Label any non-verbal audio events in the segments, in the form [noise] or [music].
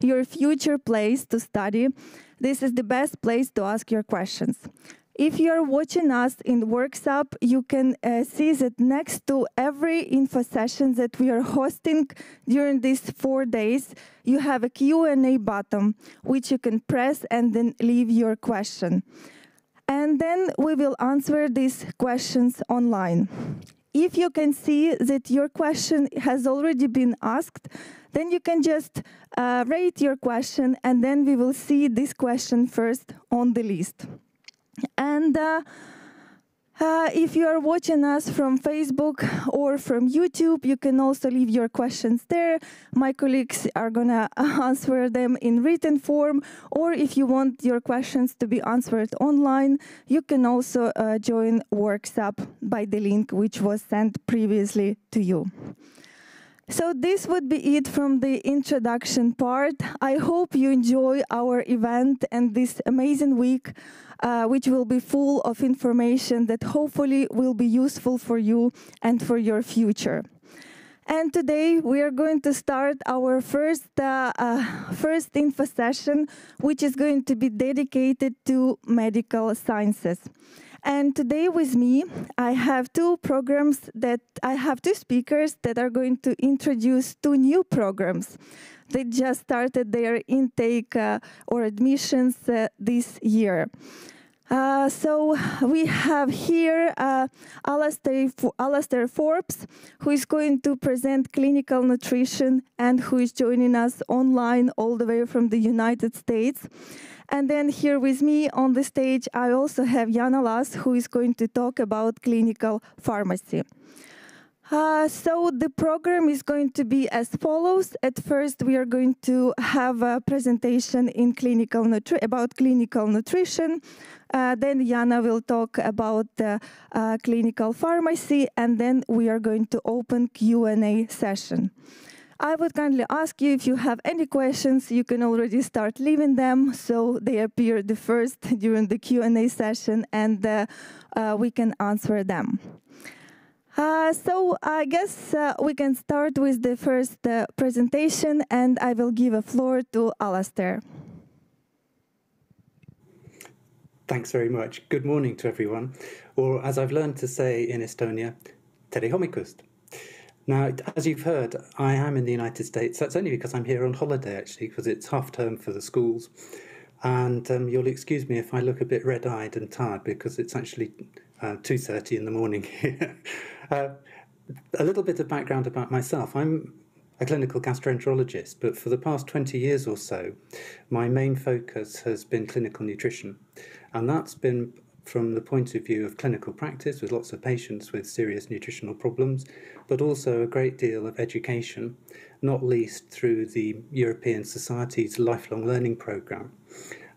your future place to study, this is the best place to ask your questions. If you're watching us in Workshop, you can uh, see that next to every info session that we are hosting during these four days, you have a Q&A button, which you can press and then leave your question. And then we will answer these questions online. If you can see that your question has already been asked, then you can just uh, rate your question and then we will see this question first on the list. And uh, uh, if you are watching us from Facebook or from YouTube, you can also leave your questions there. My colleagues are going [laughs] to answer them in written form. Or if you want your questions to be answered online, you can also uh, join Workshop by the link which was sent previously to you. So this would be it from the introduction part. I hope you enjoy our event and this amazing week, uh, which will be full of information that hopefully will be useful for you and for your future. And today we are going to start our first uh, uh, first info session, which is going to be dedicated to medical sciences. And today with me, I have two programs that I have two speakers that are going to introduce two new programs. They just started their intake uh, or admissions uh, this year. Uh, so we have here uh, Alastair, Alastair Forbes, who is going to present clinical nutrition and who is joining us online all the way from the United States. And then here with me on the stage, I also have Jana Lass, who is going to talk about clinical pharmacy. Uh, so the program is going to be as follows. At first, we are going to have a presentation in clinical about clinical nutrition. Uh, then Jana will talk about the uh, clinical pharmacy, and then we are going to open Q&A session. I would kindly ask you if you have any questions, you can already start leaving them so they appear the first [laughs] during the Q&A session and uh, uh, we can answer them. Uh, so I guess uh, we can start with the first uh, presentation and I will give a floor to Alastair. Thanks very much. Good morning to everyone. Or as I've learned to say in Estonia, tere hommikust. Now, as you've heard, I am in the United States. That's only because I'm here on holiday, actually, because it's half term for the schools. And um, you'll excuse me if I look a bit red-eyed and tired because it's actually uh, 2.30 in the morning [laughs] here. uh, a little bit of background about myself. I'm a clinical gastroenterologist, but for the past 20 years or so, my main focus has been clinical nutrition. And that's been from the point of view of clinical practice with lots of patients with serious nutritional problems, but also a great deal of education, not least through the European Society's lifelong learning programme,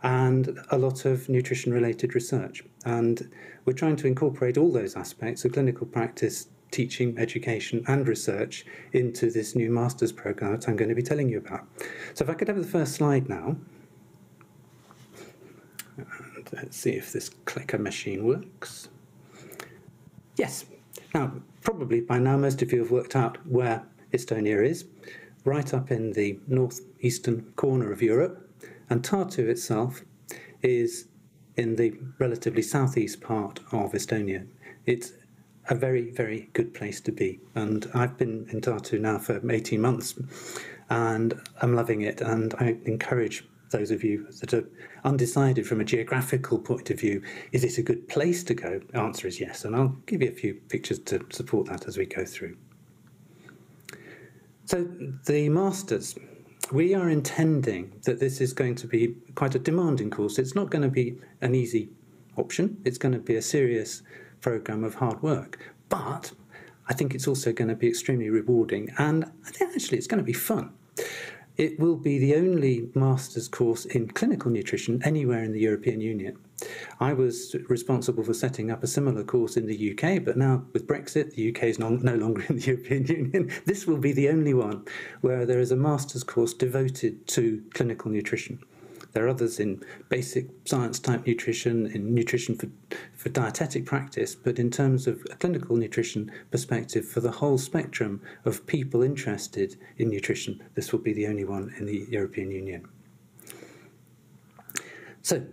and a lot of nutrition related research. And we're trying to incorporate all those aspects of clinical practice, teaching, education, and research into this new master's programme that I'm going to be telling you about. So, if I could have the first slide now. Let's see if this clicker machine works. Yes. Now, probably by now most of you have worked out where Estonia is, right up in the northeastern corner of Europe, and Tartu itself is in the relatively southeast part of Estonia. It's a very, very good place to be. And I've been in Tartu now for 18 months and I'm loving it. And I encourage those of you that are undecided from a geographical point of view, is it a good place to go? Answer is yes, and I'll give you a few pictures to support that as we go through. So the Masters, we are intending that this is going to be quite a demanding course. It's not going to be an easy option. It's going to be a serious program of hard work. But I think it's also going to be extremely rewarding and I think actually it's going to be fun. It will be the only master's course in clinical nutrition anywhere in the European Union. I was responsible for setting up a similar course in the UK, but now with Brexit, the UK is no, no longer [laughs] in the European Union. This will be the only one where there is a master's course devoted to clinical nutrition. There are others in basic science type nutrition, in nutrition for, for dietetic practice, but in terms of a clinical nutrition perspective for the whole spectrum of people interested in nutrition, this will be the only one in the European Union. So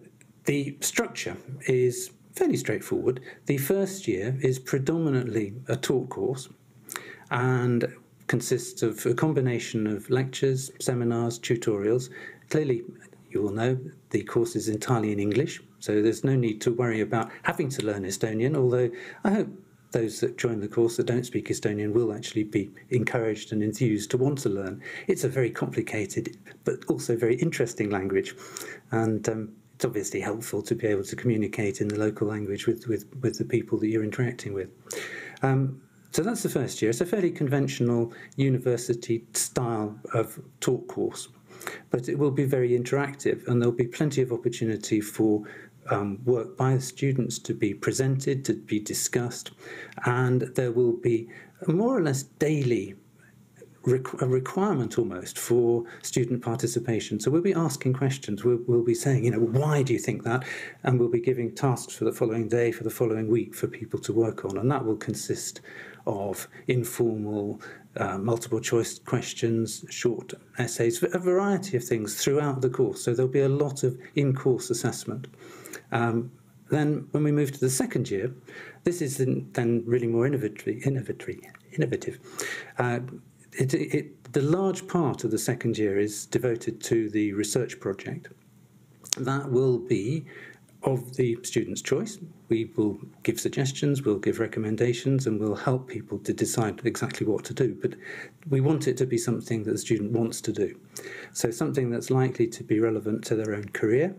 the structure is fairly straightforward. The first year is predominantly a taught course and consists of a combination of lectures, seminars, tutorials. Clearly, you will know the course is entirely in English, so there's no need to worry about having to learn Estonian, although I hope those that join the course that don't speak Estonian will actually be encouraged and enthused to want to learn. It's a very complicated but also very interesting language, and um, it's obviously helpful to be able to communicate in the local language with, with, with the people that you're interacting with. Um, so that's the first year. It's a fairly conventional university style of talk course, but it will be very interactive and there'll be plenty of opportunity for um, work by the students to be presented, to be discussed, and there will be more or less daily a requirement almost for student participation. So we'll be asking questions. We'll, we'll, be saying, you know, why do you think that? And we'll be giving tasks for the following day, for the following week for people to work on. And that will consist of informal, uh, multiple choice questions, short essays, a variety of things throughout the course. So there'll be a lot of in course assessment. Um, then, when we move to the second year, this is then really more innovative. innovative, innovative. Uh, it, it, the large part of the second year is devoted to the research project. That will be of the student's choice. We will give suggestions, we'll give recommendations, and we'll help people to decide exactly what to do. But we want it to be something that the student wants to do. So, something that's likely to be relevant to their own career.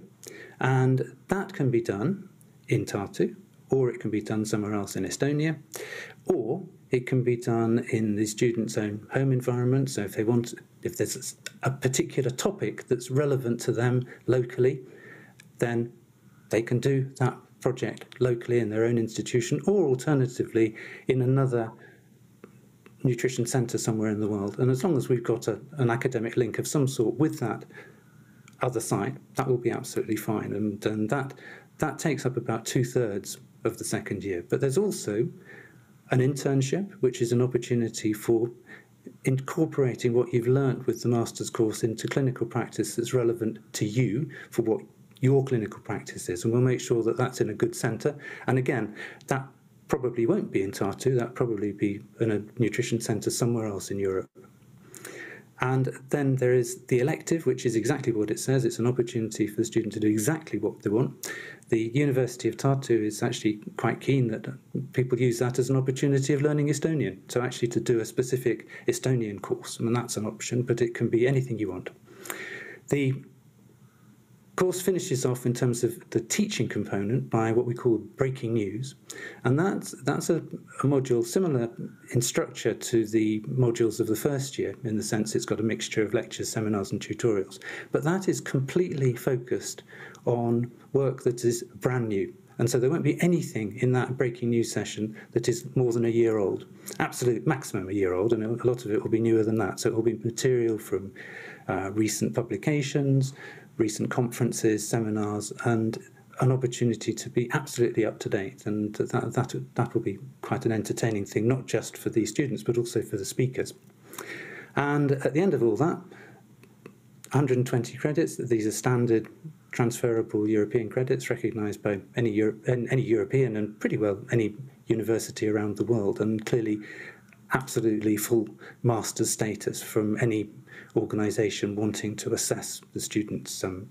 And that can be done in Tartu, or it can be done somewhere else in Estonia, or it can be done in the student's own home environment. So, if they want, if there's a particular topic that's relevant to them locally, then they can do that project locally in their own institution or alternatively in another nutrition centre somewhere in the world. And as long as we've got a, an academic link of some sort with that other site, that will be absolutely fine. And, and that, that takes up about two thirds of the second year. But there's also an internship, which is an opportunity for incorporating what you've learnt with the master's course into clinical practice that's relevant to you for what your clinical practices, and we'll make sure that that's in a good centre. And again, that probably won't be in Tartu, that probably be in a nutrition centre somewhere else in Europe. And then there is the elective, which is exactly what it says. It's an opportunity for the student to do exactly what they want. The University of Tartu is actually quite keen that people use that as an opportunity of learning Estonian. So actually to do a specific Estonian course, I and that's an option, but it can be anything you want. The course finishes off in terms of the teaching component by what we call breaking news, and that's that's a, a, module similar in structure to the modules of the first year, in the sense it's got a mixture of lectures, seminars, and tutorials. But that is completely focused on work that is brand new. And so there won't be anything in that breaking news session that is more than a year old, absolute maximum a year old, and a lot of it will be newer than that. So it will be material from uh, recent publications, recent conferences, seminars, and an opportunity to be absolutely up to date. And that, that, that will be quite an entertaining thing, not just for the students, but also for the speakers. And at the end of all that, 120 credits, these are standard transferable European credits recognised by any, Euro any European and pretty well any university around the world, and clearly absolutely full master's status from any organisation wanting to assess the students' um,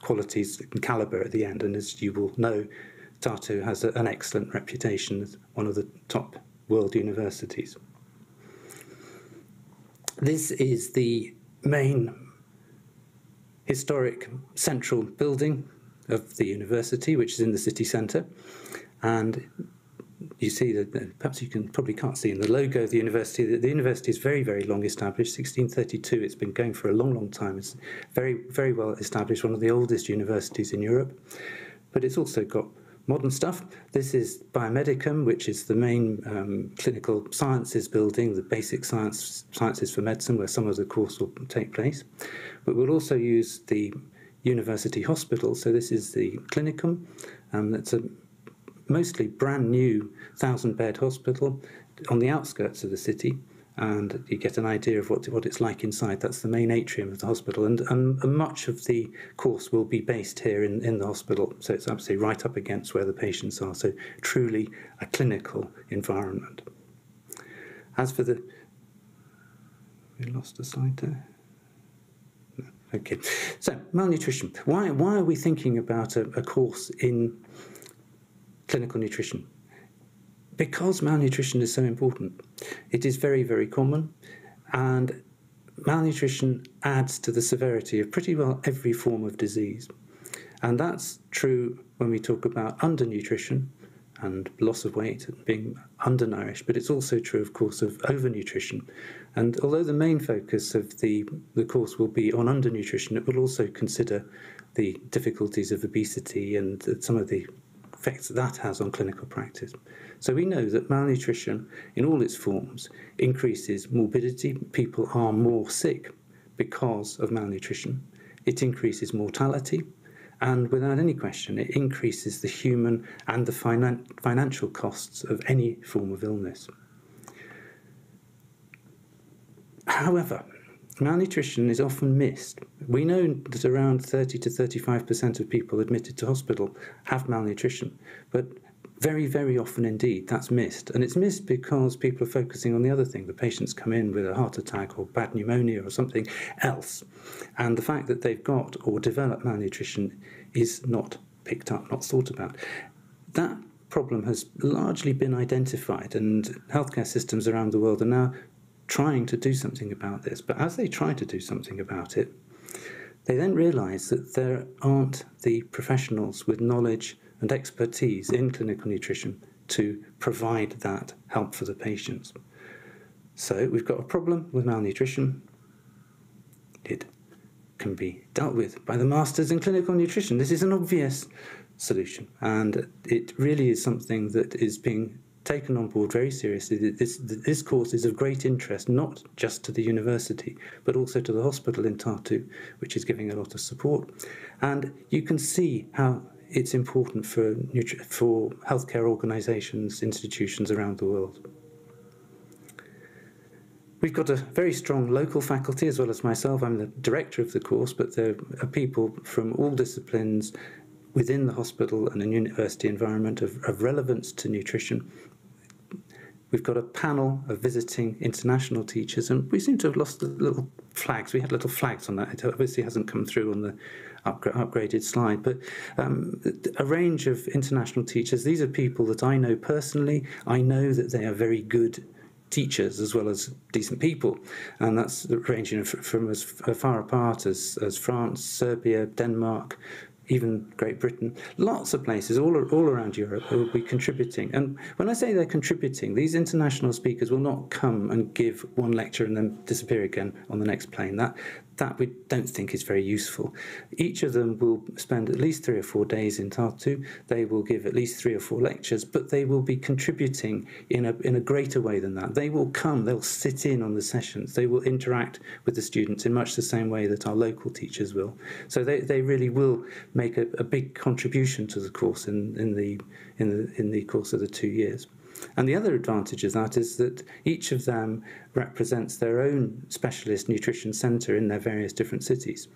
qualities and calibre at the end. And as you will know, Tartu has a, an excellent reputation as one of the top world universities. This is the main historic central building of the university, which is in the city centre. And you see that perhaps you can probably can't see in the logo of the university that the university is very very long established 1632 it's been going for a long long time it's very very well established one of the oldest universities in Europe but it's also got modern stuff this is biomedicum which is the main um, clinical sciences building the basic science sciences for medicine where some of the course will take place but we'll also use the university hospital. So this is the Clinicum. Um, that's a mostly brand new thousand bed hospital on the outskirts of the city and you get an idea of what what it's like inside. That's the main atrium of the hospital, and, and, much of the course will be based here in, in the hospital. So it's absolutely right up against where the patients are. So truly a clinical environment. As for the, we lost a slide there. Okay, so malnutrition. Why why are we thinking about a, a course in clinical nutrition? because malnutrition is so important, it is very, very common, and malnutrition adds to the severity of pretty well every form of disease. And that's true when we talk about undernutrition and loss of weight and being undernourished, but it's also true, of course, of overnutrition. And although the main focus of the, the course will be on undernutrition, it will also consider the difficulties of obesity and some of the effects that has on clinical practice. So we know that malnutrition in all its forms increases morbidity. People are more sick because of malnutrition. It increases mortality. And without any question, it increases the human and the finan financial costs of any form of illness. However, malnutrition is often missed. We know that around 30 to 35% of people admitted to hospital have malnutrition, but very, very often indeed that's missed. And it's missed because people are focusing on the other thing. The patients come in with a heart attack or bad pneumonia or something else. And the fact that they've got or developed malnutrition is not picked up, not thought about. That problem has largely been identified, and healthcare systems around the world are now trying to do something about this. But as they try to do something about it, they then realize that there aren't the professionals with knowledge and expertise in clinical nutrition to provide that help for the patients. So we've got a problem with malnutrition. It can be dealt with by the masters in clinical nutrition. This is an obvious solution, and it really is something that is being taken on board very seriously. This, this course is of great interest, not just to the university, but also to the hospital in Tartu, which is giving a lot of support. And you can see how it's important for, for healthcare organisations, institutions around the world. We've got a very strong local faculty as well as myself. I'm the director of the course, but there are people from all disciplines within the hospital and a university environment of, of relevance to nutrition We've got a panel of visiting international teachers, and we seem to have lost the little flags. We had little flags on that. It obviously hasn't come through on the upgraded slide, but um, a range of international teachers. These are people that I know personally. I know that they are very good teachers as well as decent people, and that's ranging from as far apart as, as France, Serbia, Denmark, even Great Britain, lots of places all, all around Europe will be contributing. And when I say they're contributing, these international speakers will not come and give one lecture and then disappear again on the next plane. That that we don't think is very useful. Each of them will spend at least three or four days in Tartu. They will give at least three or four lectures, but they will be contributing in a, in a greater way than that. They will come, they'll sit in on the sessions, they will interact with the students in much the same way that our local teachers will. So they, they really will make a, a big contribution to the course in, in, the, in, the, in the course of the two years. And the other advantage of that is that each of them represents their own specialist nutrition centre in their various different cities.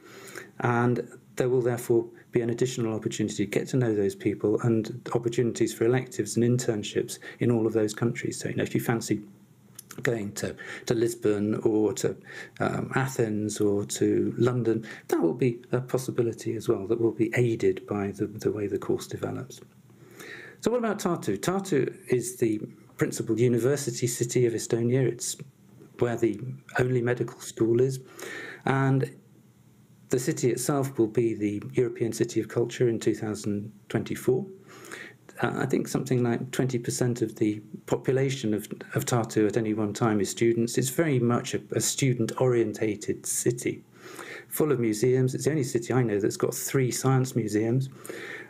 And there will therefore be an additional opportunity to get to know those people and opportunities for electives and internships in all of those countries. So, you know, if you fancy going to, to Lisbon or to um, Athens or to London, that will be a possibility as well that will be aided by the, the way the course develops. So, what about Tartu? Tartu is the principal university city of Estonia. It's where the only medical school is. And the city itself will be the European City of Culture in 2024. Uh, I think something like 20% of the population of, of Tartu at any one time is students. It's very much a, a student orientated city full of museums. It's the only city I know that's got three science museums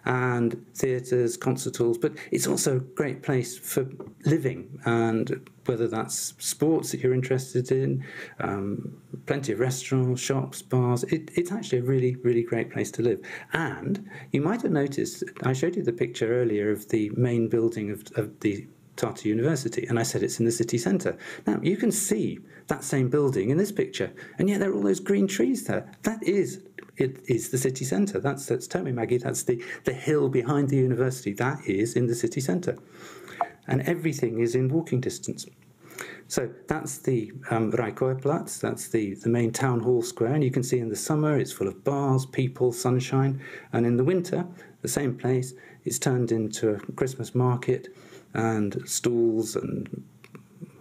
and theatres, concert halls, but it's also a great place for living and whether that's sports that you're interested in, um, plenty of restaurants, shops, bars. It, it's actually a really, really great place to live. And you might have noticed, I showed you the picture earlier of the main building of, of the Tartu University, and I said it's in the city centre. Now, you can see that same building in this picture, and yet there are all those green trees there. That is it is the city centre. That's that's maggie That's the, the hill behind the university. That is in the city centre. And everything is in walking distance. So that's the um, Platz, that's the, the main town hall square. And you can see in the summer it's full of bars, people, sunshine. And in the winter, the same place, it's turned into a Christmas market and stalls and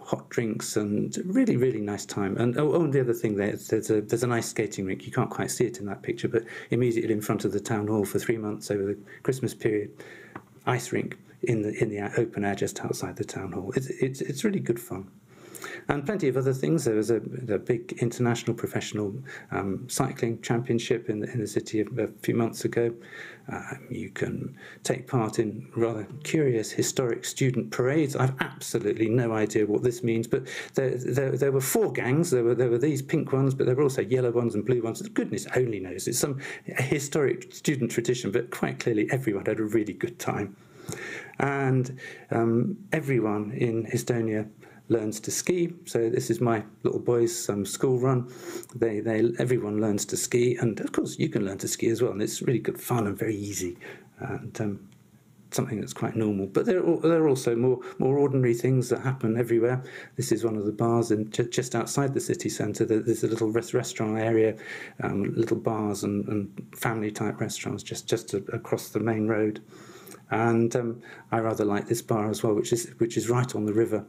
hot drinks and really really nice time and oh, oh and the other thing there's there's a there's an ice skating rink you can't quite see it in that picture but immediately in front of the town hall for three months over the christmas period ice rink in the in the open air just outside the town hall it's it's, it's really good fun and plenty of other things. There was a, a big international professional um, cycling championship in the, in the city a, a few months ago. Uh, you can take part in rather curious historic student parades. I've absolutely no idea what this means, but there, there, there were four gangs. There were, there were these pink ones, but there were also yellow ones and blue ones. Goodness only knows. It's some historic student tradition, but quite clearly everyone had a really good time. And um, everyone in Estonia learns to ski. So this is my little boys' um, school run. They, they, everyone learns to ski, and of course you can learn to ski as well. And it's really good fun and very easy, and um, something that's quite normal. But there are, there are also more more ordinary things that happen everywhere. This is one of the bars, and just outside the city centre, there's a little restaurant area, um, little bars and, and family type restaurants just just across the main road. And um, I rather like this bar as well, which is which is right on the river,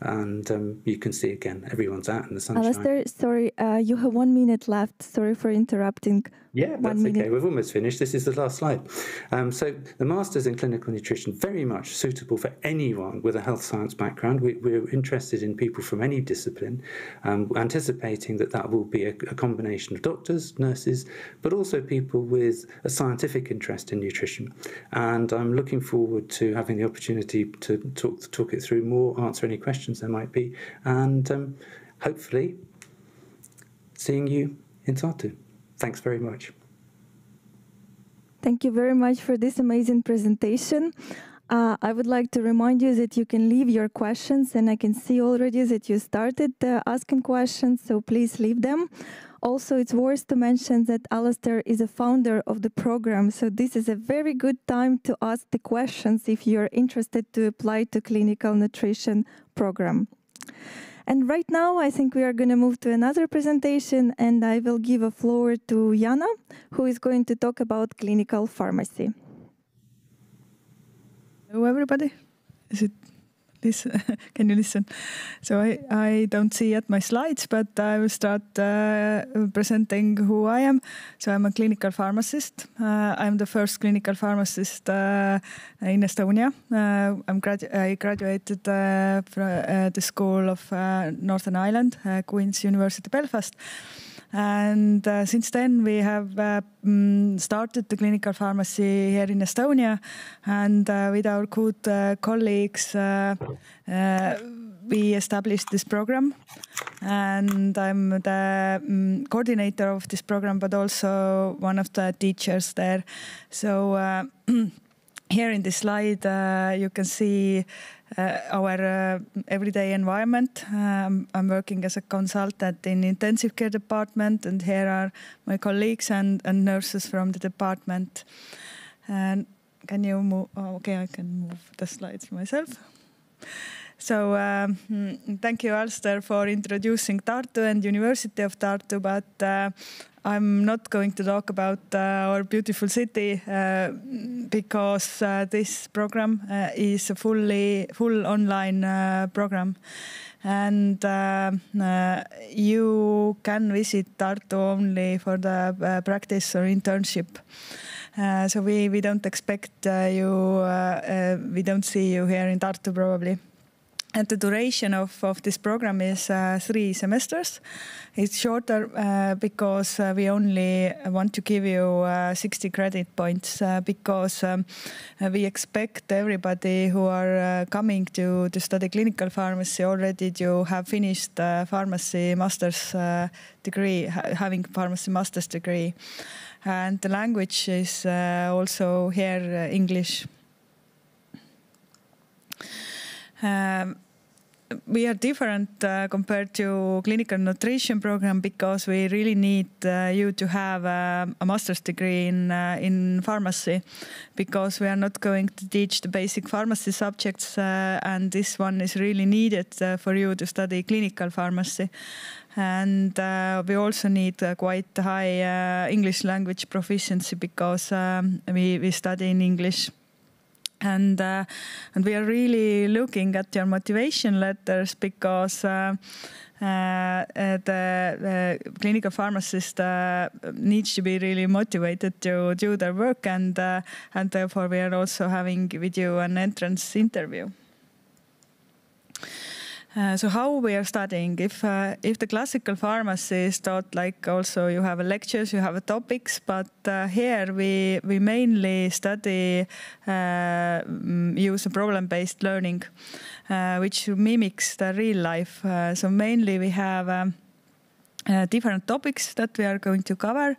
and um, you can see again everyone's out in the sunshine. Alastair, sorry, uh, you have one minute left. Sorry for interrupting. Yeah, that's okay. We've almost finished. This is the last slide. Um, so the Masters in Clinical Nutrition, very much suitable for anyone with a health science background. We, are interested in people from any discipline, um, anticipating that that will be a, a, combination of doctors, nurses, but also people with a scientific interest in nutrition. And I'm looking forward to having the opportunity to talk, talk it through more, answer any questions there might be, and um, hopefully seeing you in Tartu. Thanks very much. Thank you very much for this amazing presentation. Uh, I would like to remind you that you can leave your questions, and I can see already that you started uh, asking questions, so please leave them. Also, it's worth to mention that Alastair is a founder of the program, so this is a very good time to ask the questions if you're interested to apply to clinical nutrition program. And right now, I think we are going to move to another presentation, and I will give a floor to Jana, who is going to talk about clinical pharmacy. Hello, everybody. Is it listen, [laughs] can you listen? So I, I don't see yet my slides, but I will start uh, presenting who I am. So I'm a clinical pharmacist. Uh, I'm the first clinical pharmacist uh, in Estonia. Uh, I'm gradu I graduated uh, from uh, the School of Northern Ireland, Queen's University Belfast. And uh, since then, we have uh, mm, started the clinical pharmacy here in Estonia, and uh, with our good uh, colleagues, uh, uh, we established this program. And I'm the um, coordinator of this program, but also one of the teachers there. So [clears throat] here in this slide, you can see uh, our uh, everyday environment. Um, I'm working as a consultant in intensive care department, and here are my colleagues and, and nurses from the department. And can you move? Oh, okay, I can move the slides myself. So um, thank you, Alastair, for introducing Tartu and University of Tartu, but uh, I'm not going to talk about uh, our beautiful city uh, because uh, this program uh, is a fully full online uh, program, and you can visit Tartu only for the practice or internship. so we we don't expect you we don't see you here in Tartu probably. And the duration of, of this program is uh, three semesters. It's shorter uh, because uh, we only want to give you uh, 60 credit points uh, because um, uh, we expect everybody who are coming to, to study clinical pharmacy already to have finished pharmacy master's degree, ha having pharmacy master's degree. And the language is also here English. Um, we are different uh, compared to clinical nutrition program because we really need uh, you to have uh, a master's degree in uh, in pharmacy because we are not going to teach the basic pharmacy subjects uh, and this one is really needed uh, for you to study clinical pharmacy. And we also need quite high English language proficiency because um, we, we study in English and uh, and we are really looking at your motivation letters because uh, uh, uh the clinical pharmacist uh, needs to be really motivated to do their work and uh, and therefore we are also having with you an entrance interview. Uh, so how we are studying? If uh, if the classical pharmacy is taught like also you have lectures, you have topics, but uh, here we we mainly study uh, use a problem-based learning, uh, which mimics the real life. so mainly we have. Um, uh, different topics that we are going to cover,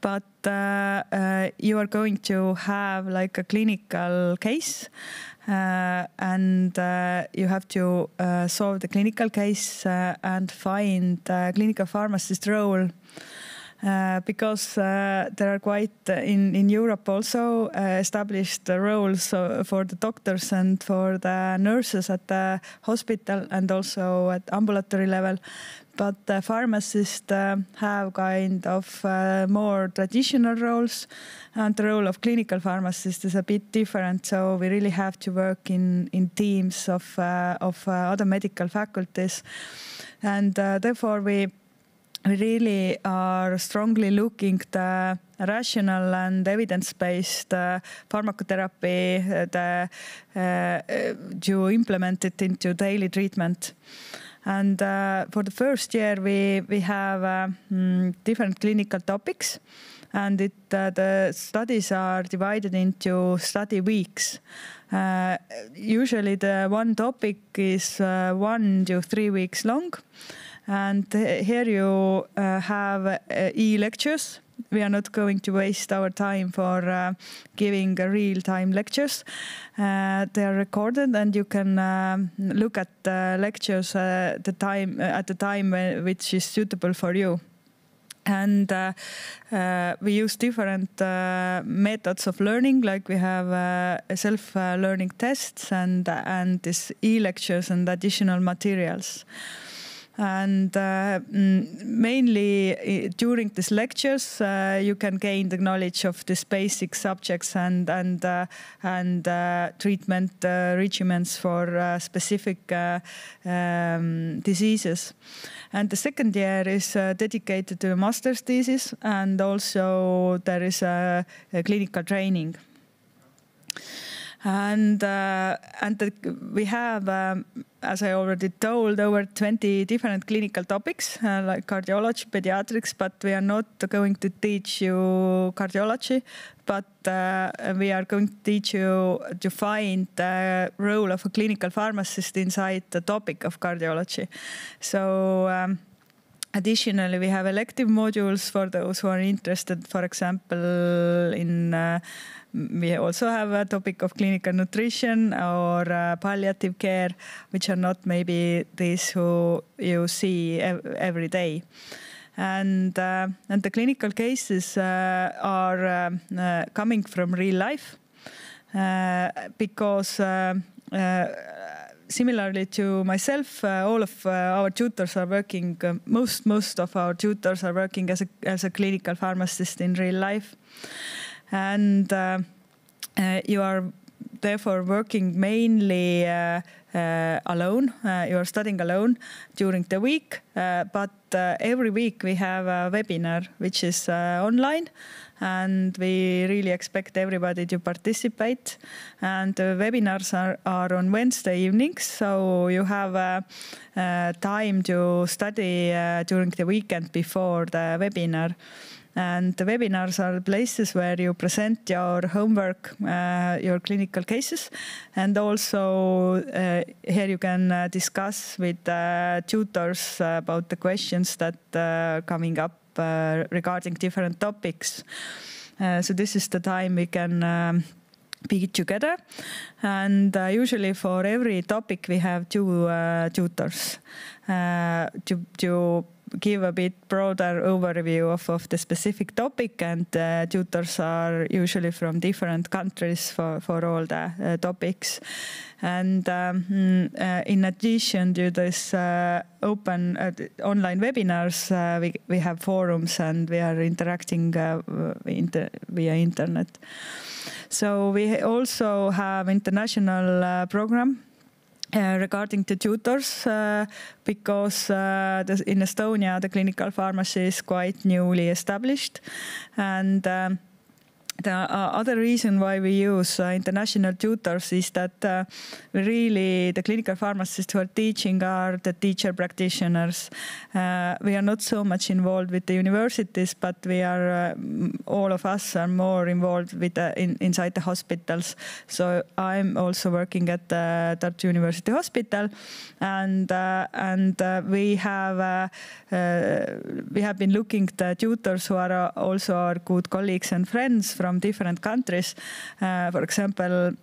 but uh, uh, you are going to have like a clinical case uh, and uh, you have to uh, solve the clinical case and find clinical pharmacist role. Uh, because uh, there are quite uh, in in Europe also established roles for the doctors and for the nurses at the hospital and also at ambulatory level but the pharmacists uh, have kind of uh, more traditional roles and the role of clinical pharmacist is a bit different so we really have to work in in teams of uh, of uh, other medical faculties and uh, therefore we we really are strongly looking the rational and evidence-based uh, pharmacotherapy the, to implement it into daily treatment. And uh, for the first year, we we have uh, mm, different clinical topics, and it uh, the studies are divided into study weeks. Uh, usually, the one topic is uh, one to three weeks long, and here you uh, have e lectures we are not going to waste our time for uh, giving real time lectures. Uh, they are recorded and you can um, look at the lectures uh, the time uh, at the time which is suitable for you and uh, uh, we use different methods of learning like we have self-learning tests and and this e-lectures and additional materials and uh, mm, mainly during these lectures uh, you can gain the knowledge of these basic subjects and and uh, and uh, treatment uh, regimens for uh, specific um, diseases. And the second year is dedicated to a master's thesis and also there is a, a clinical training and uh, and the, we have, um, as I already told, over 20 different clinical topics uh, like cardiology, pediatrics, but we are not going to teach you cardiology, but uh, we are going to teach you to find the role of a clinical pharmacist inside the topic of cardiology. So. Um, Additionally, we have elective modules for those who are interested, for example, in uh, we also have a topic of clinical nutrition or uh, palliative care, which are not maybe these who you see ev every day. And, uh, and the clinical cases uh, are uh, uh, coming from real life uh, because similarly to myself, uh, all of uh, our tutors are working. Uh, most most of our tutors are working as a as a clinical pharmacist in real life, and uh, uh, you are therefore working mainly uh, alone. you are studying alone during the week, but every week we have a webinar which is online and we really expect everybody to participate. And the webinars are, are on Wednesday evenings, so you have uh, uh, time to study uh, during the weekend before the webinar. And the webinars are places where you present your homework, uh, your clinical cases, and also uh, here you can uh, discuss with tutors about the questions that are coming up uh, regarding different topics. Uh, so this is the time we can um, be together and uh, usually for every topic we have two uh, tutors uh, to to give a bit broader overview of, of the specific topic and uh, tutors are usually from different countries for, for all the uh, topics. And um, uh, in addition to this uh, open uh, online webinars, uh, we, we have forums and we are interacting inter via internet. So we also have international program uh, regarding the tutors, uh, because uh, the, in Estonia the clinical pharmacy is quite newly established, and um, the uh, other reason why we use uh, international tutors is that uh, really the clinical pharmacists who are teaching are the teacher practitioners. Uh, we are not so much involved with the universities, but we are uh, all of us are more involved with in, inside the hospitals. So I'm also working at the Tartu University Hospital, and uh, and we have we have been looking the tutors who are also our good colleagues and friends from different countries. Uh, for example,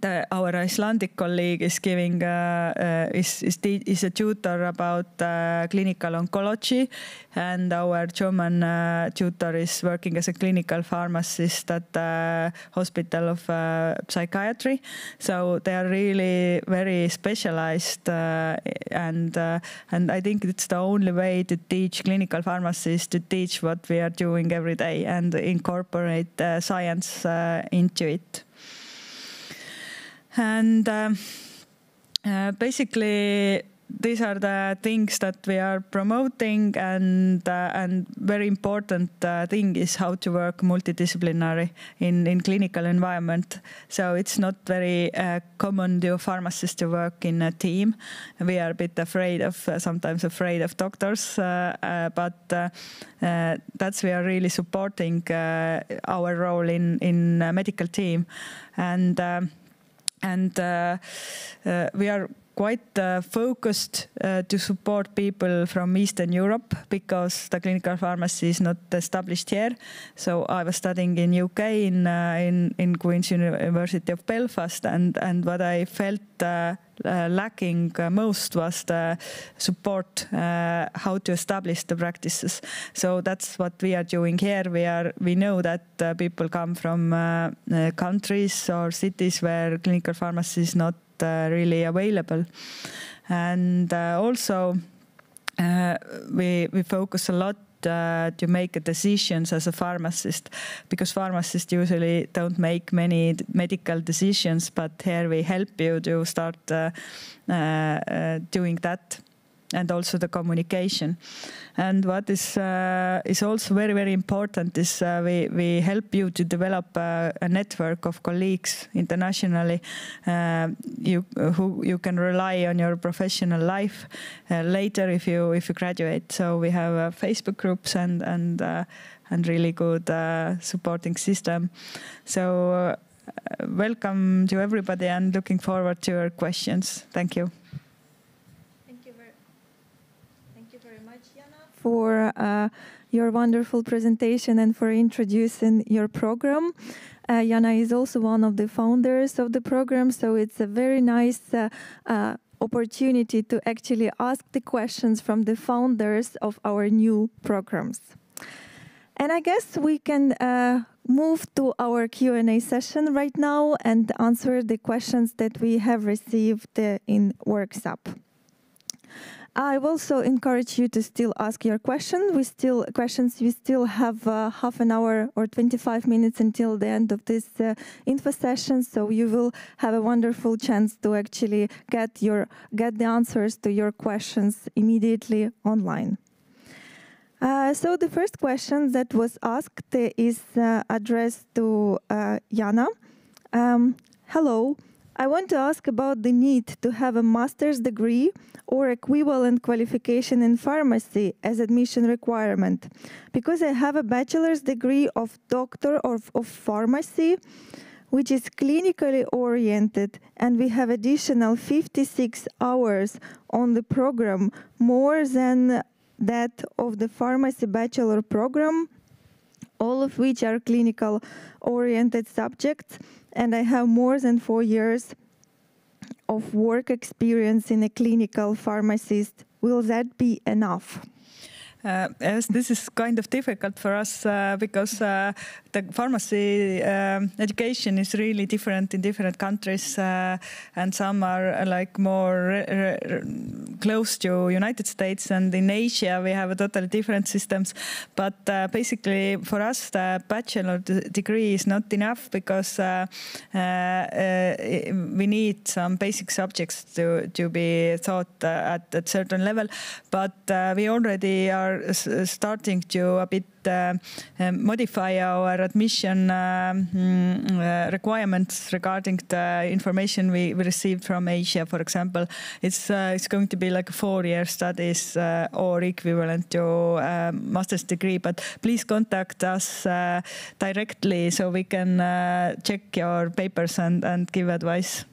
the, our Icelandic colleague is giving uh, uh, is, is is a tutor about uh, clinical oncology, and our German uh, tutor is working as a clinical pharmacist at the Hospital of uh, Psychiatry. So they are really very specialized, uh, and and I think it's the only way to teach clinical pharmacists to teach what we are doing every day and incorporate science into it. And um, uh, basically, these are the things that we are promoting and uh, and very important uh, thing is how to work multidisciplinary in in clinical environment. So it's not very uh, common to pharmacists to work in a team. We are a bit afraid of uh, sometimes afraid of doctors uh, but that's we are really supporting our role in in medical team. And um, and uh, uh, we are quite uh, focused uh, to support people from Eastern Europe because the clinical pharmacy is not established here. So I was studying in UK in uh, in, in Queen's University of Belfast, and and what I felt uh, lacking uh, most was the support uh, how to establish the practices. So that's what we are doing here. We are we know that uh, people come from countries or cities where clinical pharmacy is not uh, really available. And uh, also, uh, we we focus a lot uh, to make decisions as a pharmacist because pharmacists usually don't make many medical decisions but here we help you to start uh, uh, doing that and also the communication. And what is uh, is also very very important is uh, we we help you to develop uh, a network of colleagues internationally. Uh, you who you can rely on your professional life uh, later if you if you graduate. So we have uh, Facebook groups and and and really good supporting system. So. welcome to everybody and looking forward to your questions. Thank you. For uh, your wonderful presentation and for introducing your program. Uh, Jana is also one of the founders of the program, so it's a very nice uh, uh, opportunity to actually ask the questions from the founders of our new programs. And I guess we can uh, move to our Q&A session right now and answer the questions that we have received uh, in Worksap. I also encourage you to still ask your question. We still questions. We still have uh, half an hour or 25 minutes until the end of this uh, info session, so you will have a wonderful chance to actually get your get the answers to your questions immediately online. Uh, so the first question that was asked is uh, addressed to uh, Jana. Um, hello. I want to ask about the need to have a master's degree or equivalent qualification in pharmacy as admission requirement. Because I have a bachelor's degree of doctor of, of pharmacy, which is clinically oriented, and we have additional 56 hours on the program, more than that of the pharmacy bachelor program, all of which are clinical oriented subjects and I have more than four years of work experience in a clinical pharmacist. Will that be enough? Uh, yes, this is kind of difficult for us uh, because uh, the pharmacy um, education is really different in different countries, uh, and some are uh, like more close to United States, and in Asia we have a totally different systems. But uh, basically, for us, the bachelor degree is not enough because we need some basic subjects to to be taught at a certain level. But we already are starting to a bit uh, modify our admission uh, mm, uh, requirements regarding the information we, we received from Asia, for example. It's it's going to be like four-year studies or equivalent to master's degree. But please contact us directly so we can check your papers and, and give advice.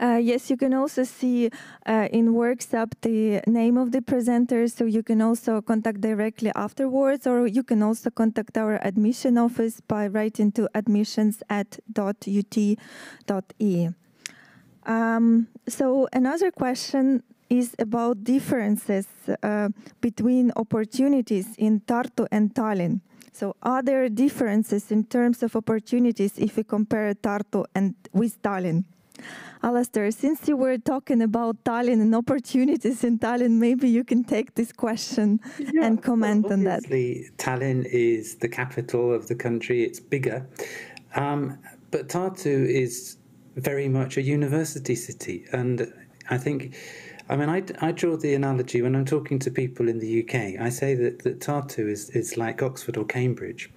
Uh, yes, you can also see uh, in Worksup the name of the presenter, so you can also contact directly afterwards, or you can also contact our admission office by writing to admissions at .ut.e. Um, so another question is about differences uh, between opportunities in Tartu and Tallinn. So are there differences in terms of opportunities if we compare Tartu and with Tallinn? Alastair, since you were talking about Tallinn and opportunities in Tallinn, maybe you can take this question yeah, and comment well, on that. Obviously, Tallinn is the capital of the country, it's bigger. Um, but Tartu is very much a university city. And I think, I mean, I, I draw the analogy when I'm talking to people in the UK, I say that, that Tartu is, is like Oxford or Cambridge.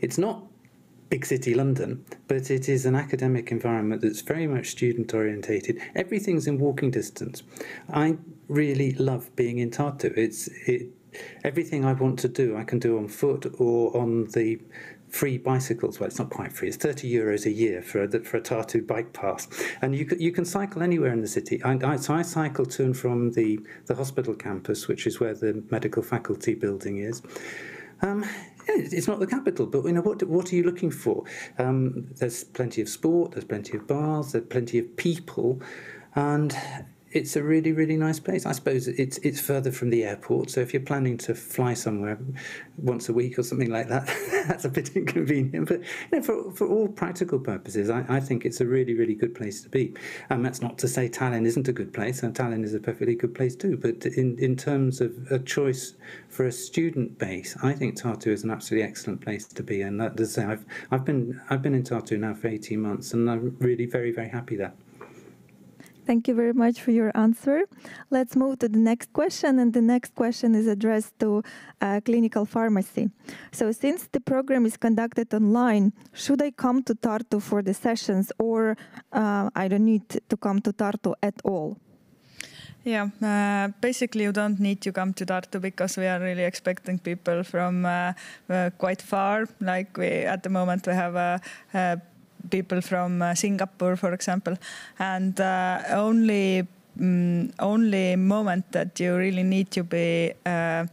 It's not big city London, but it is an academic environment that's very much student orientated. Everything's in walking distance. I really love being in Tartu. It's it, everything I want to do, I can do on foot or on the free bicycles. Well, it's not quite free. It's 30 euros a year for a, for a Tartu bike pass, and you can, you can cycle anywhere in the city. I, I, so I cycle to and from the the hospital campus, which is where the medical faculty building is. Um, it's not the capital, but you know what? What are you looking for? Um, there's plenty of sport, there's plenty of bars, there's plenty of people, and it's a really really nice place. I suppose it's it's further from the airport, so if you're planning to fly somewhere once a week or something like that, [laughs] that's a bit inconvenient. But you know, for for all practical purposes, I, I think it's a really really good place to be. And that's not to say Tallinn isn't a good place, and Tallinn is a perfectly good place too. But in in terms of a choice for a student base, I think Tartu is an absolutely excellent place to be. And that, I've I've been I've been in Tartu now for 18 months, and I'm really very very happy there. Thank you very much for your answer. Let's move to the next question, and the next question is addressed to uh, clinical pharmacy. So, since the program is conducted online, should I come to Tartu for the sessions, or uh, I don't need to come to Tartu at all? Yeah, uh, basically you don't need to come to Tartu because we are really expecting people from uh, uh, quite far. Like we at the moment we have a, a people from uh, Singapore, for example, and uh, only um, only moment that you really need to be. Um,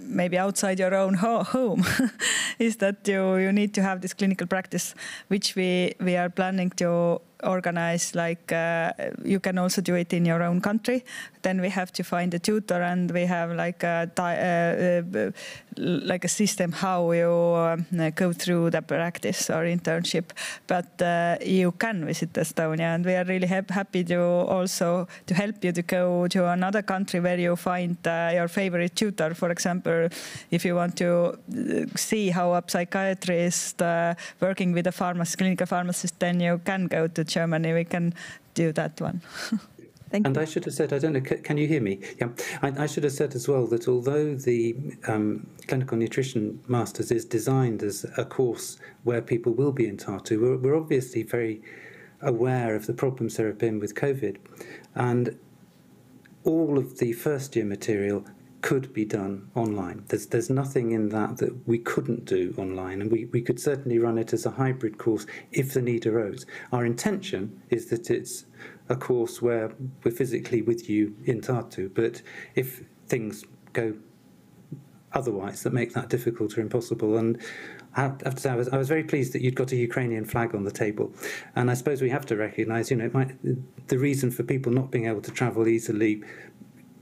maybe outside your own ho home [laughs] is that you you need to have this clinical practice which we we are planning to organize like uh, you can also do it in your own country. Then we have to find a tutor, and we have like a uh, uh, like a system how you uh, go through the practice or internship. But uh, you can visit Estonia, and we are really ha happy to also to help you to go to another country where you find uh, your favorite tutor. For example, if you want to see how a psychiatrist working with a pharmacist, clinical pharmacist, then you can go to Germany. We can do that one. [laughs] Thank and you. I should have said, I don't know, can you hear me? Yeah, I, I should have said as well that although the um, Clinical Nutrition Masters is designed as a course where people will be in Tartu, we're, we're obviously very aware of the problems there have been with COVID. And all of the first year material could be done online. There's there's nothing in that that we couldn't do online, and we, we could certainly run it as a hybrid course if the need arose. Our intention is that it's a course where we're physically with you in Tartu, but if things go otherwise that make that difficult or impossible, and I have to say, I was, I was very pleased that you'd got a Ukrainian flag on the table. And I suppose we have to recognise, you know, might, the reason for people not being able to travel easily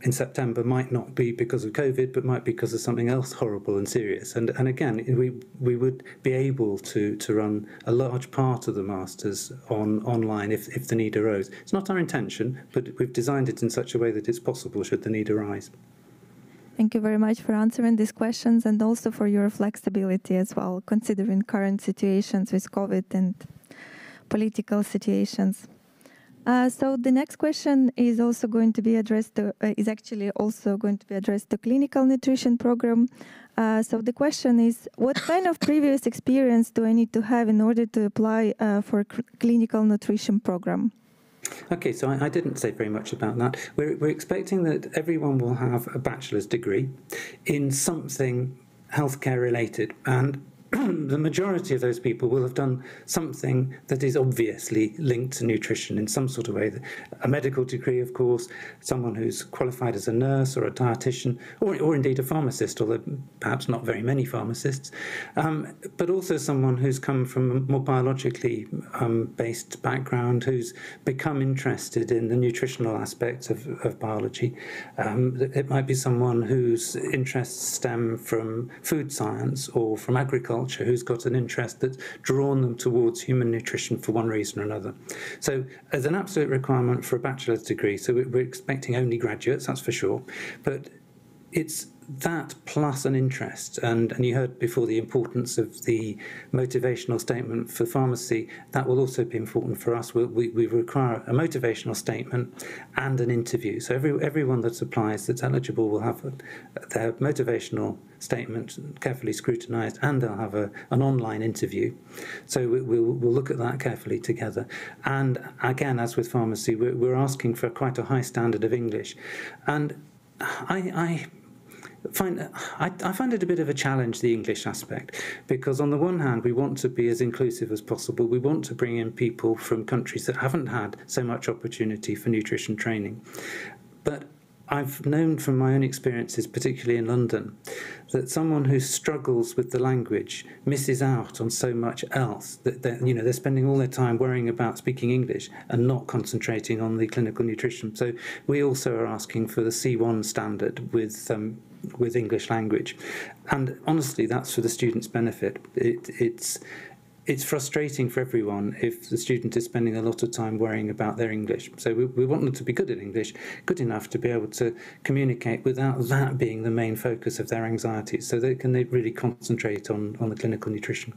in September might not be because of COVID, but might be because of something else horrible and serious. And and again, we we would be able to to run a large part of the masters on online if if the need arose. It's not our intention, but we've designed it in such a way that it's possible should the need arise. Thank you very much for answering these questions and also for your flexibility as well, considering current situations with COVID and political situations. Uh, so the next question is also going to be addressed to, uh, is actually also going to be addressed to clinical nutrition program. Uh, so the question is, what kind of previous experience do I need to have in order to apply uh, for clinical nutrition program? Okay, so I, I, didn't say very much about that. We're, we're expecting that everyone will have a bachelor's degree in something healthcare related, and [clears throat] the majority of those people will have done something that is obviously linked to nutrition in some sort of way. A medical degree, of course, someone who's qualified as a nurse or a dietitian, or, or indeed a pharmacist, although perhaps not very many pharmacists, um, but also someone who's come from a more biologically um, based background, who's become interested in the nutritional aspects of, of biology. Um, it might be someone whose interests stem from food science or from agriculture culture who's got an interest that's drawn them towards human nutrition for one reason or another. So, as an absolute requirement for a bachelor's degree, so we're expecting only graduates, that's for sure, but it's that plus an interest, and, and you heard before the importance of the motivational statement for pharmacy, that will also be important for us. We, we, we require a motivational statement and an interview. So every, everyone that applies that's eligible will have a, their motivational statement carefully scrutinised and they'll have a, an online interview. So we, will we'll look at that carefully together. And again, as with pharmacy, we're, we're asking for quite a high standard of English. And I, I find I, I, find it a bit of a challenge the English aspect because on the one hand we want to be as inclusive as possible we want to bring in people from countries that haven't had so much opportunity for nutrition training but I've known from my own experiences, particularly in London, that someone who struggles with the language misses out on so much else. That you know they're spending all their time worrying about speaking English and not concentrating on the clinical nutrition. So we also are asking for the C1 standard with um, with English language. And honestly, that's for the student's benefit. It, it's it's frustrating for everyone if the student is spending a lot of time worrying about their English. So we, we, want them to be good at English, good enough to be able to communicate without that being the main focus of their anxiety, so they can they really concentrate on, on the clinical nutrition.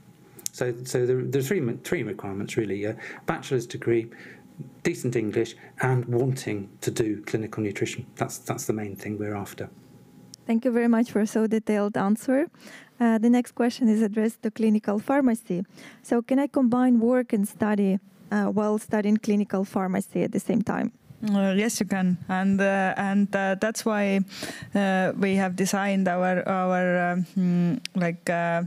So, so there, there are three, three requirements really, a bachelor's degree, decent English, and wanting to do clinical nutrition. That's, that's the main thing we're after. Thank you very much for so detailed answer. Uh, the next question is addressed to clinical pharmacy. So can I combine work and study uh, while studying clinical pharmacy at the same time? Uh, yes, you can, and uh, and uh, that's why uh, we have designed our our um, like uh,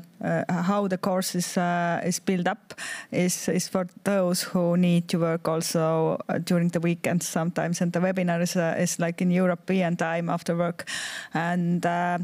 how the course is uh, is built up is is for those who need to work also uh, during the weekends sometimes. And the webinar is, uh, is like in European time after work. And uh,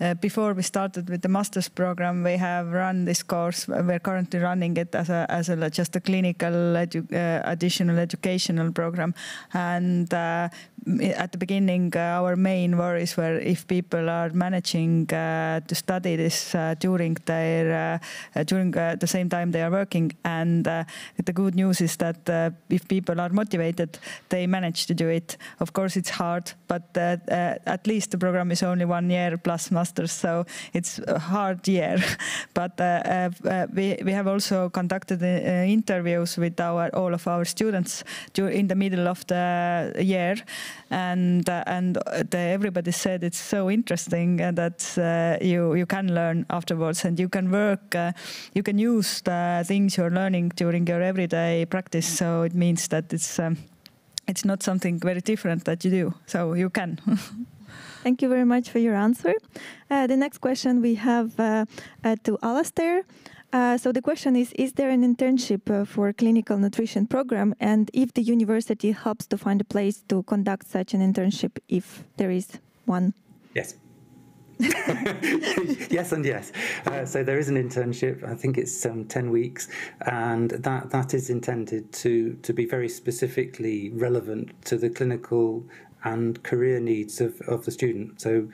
uh, before we started with the master's program we have run this course. We're currently running it as a as a just a clinical edu additional educational program. And at the beginning our main worries were if people are managing to study this during their during the same time they are working and the good news is that uh, if people are motivated, they manage to do it. Of course, it's hard, but uh, uh, at least the program is only one year plus masters, so it's a hard year. [laughs] but uh, uh, we we have also conducted uh, interviews with our all of our students in the middle of the year, and and the, everybody said it's so interesting that you you can learn afterwards and you can work, you can use the things you're learning during your everyday practice. So it means that it's um, it's not something very different that you do. So you can. [laughs] Thank you very much for your answer. Uh, the next question we have uh, uh, to Alastair. Uh, so the question is, is there an internship uh, for clinical nutrition program? And if the university helps to find a place to conduct such an internship, if there is one? Yes. [laughs] yes and yes. Uh, so there is an internship. I think it's um, ten weeks, and that that is intended to to be very specifically relevant to the clinical and career needs of, of the student. So,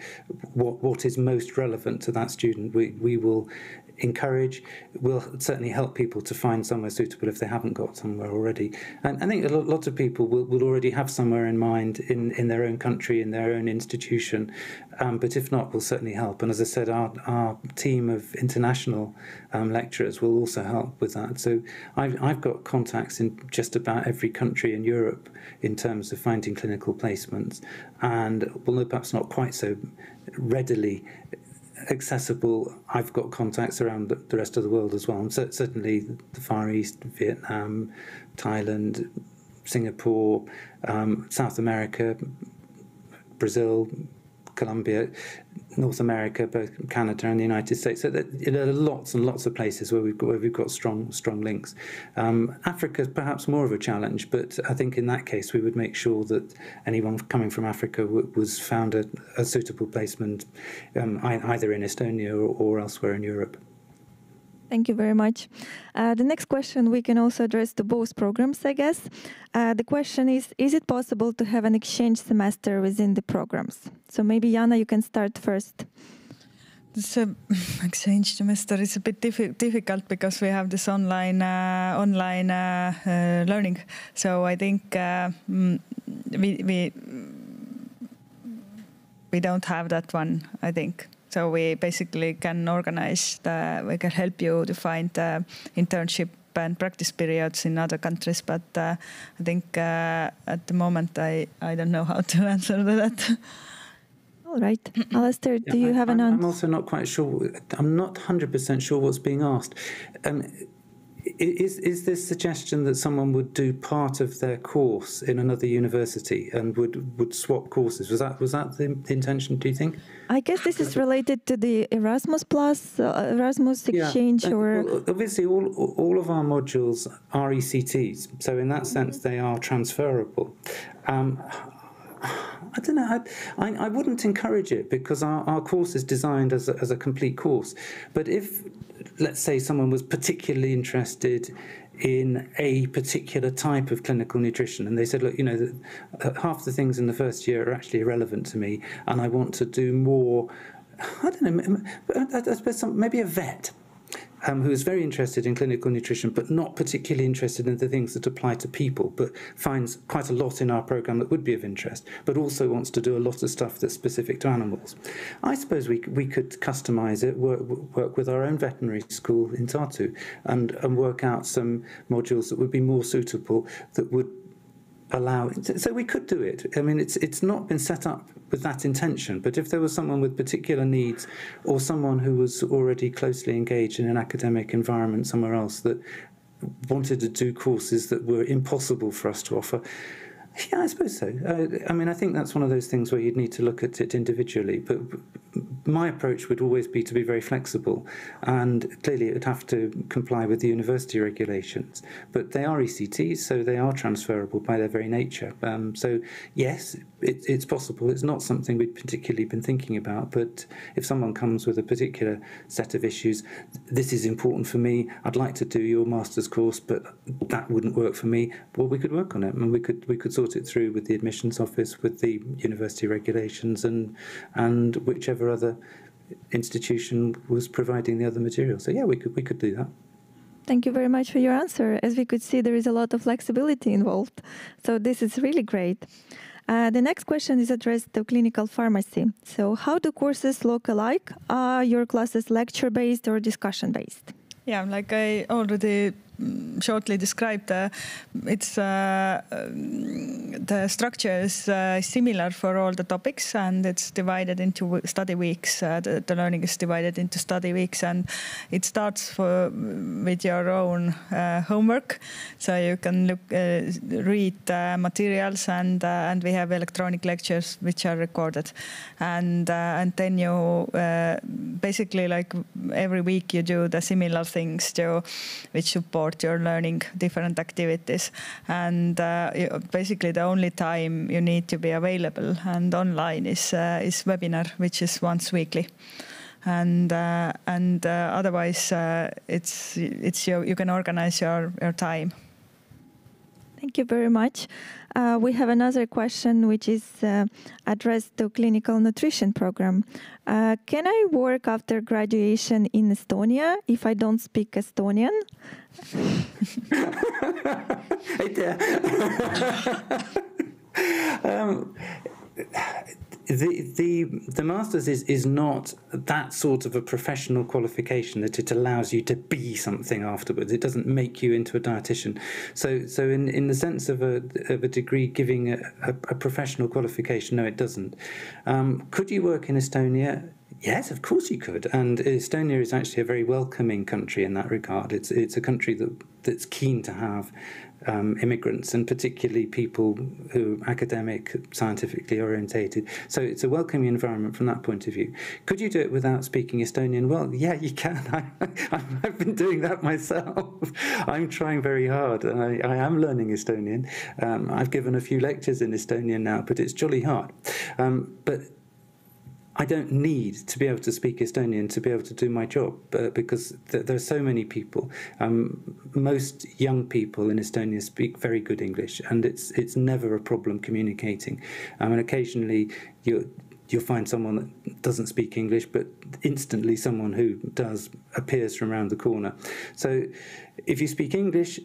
what what is most relevant to that student, we we will encourage, will certainly help people to find somewhere suitable if they haven't got somewhere already. And I think a lot of people will, will already have somewhere in mind in, in their own country, in their own institution, um, but if not, will certainly help. And as I said, our, our team of international um, lecturers will also help with that. So I've, I've got contacts in just about every country in Europe in terms of finding clinical placements, and although perhaps not quite so readily accessible. I've got contacts around the rest of the world as well, and certainly the Far East, Vietnam, Thailand, Singapore, um, South America, Brazil, Colombia, North America, both Canada and the United States. So there are lots and lots of places where we've got, where we've got strong strong links. Um, Africa is perhaps more of a challenge, but I think in that case we would make sure that anyone coming from Africa was found a, a suitable placement um, either in Estonia or, or elsewhere in Europe. Thank you very much. Uh, the next question we can also address to both programs, I guess. Uh, the question is, is it possible to have an exchange semester within the programs? So maybe Jana, you can start first. Uh, [laughs] exchange semester is a bit diffi difficult because we have this online uh, online uh, uh, learning. So I think mm, we we we don't have that one. I think. So we basically can organize the, we can help you to find the internship and practice periods in other countries, but uh, I think uh, at the moment I, I don't know how [laughs] to answer that. All right. Alastair, do you have an answer? I'm also not quite sure. I'm not 100% sure what's being asked. Um, is is this suggestion that someone would do part of their course in another university and would would swap courses? Was that was that the intention? Do you think? I guess this is related to the Erasmus Plus, uh, Erasmus exchange, yeah. or well, obviously all all of our modules are ECTS, so in that sense they are transferable. Um, I don't know. I, I, I, wouldn't encourage it because our, our course is designed as a, as a complete course. But if, let's say, someone was particularly interested in a particular type of clinical nutrition and they said look you know uh, half the things in the first year are actually irrelevant to me and i want to do more i don't know I suppose some, maybe a vet um, who is very interested in clinical nutrition but not particularly interested in the things that apply to people, but finds quite a lot in our program that would be of interest, but also wants to do a lot of stuff that's specific to animals. I suppose we, we could customize it, work, work with our own veterinary school in Tartu, and, and work out some modules that would be more suitable that would allow. So we could do it. I mean, it's it's not been set up with that intention. But if there was someone with particular needs, or someone who was already closely engaged in an academic environment somewhere else that wanted to do courses that were impossible for us to offer. Yeah, I suppose so. Uh, I mean, I think that's one of those things where you'd need to look at it individually. But my approach would always be to be very flexible, and clearly it would have to comply with the university regulations. But they are ECTs, so they are transferable by their very nature. Um, so yes, it, it's possible. It's not something we've particularly been thinking about, but if someone comes with a particular set of issues, this is important for me. I'd like to do your master's course, but that wouldn't work for me. Well, we could work on it, and we could we could sort it through with the admissions office, with the university regulations, and and whichever other institution was providing the other material. So yeah, we could we could do that. Thank you very much for your answer. As we could see, there is a lot of flexibility involved. So this is really great. Uh, the next question is addressed to clinical pharmacy. So how do courses look alike? Are your classes lecture-based or discussion-based? Yeah, like I already shortly described, it's uh, um, the structure is uh, similar for all the topics, and it's divided into study weeks. Uh, the, the, learning is divided into study weeks, and it starts for, with your own uh, homework, so you can look, uh, read materials, and and we have electronic lectures which are recorded, and and then you basically like every week you do the similar things to which support support your learning different activities. And uh, basically, the only time you need to be available and online is uh, is webinar, which is once weekly and uh, and uh, otherwise uh, it's it's you you can organize your your time Thank you very much. Uh, we have another question which is uh, addressed to clinical nutrition program. Uh, can I work after graduation in Estonia if I don't speak Estonian? [laughs] [laughs] um, the the the masters is is not that sort of a professional qualification that it allows you to be something afterwards. It doesn't make you into a dietitian. So so in in the sense of a of a degree giving a, a, a professional qualification, no, it doesn't. Um, could you work in Estonia? Yes, of course you could. And Estonia is actually a very welcoming country in that regard. It's it's a country that that's keen to have um, immigrants and particularly people who are academic, scientifically orientated. So it's a welcoming environment from that point of view. Could you do it without speaking Estonian? Well, yeah, you can. [laughs] I, have been doing that myself. [laughs] I'm trying very hard. I, I am learning Estonian. Um, I've given a few lectures in Estonian now, but it's jolly hard. Um, but I don't need to be able to speak Estonian to be able to do my job uh, because th- there are so many people. Um, most young people in Estonia speak very good English, and it's it's never a problem communicating. Um, and occasionally you you'll find someone that doesn't speak English, but instantly someone who does appears from around the corner. So if you speak English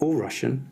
or Russian,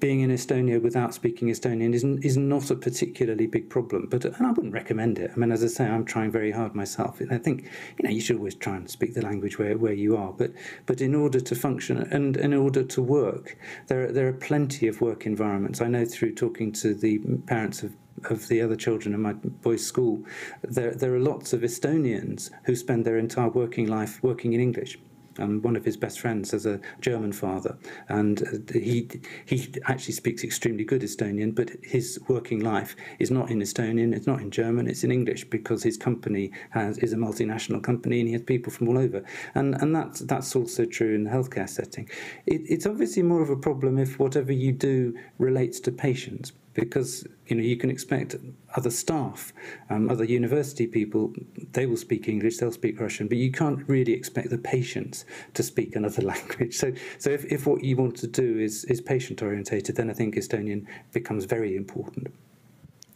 being in Estonia without speaking Estonian is, is not a particularly big problem. But and I wouldn't recommend it. I mean, as I say, I'm trying very hard myself. I think you know you should always try and speak the language where, where you are. But but in order to function and in order to work, there are, there are plenty of work environments. I know through talking to the parents of of the other children in my boys' school, there there are lots of Estonians who spend their entire working life working in English. Um, one of his best friends has a German father, and uh, he he actually speaks extremely good Estonian, but his working life is not in Estonian, it's not in German, it's in English because his company has is a multinational company and he has people from all over, and and that's that's also true in the healthcare setting. It, it's obviously more of a problem if whatever you do relates to patients because you know you can expect other staff, um, other university people, they will speak English, they'll speak Russian, but you can't really expect the patients to speak another [laughs] language. So, so if, if what you want to do is is patient orientated, then I think Estonian becomes very important.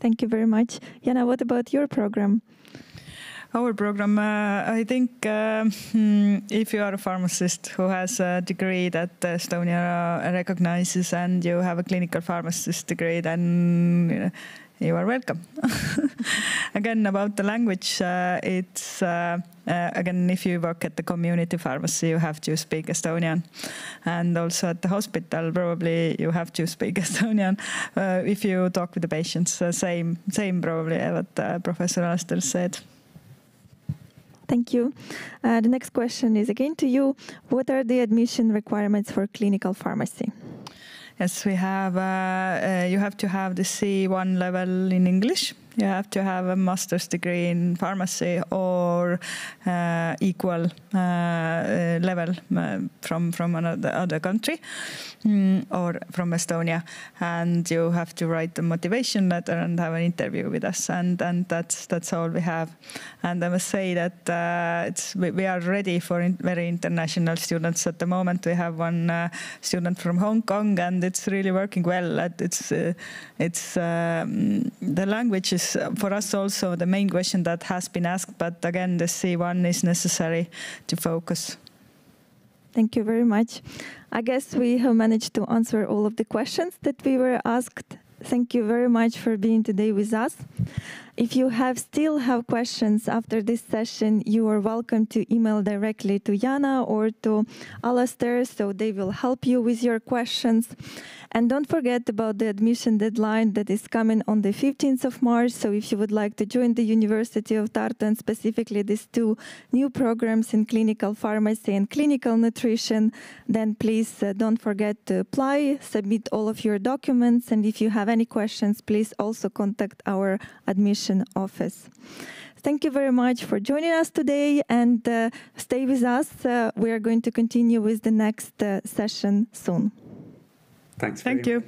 Thank you very much, Jana. What about your program? Our program, uh, I think uh, if you are a pharmacist who has a degree that Estonia recognizes and you have a clinical pharmacist degree, then you are welcome. [laughs] again, about the language, uh, it's uh, uh, again, if you work at the community pharmacy, you have to speak Estonian, and also at the hospital, probably you have to speak [laughs] Estonian. Uh, if you talk with the patients, uh, same, same probably what Professor Alastair said. Thank you. Uh, the next question is again to you. What are the admission requirements for clinical pharmacy? Yes, we have. Uh, uh, you have to have the C1 level in English You have to have a master's degree in pharmacy or equal level from from another other country or from Estonia, and you have to write a motivation letter and have an interview with us, and and that's that's all we have. And I must say that uh, it's we, we, are ready for in, very international students at the moment. We have one uh, student from Hong Kong, and it's really working well. It's uh, it's um, the language is for us also the main question that has been asked, but again, the C1 is necessary to focus. Thank you very much. I guess we have managed to answer all of the questions that we were asked. Thank you very much for being today with us. If you have still have questions after this session, you are welcome to email directly to Jana or to Alastair, so they will help you with your questions. And don't forget about the admission deadline that is coming on the 15th of March. So if you would like to join the University of Tartu and specifically these two new programs in clinical pharmacy and clinical nutrition, then please uh, don't forget to apply, submit all of your documents. And if you have any questions, please also contact our admission office. Thank you very much for joining us today and uh, stay with us. Uh, we are going to continue with the next uh, session soon. Thanks. Thank you.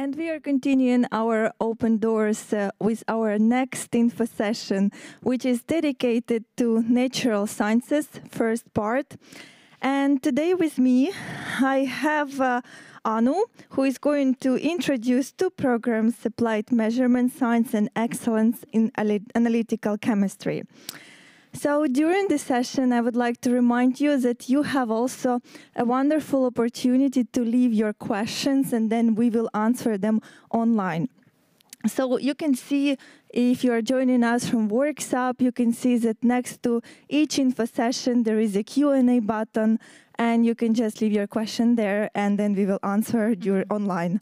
And we are continuing our open doors uh, with our next info session, which is dedicated to natural sciences, first part. And today with me, I have uh, Anu, who is going to introduce two programs, Applied Measurement Science and Excellence in Analytical Chemistry. So during this session, I would like to remind you that you have also a wonderful opportunity to leave your questions and then we will answer them online. So you can see if you are joining us from Worksup, you can see that next to each info session there is a Q&A button and you can just leave your question there and then we will answer your online.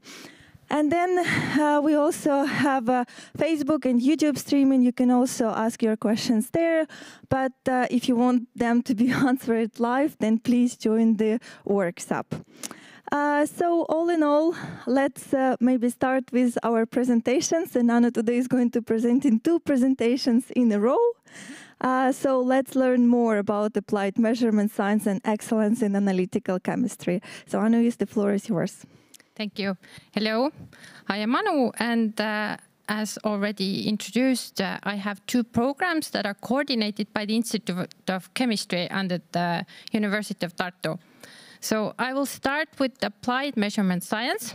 And then uh, we also have a Facebook and YouTube streaming. You can also ask your questions there. But uh, if you want them to be [laughs] answered live, then please join the workshop. Uh, so all in all, let's uh, maybe start with our presentations. And Anna today is going to present in two presentations in a row. Uh, so let's learn more about applied measurement science and excellence in analytical chemistry. So Anu, the floor is yours. Thank you. Hello, I am Anu, and uh, as already introduced, uh, I have two programs that are coordinated by the Institute of Chemistry under the University of Tartu. So I will start with applied measurement science,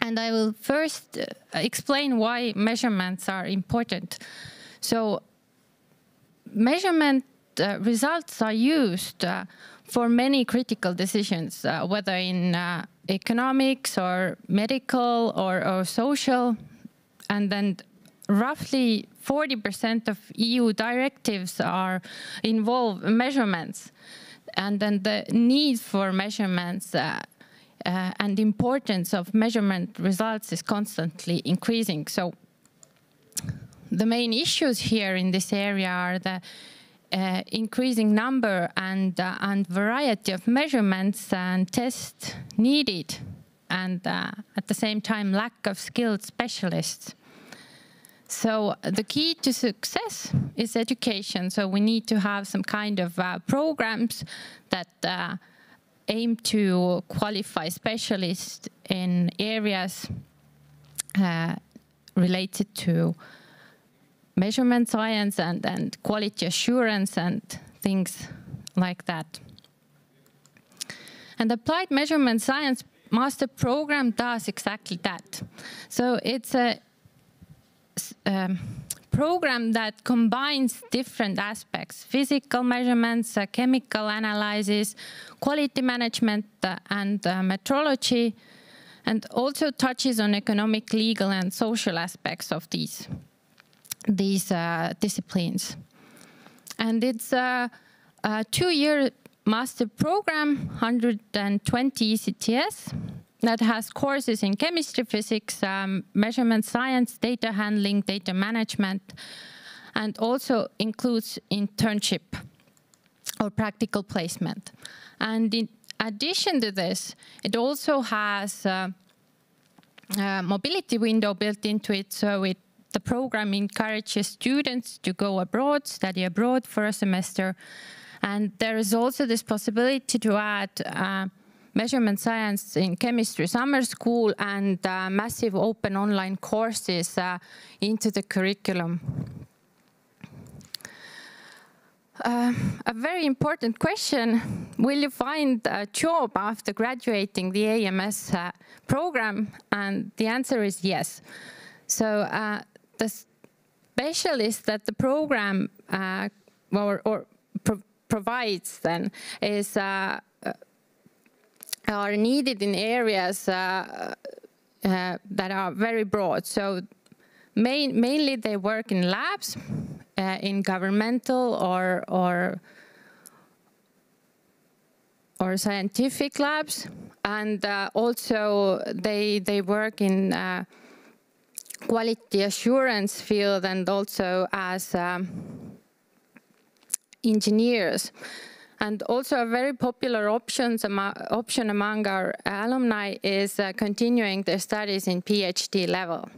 and I will first uh, explain why measurements are important. So measurement uh, results are used uh, for many critical decisions, uh, whether in economics or medical or, or social. And then roughly 40% of EU directives are involve measurements. And then the need for measurements uh, uh, and importance of measurement results is constantly increasing. So the main issues here in this area are the uh, increasing number and, uh, and variety of measurements and tests needed, and uh, at the same time, lack of skilled specialists. So the key to success is education. So we need to have some kind of uh, programs that uh, aim to qualify specialists in areas uh, related to measurement science and, and quality assurance and things like that. And the applied measurement science master program does exactly that. So it's a um, program that combines different aspects, physical measurements, uh, chemical analysis, quality management uh, and uh, metrology, and also touches on economic, legal and social aspects of these these uh, disciplines. And it's a, a two-year master program, 120 ECTS, that has courses in chemistry, physics, um, measurement science, data handling, data management, and also includes internship or practical placement. And in addition to this, it also has a, a mobility window built into it, so it the program encourages students to go abroad, study abroad for a semester. And there is also this possibility to add uh, measurement science in chemistry summer school and uh, massive open online courses uh, into the curriculum. Uh, a very important question, will you find a job after graduating the AMS uh, program? And the answer is yes. So uh, the specialist that the program uh, or, or pro provides then is uh, uh, are needed in areas uh, uh, that are very broad. So main, mainly they work in labs, uh, in governmental or or or scientific labs, and also they they work in quality assurance field and also as um, engineers. And also a very popular options option among our alumni is uh, continuing their studies in PhD level.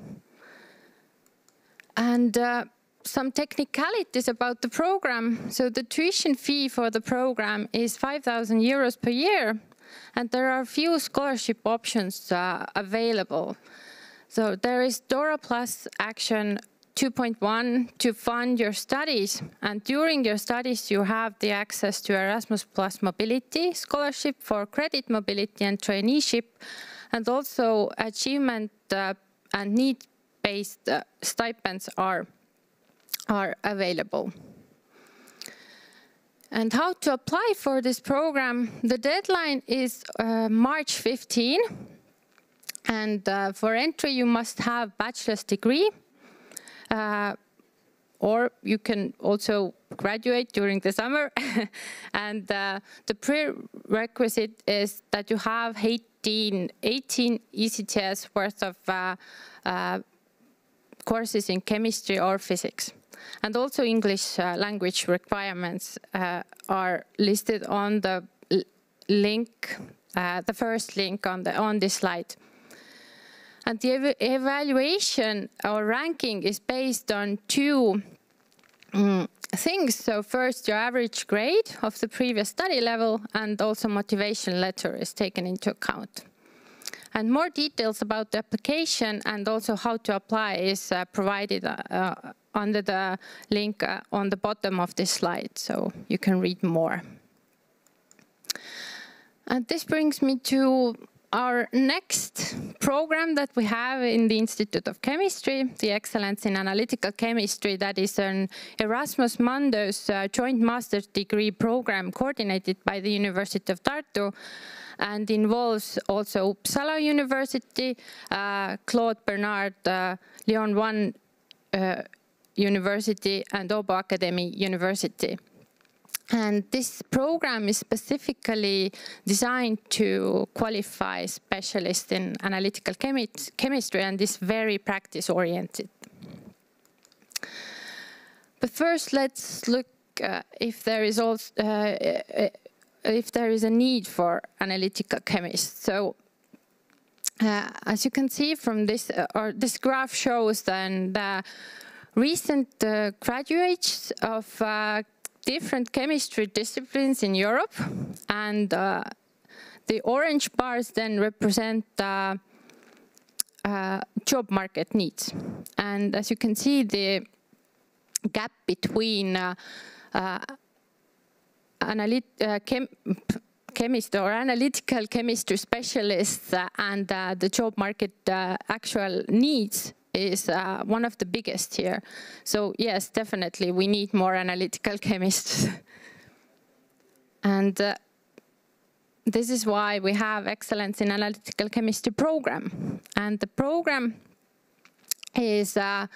And uh, some technicalities about the program. So the tuition fee for the program is 5,000 euros per year. And there are few scholarship options uh, available. So there is Dora Plus Action 2.1 to fund your studies. And during your studies, you have the access to Erasmus Plus Mobility Scholarship for credit mobility and traineeship, and also achievement uh, and need-based uh, stipends are, are available. And how to apply for this program? The deadline is uh, March 15. And uh, for entry, you must have bachelor's degree. Uh, or you can also graduate during the summer. [laughs] and uh, the prerequisite is that you have 18, 18 ECTS worth of uh, uh, courses in chemistry or physics. And also English uh, language requirements are listed on the link, the first link on, the, on this slide. And the ev evaluation or ranking is based on two um, things. So first, your average grade of the previous study level and also motivation letter is taken into account. And more details about the application and also how to apply is uh, provided uh, under the link uh, on the bottom of this slide, so you can read more. And this brings me to our next program that we have in the Institute of Chemistry, the Excellence in Analytical Chemistry, that is an Erasmus Mundus uh, joint master's degree program coordinated by the University of Tartu and involves also Uppsala University, uh, Claude Bernard uh, Lyon 1 uh, University and Åbo Akademi University. And this program is specifically designed to qualify specialists in analytical chemi chemistry and is very practice oriented. But first, let's look uh, if there is also uh, uh, if there is a need for analytical chemists. So, uh, as you can see from this, uh, or this graph shows then the recent uh, graduates of different chemistry disciplines in Europe, and uh, the orange bars then represent uh, uh, job market needs. And as you can see, the gap between uh, uh, uh, chem chemist or analytical chemistry specialists and the job market actual needs is uh, one of the biggest here. So yes, definitely we need more analytical [laughs] chemists. and uh, this is why we have Excellence in Analytical Chemistry program. And the program is uh,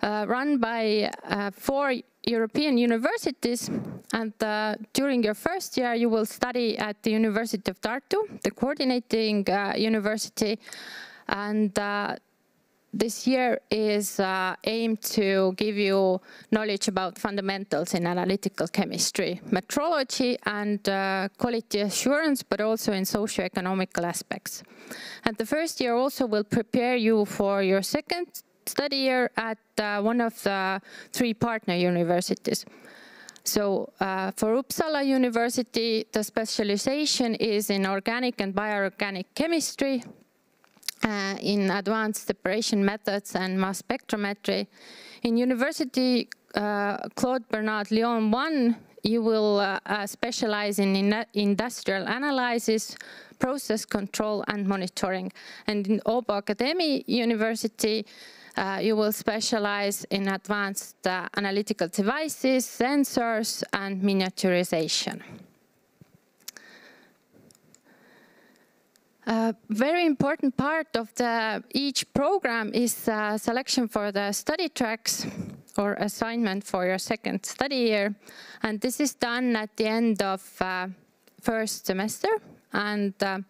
uh run by uh, four European universities. And uh, during your first year, you will study at the University of Tartu, the coordinating university. And this year is uh, aimed to give you knowledge about fundamentals in analytical chemistry, metrology and uh, quality assurance, but also in socio-economical aspects. And the first year also will prepare you for your second study year at uh, one of the three partner universities. So uh, for Uppsala University, the specialization is in organic and bioorganic chemistry, uh, in advanced separation methods and mass spectrometry. In University uh, Claude Bernard Lyon 1, you will uh, uh, specialize in, in industrial analysis, process control and monitoring. And in Åbo Akademi University, uh, you will specialize in advanced uh, analytical devices, sensors and miniaturization. A very important part of the EACH program is uh, selection for the study tracks or assignment for your second study year. And this is done at the end of uh, first semester. And uh,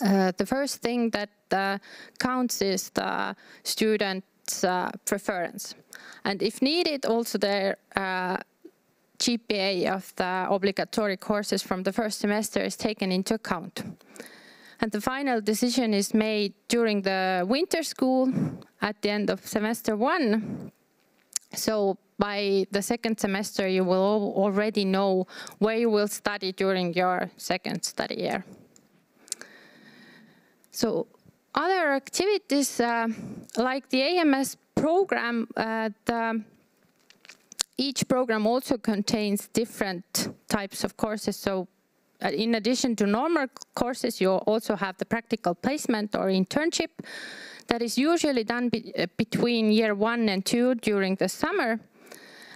uh the first thing that uh, counts is the student's uh, preference. And if needed, also their GPA of the obligatory courses from the first semester is taken into account. And the final decision is made during the winter school at the end of semester one. So by the second semester, you will already know where you will study during your second study year. So other activities uh, like the AMS program, uh, the, EACH program also contains different types of courses. So uh, in addition to normal courses, you also have the practical placement or internship that is usually done be uh, between year one and two during the summer.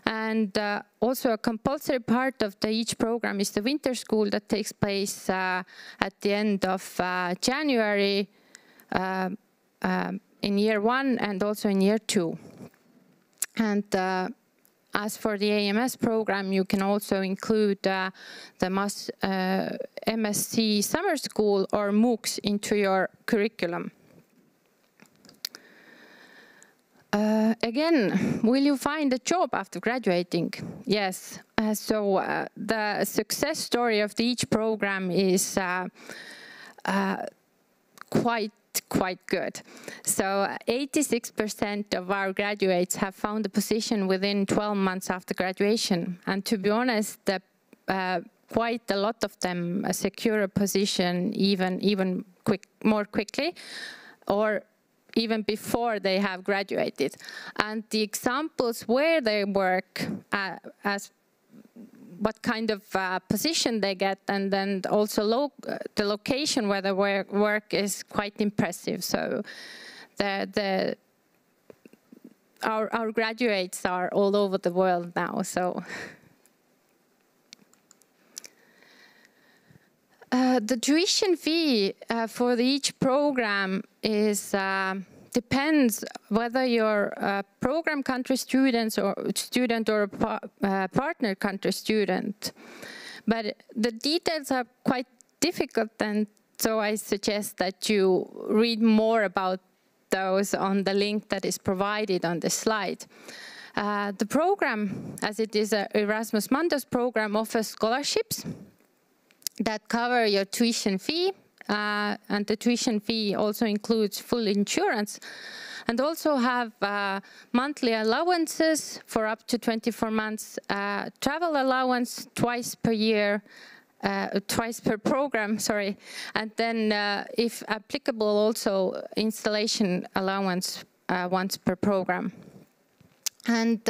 And uh, also a compulsory part of the EACH program is the winter school that takes place uh, at the end of uh, January uh, um, in year one and also in year two. And as for the AMS program, you can also include uh, the MAS, MSc summer school or MOOCs into your curriculum. Uh, again, will you find a job after graduating? Yes. Uh, so uh, the success story of EACH program is uh, uh, quite quite good. So 86% of our graduates have found a position within 12 months after graduation. And to be honest, the, uh, quite a lot of them secure a position even even quick more quickly or even before they have graduated. And the examples where they work uh, as what kind of uh, position they get and then also lo the location where they work, work is quite impressive. So the, the our, our graduates are all over the world now. So Uh, the tuition fee uh, for the EACH program is uh, depends whether you're a program country student or student or a uh, partner country student. But the details are quite difficult and so I suggest that you read more about those on the link that is provided on the slide. Uh, the program, as it is an Erasmus Mundus program, offers scholarships that cover your tuition fee. Uh, and the tuition fee also includes full insurance and also have uh, monthly allowances for up to 24 months, uh, travel allowance twice per year, uh, twice per program, [laughs] sorry, and then uh, if applicable also installation allowance uh, once per program. And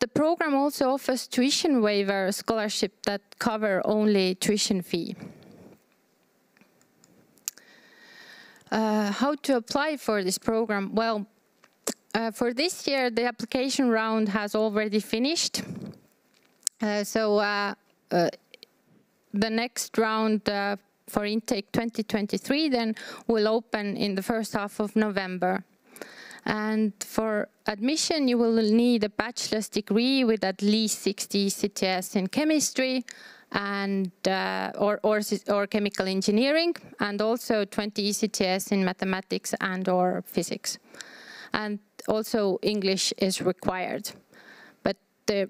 the program also offers tuition waiver scholarship that cover only tuition fee. Uh, how to apply for this program? Well, uh, for this year, the application round has already finished. Uh, so uh, uh, the next round uh, for intake 2023 then will open in the first half of November. And for admission, you will need a bachelor's degree with at least 60 CTS in chemistry and uh, or, or, or chemical engineering, and also 20 ECTS in mathematics and or physics. And also English is required. But the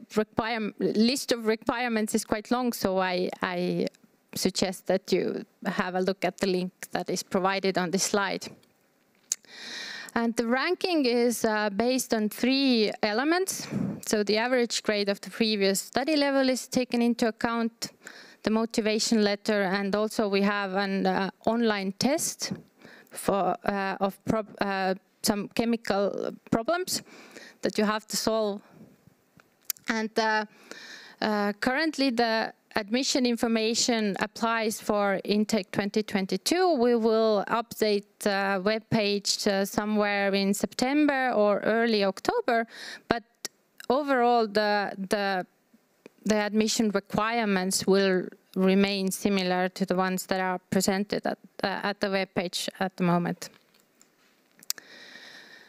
list of requirements is quite long, so I, I suggest that you have a look at the link that is provided on this slide. And the ranking is uh, based on three elements. So the average grade of the previous study level is taken into account, the motivation letter, and also we have an uh, online test for uh, of uh, some chemical problems that you have to solve. And uh, uh, currently the admission information applies for intake 2022. We will update the web page uh, somewhere in September or early October, but overall the, the, the admission requirements will remain similar to the ones that are presented at, uh, at the web page at the moment.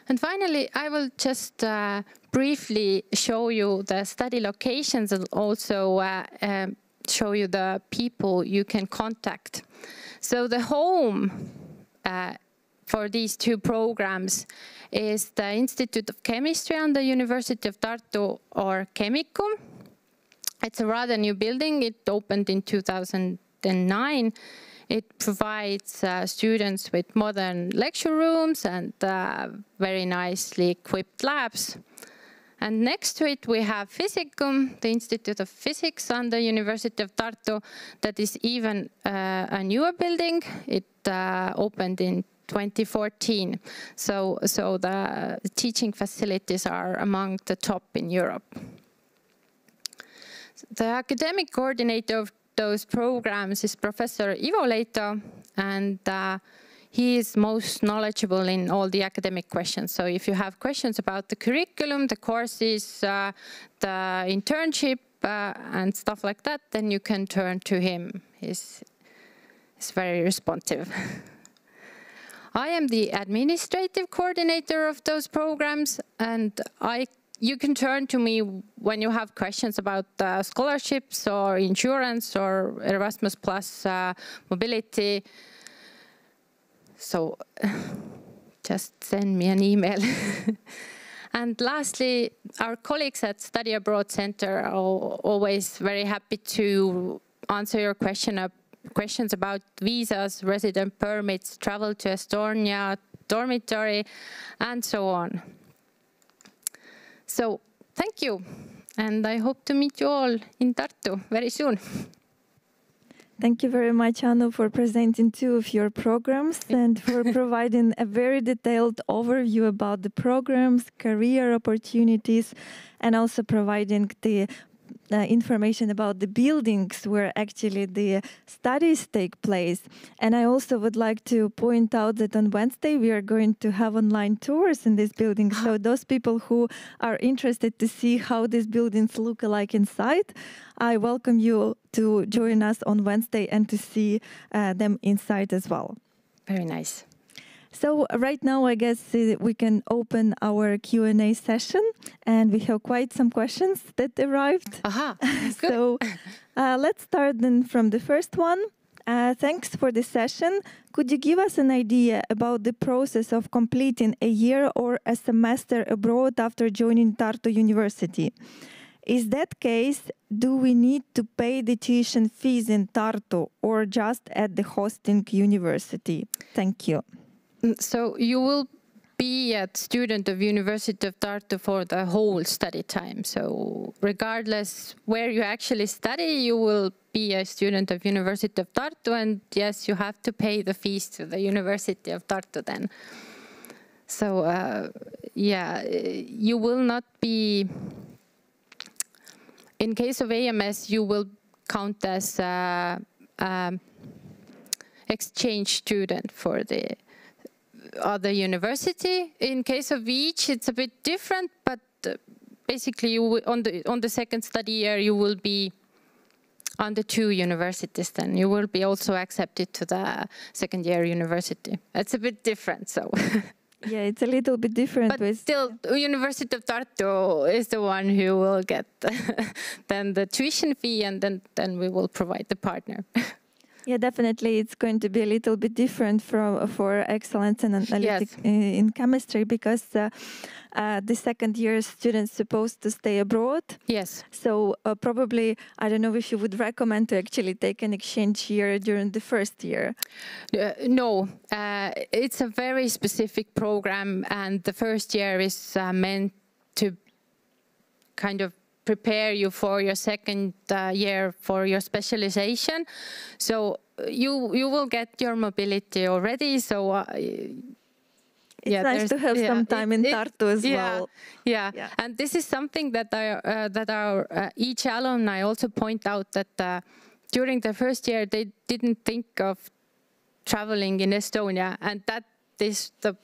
And finally, I will just uh, briefly show you the study locations and also uh, um, show you the people you can contact. So the home uh, for these two programs is the Institute of Chemistry and the University of Tartu or Chemicum. It's a rather new building. It opened in 2009. It provides uh, students with modern lecture rooms and uh, very nicely equipped labs. And next to it, we have Physicum, the Institute of Physics under the University of Tartu, that is even uh, a newer building. It uh, opened in 2014. So, so the teaching facilities are among the top in Europe. The academic coordinator of those programs is Professor Ivo Leito, and uh, he is most knowledgeable in all the academic questions. So if you have questions about the curriculum, the courses, uh, the internship, uh, and stuff like that, then you can turn to him. He's, he's very responsive. [laughs] I am the administrative coordinator of those programs, and I you can turn to me when you have questions about uh, scholarships or insurance or Erasmus Plus uh, mobility so [sighs] just send me an email. [laughs] and lastly, our colleagues at Study Abroad Center are always very happy to answer your question up, questions about visas, resident permits, travel to Estonia, dormitory, and so on. So thank you, and I hope to meet you all in Tartu very soon. [laughs] Thank you very much, Anu, for presenting two of your programs and for [laughs] providing a very detailed overview about the programs, career opportunities, and also providing the uh, information about the buildings where actually the studies take place. And I also would like to point out that on Wednesday we are going to have online tours in this building. So [gasps] those people who are interested to see how these buildings look like inside, I welcome you to join us on Wednesday and to see uh, them inside as well. Very nice. So right now, I guess uh, we can open our Q&A session, and we have quite some questions that arrived. Aha, [laughs] so uh, let's start then from the first one. Uh, thanks for the session. Could you give us an idea about the process of completing a year or a semester abroad after joining Tartu University? Is that case, do we need to pay the tuition fees in Tartu or just at the hosting university? Thank you. Mm, so you will be a student of University of Tartu for the whole study time. So regardless where you actually study, you will be a student of University of Tartu and yes, you have to pay the fees to the University of Tartu then. So uh, yeah, you will not be, in case of AMS, you will count as uh, exchange student for the other university. In case of EACH, it's a bit different, but uh, basically on the on the second study year you will be on the two universities then. You will be also accepted to the second year university. It's a bit different so. [laughs] Yeah it's a little bit different but still university of tartu is the one who will get [laughs] then the tuition fee and then then we will provide the partner [laughs] Yeah, definitely, it's going to be a little bit different from for excellence and analytic yes. in, in, chemistry because uh, uh, the second year students supposed to stay abroad. Yes. So uh, probably I don't know if you would recommend to actually take an exchange year during the first year. Uh, no, uh, it's a very specific program, and the first year is uh, meant to kind of prepare you for your second uh, year for your specialization. So uh, you you will get your mobility already. So. Uh, it's yeah, nice to have yeah, some time it, in Tartu as yeah, well. Yeah. yeah, and this is something that I, uh, that our uh, EACH alumni also point out that uh, during the first year they didn't think of traveling in Estonia, and that is the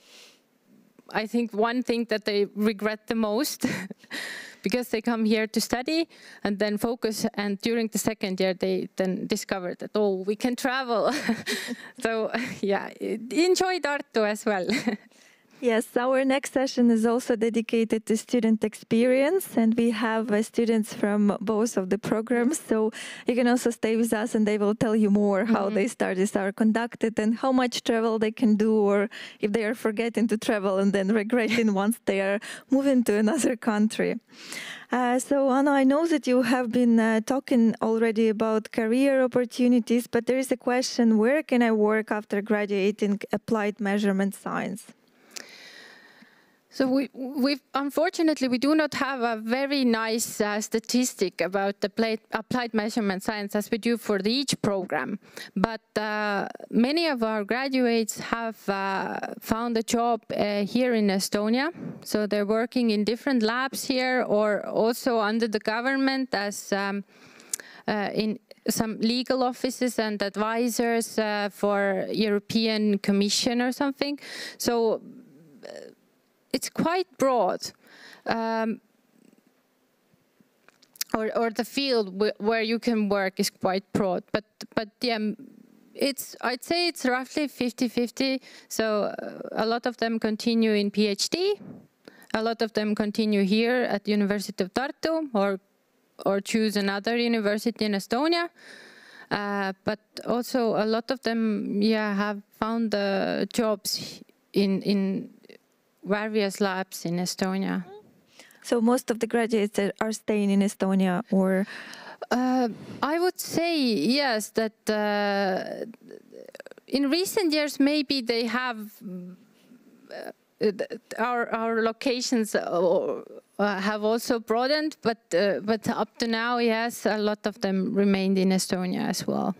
I think one thing that they regret the most [laughs] because they come here to study and then focus and during the second year they then discover that oh we can travel. [laughs] So [laughs] yeah enjoy Tartu as well [laughs] Yes, our next session is also dedicated to student experience, and we have uh, students from both of the programs. So you can also stay with us, and they will tell you more how mm -hmm. their studies are conducted and how much travel they can do, or if they are forgetting to travel and then regretting [laughs] once they are moving to another country. Uh, so Anna, I know that you have been uh, talking already about career opportunities, but there is a question: Where can I work after graduating applied measurement science? So we, we unfortunately we do not have a very nice uh, statistic about the plate, applied measurement science as we do for EACH program, but uh, many of our graduates have uh, found a job uh, here in Estonia. So they're working in different labs here or also under the government as um, uh, in some legal offices and advisors uh, for European Commission or something. So it's quite broad. Um, or, or the field where you can work is quite broad, but but yeah, it's I'd say it's roughly 50-50. So uh, a lot of them continue in PhD, a lot of them continue here at the University of Tartu or or choose another university in Estonia. Uh, but also a lot of them, yeah, have found uh, jobs in in various labs in Estonia. So most of the graduates are staying in Estonia or? Uh, I would say yes, that uh, in recent years maybe they have uh, our our locations uh, have also broadened, but uh, but up to now, yes, a lot of them remained in Estonia as well.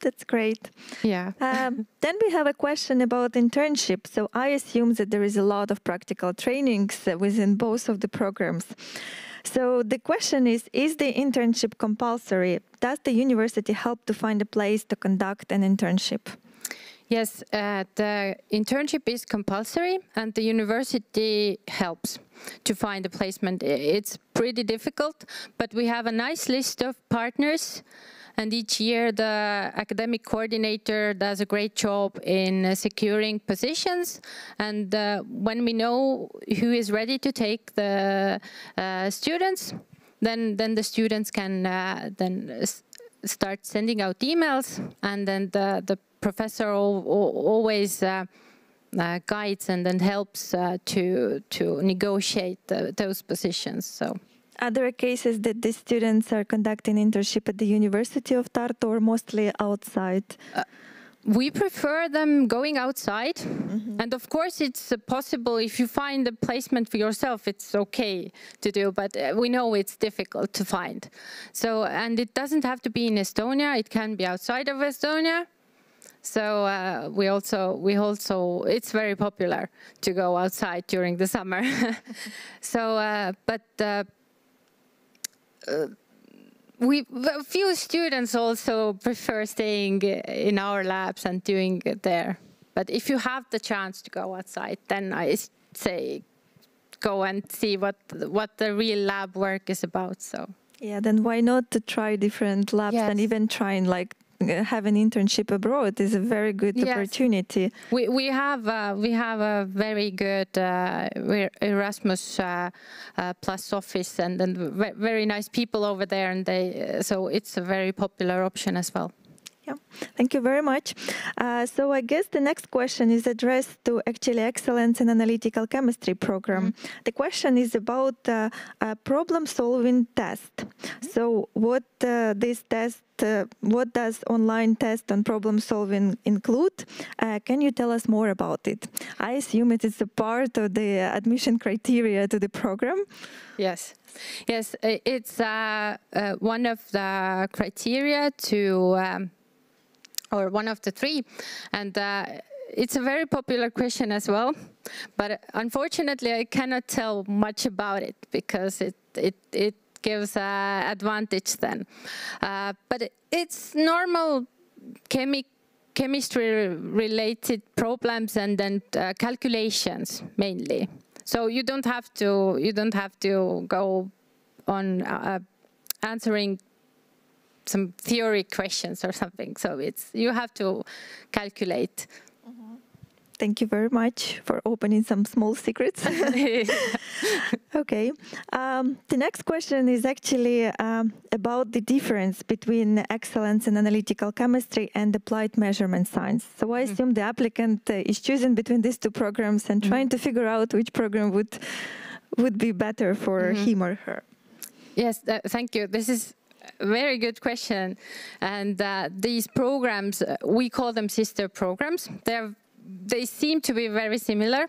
That's great. Yeah. Um, then we have a question about internship. So I assume that there is a lot of practical trainings within both of the programs. So the question is, is the internship compulsory? Does the university help to find a place to conduct an internship? Yes, uh, the internship is compulsory and the university helps to find a placement. It's pretty difficult, but we have a nice list of partners and each year, the academic coordinator does a great job in uh, securing positions. And uh, when we know who is ready to take the uh, students, then then the students can uh, then start sending out emails, and then the the professor always. Uh, uh, guides and then helps to to negotiate those positions. So are there cases that the students are conducting internship at the University of Tartu or mostly outside? Uh, we prefer them going outside. Mm -hmm. And of course, it's uh, possible if you find a placement for yourself, it's okay to do, but uh, we know it's difficult to find. So, and it doesn't have to be in Estonia, it can be outside of Estonia. So uh, we also we also it's very popular to go outside during the summer. [laughs] so, uh, but uh, Uh, we a few students also prefer staying in our labs and doing it there. But if you have the chance to go outside, then I say go and see what what the real lab work is about. So yeah, then why not to try different labs yes. and even trying like have an internship abroad is a very good yes. opportunity. We we have uh, we have a very good uh, Erasmus uh, uh Plus office and and very nice people over there, and they uh, so it's a very popular option as well. Yeah, thank you very much. Uh, so I guess the next question is addressed to actually Excellence in Analytical Chemistry program. Mm -hmm. The question is about uh, a problem-solving test. Mm -hmm. So what uh, this test, uh, what does online test on problem-solving include? Uh, can you tell us more about it? I assume it is a part of the admission criteria to the program. Yes. Yes, it's uh, one of the criteria to um, or one of the three. And uh, it's a very popular question as well, but unfortunately I cannot tell much about it because it, it, it gives uh, advantage then. Uh, but it's normal chemi chemistry related problems and then uh, calculations mainly. So you don't have to, you don't have to go on uh, answering some theory questions or something. So it's you have to calculate. Mm-hmm. Thank you very much for opening some small secrets. [laughs] okay. Um, the next question is actually um, about the difference between excellence in analytical chemistry and applied measurement science. So I mm-hmm. assume mm. the applicant uh, is choosing between these two programs and mm. trying to figure out which program would would be better for mm -hmm. him or her. Yes, uh, thank you. This is very good question. And uh, these programs, uh, we call them sister programs. They're, they seem to be very similar.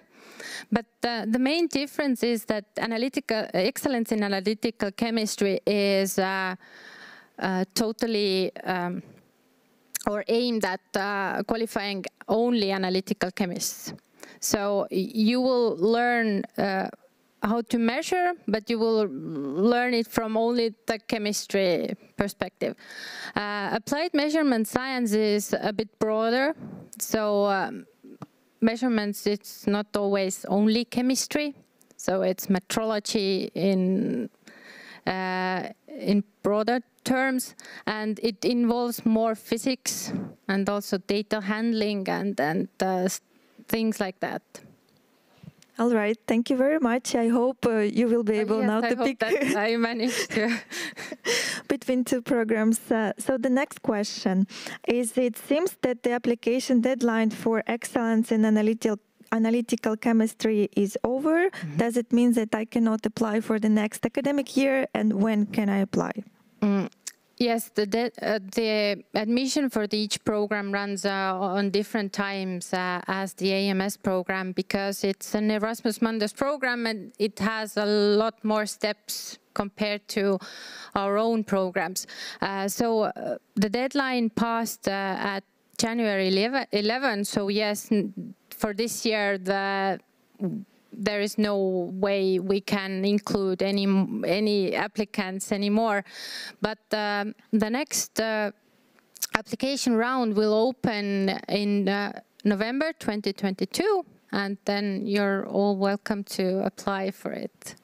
But uh, the main difference is that analytical excellence in analytical chemistry is uh, uh, totally um, or aimed at uh, qualifying only analytical chemists. So you will learn uh, how to measure, but you will learn it from only the chemistry perspective. Uh, applied measurement science is a bit broader, so um, measurements, it's not always only chemistry, so it's metrology in uh, in broader terms, and it involves more physics and also data handling and and uh, things like that. All right, thank you very much. I hope uh, you will be Uh, able yes, now I to hope pick that [laughs] I managed to. [laughs] between two programs. Uh, so the next question is: It seems that the application deadline for excellence in analytical analytical chemistry is over. Mm-hmm. Does it mean that I cannot apply for the next academic year? And when can I apply? Mm, Yes, the uh, the admission for the EACH program runs uh, on different times uh, as the AMS program because it's an Erasmus Mundus program and it has a lot more steps compared to our own programs. Uh, so uh, the deadline passed uh, at January 11, 11 so yes, for this year the there is no way we can include any any applicants anymore. But um, the next uh, application round will open in uh, November 2022, and then you're all welcome to apply for it.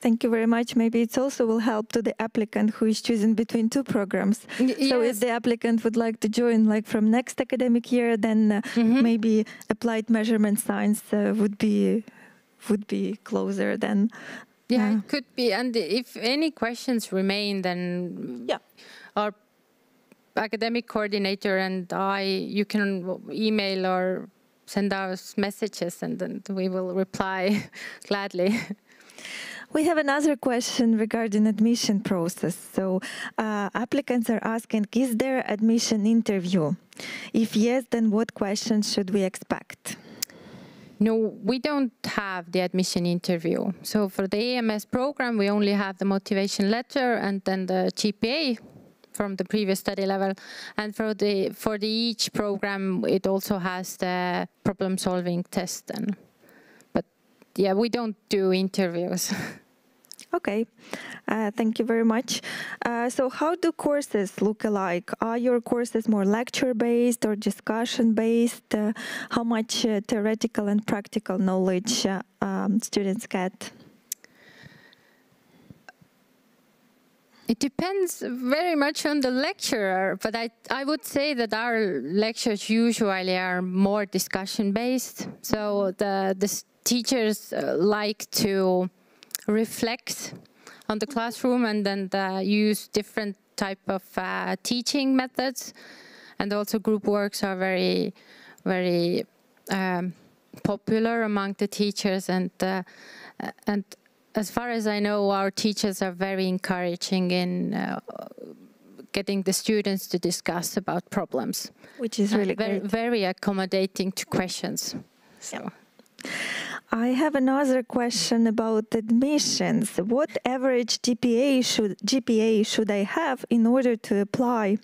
Thank you very much. Maybe it also will help to the applicant who is choosing between two programs. So if the applicant would like to join like from next academic year, then uh, Mhm. maybe applied measurement science uh, would be would be closer than. Yeah, Yeah. it could be. And if any questions remain, then Yeah. our academic coordinator and I, you can email or send us messages, and then we will reply [laughs] gladly. We have another question regarding admission process. So uh, applicants are asking, is there admission interview? If yes, then what questions should we expect? No, we don't have the admission interview. So for the AMS program, we only have the motivation letter and then the GPA from the previous study level. And for the for the EACH program, it also has the problem solving test. then. but yeah, we don't do interviews. [laughs] Okay, uh, thank you very much. Uh, so, how do courses look alike? Are your courses more lecture based or discussion based? Uh, how much uh, theoretical and practical knowledge uh, um, students get? It depends very much on the lecturer, but I, I would say that our lectures usually are more discussion based. So the, the teachers uh, like to reflect on the classroom and then uh, use different type of uh, teaching methods. And also group works are very, very um, popular among the teachers and uh, and as far as I know, our teachers are very encouraging in uh, getting the students to discuss about problems. Which is really very, very accommodating to questions. So. I have another question about admissions. What average GPA should GPA should I have in order to apply?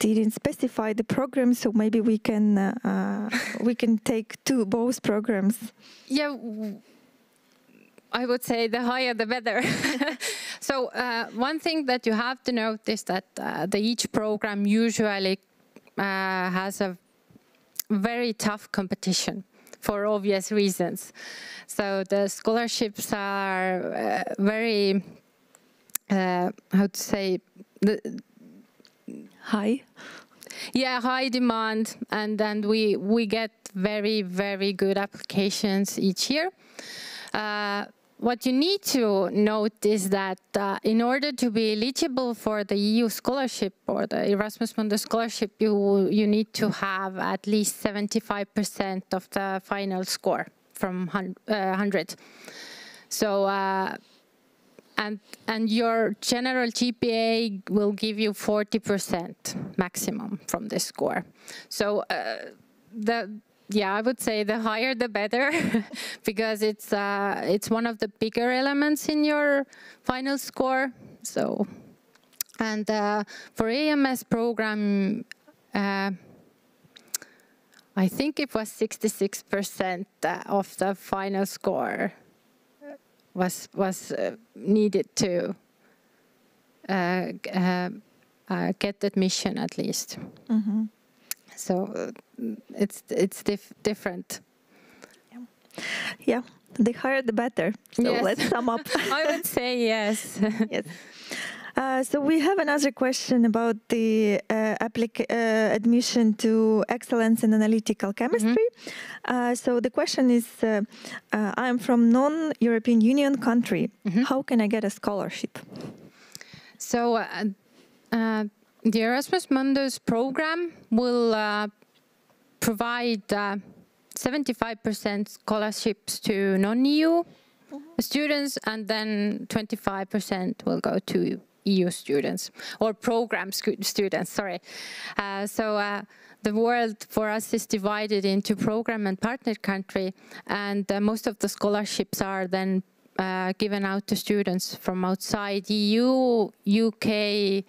Didn't specify the program, so maybe we can uh, uh, we can take two both programs. Yeah, I would say the higher the better. [laughs] so uh, one thing that you have to note is that uh, the EACH program usually uh, has a very tough competition for obvious reasons. So the scholarships are uh, very, uh, how to say, the, Hi. yeah, high demand, and then we we get very very good applications each year. Uh, what you need to note is that uh, in order to be eligible for the EU scholarship or the Erasmus Mundus scholarship, you you need to have at least 75% of the final score from uh, 100. So. Uh, and and your general GPA will give you 40% maximum from this score. So uh, the yeah, I would say the higher the better, [laughs] because it's uh, it's one of the bigger elements in your final score. So, and uh, for AMS program, uh, I think it was 66% uh, of the final score was was uh, needed to uh, get admission at least. Mm -hmm. So it's it's dif different. Yeah. yeah, the higher the better. So yes. let's sum up. [laughs] I would say yes. [laughs] yes. Uh, so we have another question about the uh, uh, admission to excellence in analytical chemistry. Mm -hmm. so the question is, uh, uh, I am from non-European Union country. Mm -hmm. How can I get a scholarship? So the Erasmus Mundus program will provide 75% scholarships to non-EU mm -hmm. students and then 25% will go to EU students or program students, sorry. Uh, so uh, the world for us is divided into program and partner country and uh, most of the scholarships are then uh, given out to students from outside EU, UK, uh,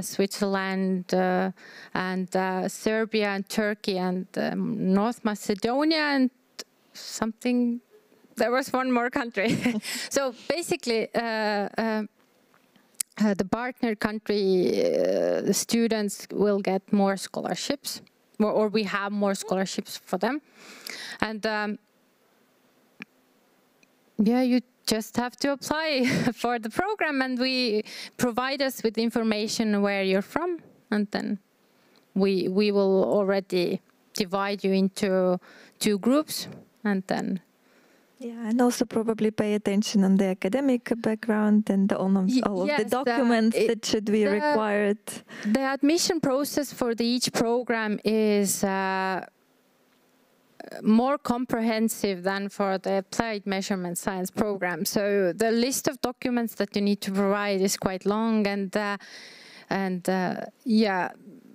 Switzerland uh, and Serbia and Turkey and um, North Macedonia and something there was one more country. [laughs] so basically, uh, uh, uh, the partner country uh, students will get more scholarships or, or, we have more scholarships for them and um, yeah you just have to apply [laughs] for the program and we provide us with information where you're from and then we we will already divide you into two groups and then yeah, and also probably pay attention on the academic background and all of, all of the documents the, that should be the, required. The admission process for the, EACH program is uh, more comprehensive than for the applied measurement science program. So the list of documents that you need to provide is quite long and uh, and uh, yeah,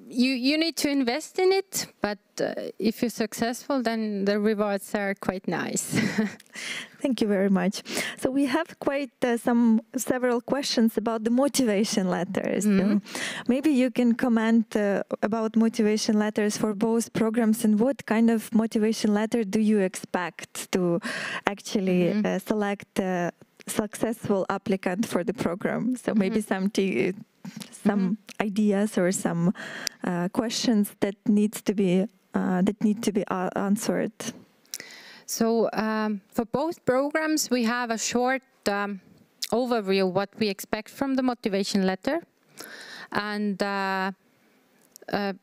you you need to invest in it, but uh, if you're successful, then the rewards are quite nice. [laughs] Thank you very much. So we have quite uh, some several questions about the motivation letters. Mm -hmm. so maybe you can comment uh, about motivation letters for both programs and what kind of motivation letter do you expect to actually mm -hmm. select a successful applicant for the program? So maybe mm -hmm. some some mm -hmm. ideas or some uh, questions that needs to be uh, that need to be uh, answered. So um, for both programs, we have a short um, overview what we expect from the motivation letter, and uh, uh,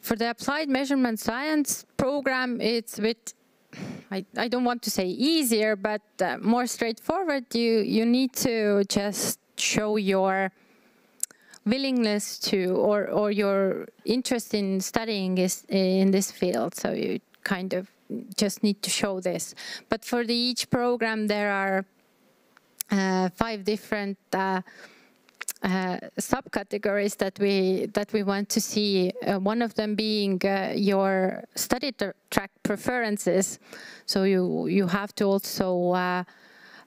for the applied measurement science program, it's a bit I, I, don't want to say easier, but uh, more straightforward. You you need to just show your willingness to or or your interest in studying is in this field so you kind of just need to show this but for the EACH program there are uh, five different uh, uh, subcategories that we that we want to see. Uh, one of them being uh, your study track preferences. So you you have to also uh,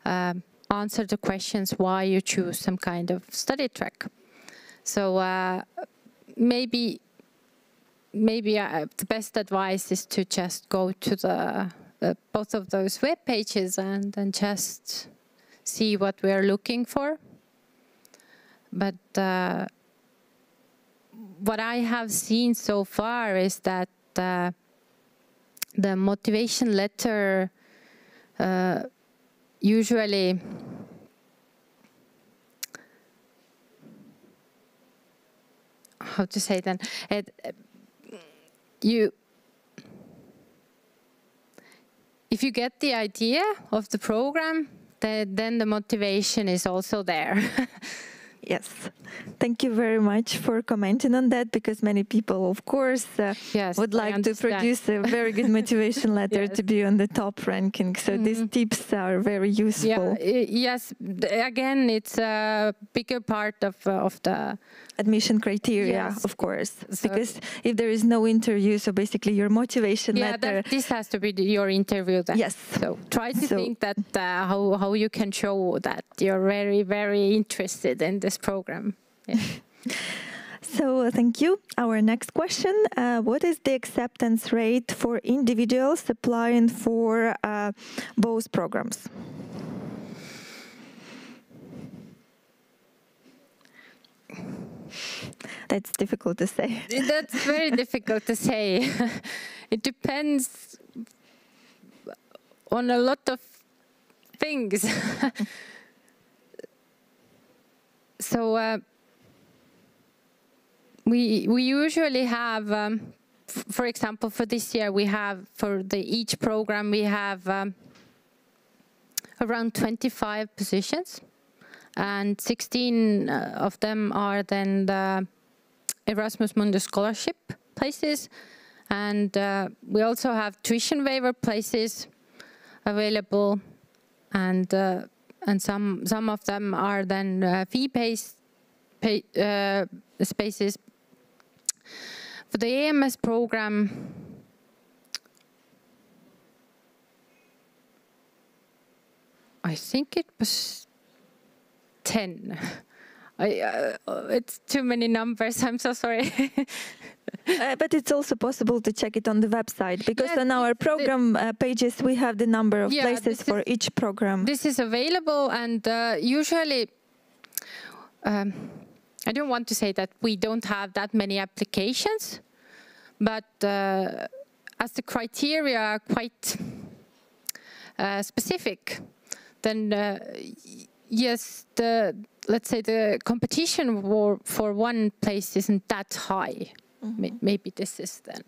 um, answer the questions why you choose some kind of study track. So uh, maybe maybe uh, the best advice is to just go to the uh, both of those web pages and then just see what we are looking for. But uh, what I have seen so far is that uh, the motivation letter uh, usually how to say then. It, you if you get the idea of the program the, then the motivation is also there [laughs] Yes, thank you very much for commenting on that because many people, of course, uh, Yes, would like to produce a very good motivation [laughs] letter Yes. to be on the top ranking. So these Mhm. tips are very useful. Yeah, yes. Again, it's a bigger part of uh, of the Admission criteria, Yes. of course, So- because if there is no interview, so basically your motivation yeah. letter. That, this has to be your interview. Then. Yes. So try to So- think that uh, how how you can show that you're very very interested in this program. Yeah. [laughs] So uh, thank you. Our next question: uh, What is the acceptance rate for individuals applying for uh, both programs? That's difficult to say. That's very [laughs] difficult to say. [laughs] it depends on a lot of things. So uh, we we usually have, um, for example, for this year we have for the EACH program we have um, around 25 positions, and 16 uh, of them are then the Erasmus Mundus scholarship places, and uh, we also have tuition waiver places available, and uh, and some some of them are then uh, fee-based pay, uh, spaces. For the AMS program, I think it was ten. I, uh, it's too many numbers. [laughs] I'm so sorry. Uh, but it's also possible to check it on the website because Yes, on our program uh, pages we have the number of Yeah, places for is- each program. this is available, and uh, usually, um, I don't want to say that we don't have that many applications, but uh, as the criteria are quite uh, specific, then uh, yes, the let's say the competition for for one place isn't that high. Mm-hmm. May- Maybe this is then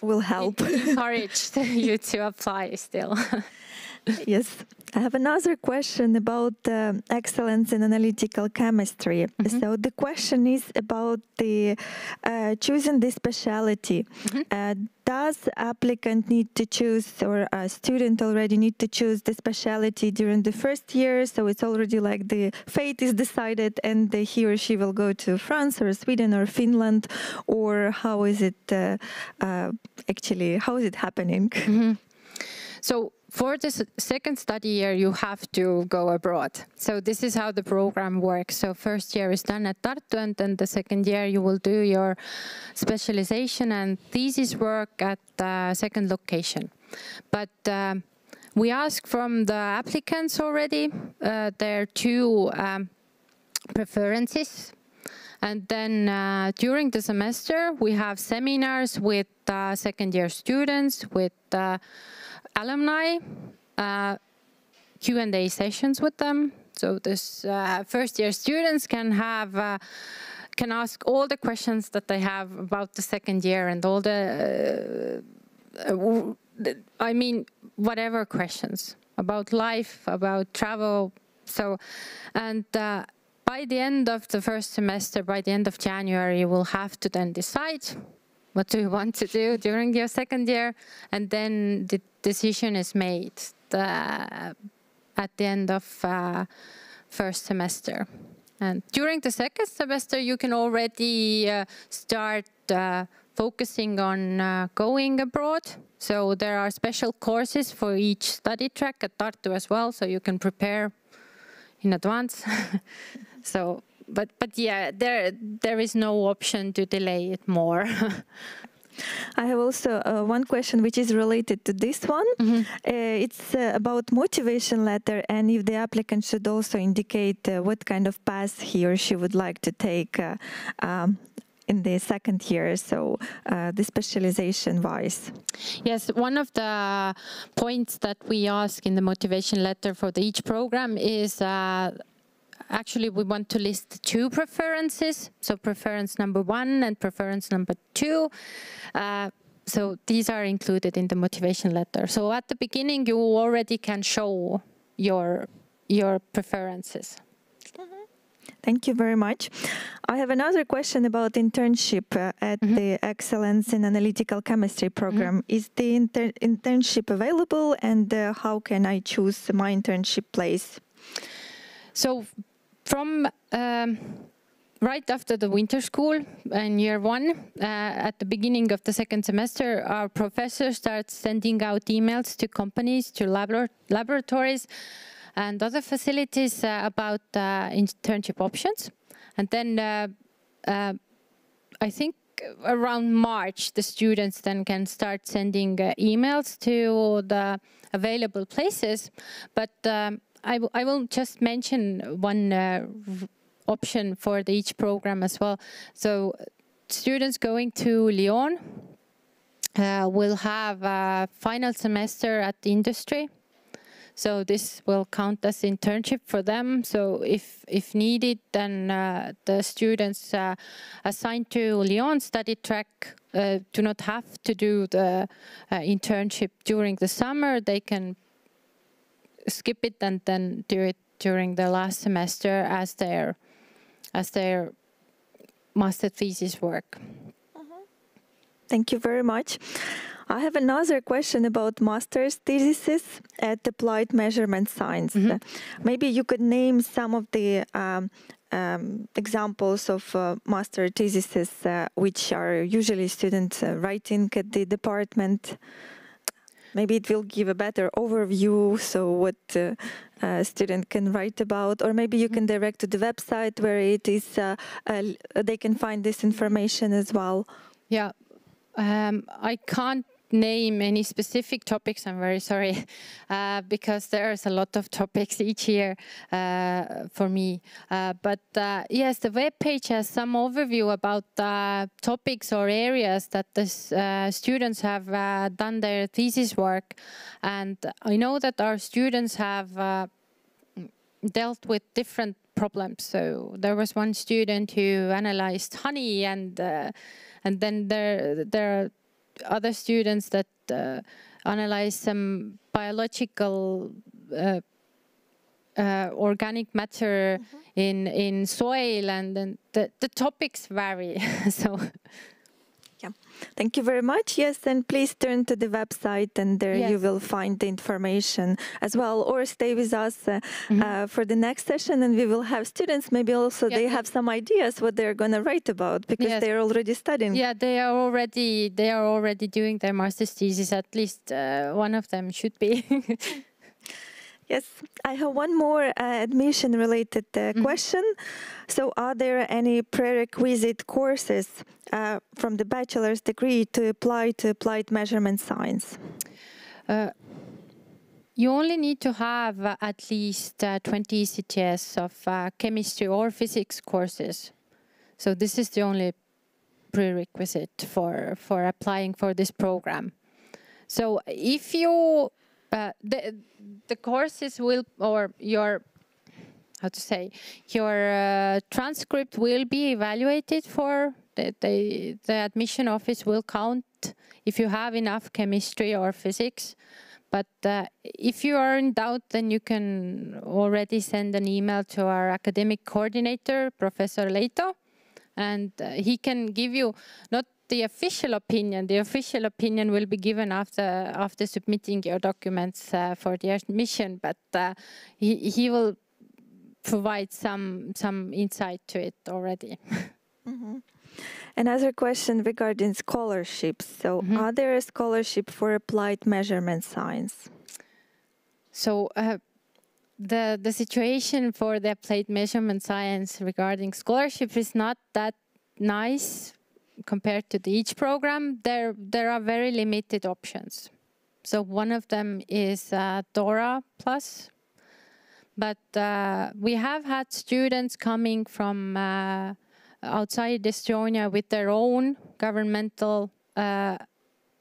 Will help. encourage [laughs] you to apply still. [laughs] [laughs] yes. I have another question about uh, excellence in analytical chemistry. Mm-hmm. So the question is about the uh, choosing the specialty. Mm-hmm. Uh, does applicant need to choose, or a student already need to choose the specialty during the first year? So it's already like the fate is decided, and the, he or she will go to France or Sweden or Finland, or how is it uh, uh, actually? How is it happening? So for the second study year, you have to go abroad. So this is how the program works. So first year is done at Tartu, and then the second year you will do your specialization and thesis work at the second location. But um, we ask from the applicants already uh, their two um, preferences. And then uh, during the semester, we have seminars with uh, second year students, with uh, alumni, uh, Q&A sessions with them. So this uh, first year students can have uh, can ask all the questions that they have about the second year and all the uh, uh, I mean whatever questions about life, about travel. So and uh, by the end of the first semester, by the end of January, you will have to then decide what do you want to do during your second year, and then the decision is made the, at the end of uh, first semester. And during the second semester, you can already uh, start uh, focusing on uh, going abroad. So there are special courses for each study track at Tartu as well, so you can prepare in advance. [laughs] so, but but yeah, there there is no option to delay it more. [laughs] I have also uh, one question which is related to this one. Mm-hmm. Uh, it's uh, about motivation letter and if the applicant should also indicate uh, what kind of path he or she would like to take uh, um, in the second year, so uh, the specialization wise. Yes, one of the points that we ask in the motivation letter for the EACH program is uh, actually we want to list two preferences. So preference number one and preference number two. Uh, so these are included in the motivation letter. So at the beginning, you already can show your your preferences. Thank you very much. I have another question about internship uh, at Mhm. the Excellence in Analytical Chemistry program. Is the inter- internship available and uh, how can I choose my internship place? So from um, right after the winter school in year one, uh, at the beginning of the second semester, our professor starts sending out emails to companies, to labor- laboratories, and other facilities uh, about uh, internship options. And then uh, uh, I think around March, the students then can start sending uh, emails to the available places. But um, I, will just mention one uh, option for the, EACH program as well. So students going to Lyon uh, will have a final semester at the industry. So this will count as internship for them. So if if needed, then uh, the students uh, assigned to Lyon study track uh, do not have to do the uh, internship during the summer. They can skip it and then do it during the last semester as their as their master thesis work. Thank you very much. I have another question about master's theses at Applied Measurement Science. Mhm. Uh, maybe you could name some of the um, um, examples of uh, master theses uh, which are usually students uh, writing at the department. Maybe it will give a better overview, so what uh, a student can write about, or maybe you can direct to the website where it is. Uh, uh, they can find this information as well. Yeah, um, I can't name any specific topics. I'm very sorry, [laughs] uh, because there's a lot of topics each year uh, for me. Uh, but uh, yes, the web page has some overview about uh, topics or areas that the uh, students have done their thesis work, and I know that our students have. Dealt with different problems. So there was one student who analyzed honey, and and then there there are other students that uh, analyze some biological. Uh, uh, organic matter in in soil and then the, the topics vary [laughs] so Thank you very much. Yes, and please turn to the website, and there you will find the information as well. Or stay with us uh, Mhm. uh, for the next session, and we will have students. Maybe also Yeah, they have some ideas what they're going to write about because Yes. they're already studying. yeah they are already they are already doing their master's thesis at least uh, one of them should be [laughs] Yes, I have one more uh, admission related uh, Mhm. question. So, are there any prerequisite courses uh, from the bachelor's degree to apply to applied measurement science? Uh, you only need to have uh, at least uh, 20 ECTS of uh, chemistry or physics courses. So this is the only prerequisite for, for applying for this program. So if you, uh, the, the courses will, or your, how to say, your uh, transcript will be evaluated for, the, the, the admission office will count if you have enough chemistry or physics. But uh, if you are in doubt, then you can already send an email to our academic coordinator, Professor Leito, and uh, he can give you not the official opinion. The official opinion will be given after after submitting your documents uh, for the admission, but uh, he he will provide some some insight to it already. [laughs] Another question regarding scholarships. So, Mhm. are there a scholarship for applied measurement science? So uh, the the situation for the applied measurement science regarding scholarship is not that nice compared to the EACH program. There there are very limited options. So one of them is uh, Dora Plus, but uh, we have had students coming from uh, outside Estonia with their own governmental uh,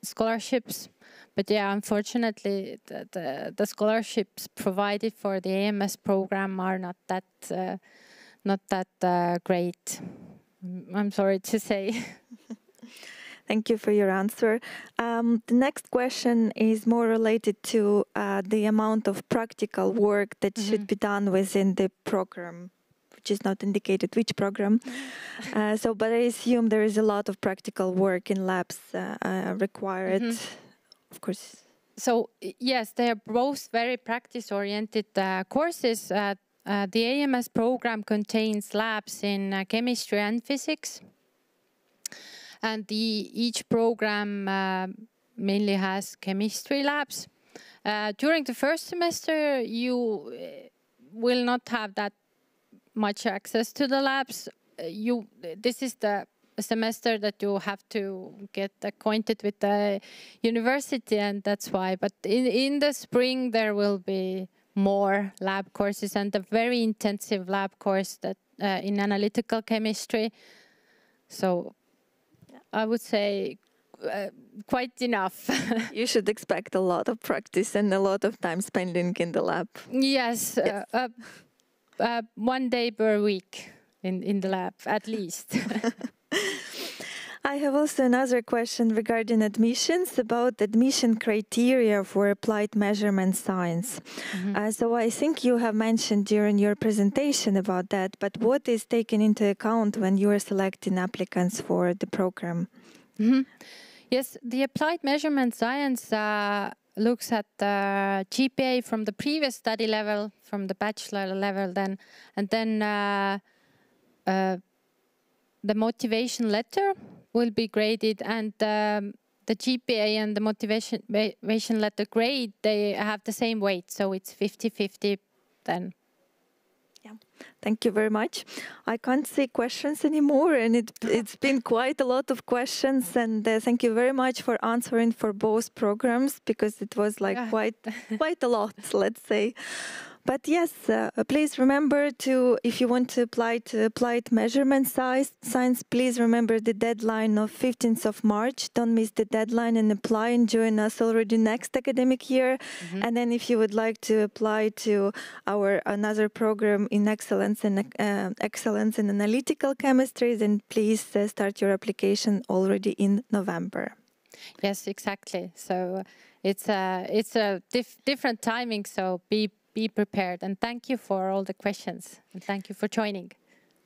scholarships. But yeah, unfortunately, the, the, the scholarships provided for the AMS program are not that uh, not that uh, great. I'm sorry to say. [laughs] Thank you for your answer. Um, the next question is more related to uh, the amount of practical work that should Mhm. be done within the program which is not indicated which program. [laughs] Uh, so, but I assume there is a lot of practical work in labs uh, uh, required, Mm-hmm. of course. So yes, they are both very practice-oriented uh, courses. Uh, uh, the AMS program contains labs in uh, chemistry and physics, and the EACH program uh, mainly has chemistry labs. Uh, during the first semester, you uh, will not have that much access to the labs. Uh, You this is the semester that you have to get acquainted with the university, and that's why. But in in the spring there will be more lab courses and a very intensive lab course that uh, in analytical chemistry. So I would say uh, quite enough. [laughs] You should expect a lot of practice and a lot of time spending in the lab. yes, uh, uh, uh, one day per week in in the lab at least. [laughs] I have also another question regarding admissions about admission criteria for applied measurement science. Uh, so I think you have mentioned during your presentation about that, but what is taken into account when you are selecting applicants for the program? Mhm. Yes, the applied measurement science uh, looks at the GPA from the previous study level, from the bachelor level, then, and then uh, uh, the motivation letter will be graded, and um, the GPA and the motivation motivation letter grade they have the same weight, so it's 50-50 then. Yeah, thank you very much. I can't see questions anymore, and it, it's been quite a lot of questions. And uh, thank you very much for answering for both programs because it was like Yeah. quite quite a lot, let's say. But yes, uh, please remember to, if you want to apply to applied measurement size, science, please remember the deadline of 15th of March. Don't miss the deadline and apply and join us already next academic year. And then if you would like to apply to our another program in excellence in uh, excellence in analytical chemistry, then please uh, start your application already in November. Yes, exactly. So it's a it's a dif- different timing. So be be prepared. And thank you for all the questions. And thank you for joining.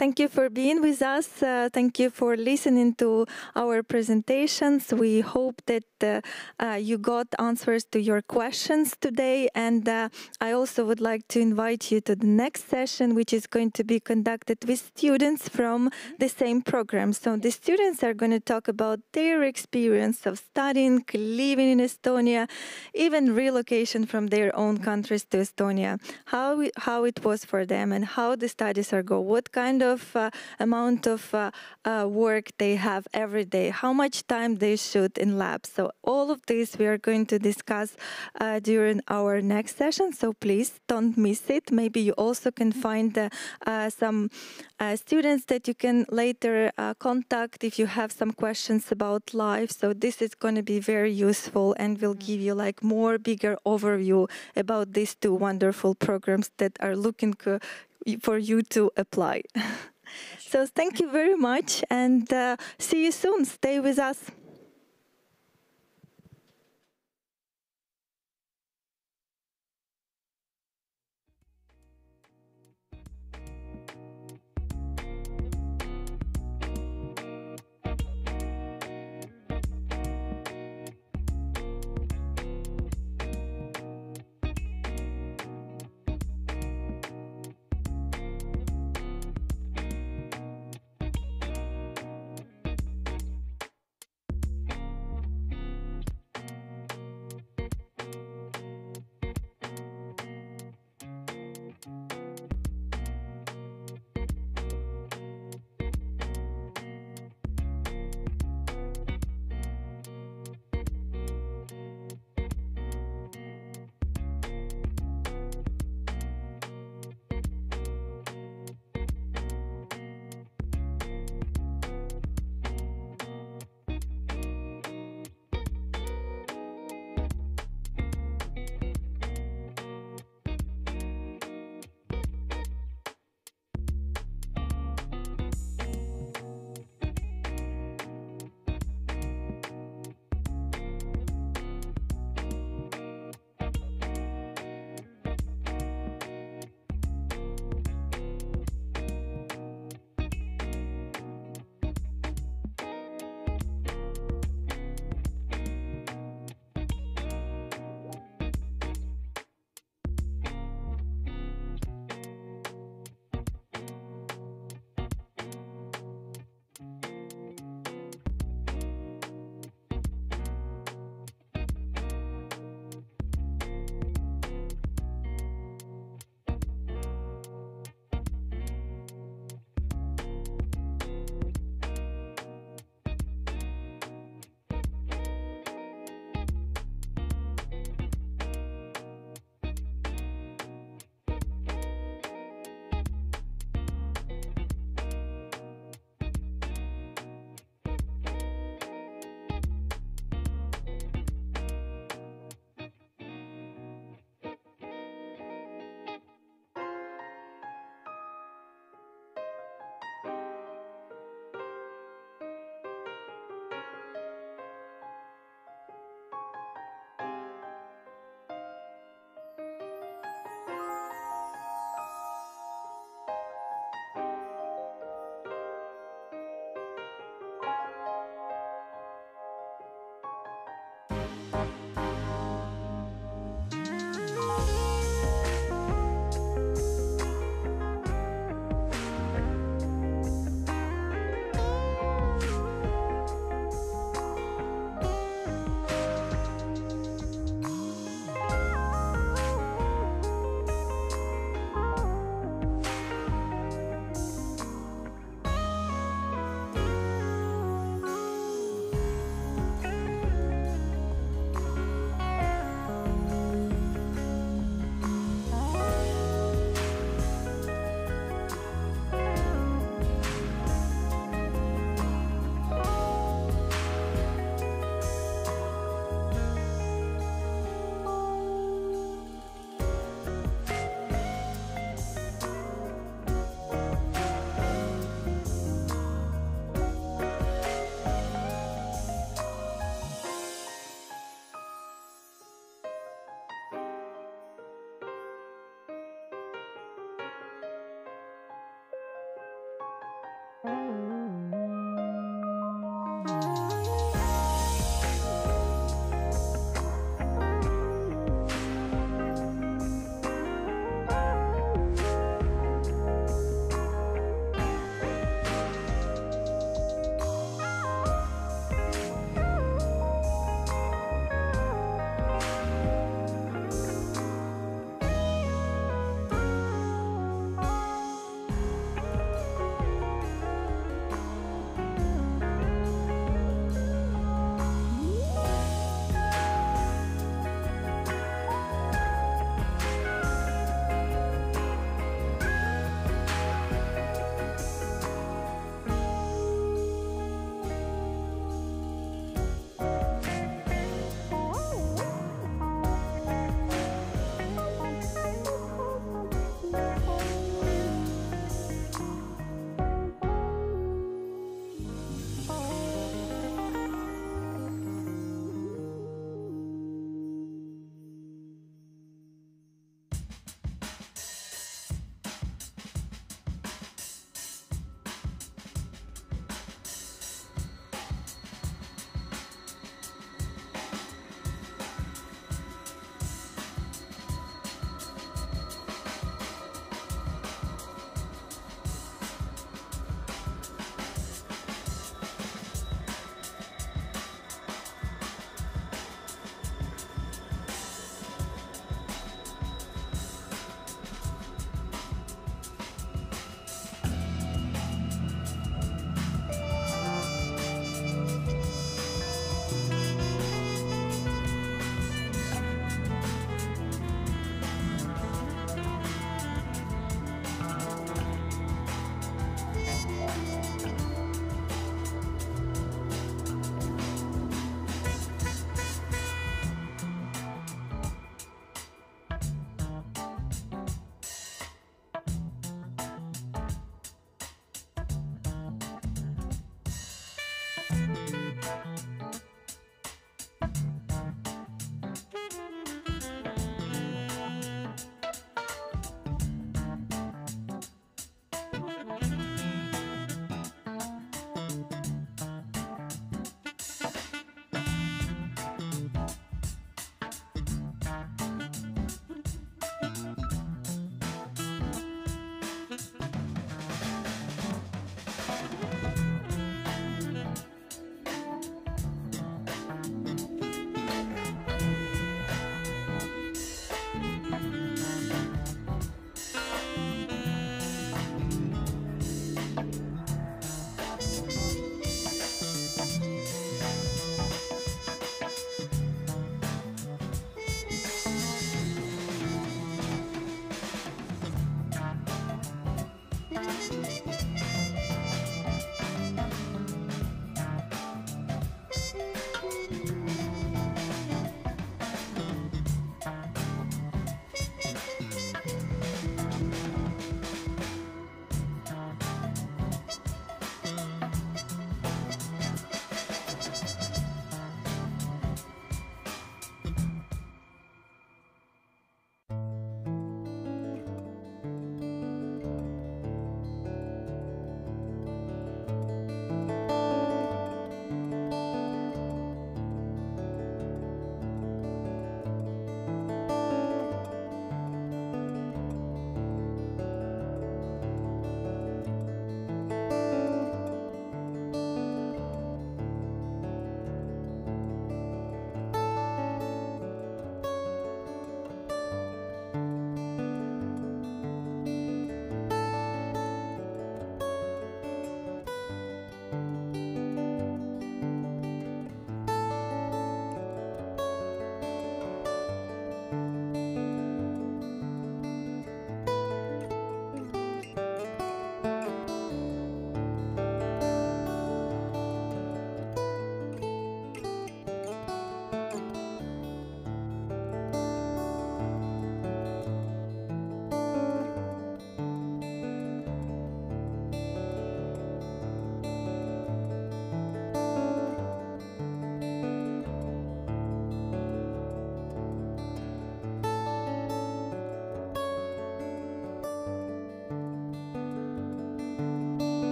Thank you for being with us. Uh, thank you for listening to our presentations. We hope that uh, uh, you got answers to your questions today. And uh, I also would like to invite you to the next session, which is going to be conducted with students from the same program. So the students are going to talk about their experience of studying, living in Estonia, even relocation from their own countries to Estonia, how how it was for them, and how the studies are going, What kind of uh, amount of uh, uh, work they have every day, how much time they shoot in labs. So all of this we are going to discuss uh, during our next session. So please don't miss it. Maybe you also can find uh, uh, some uh, students that you can later uh, contact if you have some questions about life. So this is going to be very useful and will give you like more bigger overview about these two wonderful programs that are looking for you to apply. [laughs] so thank you very much and uh, see you soon. Stay with us.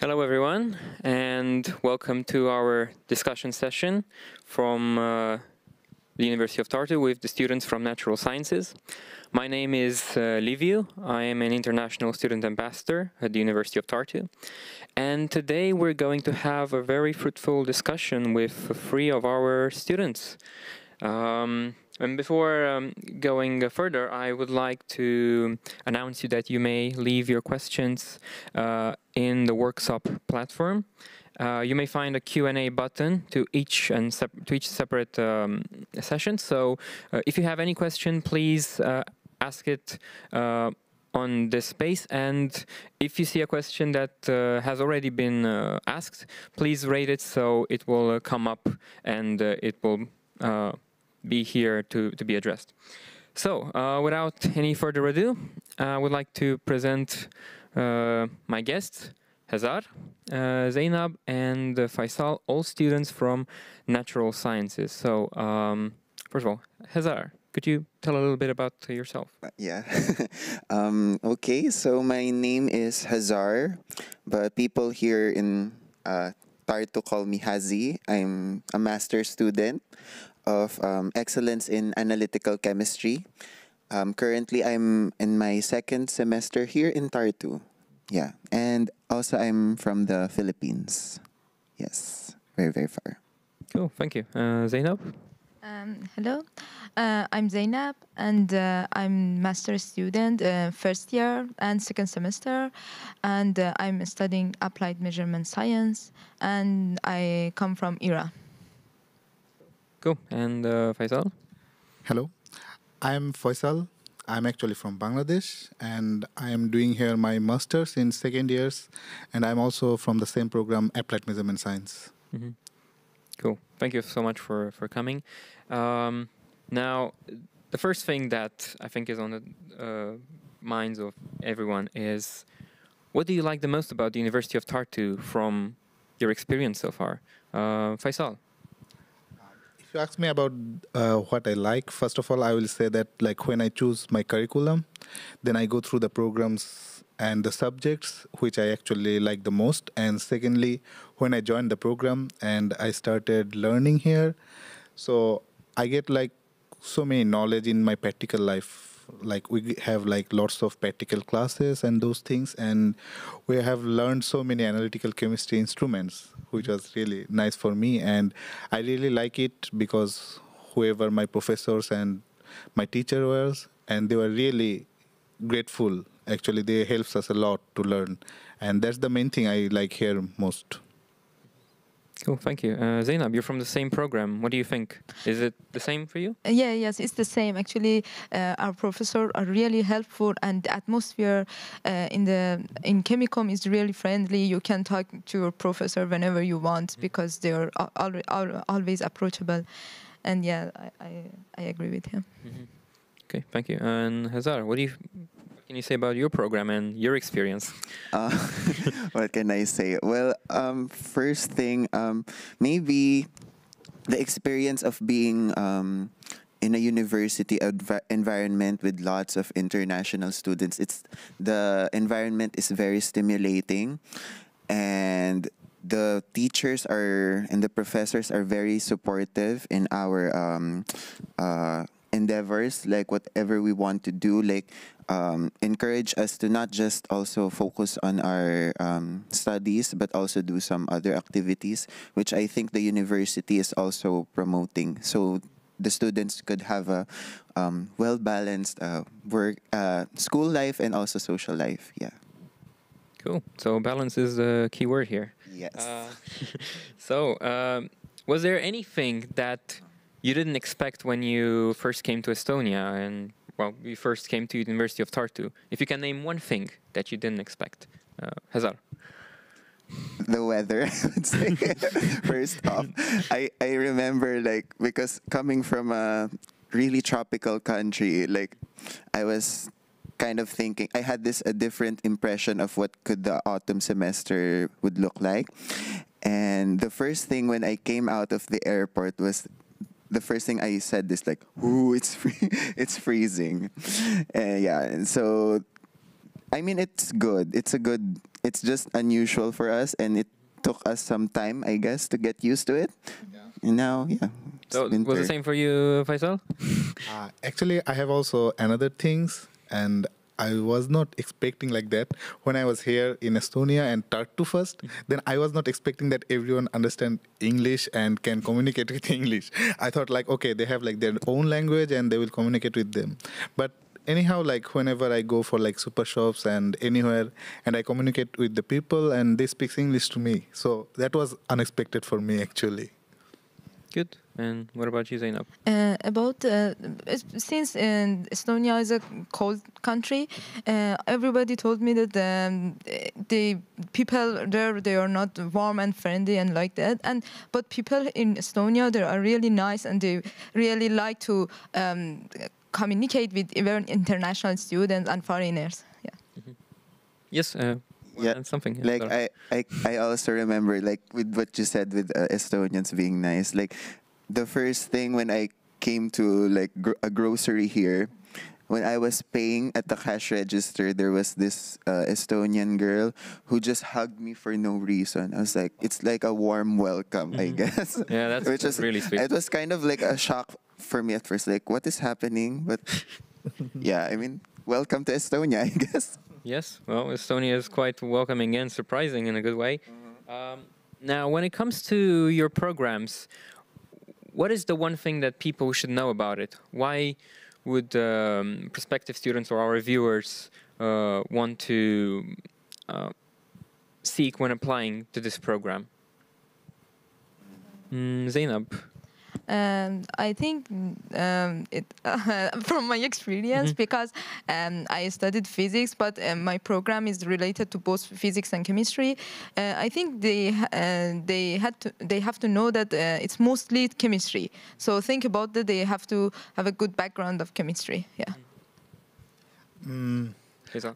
Hello, everyone, and welcome to our discussion session from uh, the University of Tartu with the students from Natural Sciences. My name is uh, Liviu. I am an international student ambassador at the University of Tartu. And today we're going to have a very fruitful discussion with three of our students. Um, and before um, going further, I would like to announce you that you may leave your questions uh, in the Workshop platform. Uh, you may find a Q&A button to each and to each separate um, session. So uh, if you have any question, please uh, ask it uh, on this space. And if you see a question that uh, has already been uh, asked, please rate it so it will come up and it will be here to, to be addressed. So without any further ado, I would like to present my guests, Hazar, Zainab, and Faisal, all students from natural sciences. So um, first of all, Hazar, could you tell a little bit about yourself? Uh, yeah. [laughs] um, okay, so my name is Hazar, but people here in uh, Tartu call me Hazi. I'm a master's student of um, excellence in analytical chemistry. Um, currently, I'm in my second semester here in Tartu. Yeah, and also I'm from the Philippines. Yes, very, very far. Cool, thank you. Uh, Zainab? Um, hello, uh, I'm Zainab, and uh, I'm master student, uh, first year and second semester, and uh, I'm studying applied measurement science, and I come from IRA. Cool, and uh, Faisal? Hello, I'm Faisal. I'm actually from Bangladesh, and I am doing here my master's in second years, and I'm also from the same program, Applied Measurement Science. Mm -hmm. Cool. Thank you so much for for coming. Um, now, the first thing that I think is on the uh, minds of everyone is, what do you like the most about the University of Tartu from your experience so far, uh, Faisal? If you ask me about uh, what I like, first of all, I will say that like when I choose my curriculum, then I go through the programs and the subjects which I actually like the most. And secondly, when I joined the program and I started learning here, so I get like so many knowledge in my practical life. Like we have like lots of practical classes and those things, and we have learned so many analytical chemistry instruments, which was really nice for me. And I really like it because whoever my professors and my teacher was, and they were really grateful actually they helps us a lot to learn and that's the main thing i like here most Cool, thank you. Uh, Zainab, you're from the same program. What do you think? Is it the same for you? Uh, yeah, yes, it's the same. Actually, uh, our professors are really helpful, and the atmosphere uh, in the in Chemicum is really friendly. You can talk to your professor whenever you want mm-hmm. because they are al al always approachable. And yeah, I, I, I agree with him. Mm -hmm. Okay, thank you. And Hazar, what do you can you say about your program and your experience? [laughs] Uh, [laughs] what can I say? Well, um, first thing, um, maybe the experience of being um, in a university environment with lots of international students. It's the environment is very stimulating, and the teachers are and the professors are very supportive in our um, uh, endeavors like whatever we want to do like um, encourage us to not just also focus on our um, studies, but also do some other activities, which I think the university is also promoting. So the students could have a um, well balanced uh, work, uh, school life, and also social life. Yeah. Cool. So balance is the key word here. Yes. Uh, [laughs] so, um, was there anything that you didn't expect when you first came to Estonia and well, we first came to University of Tartu. If you can name one thing that you didn't expect, uh, Hazar. The weather, [laughs] I would say. [laughs] first off, I, I remember like because coming from a really tropical country, like I was kind of thinking I had this a different impression of what could the autumn semester would look like. And the first thing when I came out of the airport was the first thing I said is like, "Ooh, it's free- [laughs] it's freezing," and yeah, and so I mean, it's good. It's a good. It's just unusual for us, and it took us some time, I guess, to get used to it. And now, yeah. So been was the same for you, Faisal? Uh, actually, I have also another things, and I was not expecting like that when I was here in Estonia and Tartu first. Then I was not expecting that everyone understand English and can communicate [laughs] with English. I thought like, okay, they have like their own language and they will communicate with them. But anyhow, like whenever I go for like super shops and anywhere, and I communicate with the people and they speak English to me. So that was unexpected for me actually. Good. And what about you, Zainab? Uh, about uh, since uh, Estonia is a cold country, uh, everybody told me that um, the people there they are not warm and friendly and like that. And but people in Estonia they are really nice and they really like to um, communicate with even international students and foreigners. Yeah. Yes. Yeah, and something. yeah, like sorry. I, I I also remember like with what you said with uh, Estonians being nice. Like the first thing when I came to like gr- a grocery here, when I was paying at the cash register, there was this uh, Estonian girl who just hugged me for no reason. I was like, it's like a warm welcome, I Mhm. guess. [laughs] yeah, that's, Which really sweet. It was kind of like a shock for me at first. Like, what is happening? But [laughs] yeah, I mean, welcome to Estonia, [laughs] I guess. Yes, well, Estonia is quite welcoming and surprising in a good way. Um, now, when it comes to your programs, what is the one thing that people should know about it? Why would um, prospective students or our viewers uh, want to uh, seek when applying to this program? Mm, Zainab. Um, I think um, it [laughs] from my experience Mhm. because um, I studied physics, but um, my program is related to both physics and chemistry. Uh, I think they uh, they had to they have to know that uh, it's mostly chemistry. So think about that. They have to have a good background of chemistry. Yeah. Mm,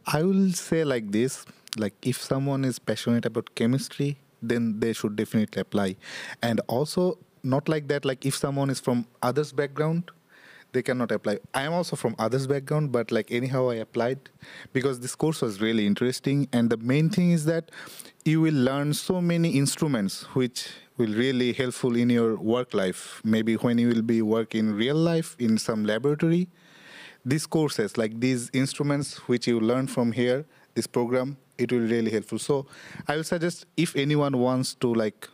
I will say like this like if someone is passionate about chemistry then they should definitely apply and also not like that like if someone is from others background they cannot apply. I am also from others background but like anyhow i applied because this course was really interesting. And the main thing is that you will learn so many instruments which will really helpful in your work life. Maybe when you will be work in real life in some laboratory these courses like these instruments which you learn from here this program it will really helpful. So i will suggest if anyone wants to like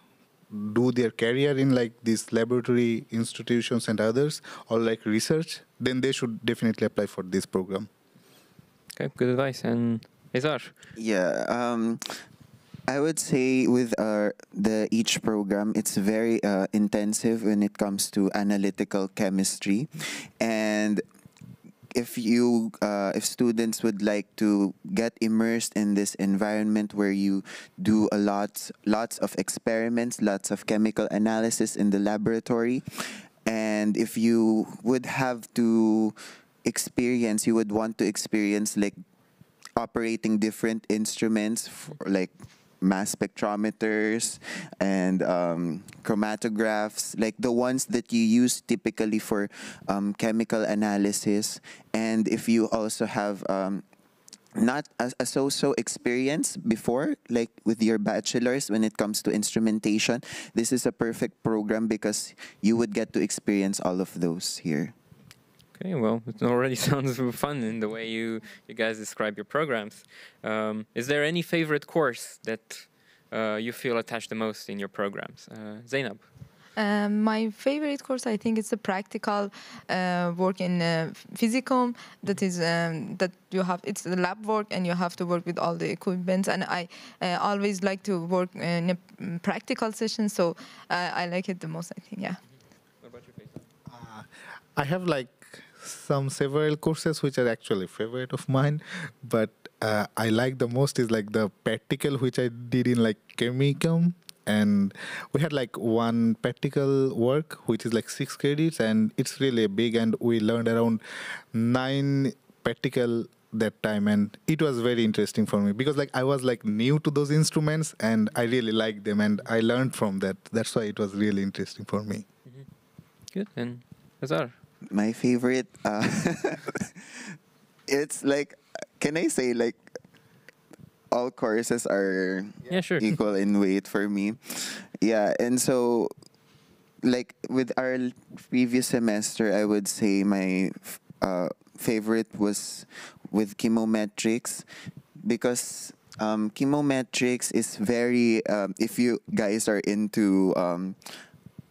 do their career in like these laboratory institutions and others or like research then they should definitely apply for this program Okay, good advice. And Hazar. Yeah, um, I would say with our the EACH program, it's very uh, intensive when it comes to analytical chemistry, and if you uh, if students would like to get immersed in this environment where you do a lot lots of experiments, lots of chemical analysis in the laboratory, and if you would have to experience, you would want to experience like operating different instruments for, like mass spectrometers and um, chromatographs, like the ones that you use typically for um, chemical analysis. And if you also have um, not a, a so-so experience before, like with your bachelor's when it comes to instrumentation, this is a perfect program because you would get to experience all of those here. Okay, well, it [laughs] already sounds fun in the way you, you guys describe your programs. Um, is there any favorite course that uh, you feel attached the most in your programs? Uh, Zainab. Um, my favorite course, I think, is the practical uh, work in uh, physicum. That is um, that you have. It's the lab work, and you have to work with all the equipment. And I uh, always like to work in a mm, practical session, so uh, I like it the most. I think, yeah. What about you, Faisal? Uh, I have like some several courses which are actually favorite of mine, but uh, I like the most is like the practical which I did in like chemicum, and we had like one practical work which is like six credits, and it's really big, and we learned around nine practical that time and it was very interesting for me because like i was like new to those instruments and i really liked them and i learned from that that's why it was really interesting for me Good. And Hazar. My favorite, uh, [laughs] it's like, can I say like all courses are Yeah, sure. [laughs] equal in weight for me. Yeah, and so like with our previous semester, I would say my f- uh, favorite was with chemometrics because um, chemometrics is very um, if you guys are into um,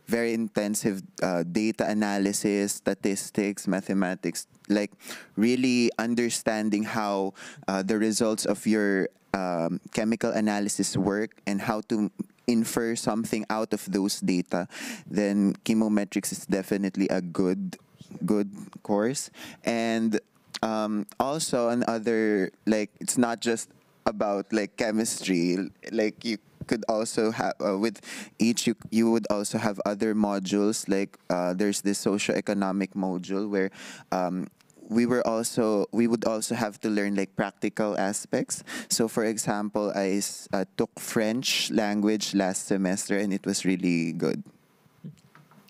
very intensive uh, data analysis, statistics, mathematics, like really understanding how uh, the results of your um, chemical analysis work and how to infer something out of those data, then chemometrics is definitely a good good course. And um, also another like it's not just about like chemistry like you could also have uh, with EACH you, you would also have other modules like uh, there's this socioeconomic module where um, we were also we would also have to learn like practical aspects so for example i uh, took french language last semester and it was really good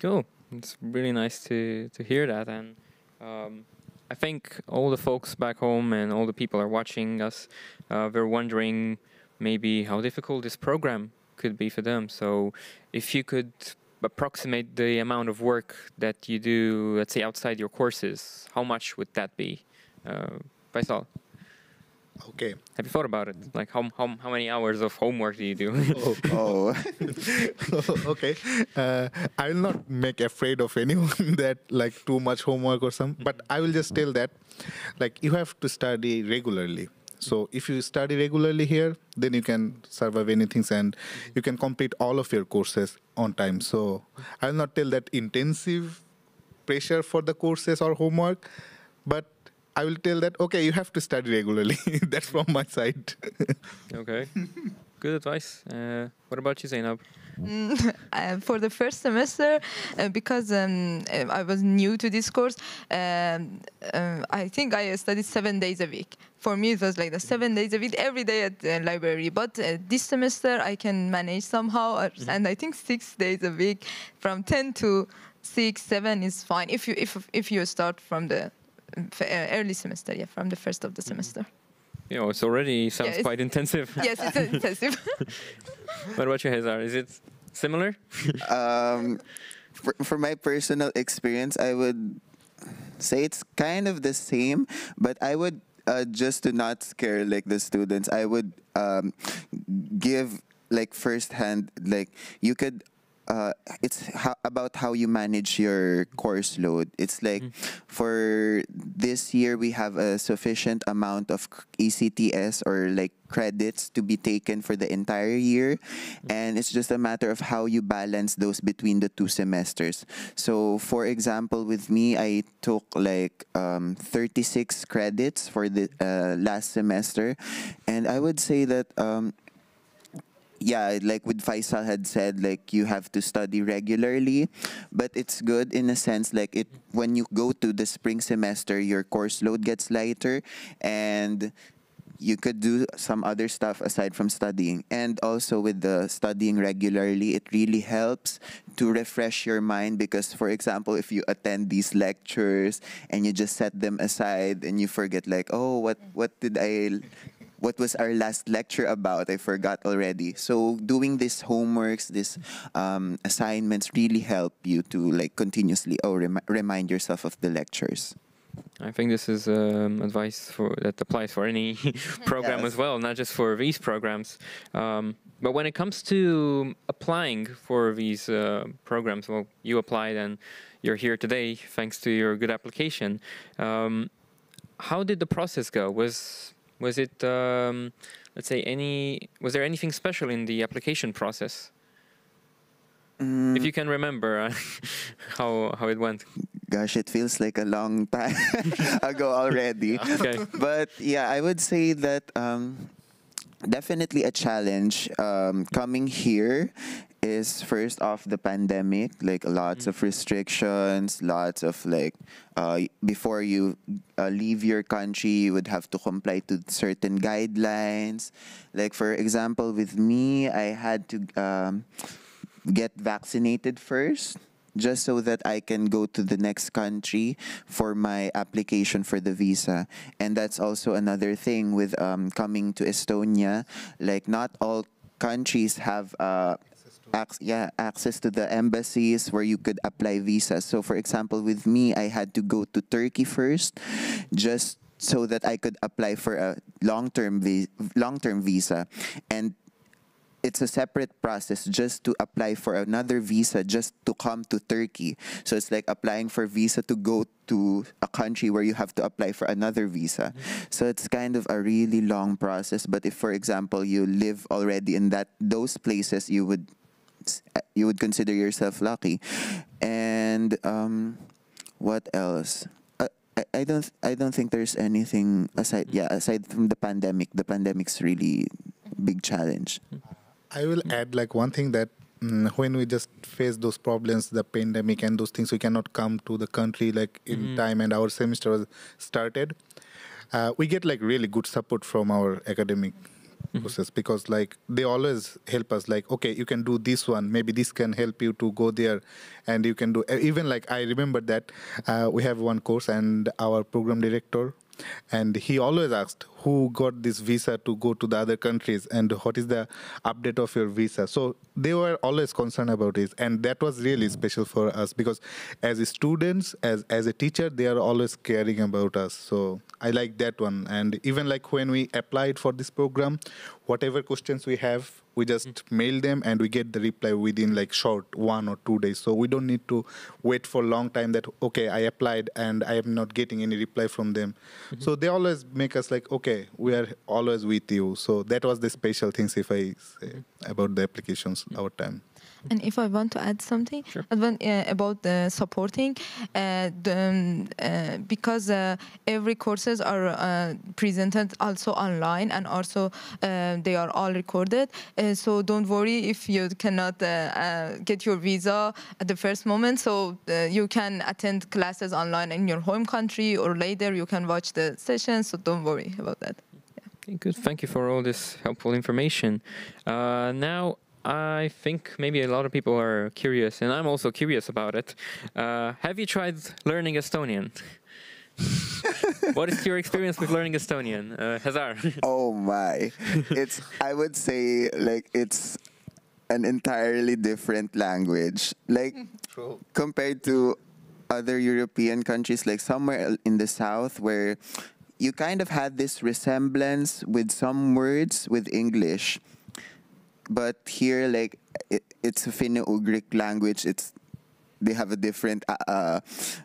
Cool. It's really nice to to hear that, and um, I think all the folks back home and all the people are watching us. Uh, they're wondering maybe how difficult this program could be for them. So, if you could approximate the amount of work that you do, let's say outside your courses, how much would that be? Uh, Faisal, Okay. have you thought about it? Like how how how many hours of homework do you do? Oh. oh [laughs] [laughs] okay. Uh, I will not make afraid of anyone [laughs] that like too much homework or some, but I will just tell that like you have to study regularly. So if you study regularly here, then you can survive anything and you can complete all of your courses on time. So I will not tell that intensive pressure for the courses or homework, but I will tell that okay, you have to study regularly. [laughs] That's from my side. okay, [laughs] good advice. Uh, what about you, Zainab? Mm, [laughs] uh, for the first semester, uh, because um, uh, I was new to this course, um, I think I studied seven days a week. For me, it was like the seven days a week, every day at the library. But uh, this semester, I can manage somehow, uh, and I think six days a week, from ten to six, seven is fine. If you if if you start from the early semester, yeah, from the first of the semester. You know, it's already sounds it's- quite intensive. [laughs] yes, it's intensive. [laughs] [laughs] But what about you, Hazar? Is it similar? um, for, for my personal experience, I would say it's kind of the same, but I would uh, just to not scare like the students, I would um, give like firsthand like you could. Uh, it's about how you manage your course load. It's like for this year we have a sufficient amount of ECTS or like credits to be taken for the entire year, and it's just a matter of how you balance those between the two semesters. So, for example, with me, I took like um, 36 credits for the uh, last semester, and I would say that. Um, yeah, like with Faisal had said, like you have to study regularly, but it's good in a sense like it when you go to the spring semester, your course load gets lighter, and you could do some other stuff aside from studying. And also with the studying regularly, it really helps to refresh your mind because, for example, if you attend these lectures and you just set them aside and you forget, like, oh, what what did I what was our last lecture about? I forgot already. So doing these homeworks, these um, assignments really help you to like continuously oh remi- remind yourself of the lectures. I think this is um, advice for that applies for any [laughs] program Yes. as well, not just for these programs. Um, but when it comes to applying for these uh, programs, well, you applied and you're here today thanks to your good application. Um, how did the process go? Was was it um, let's say any was there anything special in the application process? Mm, If you can remember uh, [laughs] how how it went. gosh, it feels like a long time [laughs] ago already. [laughs] Okay. but yeah, I would say that um, definitely a challenge um, coming here is first off the pandemic, like lots of restrictions, lots of like uh, before you uh, leave your country, you would have to comply to certain guidelines. Like for example, with me, I had to um, get vaccinated first just so that I can go to the next country for my application for the visa. And that's also another thing with um, coming to Estonia. Like, not all countries have. Uh, Ac- yeah, access to the embassies where you could apply visas. So, for example, with me, I had to go to Turkey first, just so that I could apply for a long-term vi- long-term visa, and it's a separate process just to apply for another visa just to come to Turkey. So it's like applying for visa to go to a country where you have to apply for another visa. Mm-hmm. So it's kind of a really long process. But if, for example, you live already in that those places, you would you would consider yourself lucky. And um, what else? Uh, I, I don't I don't think there's anything aside yeah aside from the pandemic. The pandemic's really big challenge. I will add like one thing that mm, when we just face those problems, the pandemic and those things, we cannot come to the country like in Mhm. time, and our semester was started. Uh, we get like really good support from our academic process because like they always help us like okay you can do this one. Maybe this can help you to go there and you can do even like i remember that uh, we have one course and our program director and he always asked who got this visa to go to the other countries? And what is the update of your visa? So they were always concerned about it. And that was really special for us because as students as as a teacher they are always caring about us. So i like that one. And even like when we applied for this program whatever questions we have we just mail them and we get the reply within like short one or two days. So we don't need to wait for a long time that okay i applied and i am not getting any reply from them. Mm-hmm. So they always make us like okay we are always with you. So that was the special things if i say mm-hmm. about the applications our time And if I want to add something Sure. Want, uh, about the supporting, uh, the, um, uh, because uh, every courses are uh, presented also online and also uh, they are all recorded. Uh, so don't worry if you cannot get your visa at the first moment. So uh, you can attend classes online in your home country or later you can watch the sessions. So don't worry about that. Okay, good. Thank you for all this helpful information. Uh, now, I think maybe a lot of people are curious, and I'm also curious about it. Uh, have you tried learning Estonian? [laughs] what is your experience with learning Estonian, uh, Hazar? [laughs] Oh my. It's I would say like it's an entirely different language. Like compared to other European countries like somewhere in the south where you kind of had this resemblance with some words with English. But here like it, it's a Finno-Ugric language. It's they have a different uh, uh,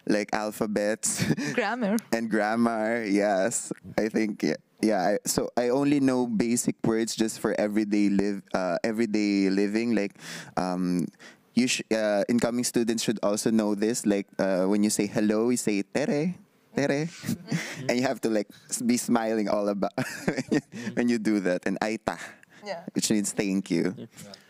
like alphabets. [laughs] Grammar. and grammar yes. I think yeah, yeah I, so i only know basic words just for everyday live uh, everyday living. Like um you sh- uh, incoming students should also know this. Like uh, when you say hello you say tere tere. [laughs] And you have to like be smiling all about [laughs] when you do that. And aita Yeah. which means thank you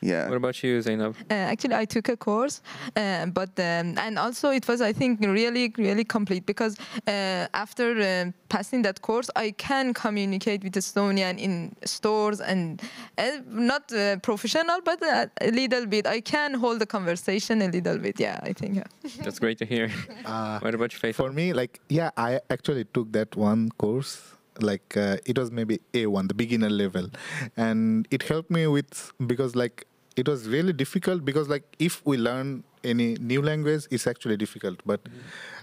yeah what about you, Zainab? Uh, actually, I took a course, uh, but um, and also it was I think really really complete because uh, after uh, passing that course, I can communicate with Estonian in stores and uh, not uh, professional, but uh, a little bit. I can hold the conversation a little bit. Yeah, I think. Yeah. [laughs] That's great to hear. uh, What about you, Faith? For me, like, yeah, I actually took that one course. Like, uh, it was maybe A1, the beginner level. And it helped me with, because, like, it was really difficult because, like, if we learn any new language, it's actually difficult. But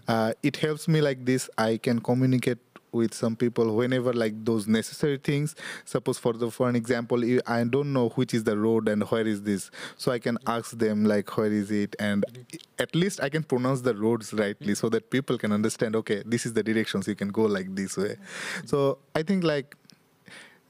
uh, it helps me like this. I can communicate with some people whenever like those necessary things. Suppose for the for an example i don't know which is the road and where is this. So i can mm-hmm. ask them like where is it? And mm-hmm. at least i can pronounce the roads rightly so that people can understand okay this is the directions you can go like this way. Mm-hmm. So i think like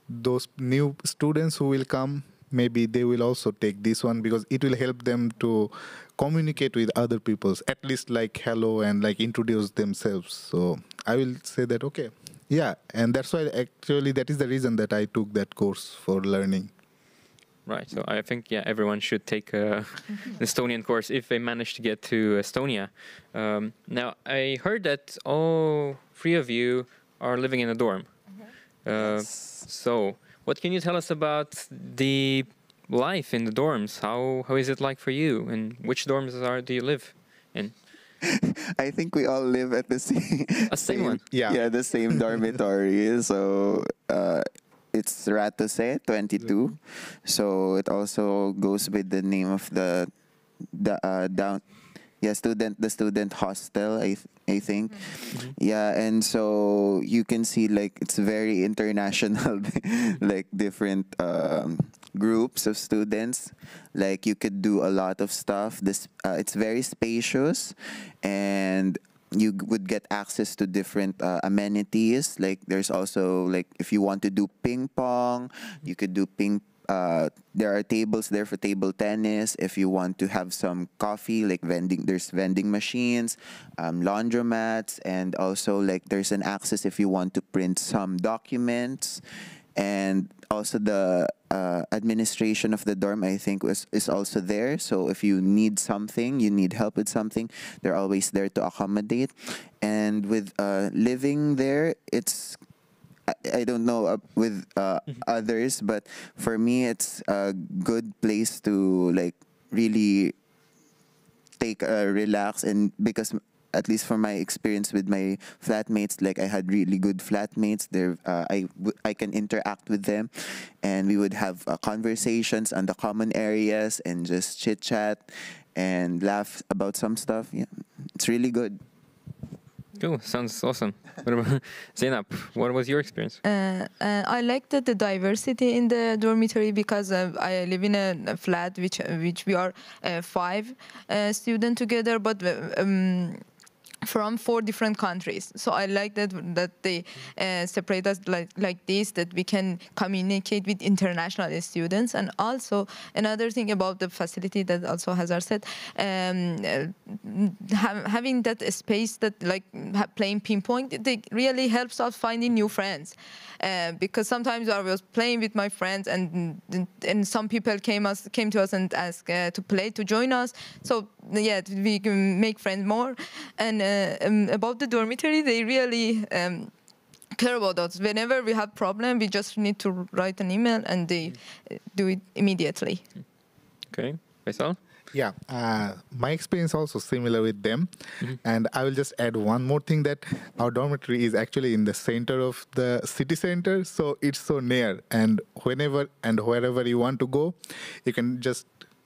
those new students who will come maybe they will also take this one because it will help them to communicate with other peoples at least like hello and like introduce themselves so i will say that okay yeah and that's why actually that is the reason that i took that course for learning Right. So I think yeah, everyone should take uh, [laughs] an Estonian course if they manage to get to Estonia. Um, now I heard that all three of you are living in a dorm. Uh, so what can you tell us about the life in the dorms? How how is it like for you? And which dorms are do you live? in? [laughs] I think we all live at the [laughs] same, A same one. [laughs] Yeah. yeah, the same dormitory. So uh, it's Raatuse 22. So it also goes with the name of the the uh, down yeah student the student hostel I th- I think. Yeah and so you can see like it's very international [laughs] like different um, groups of students. Like you could do a lot of stuff. This uh, it's very spacious and you would get access to different uh, amenities. Like there's also like if you want to do ping pong you could do ping uh, there are tables there for table tennis. If you want to have some coffee like vending there's vending machines um, laundromats and also like there's an access if you want to print some documents. And also the uh, administration of the dorm i think was is also there. So if you need something you need help with something they're always there to accommodate. And with uh, living there it's I, I don't know uh, with uh, others but for me it's a good place to like really take a relax and because at least from my experience with my flatmates like i had really good flatmates. There uh, I, w- I can interact with them and we would have uh, conversations on the common areas and just chit chat and laugh about some stuff. Yeah it's really good Cool. Sounds awesome. [laughs] What about Zainab? What was your experience? Uh, uh, I liked the, diversity in the dormitory because uh, I live in a, a flat which which we are uh, five uh, students together, but uh, um, from four different countries. So I like that that they uh, separate us like like this, that we can communicate with international students. And also another thing about the facility that also Hazar said, um, uh, ha- having that space that like playing ping pong, it really helps us finding new friends. Uh, because sometimes I was playing with my friends, and and some people came us came to us and asked uh, to play to join us. So yeah, we can make friends more. And uh, um, about the dormitory, they really. Um, care about us whenever we have problem we just need to write an email and they uh, do it immediately Okay. Faisal? Yeah, uh, my experience also similar with them, and I will just add one more thing that our dormitory is actually in the center of the city center, so it's so near, and whenever and wherever you want to go, you can just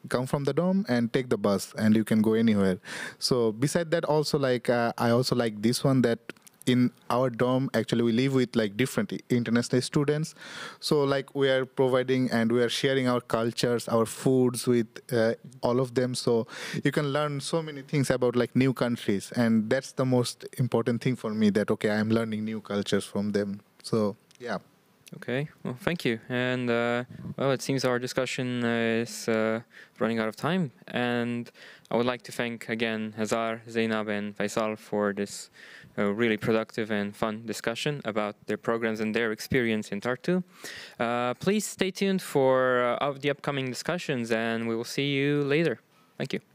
come from the dorm and take the bus, and you can go anywhere. So beside that, also like uh, I also like this one that in our dorm actually we live with like different international students. So like we are providing and we are sharing our cultures our foods with uh, all of them. So you can learn so many things about like new countries. And that's the most important thing for me that okay i'm learning new cultures from them. So yeah. Okay, well, thank you. And uh, well, it seems our discussion is uh, running out of time. And I would like to thank again Hazar, Zainab, and Faisal for this uh, really productive and fun discussion about their programs and their experience in Tartu. Uh, please stay tuned for uh, of the upcoming discussions, and we will see you later. Thank you.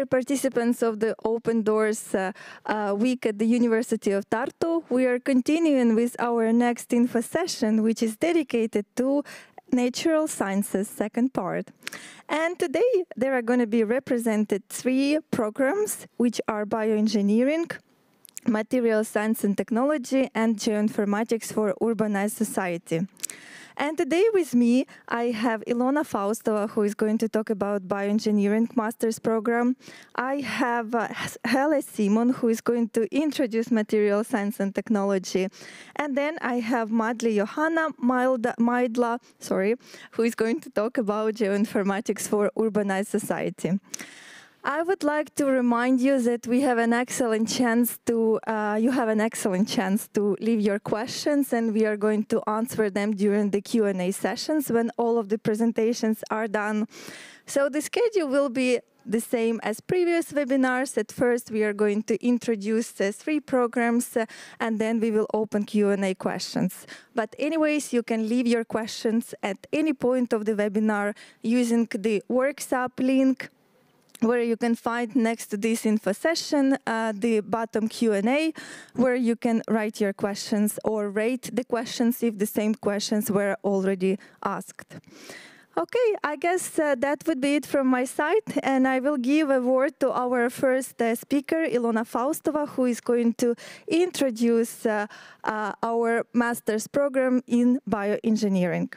Dear participants of the Open Doors uh, uh, Week at the University of Tartu, we are continuing with our next info session, which is dedicated to natural sciences second part. And today there are going to be represented three programs, which are bioengineering, material science and technology, and geoinformatics for urbanized society. And today with me, I have Ilona Faustova, who is going to talk about bioengineering master's program. I have uh, Hele Simon, who is going to introduce material science and technology. And then I have Madli Johanna Maidla, sorry, who is going to talk about geoinformatics for urbanized society. I would like to remind you that we have an excellent chance to, uh, you have an excellent chance to leave your questions and we are going to answer them during the Q&A sessions when all of the presentations are done. So the schedule will be the same as previous webinars. At first, we are going to introduce uh, three programs uh, and then we will open Q&A questions. But anyways, you can leave your questions at any point of the webinar using the Worksup link where you can find next to this info session uh, the bottom Q&A where you can write your questions or rate the questions if the same questions were already asked. Okay, I guess uh, that would be it from my side, and I will give a word to our first uh, speaker, Ilona Faustova, who is going to introduce uh, uh our master's program in bioengineering.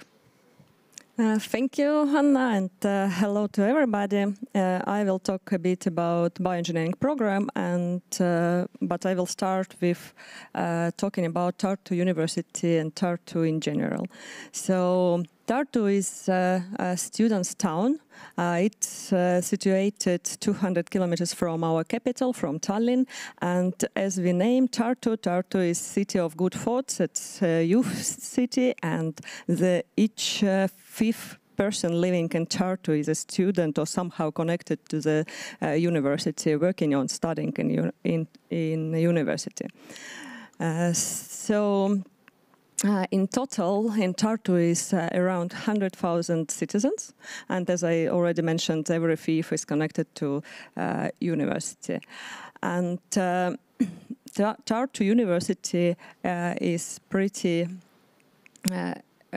Uh, thank you, Hanna, and uh, hello to everybody. Uh, I will talk a bit about bioengineering program, and uh, but I will start with uh, talking about Tartu University and Tartu in general. So Tartu is uh, a student's town. Uh, it's uh, situated 200 kilometers from our capital, from Tallinn. And as we name Tartu, Tartu is city of good thoughts. It's a youth city, and the each uh, fifth person living in Tartu is a student or somehow connected to the uh, university, working on studying in in, in university. Uh, so uh, in total, in Tartu is uh, around 100,000 citizens, and as I already mentioned, every fief is connected to uh, university. And uh, [clears throat] Tartu University uh, is pretty uh,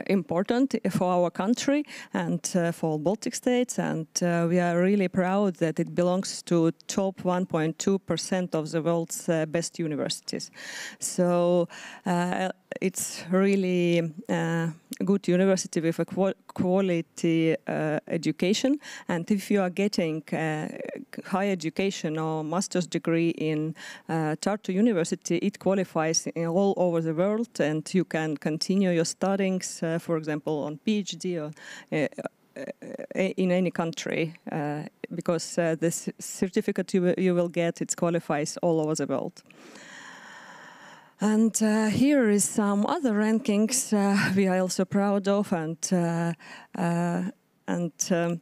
important for our country and uh, for Baltic states and uh, we are really proud that it belongs to top 1.2% of the world's uh, best universities. So it's really good university with a quality uh, education. And if you are getting uh, high education or master's degree in uh, Tartu University, it qualifies all over the world, and you can continue your studies, uh, for example, on PhD or uh, uh, in any country because the certificate you, you will get it qualifies all over the world. And uh, here is some other rankings uh, [laughs] we are also proud of, and uh, uh and, um,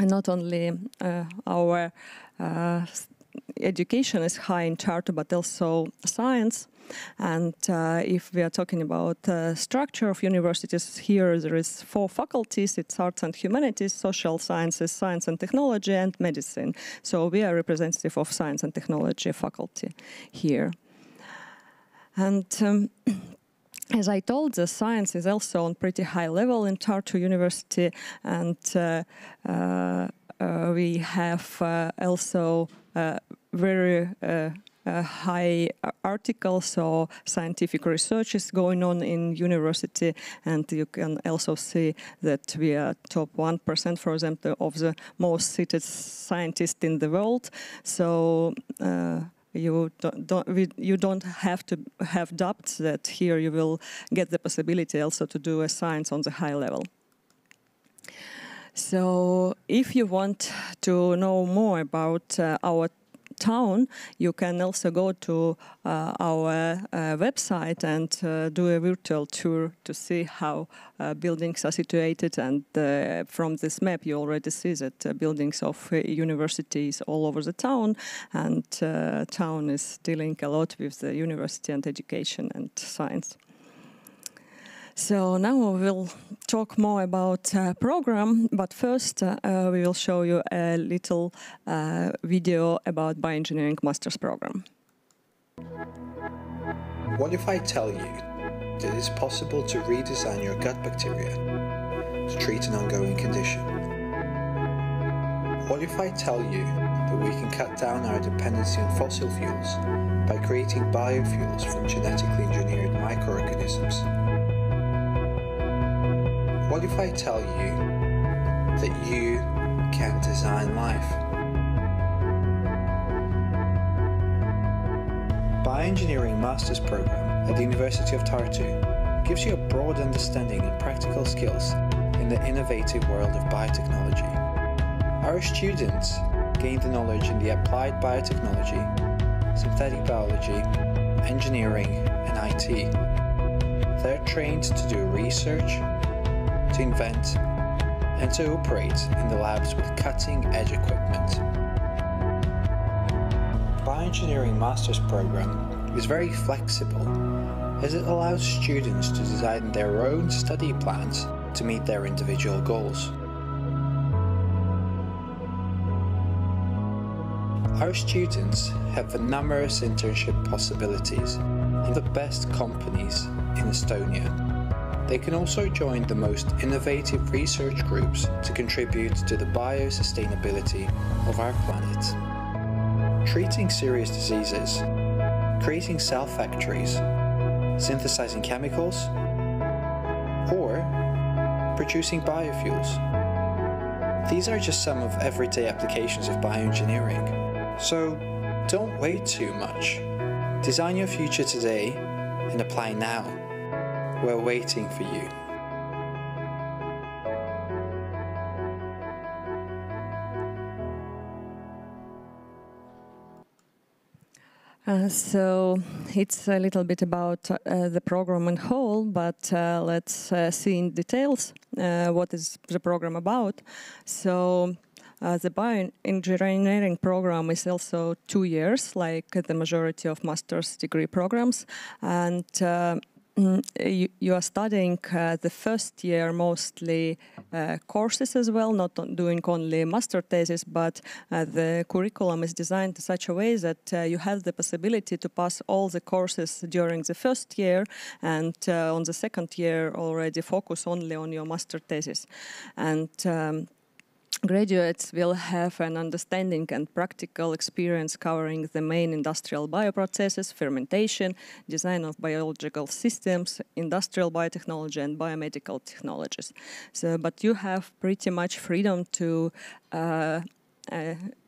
not only uh, our uh, education is high in Tartu, but also science. And if we are talking about structure of universities, here there is four faculties: it's arts and humanities, social sciences, science and technology, and medicine. So we are representative of science and technology faculty here. And um, [clears throat] as I told, the science is also on pretty high level in Tartu University, and uh, uh, uh, we have uh, also uh, very high articles or scientific research is going on in university, and you can also see that we are top one percent, for example, of the most cited scientists in the world. So you don't, don't you don't have to have doubts that here you will get the possibility also to do a science on the high level. So if you want to know more about uh, our town, you can also go to uh, our uh, website and uh, do a virtual tour to see how buildings are situated. And from this map, you already see that buildings of universities all over the town, and town is dealing a lot with the university and education and science. So now we'll talk more about uh, program, but first uh, we will show you a little uh, video about bioengineering master's program. What if I tell you that it is possible to redesign your gut bacteria to treat an ongoing condition? What if I tell you that we can cut down our dependency on fossil fuels by creating biofuels from genetically engineered microorganisms? What if I tell you that you can design life? Bioengineering Master's Program at the University of Tartu gives you a broad understanding and practical skills in the innovative world of biotechnology. Our students gain the knowledge in the applied biotechnology, synthetic biology, engineering, and IT. They're trained to do research, to invent, and to operate in the labs with cutting edge equipment. Bioengineering Master's Program is very flexible as it allows students to design their own study plans to meet their individual goals. Our students have numerous internship possibilities in the best companies in Estonia they can also join the most innovative research groups to contribute to the biosustainability of our planet. Treating serious diseases, creating cell factories, synthesizing chemicals, or producing biofuels. These are just some of everyday applications of bioengineering. So don't wait too much. Design your future today and apply now. We're waiting for you. Uh, so it's a little bit about uh, the program in whole, but uh, let's uh, see in details uh, what is the program about. So uh, the bioengineering program is also two years, like the majority of master's degree programs, and you, you, are studying uh, the first year mostly uh, courses as well, not doing only master thesis, but uh, the curriculum is designed in such a way that uh, you have the possibility to pass all the courses during the first year and uh, on the second year already focus only on your master thesis. And um, graduates will have an understanding and practical experience covering the main industrial bioprocesses, fermentation, design of biological systems, industrial biotechnology, and biomedical technologies. So, but you have pretty much freedom to uh,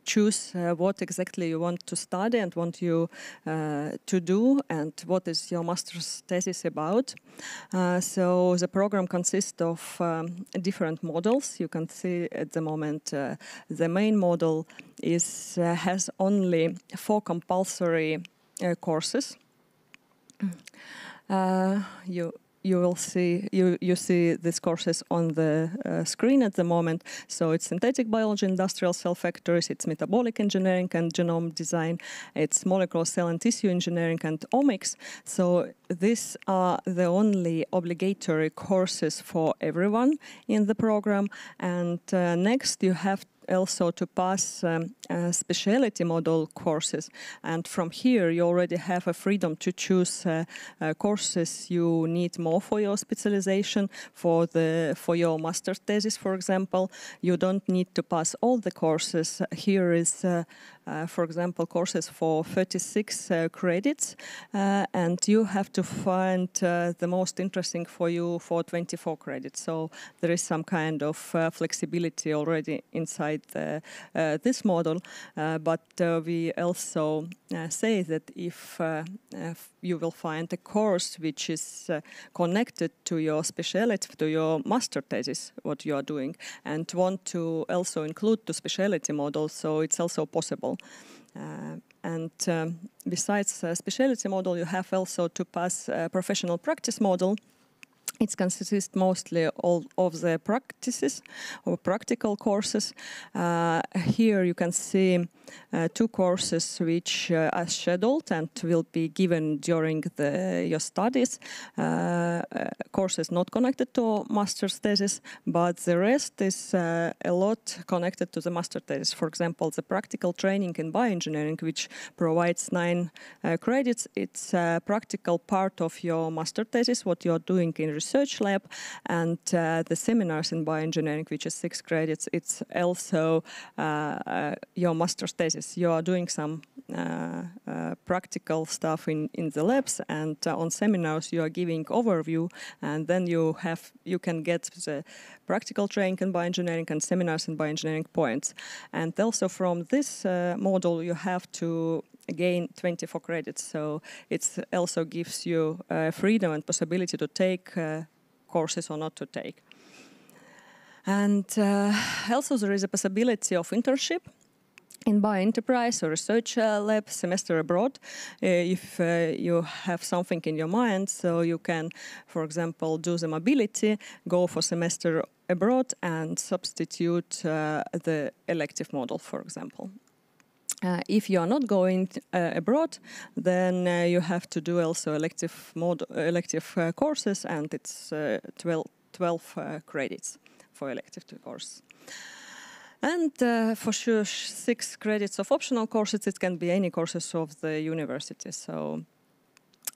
choose uh, what exactly you want to study and want you uh, to do and what is your master's thesis about. Uh, so the program consists of um, different models. You can see at the moment uh, the main model is uh, has only four compulsory courses. you you will see you you see these courses on the uh, screen at the moment. So it's synthetic biology, industrial cell factories, it's metabolic engineering and genome design, it's molecular cell and tissue engineering and omics. So these are the only obligatory courses for everyone in the program. And uh, next you have also to pass um, uh, specialty model courses. And from here, you already have a freedom to choose uh, uh, courses you need more for your specialization, for the for your master's thesis, for example. You don't need to pass all the courses. Here is uh, Uh, for example, courses for 36 uh, credits, uh, and you have to find uh, the most interesting for you for 24 credits. So there is some kind of uh, flexibility already inside the, this model, but we also say that if, if, you will find a course which is connected to your specialty, to your master thesis, what you are doing, and want to also include the specialty model, so it's also possible. Uh, and um, besides uh, specialty model, you have also to pass a professional practice model it consists mostly all of the practices or practical courses. Uh, here you can see uh, two courses which uh, are scheduled and will be given during the, your studies. Uh, courses not connected to master's thesis, but the rest is uh, a lot connected to the master thesis. For example, the practical training in bioengineering, which provides nine uh, credits, it's a practical part of your master thesis, what you're doing in research lab, and uh, the seminars in bioengineering, which is six credits, it's also uh, uh, your master's thesis. You are doing some practical stuff in, in the labs, and on seminars you are giving overview, and then you have you can get the practical training in bioengineering and seminars in bioengineering points. And also from this model, you have to gain 24 credits. So it also gives you uh, freedom and possibility to take uh, courses or not to take. And uh, also there is a possibility of internship in bioenterprise or research uh, lab semester abroad uh, if uh, you have something in your mind so you can for example do the mobility go for semester abroad and substitute the elective model for example uh, if you are not going uh, abroad, then uh, you have to do also elective mod elective uh, courses, and it's uh, 12, 12 uh, credits for elective course. And for sure, six credits of optional courses. It can be any courses of the university. So,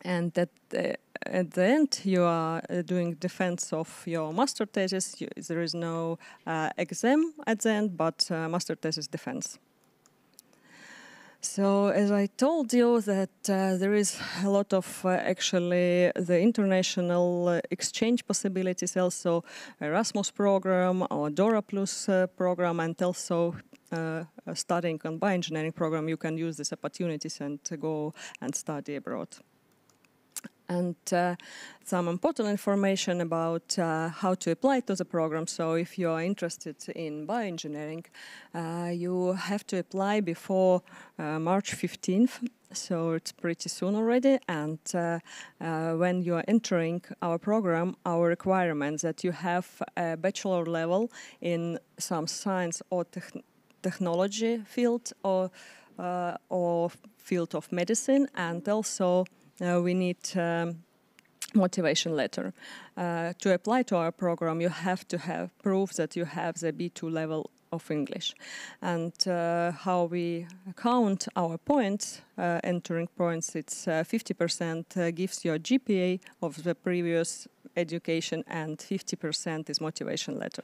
and at the, at the end, you are doing defense of your master thesis. You, there is no exam at the end, but master thesis defense. So as I told you that uh, there is a lot of uh, actually the international uh, exchange possibilities also Erasmus program or Dora Plus uh, program and also uh, studying on bioengineering program. You can use these opportunities and go and study abroad and uh, some important information about uh, how to apply to the program. So if you are interested in bioengineering, uh, you have to apply before uh, March 15th. So it's pretty soon already. And uh, uh, when you are entering our program, our requirements that you have a bachelor level in some science or technology field or or field of medicine, and also we need um, motivation letter. Uh, to apply to our program, you have to have proof that you have the B2 level of English. And uh, how we count our points, uh, entering points, it's 50% uh, uh, gives your GPA of the previous education and 50% is motivation letter.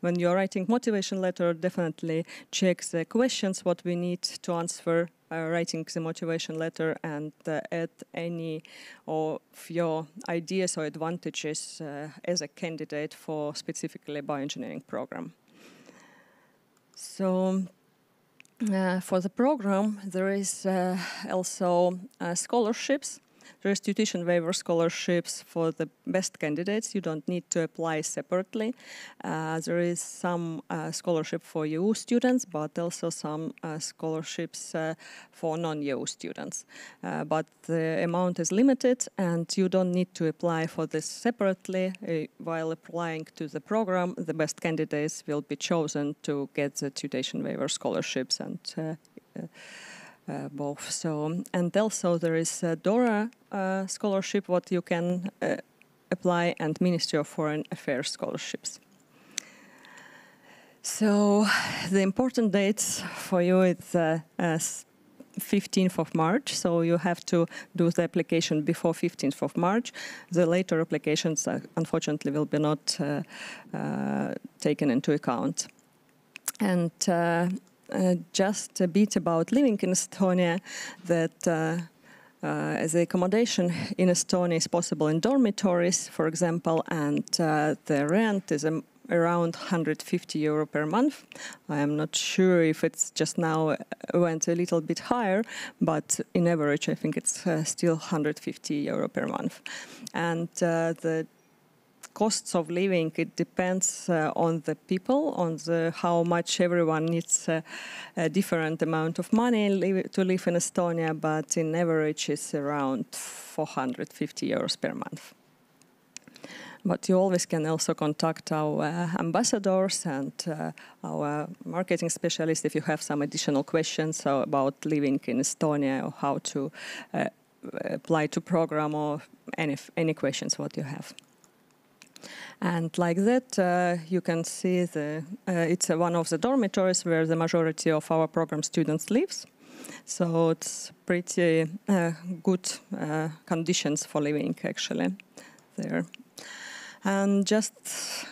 When you're writing motivation letter, definitely check the questions, what we need to answer uh, writing the motivation letter and uh, add any of your ideas or advantages uh, as a candidate for specifically bioengineering program. So uh, for the program, there is uh, also uh, scholarships there's tuition waiver scholarships for the best candidates. You don't need to apply separately. Uh, there is some uh, scholarship for EU students, but also some uh, scholarships uh, for non-EU students. Uh, but the amount is limited, and you don't need to apply for this separately. While applying to the program, the best candidates will be chosen to get the tuition waiver scholarships and uh, both. So and also there is a DORA uh, scholarship what you can uh, apply and Ministry of Foreign Affairs scholarships. So the important dates for you is uh, 15th of March, so you have to do the application before 15th of March. The later applications, uh, unfortunately, will be not uh, uh, taken into account. And uh, just a bit about living in Estonia, that uh, uh, the accommodation in Estonia is possible in dormitories, for example, and uh, the rent is um, around 150 euro per month. I am not sure if it's just now uh, went a little bit higher, but in average, I think it's uh, still 150 euro per month. And the costs of living, it depends uh, on the people, on the how much everyone needs uh, a different amount of money to live in Estonia, but in average it's around 450 euros per month. But you always can also contact our uh, ambassadors and uh, our marketing specialists if you have some additional questions about living in Estonia or how to uh, apply to program or any, any questions what you have. And like that, uh, you can see the uh, it's one of the dormitories where the majority of our program students lives. So it's pretty uh, good uh, conditions for living actually there. And just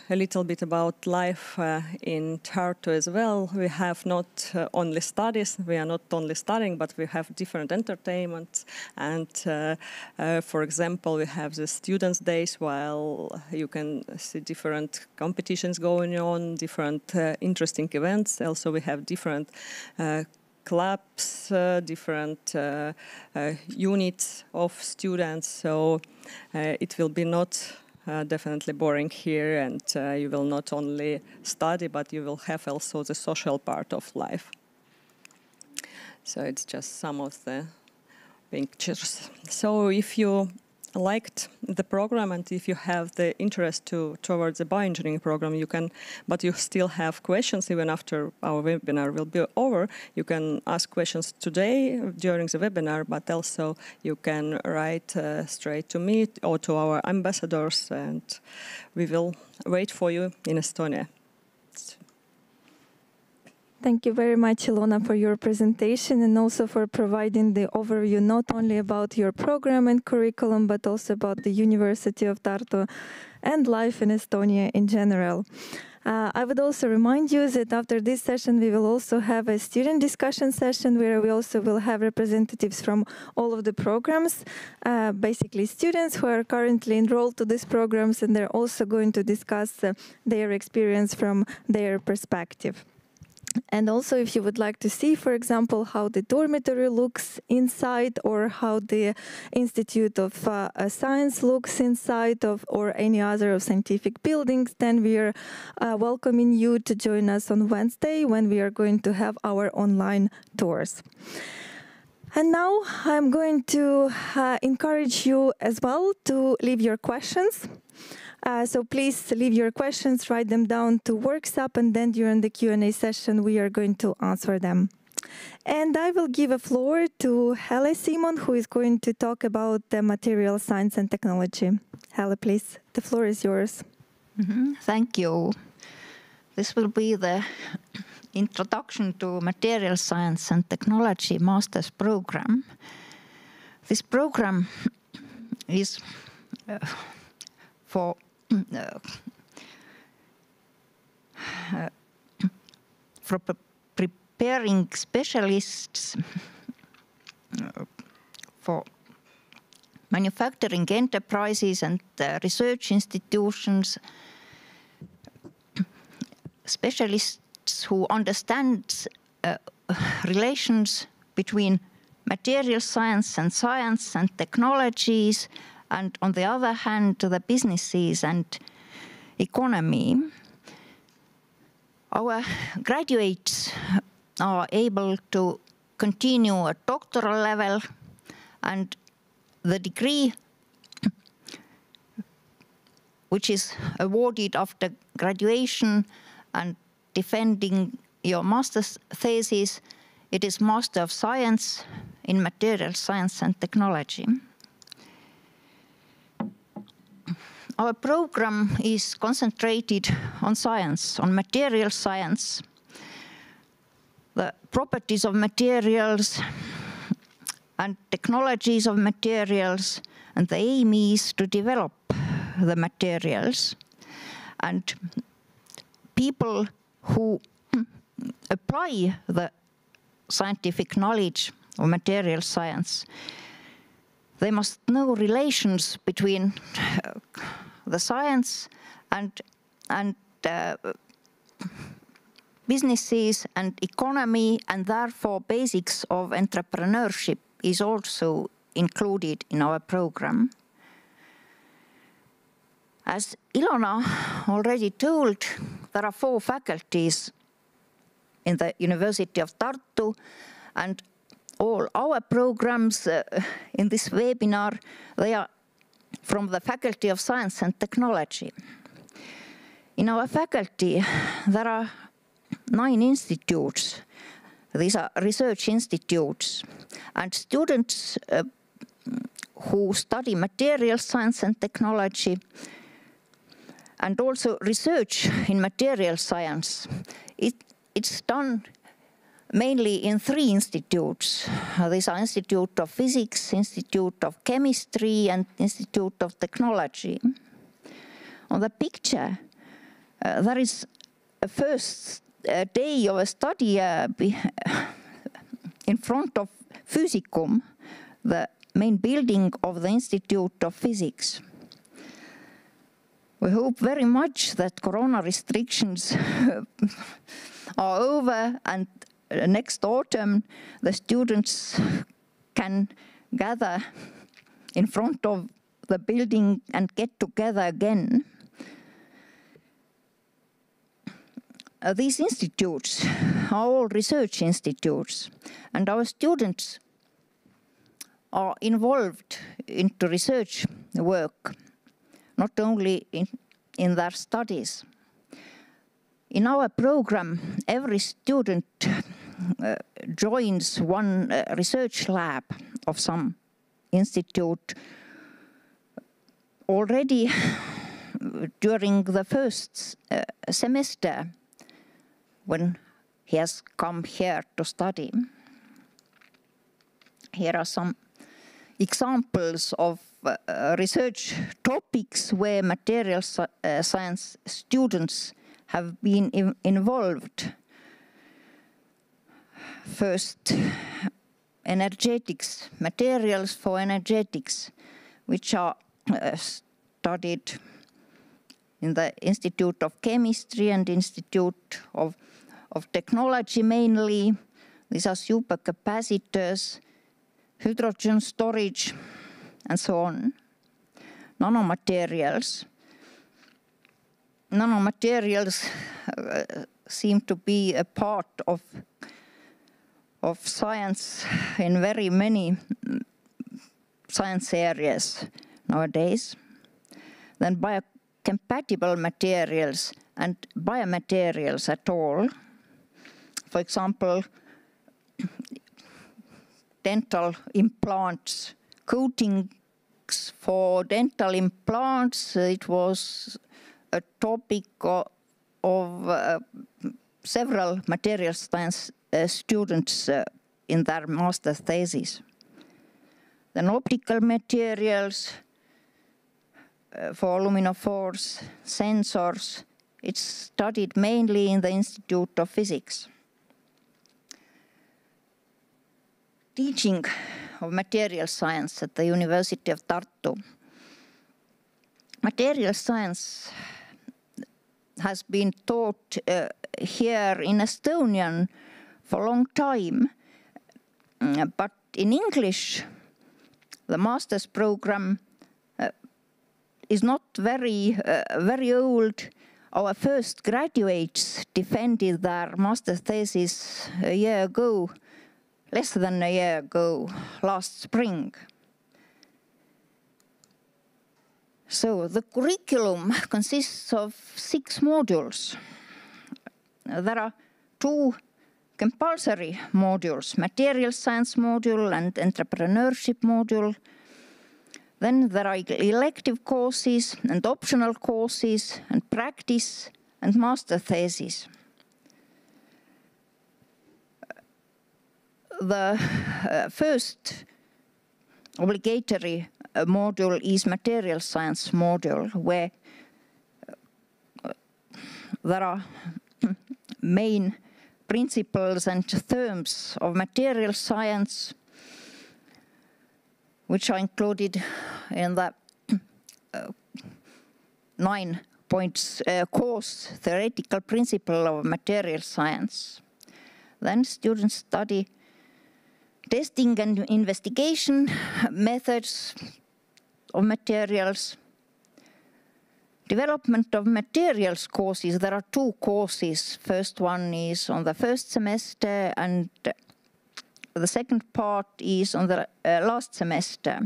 a little bit about life uh, in Tartu as well. We have not uh, only studies, we are not only studying, but we have different entertainments. And uh, uh for example, we have the Students' Days, while you can see different competitions going on, different uh, interesting events. Also, we have different uh, clubs, uh, different uh, uh, units of students. So it will be not uh, definitely boring here, and uh, you will not only study, but you will have also the social part of life. So it's just some of the pictures. So if you liked the program and if you have the interest to towards the bioengineering program you can but you still have questions even after our webinar will be over you can ask questions today during the webinar but also you can write uh, straight to me or to our ambassadors and we will wait for you in estonia Thank you very much, Ilona, for your presentation and also for providing the overview not only about your program and curriculum, but also about the University of Tartu and life in Estonia in general. Uh, I would also remind you that after this session, we will also have a student discussion session where we also will have representatives from all of the programs, uh, basically students who are currently enrolled to these programs, and they're also going to discuss uh, their experience from their perspective. And also, if you would like to see, for example, how the dormitory looks inside or how the Institute of uh, uh, Science looks inside of or any other of scientific buildings, then we are uh, welcoming you to join us on Wednesday when we are going to have our online tours. And now I'm going to uh, encourage you as well to leave your questions. Uh, so please leave your questions, write them down to Worksup, and then during the Q&A session, we are going to answer them. And I will give a floor to Helle Simon, who is going to talk about the material science and technology. Helle, please, the floor is yours. Mm -hmm. Thank you. This will be the introduction to material science and technology master's program. This program is uh, for for pre preparing specialists uh, for manufacturing enterprises and uh, research institutions, specialists who understand uh, relations between material science and science and technologies, and on the other hand, the businesses and economy. Our graduates are able to continue at doctoral level and the degree which is awarded after graduation and defending your master's thesis, it is Master of Science in Material Science and Technology. Our program is concentrated on science, on material science, the properties of materials and technologies of materials, and the aim is to develop the materials. And people who [clears throat] apply the scientific knowledge of material science, they must know relations between uh, the science and and uh, businesses and economy and therefore basics of entrepreneurship is also included in our program. As Ilona already told, there are four faculties in the University of Tartu and all our programs uh, in this webinar, they are from the Faculty of Science and Technology. In our faculty, there are nine institutes. These are research institutes. And students uh, who study material science and technology and also research in material science. It, it's done mainly in three institutes. Uh, these are Institute of Physics, Institute of Chemistry, and Institute of Technology. On the picture, uh, there is a first uh, day of a study uh, [laughs] in front of Physicum, the main building of the Institute of Physics. We hope very much that corona restrictions [laughs] are over and next autumn the students can gather in front of the building and get together again. Uh, these institutes are all research institutes and our students are involved into research work, not only in, in their studies. In our program, every student uh, joins one uh, research lab of some institute already during the first uh, semester when he has come here to study. Here are some examples of uh, research topics where material uh, science students have been involved. First, energetics, materials for energetics, which are uh, studied in the Institute of Chemistry and Institute of, of Technology mainly. These are supercapacitors, hydrogen storage, and so on. Nanomaterials. Nanomaterials uh, seem to be a part of, of science in very many science areas nowadays. Then biocompatible materials and biomaterials at all. For example, dental implants, coatings for dental implants. It was a topic of, of uh, several material science students uh, in their master's thesis. Then optical materials uh, for luminophores, sensors, it's studied mainly in the Institute of Physics. teaching of material science at the University of Tartu. Material science has been taught uh, here in Estonian for a long time, uh, but in English, the master's program uh, is not very, uh, very old. Our first graduates defended their master's thesis a year ago less than a year ago, last spring. So the curriculum consists of six modules. There are two compulsory modules, material science module and entrepreneurship module. Then there are elective courses and optional courses and practice and master thesis. the uh, first obligatory uh, module is material science module where uh, there are main principles and terms of material science which are included in the uh, nine points uh, course theoretical principle of material science. Then students study testing and investigation methods of materials, development of materials courses. There are two courses. First one is on the first semester and the second part is on the uh, last semester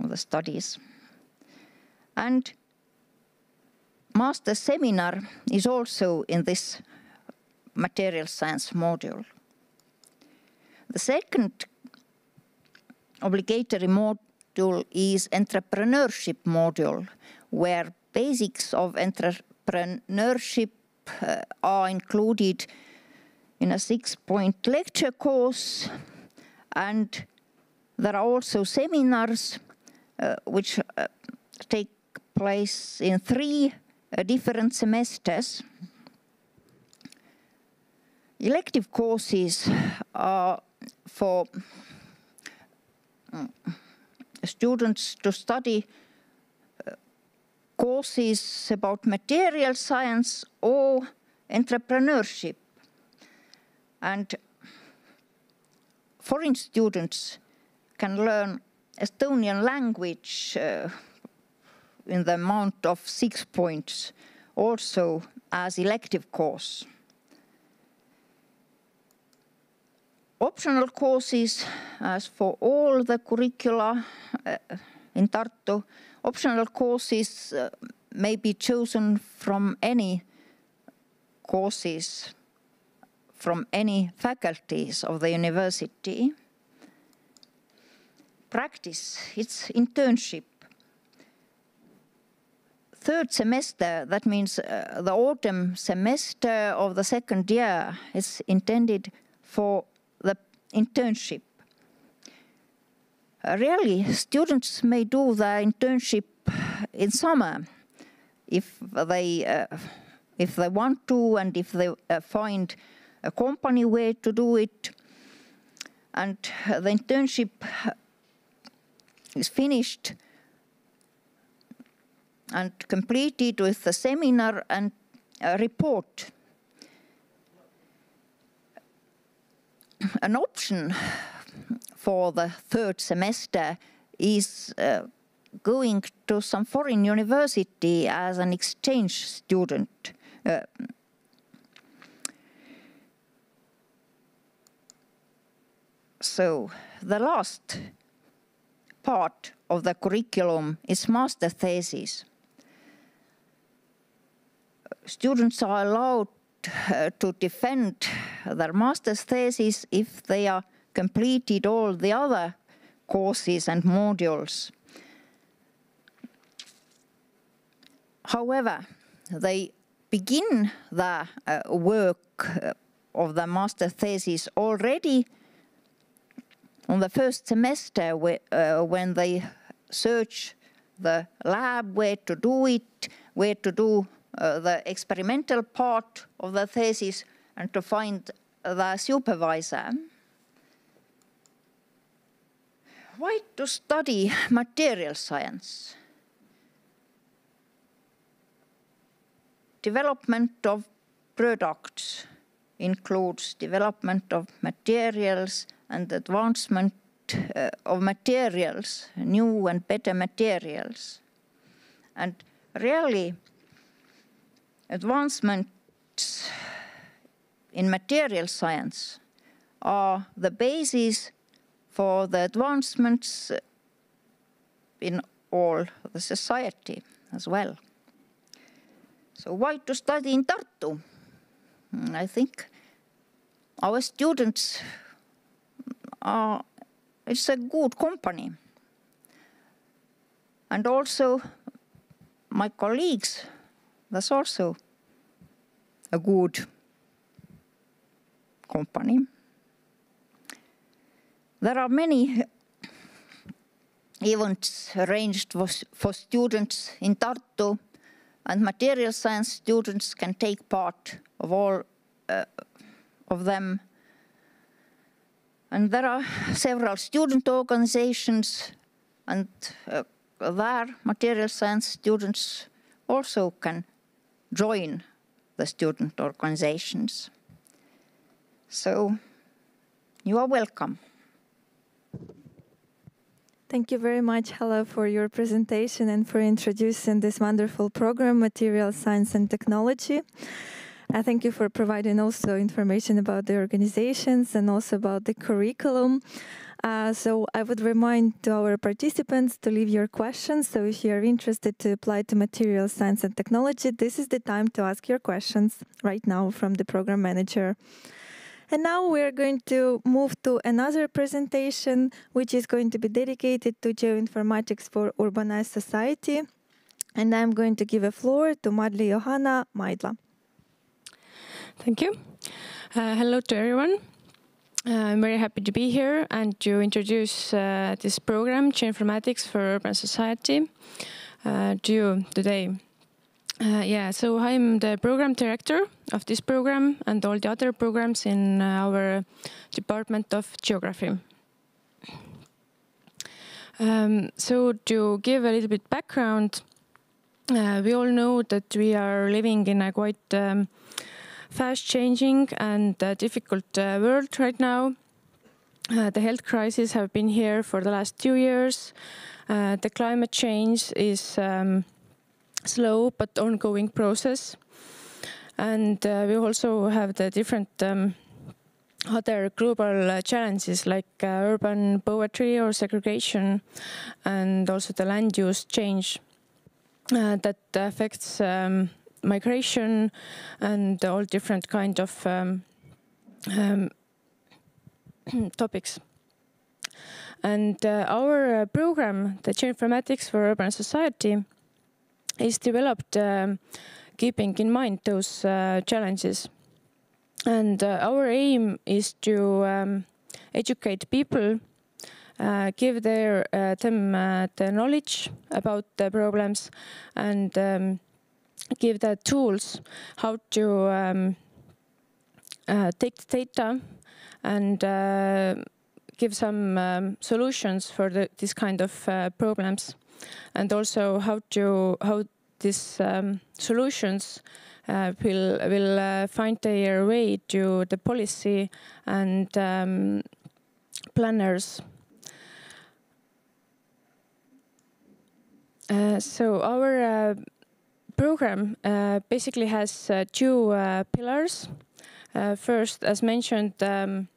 of the studies. And master seminar is also in this material science module. The second obligatory module is entrepreneurship module, where basics of entrepreneurship uh, are included in a six-point lecture course and there are also seminars uh, which uh, take place in three uh, different semesters. Elective courses are for mm, students to study courses about material science or entrepreneurship. And foreign students can learn Estonian language uh, in the amount of six points also as elective course. Optional courses, as for all the curricula uh, in Tartu, optional courses uh, may be chosen from any courses from any faculties of the university. Practice, it's internship. Third semester, that means uh, the autumn semester of the second year is intended for the internship. Really, students may do the internship in summer if they, uh, if they want to and if they uh, find a company where to do it. And the internship is finished and completed with a seminar and a report. An option for the third semester is uh, going to some foreign university as an exchange student. Uh, so the last part of the curriculum is master thesis. Students are allowed uh, to defend their master's thesis if they are completed all the other courses and modules. However, they begin the uh, work uh, of the master thesis already on the first semester uh, when they search the lab where to do it, where to do uh, the experimental part of the thesis and to find the supervisor. Why to study material science? Development of products includes development of materials and advancement uh, of materials, new and better materials. And really, advancements in material science are the basis for the advancements in all the society as well. So why to study in Tartu? Hmm, I think our students are, it's a good company. And also my colleagues, that's also a good company. There are many events arranged for, students in Tartu and material science students can take part of all uh, of them. And there are several student organizations and uh, there material science students also can join the student organizations. So you are welcome. Thank you very much, Hella, for your presentation and for introducing this wonderful program, Material Science and Technology. I thank you for providing also information about the organizations and also about the curriculum. Uh, so I would remind to our participants to leave your questions. So if you are interested to apply to material science and technology, this is the time to ask your questions right now from the program manager. And now we're going to move to another presentation, which is going to be dedicated to geoinformatics for urbanized society. And I'm going to give a floor to Madli Johanna Maidla. Thank you. Uh, hello to everyone. Uh, I'm very happy to be here and to introduce uh, this program, Geoinformatics for Urban Society, uh, to you today. Uh, yeah, so I'm the program director of this program and all the other programs in our Department of Geography. Um, so to give a little bit background, uh, we all know that we are living in a quite um, fast changing and uh, difficult uh, world right now. Uh, the health crisis have been here for the last two years. Uh, the climate change is um, slow but ongoing process. And uh, we also have the different um, other global uh, challenges like urban poverty or segregation and also the land use change that affects um, migration and all different kind of um, um, [clears throat] topics. And uh, our uh, program, the Geoinformatics for Urban Society, is developed um, keeping in mind those uh, challenges. And uh, our aim is to um, educate people, uh, give their, uh, them the knowledge about the problems and um, give the tools how to um, uh, take the data and uh, give some um, solutions for the, this kind of uh, problems, and also how to how these um, solutions uh, will will uh, find their way to the policy and um, planners. Uh, so our program uh, basically has uh, two uh, pillars. first, as mentioned, um,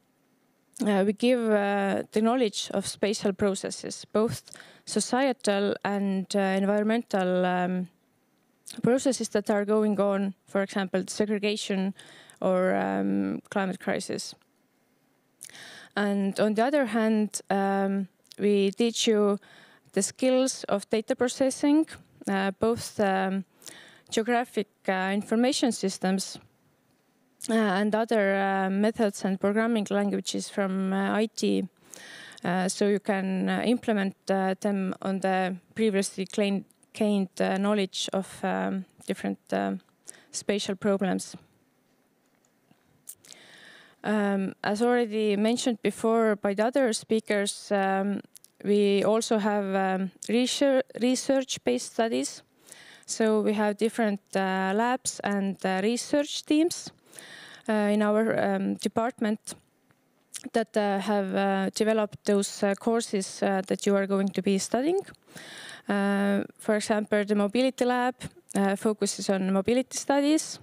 we give the knowledge of spatial processes, both societal and environmental um, processes that are going on, for example, segregation or um, climate crisis. And on the other hand, um, we teach you the skills of data processing, uh, both um, geographic uh, information systems uh, and other uh, methods and programming languages from IT. so you can implement them on the previously gained knowledge of um, different spatial problems. Um, as already mentioned before by the other speakers, um, we also have um, research-based studies so we have different uh, labs and uh, research teams uh, in our um, department that have developed those courses that you are going to be studying. for example, the mobility lab focuses on mobility studies.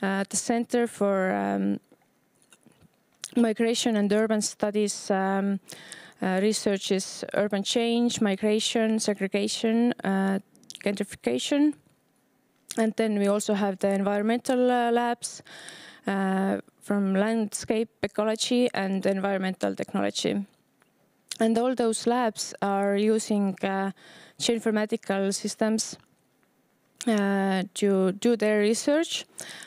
the Center for um, Migration and Urban Studies um, uh, researches urban change, migration, segregation, uh, gentrification. And then we also have the environmental uh, labs uh, from landscape ecology and environmental technology. And all those labs are using uh, geoinformatical systems uh, to do their research.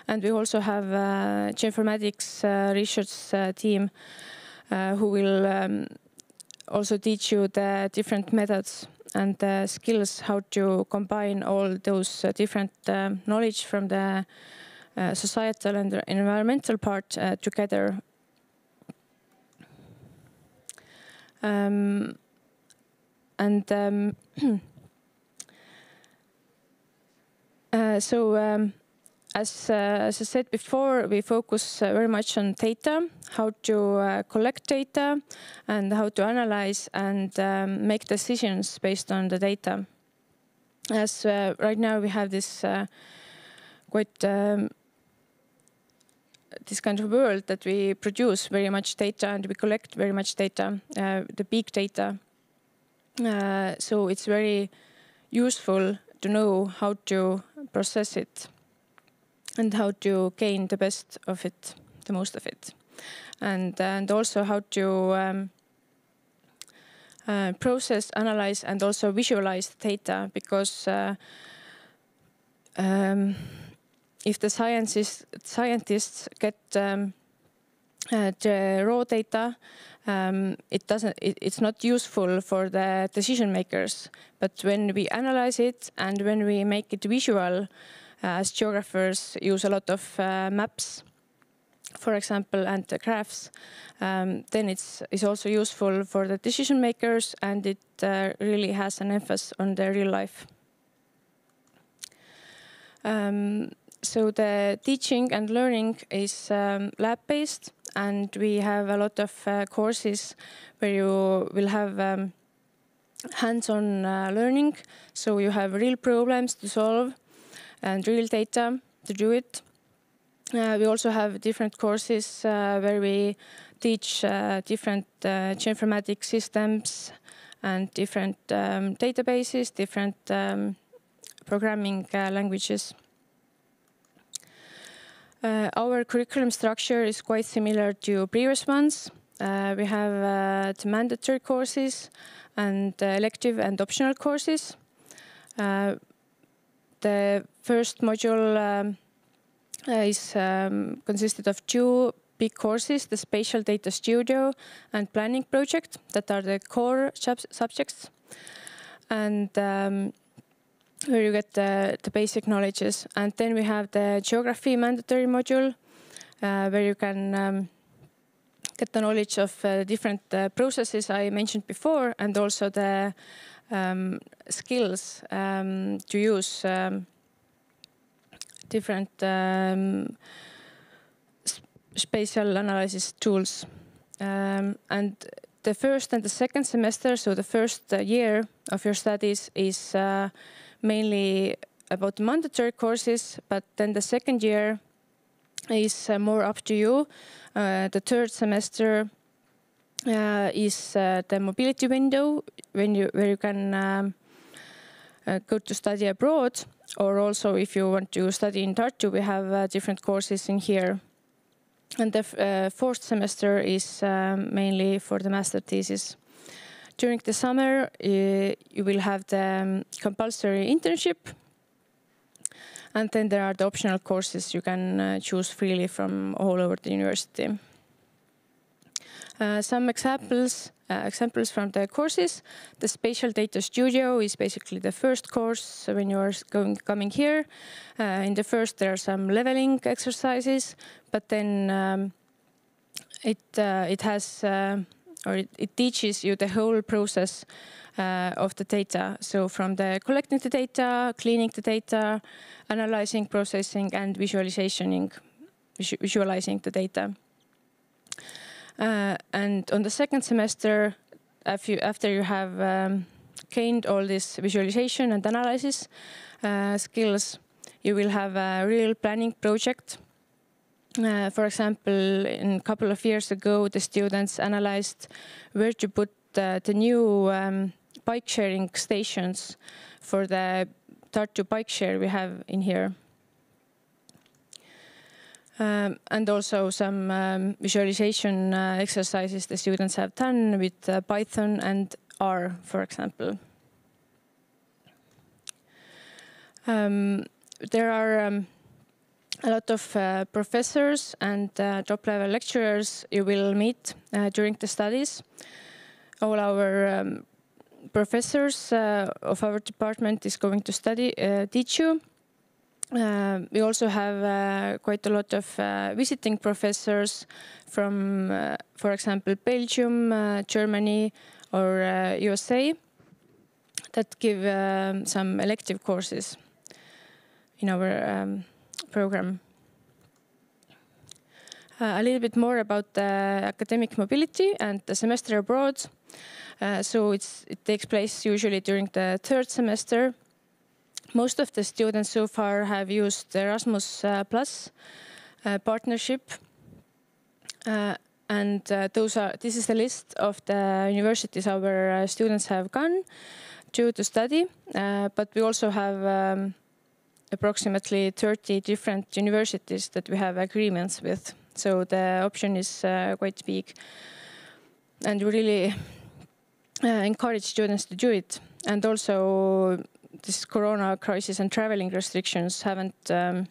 And we also have a geoinformatics uh, research uh, team who will um, also teach you the different methods and skills how to combine all those uh, different uh, knowledge from the uh, societal and environmental part together. Um, and um, [clears throat] so um, as, uh, as, I said before, we focus uh, very much on data, how to uh, collect data and how to analyze and um, make decisions based on the data. As uh, right now we have this uh, quite um, this kind of world that we produce very much data and we collect very much data, uh, the big data. so it's very useful to know how to process it and how to gain the best of it, the most of it, and and also how to um, uh, process, analyze, and also visualize data because uh, um, if the scientists scientists get um, uh, the raw data, um, it doesn't. It, it's not useful for the decision makers. But when we analyze it and when we make it visual, uh, as geographers use a lot of uh, maps, for example, and the graphs, um, then it's, it's also useful for the decision makers and it uh, really has an emphasis on the real life. Um, so the teaching and learning is um, lab-based and we have a lot of uh, courses where you will have um, hands-on uh, learning. So you have real problems to solve and real data to do it. Uh, we also have different courses uh, where we teach uh, different uh, geoinformatics systems and different um, databases, different um, programming languages. Uh, our curriculum structure is quite similar to previous ones. Uh, we have uh, the mandatory courses and elective and optional courses. the first module um, is um, consisted of two big courses, the Spatial Data Studio and Planning Project, that are the core sub subjects. And um, where you get the, the basic knowledges. And then we have the geography mandatory module, uh, where you can um, get the knowledge of uh, different uh, processes I mentioned before, and also the um, skills um, to use um, different um, spatial analysis tools. Um, and the first and the second semester, so the first uh, year of your studies is uh, mainly about mandatory courses, but then the second year is uh, more up to you. Uh, the third semester uh, is uh, the mobility window when you where you can um, uh, go to study abroad, or also if you want to study in Tartu, we have uh, different courses in here. And the fourth semester is mainly for the master thesis. During the summer, uh, you will have the um, compulsory internship. And then there are the optional courses you can uh, choose freely from all over the university. Uh, some examples uh, examples from the courses. The Spatial Data Studio is basically the first course when you are going coming here. Uh, in the first, there are some leveling exercises, but then um, it uh, it has or it, it, teaches you the whole process uh, of the data. So from the collecting the data, cleaning the data, analyzing, processing, and visualizing, visualizing the data. Uh, and on the second semester, you, after you have um, gained all this visualization and analysis uh, skills, you will have a real planning project uh, for example, in a couple of years ago, the students analyzed where to put uh, the new um, bike sharing stations for the Tartu bike share we have in here. Um, and also some um, visualization uh, exercises the students have done with uh, Python and R, for example. Um, there are um, a lot of uh, professors and uh, top level lecturers you will meet uh, during the studies. All our um, professors uh, of our department is going to study, uh, teach you. Uh, we also have quite a lot of visiting professors from, for example, Belgium, Germany, or USA that give um, some elective courses in our um, program. Uh, a little bit more about the academic mobility and the semester abroad. Uh, so it takes place usually during the third semester. Most of the students so far have used Erasmus uh, Plus uh, partnership. Uh, and uh, those are, this is the list of the universities our students have gone to to study. but we also have um, approximately 30 different universities that we have agreements with. So the option is uh, quite big. And we really uh, encourage students to do it. And also this Corona crisis and traveling restrictions haven't um,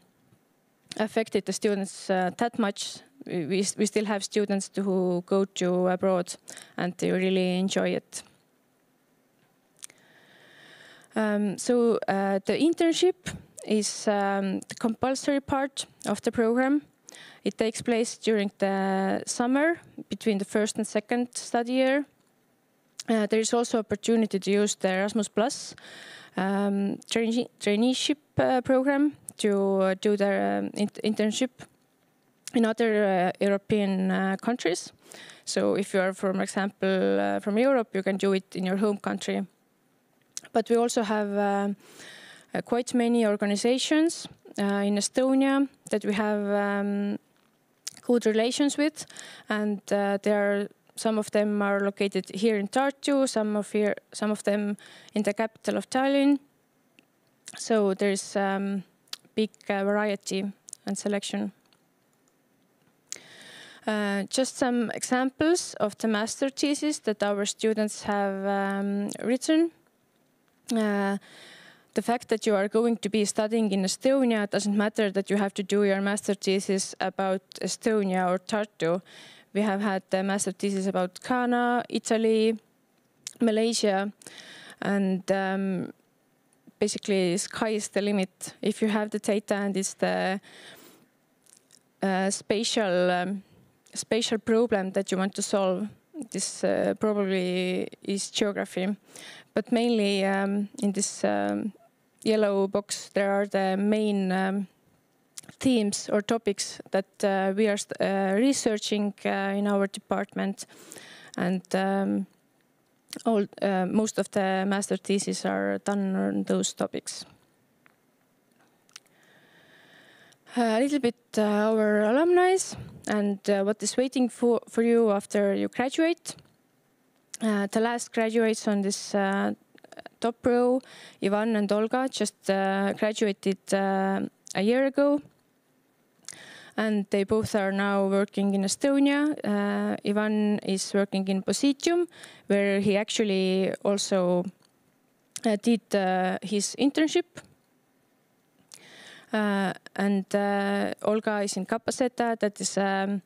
affected the students uh, that much. We, we still have students who go to abroad and they really enjoy it. Um, so uh, the internship is um, the compulsory part of the program. It takes place during the summer between the first and second study year. Uh, there is also opportunity to use the Erasmus Plus um, trainee traineeship uh, program to uh, do their um, in internship in other uh, European uh, countries. So if you are, for example, from Europe, you can do it in your home country. But we also have quite many organizations in Estonia that we have um, good relations with, and there are some of them are located here in Tartu, some of here, some of them in the capital of Tallinn. So there's um, big uh, variety and selection. Uh, just some examples of the master thesis that our students have um, written. Uh, the fact that you are going to be studying in Estonia doesn't matter that you have to do your master thesis about Estonia or Tartu. We have had the master thesis about Ghana, Italy, Malaysia, and um, basically sky is the limit. If you have the data and it's the uh, spatial um, spatial problem that you want to solve, this uh, probably is geography. But mainly um, in this um, yellow box, there are the main um, themes or topics that uh, we are uh, researching uh, in our department. And um, all, uh, most of the master theses are done on those topics. A little bit uh, our alumni and uh, what is waiting for, for you after you graduate. the last graduates on this top row, Ivan and Olga, just graduated a year ago and they both are now working in Estonia. Uh, Ivan is working in Positium, where he actually also uh, did uh, his internship. Uh, and uh, Olga is in Capaceta, that is um,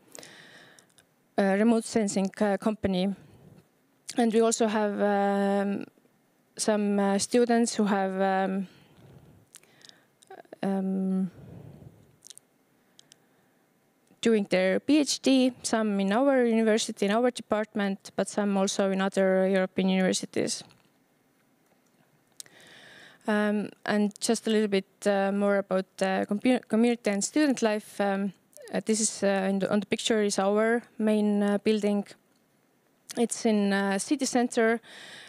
a remote sensing uh, company. And we also have um, some students who have um, um, doing their PhD, some in our university, in our department, but some also in other European universities. Um, and just a little bit uh, more about uh, community and student life. Um, uh, this is uh, the, on the picture is our main uh, building. It's in uh, city center,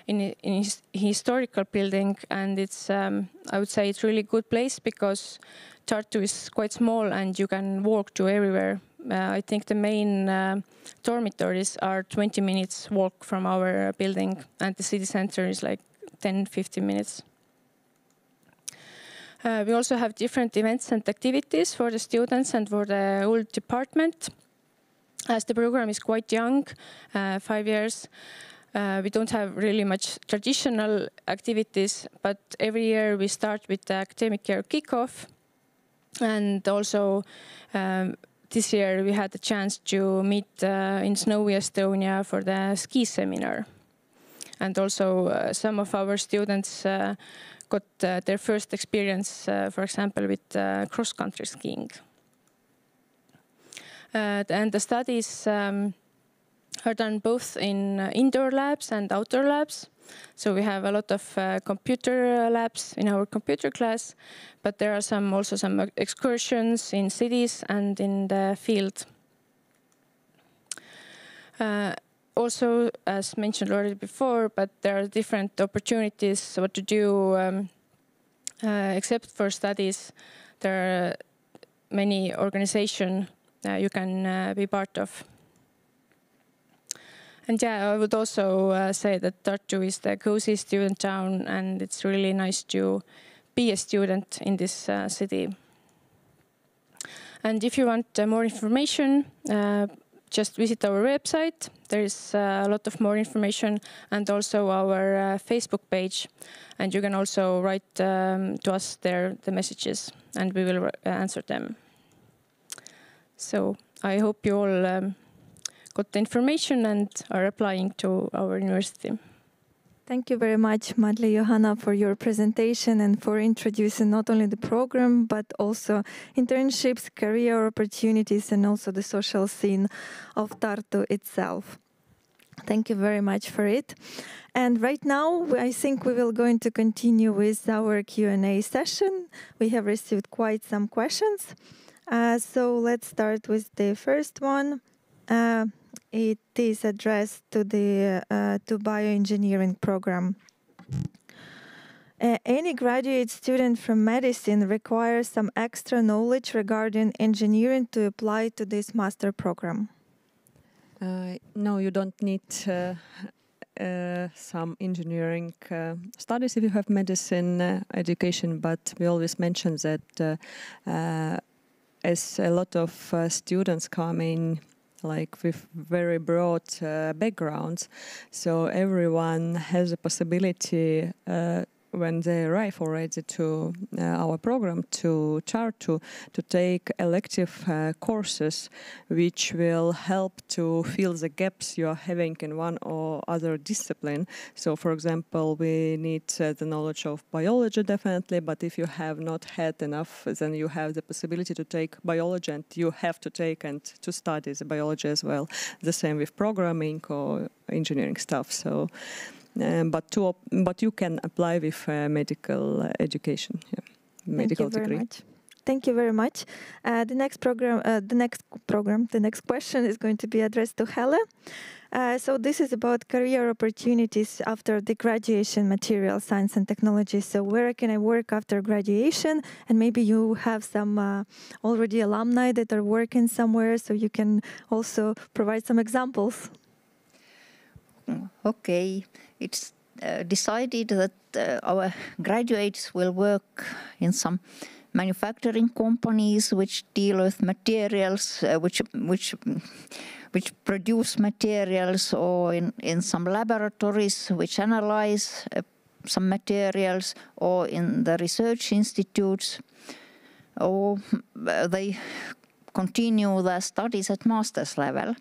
in, in his historical building, and it's um, I would say it's really good place because Tartu is quite small and you can walk to everywhere. Uh, I think the main uh, dormitories are 20 minutes walk from our building and the city center is like 10, 15 minutes. Uh, we also have different events and activities for the students and for the whole department. As the program is quite young, uh, five years, uh, we don't have really much traditional activities, but every year we start with the academic year kickoff, and also um, this year we had the chance to meet uh, in snowy Estonia for the ski seminar. And also uh, some of our students uh, got uh, their first experience, uh, for example, with cross-country skiing. and the studies um, are done both in indoor labs and outdoor labs. So we have a lot of uh, computer labs in our computer class, but there are some also some excursions in cities and in the field. Uh, also, as mentioned already before, but there are different opportunities what to do um, uh, except for studies. There are many organizations uh, you can uh, be part of. And yeah, I would also uh, say that Tartu is the cozy student town and it's really nice to be a student in this uh, city. And if you want uh, more information, uh, just visit our website. There is uh, a lot of more information and also our Facebook page. And you can also write um, to us there the messages and we will answer them. So I hope you all um, got the information and are applying to our university. Thank you very much, Madle Johanna, for your presentation and for introducing not only the program, but also internships, career opportunities, and also the social scene of Tartu itself. Thank you very much for it. And right now, I think we will going to continue with our Q&A session. We have received quite some questions. Uh, so let's start with the first one. Uh, it is addressed to the uh, to bioengineering program. Uh, any graduate student from medicine requires some extra knowledge regarding engineering to apply to this master program. Uh, no, you don't need uh, uh, some engineering uh, studies if you have medicine uh, education, but we always mention that uh, as a lot of students come in like with very broad uh, backgrounds. So everyone has a possibility uh, when they arrive already to uh, our program to Tartu to to take elective uh, courses which will help to fill the gaps you are having in one or other discipline. So for example, we need uh, the knowledge of biology definitely, but if you have not had enough, then you have the possibility to take biology and you have to take and to study the biology as well. The same with programming or engineering stuff. So but to but you can apply with uh, medical education, yeah. medical Thank you degree. Very much. Thank you very much. Uh, the next program, uh, the next program, the next question is going to be addressed to Helle. Uh, so this is about career opportunities after the graduation, material science and technology. So where can I work after graduation? And maybe you have some uh, already alumni that are working somewhere, so you can also provide some examples. Okay it's uh, decided that uh, our graduates will work in some manufacturing companies which deal with materials, uh, which which which produce materials, or in in some laboratories which analyze uh, some materials, or in the research institutes, or uh, they continue their studies at master's level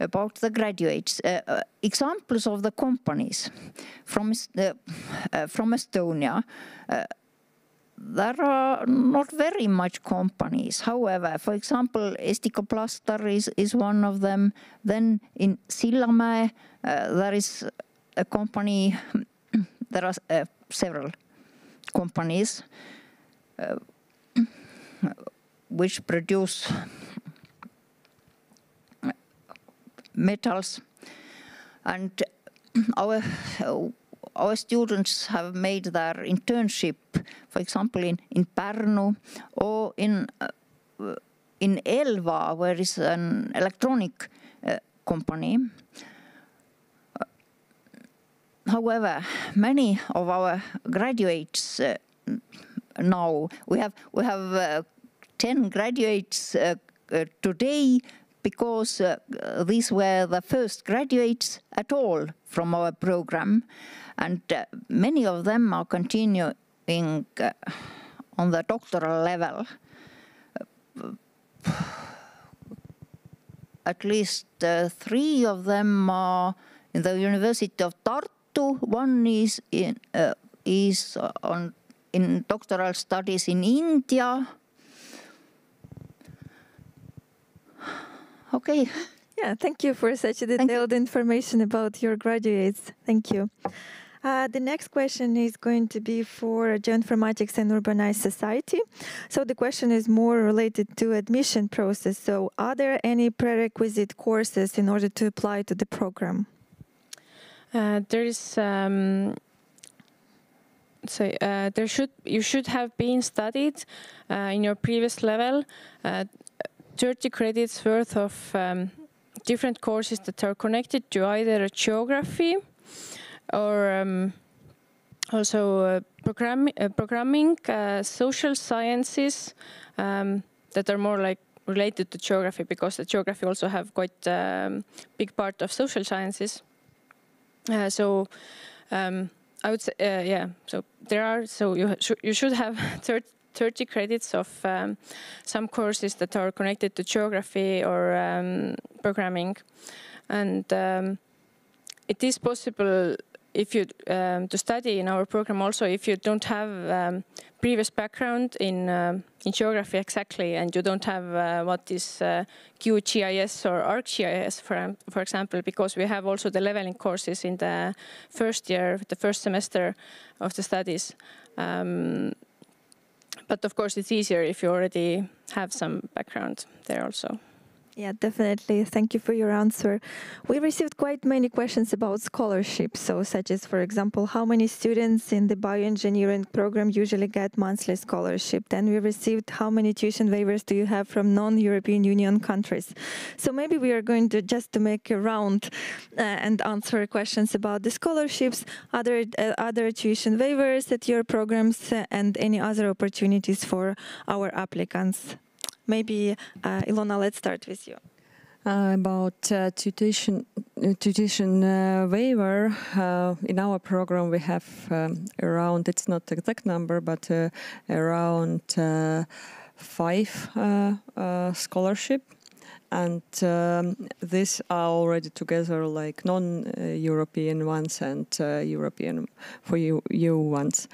about the graduates. Uh, uh, examples of the companies from, uh, from Estonia there are not very much companies. However, for example, Estiko-Plastar is, is one of them. Then in Sillamäe, uh, there is a company, [clears throat] there are uh, several companies uh, [clears throat] which produce metals. And our our students have made their internship, for example, in, in Pärnu or in uh, in Elva, where is an electronic uh, company. However, many of our graduates uh, now we have we have uh, ten graduates uh, uh, today because uh, these were the first graduates at all from our program. And uh, many of them are continuing uh, on the doctoral level. At least uh, three of them are in the University of Tartu. One is in, uh, is on in doctoral studies in India Okay. Yeah, thank you for such detailed information about your graduates. Thank you. Uh, the next question is going to be for geoinformatics and urbanized society. So the question is more related to admission process. So are there any prerequisite courses in order to apply to the program? Uh, there is um, so uh, there should you should have been studied uh, in your previous level uh, 30 credits worth of um, different courses that are connected to either geography or um, also uh, program, uh, programming, uh, social sciences um, that are more like related to geography because the geography also have quite um, big part of social sciences. Uh, so um, I would say, uh, yeah. So there are so you sh you should have [laughs] 30, 30 credits of um, some courses that are connected to geography or um, programming, and um, it is possible if you um, to study in our program also if you don't have um, previous background in uh, in geography exactly and you don't have uh, what is uh, QGIS or ArcGIS for for example because we have also the leveling courses in the first year the first semester of the studies. Um, but of course it's easier if you already have some background there also. Yeah, definitely. Thank you for your answer. We received quite many questions about scholarships. So, such as, for example, how many students in the bioengineering program usually get monthly scholarship? Then we received how many tuition waivers do you have from non-European Union countries? So maybe we are going to just to make a round uh, and answer questions about the scholarships, other uh, other tuition waivers at your programs, uh, and any other opportunities for our applicants. Maybe, uh, Ilona, let's start with you. Uh, about uh, tuition, uh, uh, waiver, uh, in our program we have um, around, it's not the exact number, but around five scholarship and um, these are already together like non-European ones and uh, European for EU, EU ones.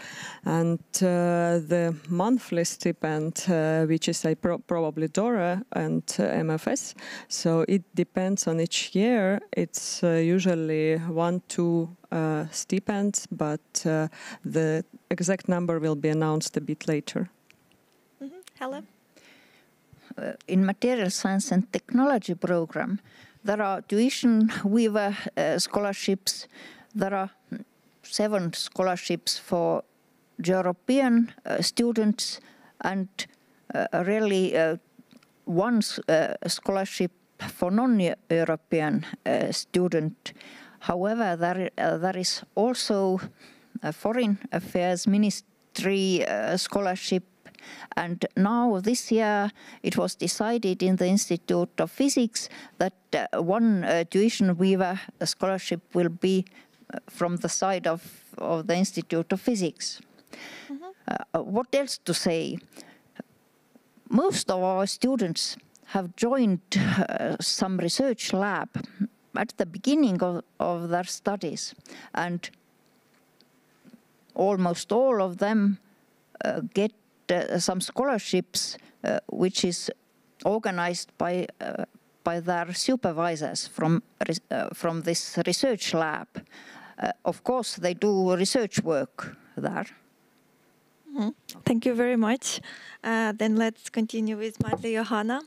And uh, the monthly stipend, uh, which is a pro probably DORA and uh, MFS, so it depends on each year. It's uh, usually one, two uh, stipends, but the exact number will be announced a bit later. Mm -hmm. Helle? Uh, in material science and technology program, there are tuition weaver uh, scholarships. There are seven scholarships for European uh, students and uh, really uh, one uh, scholarship for non-European student. However, there, there is also a foreign affairs ministry scholarship and now this year it was decided in the Institute of Physics that uh, one uh, tuition weaver scholarship will be uh, from the side of, of the Institute of Physics. Mm -hmm. what else to say? Most of our students have joined uh, some research lab at the beginning of, of their studies and almost all of them uh, get uh, some scholarships uh, which is organized by uh, by their supervisors from from this research lab. of course, they do research work there. Mm -hmm. Thank you very much. then let's continue with Madle Johanna.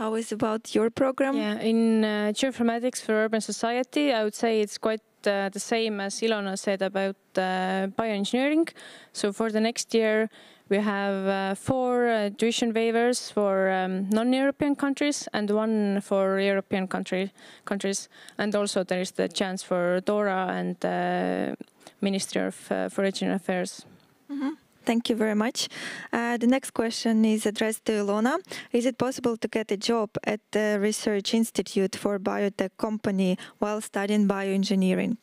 How is about your program? Yeah, in uh, geoinformatics for urban society, I would say it's quite uh, the same as Ilona said about uh, bioengineering. So for the next year, we have uh, four uh, tuition waivers for um, non-European countries and one for European country, countries. And also there is the chance for DORA and uh, Ministry of uh, Foreign Affairs. Mm -hmm. Thank you very much. Uh, the next question is addressed to Ilona. Is it possible to get a job at the Research Institute for Biotech Company while studying bioengineering?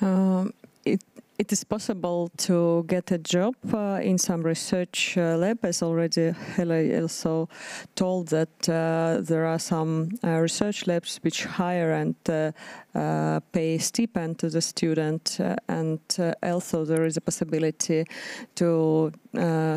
Um, it it is possible to get a job uh, in some research uh, lab, as already Helle also told that uh, there are some uh, research labs which hire and uh, uh, pay stipend to the student, and also there is a possibility to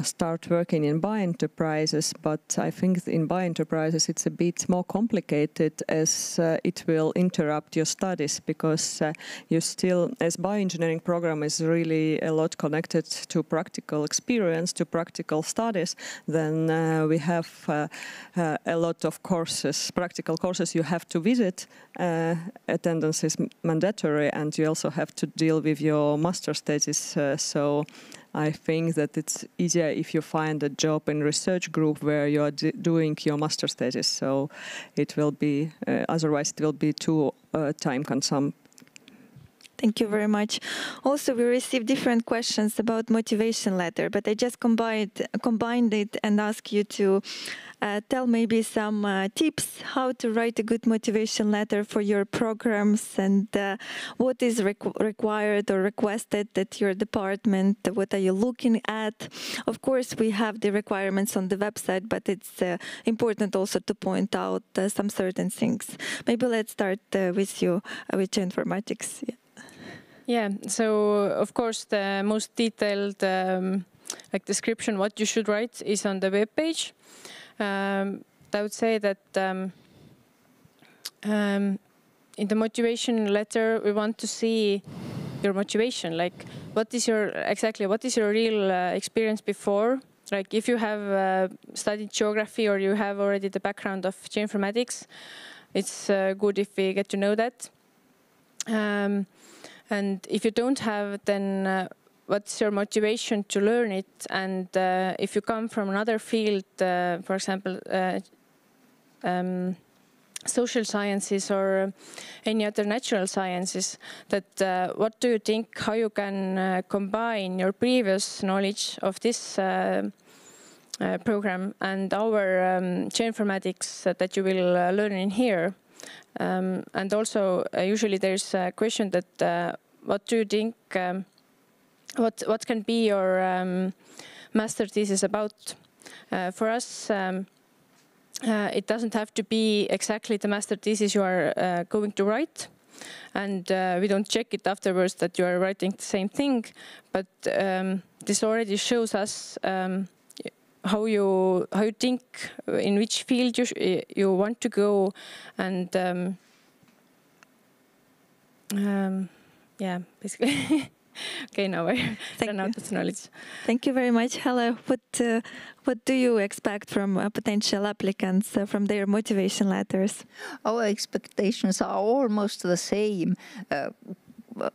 start working in bioenterprises. But I think in bioenterprises it's a bit more complicated as it will interrupt your studies because you still, as bioengineering program is really a lot connected to practical experience, to practical studies, then uh, we have uh, uh, a lot of courses, practical courses you have to visit. Uh, attendance is mandatory and you also have to deal with your master's thesis. Uh, so I think that it's easier if you find a job in research group where you are doing your master's thesis. So it will be, otherwise it will be too time consuming Thank you very much. Also, we received different questions about motivation letter, but I just combined combined it and asked you to uh, tell maybe some uh, tips how to write a good motivation letter for your programs and uh, what is requ required or requested at your department. What are you looking at? Of course, we have the requirements on the website, but it's uh, important also to point out uh, some certain things. Maybe let's start uh, with you, with informatics. Yeah. Yeah, so of course the most detailed um, like description what you should write is on the web page. Um, I would say that um, um, in the motivation letter we want to see your motivation, like what is your exactly what is your real uh, experience before. Like if you have uh, studied geography or you have already the background of geoinformatics, it's uh, good if we get to know that. Um, and if you don't have, then uh, what's your motivation to learn it? And uh, if you come from another field, uh, for example, uh, um, social sciences or any other natural sciences, that uh, what do you think, how you can combine your previous knowledge of this program and our um, geoinformatics that you will learn in here? Um, and also, uh, usually there's a question that uh, what do you think, um, what, what can be your um, master thesis about? Uh, for us, um, uh, it doesn't have to be exactly the master thesis you are uh, going to write. And uh, we don't check it afterwards that you are writing the same thing. But um, this already shows us um, how you how you think in which field you you want to go and um, um, yeah basically. [laughs] Okay now I [laughs] run out of knowledge. Thank you very much. Helle what uh, what do you expect from uh, potential applicants uh, from their motivation letters? Our expectations are almost the same. Uh,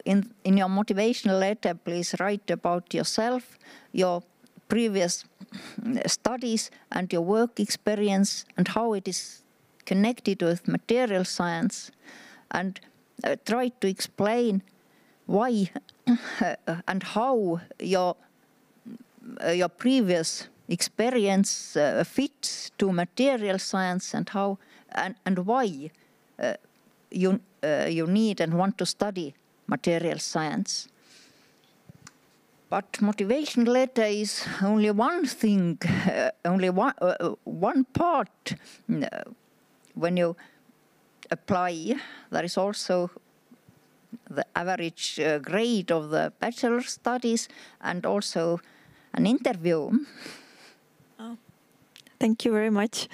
in in your motivational letter please write about yourself your previous studies and your work experience and how it is connected with material science and uh, try to explain why [coughs] and how your uh, your previous experience uh, fits to material science and how and, and why uh, you uh, you need and want to study material science but motivation letter is only one thing, uh, only one, uh, uh one part. Uh, when you apply, there is also the average uh, grade of the bachelor studies and also an interview. Oh. Thank you very much.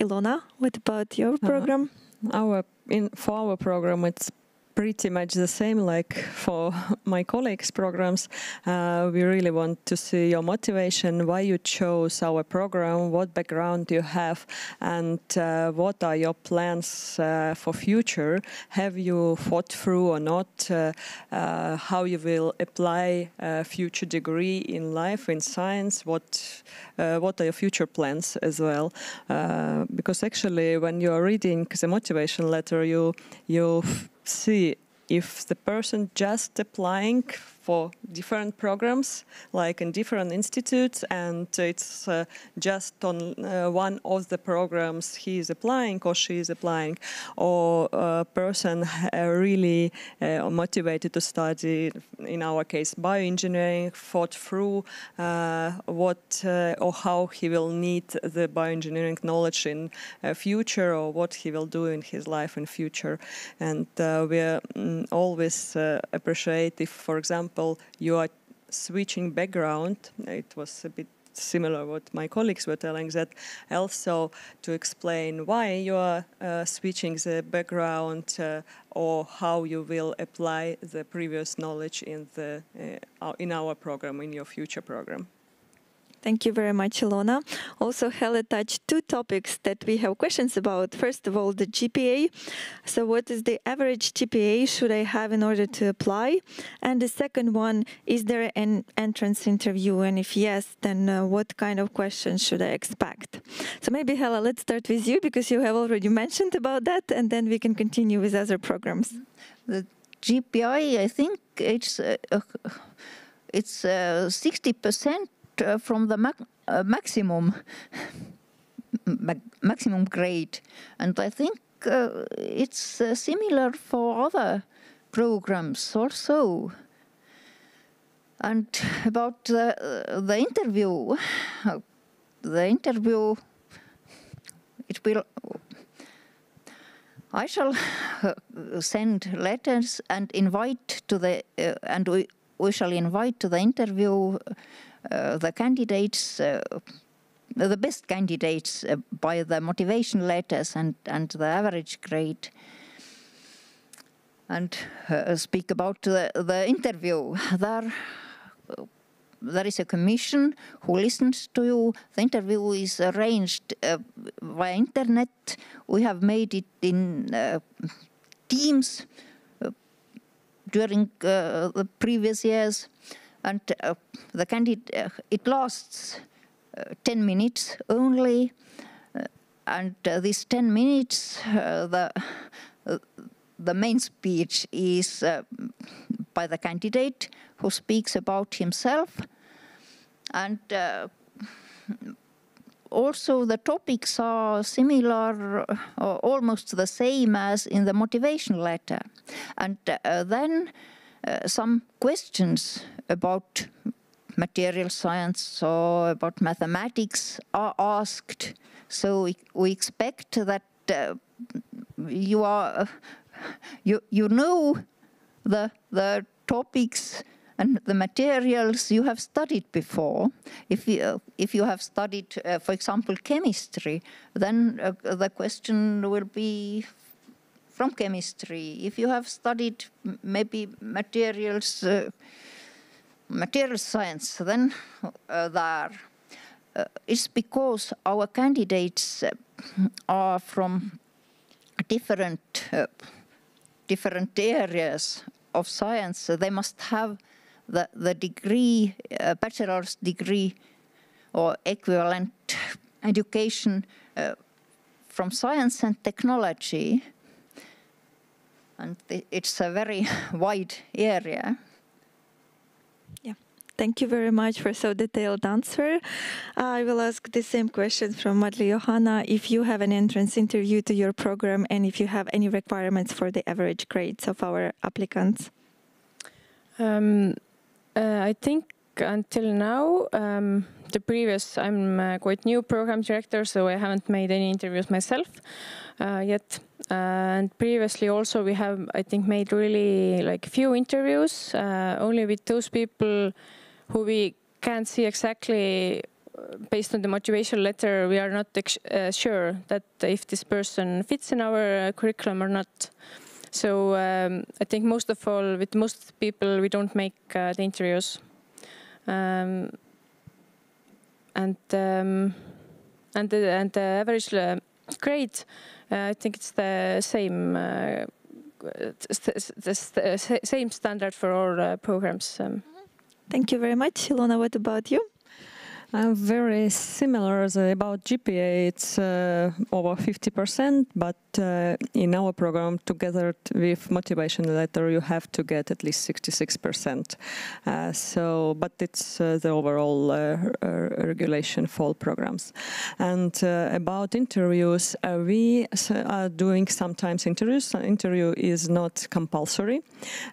Ilona, what about your uh-huh. program? Uh, our in for our program, it's pretty much the same like for [laughs] my colleagues' programs. Uh, we really want to see your motivation, why you chose our program, what background you have, and uh, what are your plans uh, for future. Have you thought through or not uh, uh, how you will apply a future degree in life, in science? What uh, what are your future plans as well? because actually, when you are reading the motivation letter, you you see if the person just applying for different programs, like in different institutes, and it's uh, just on uh, one of the programs he is applying or she is applying, or a person really uh, motivated to study, in our case, bioengineering, thought through uh, what uh, or how he will need the bioengineering knowledge in uh, future or what he will do in his life in future. And we mm, always appreciate if, for example, example, you are switching background. It was a bit similar what my colleagues were telling that also to explain why you are uh, switching the background uh, or how you will apply the previous knowledge in the uh, in our program in your future program. Thank you very much, Ilona. Also, Helle touched two topics that we have questions about. First of all, the GPA. So what is the average GPA should I have in order to apply? And the second one, is there an entrance interview? And if yes, then uh, what kind of questions should I expect? So maybe, Helle, let's start with you because you have already mentioned about that, and then we can continue with other programs. The GPA, I think it's uh, uh it's uh, 60% uh, from the uh, maximum [laughs] ma maximum grade. And I think uh, it's uh, similar for other programs also. And about the, the interview, the interview, it will I shall send letters and invite to the uh, and we, we shall invite to the interview uh, the candidates uh, the best candidates uh, by the motivation letters and and the average grade and uh, speak about the, the interview there there is a commission who listens to you. The interview is arranged uh, via internet. We have made it in uh, Teams uh, during uh, the previous years, and uh, the candidate uh, it lasts 10 minutes only, and these 10 minutes the the main speech is by the candidate who speaks about himself. And uh, also the topics are similar, or almost the same as in the motivation letter. And uh, then uh, some questions about material science or about mathematics are asked. So we, we expect that uh, you are you you know the the topics and the materials you have studied before. If you, if you have studied, uh, for example, chemistry, then uh, the question will be from chemistry. If you have studied maybe materials, uh, material science, then uh, there. Uh, it's because our candidates uh, are from different different areas of science, they must have the, the degree, uh, bachelor's degree or equivalent education uh, from science and technology. And it's a very [laughs] wide area. Yeah. Thank you very much for so detailed answer. I will ask the same question from Madli Johanna. If you have an entrance interview to your program and if you have any requirements for the average grades of our applicants. Um, uh, I think until now, um, the previous, I'm uh, quite new program director, so I haven't made any interviews myself uh, yet. and previously also we have, I think, made really like few interviews, only with those people who we can't see exactly based on the motivation letter, we are not uh, sure that if this person fits in our uh, curriculum or not. So um, I think most of all, with most people, we don't make uh, the interviews. Um, and um, and the and the average grade, uh, I think it's the same uh, the, same standard for all uh, programs. Um. Thank you very much, Ilona. What about you? Uh, very similar about GPA. It's uh, over 50%, but uh, in our program, together with motivation letter, you have to get at least 66%. Uh, so, but it's uh, the overall uh, regulation for all programs. And about interviews, we are doing sometimes interviews. Interview is not compulsory,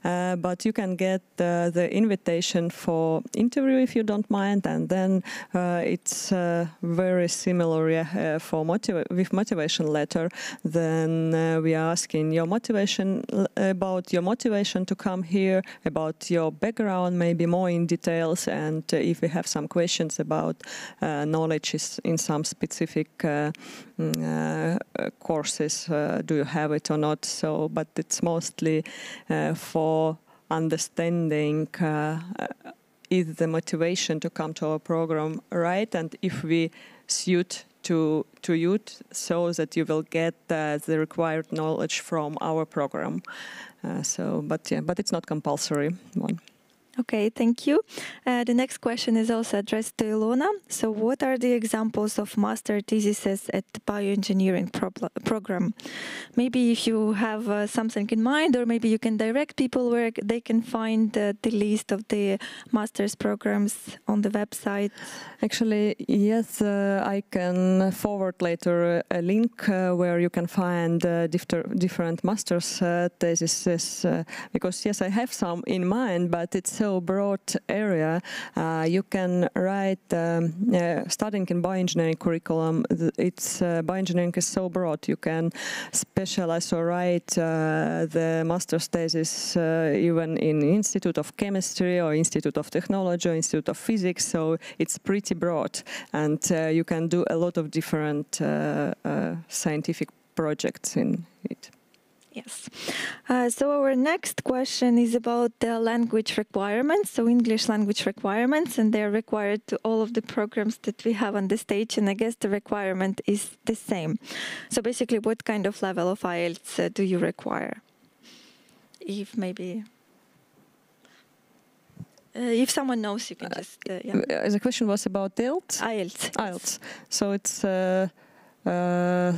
but you can get the invitation for interview if you don't mind, and then uh, it's uh, very similar uh, for motiva with motivation letter. Then uh, we are asking your motivation uh, about your motivation to come here, about your background, maybe more in details, and uh, if we have some questions about knowledge in some specific mm, courses, do you have it or not? So, but it's mostly for understanding uh, is the motivation to come to our program right? And if we suit to to you so that you will get uh, the required knowledge from our program. Uh, so, but yeah, but it's not compulsory one. Okay, thank you. Uh, the next question is also addressed to Ilona. So, what are the examples of master theses at the bioengineering program? Maybe if you have uh, something in mind, or maybe you can direct people where they can find uh, the list of the master's programs on the website. Actually, yes, uh, I can forward later a link uh, where you can find uh, differ- different master's theses. because yes, I have some in mind, but it's so broad area. Uh, you can write um, uh, studying in bioengineering curriculum. It's uh, bioengineering is so broad. You can specialize or write the master's thesis even in Institute of Chemistry or Institute of Technology or Institute of Physics. So it's pretty broad, and you can do a lot of different scientific projects in it. Yes. Uh, so our next question is about the language requirements, so English language requirements, and they're required to all of the programs that we have on the stage. And I guess the requirement is the same. So basically, what kind of level of IELTS uh, do you require? If maybe. Uh, if someone knows, you can uh, just. Uh, yeah. Uh, the question was about IELTS. IELTS. IELTS. So it's 6.0 uh,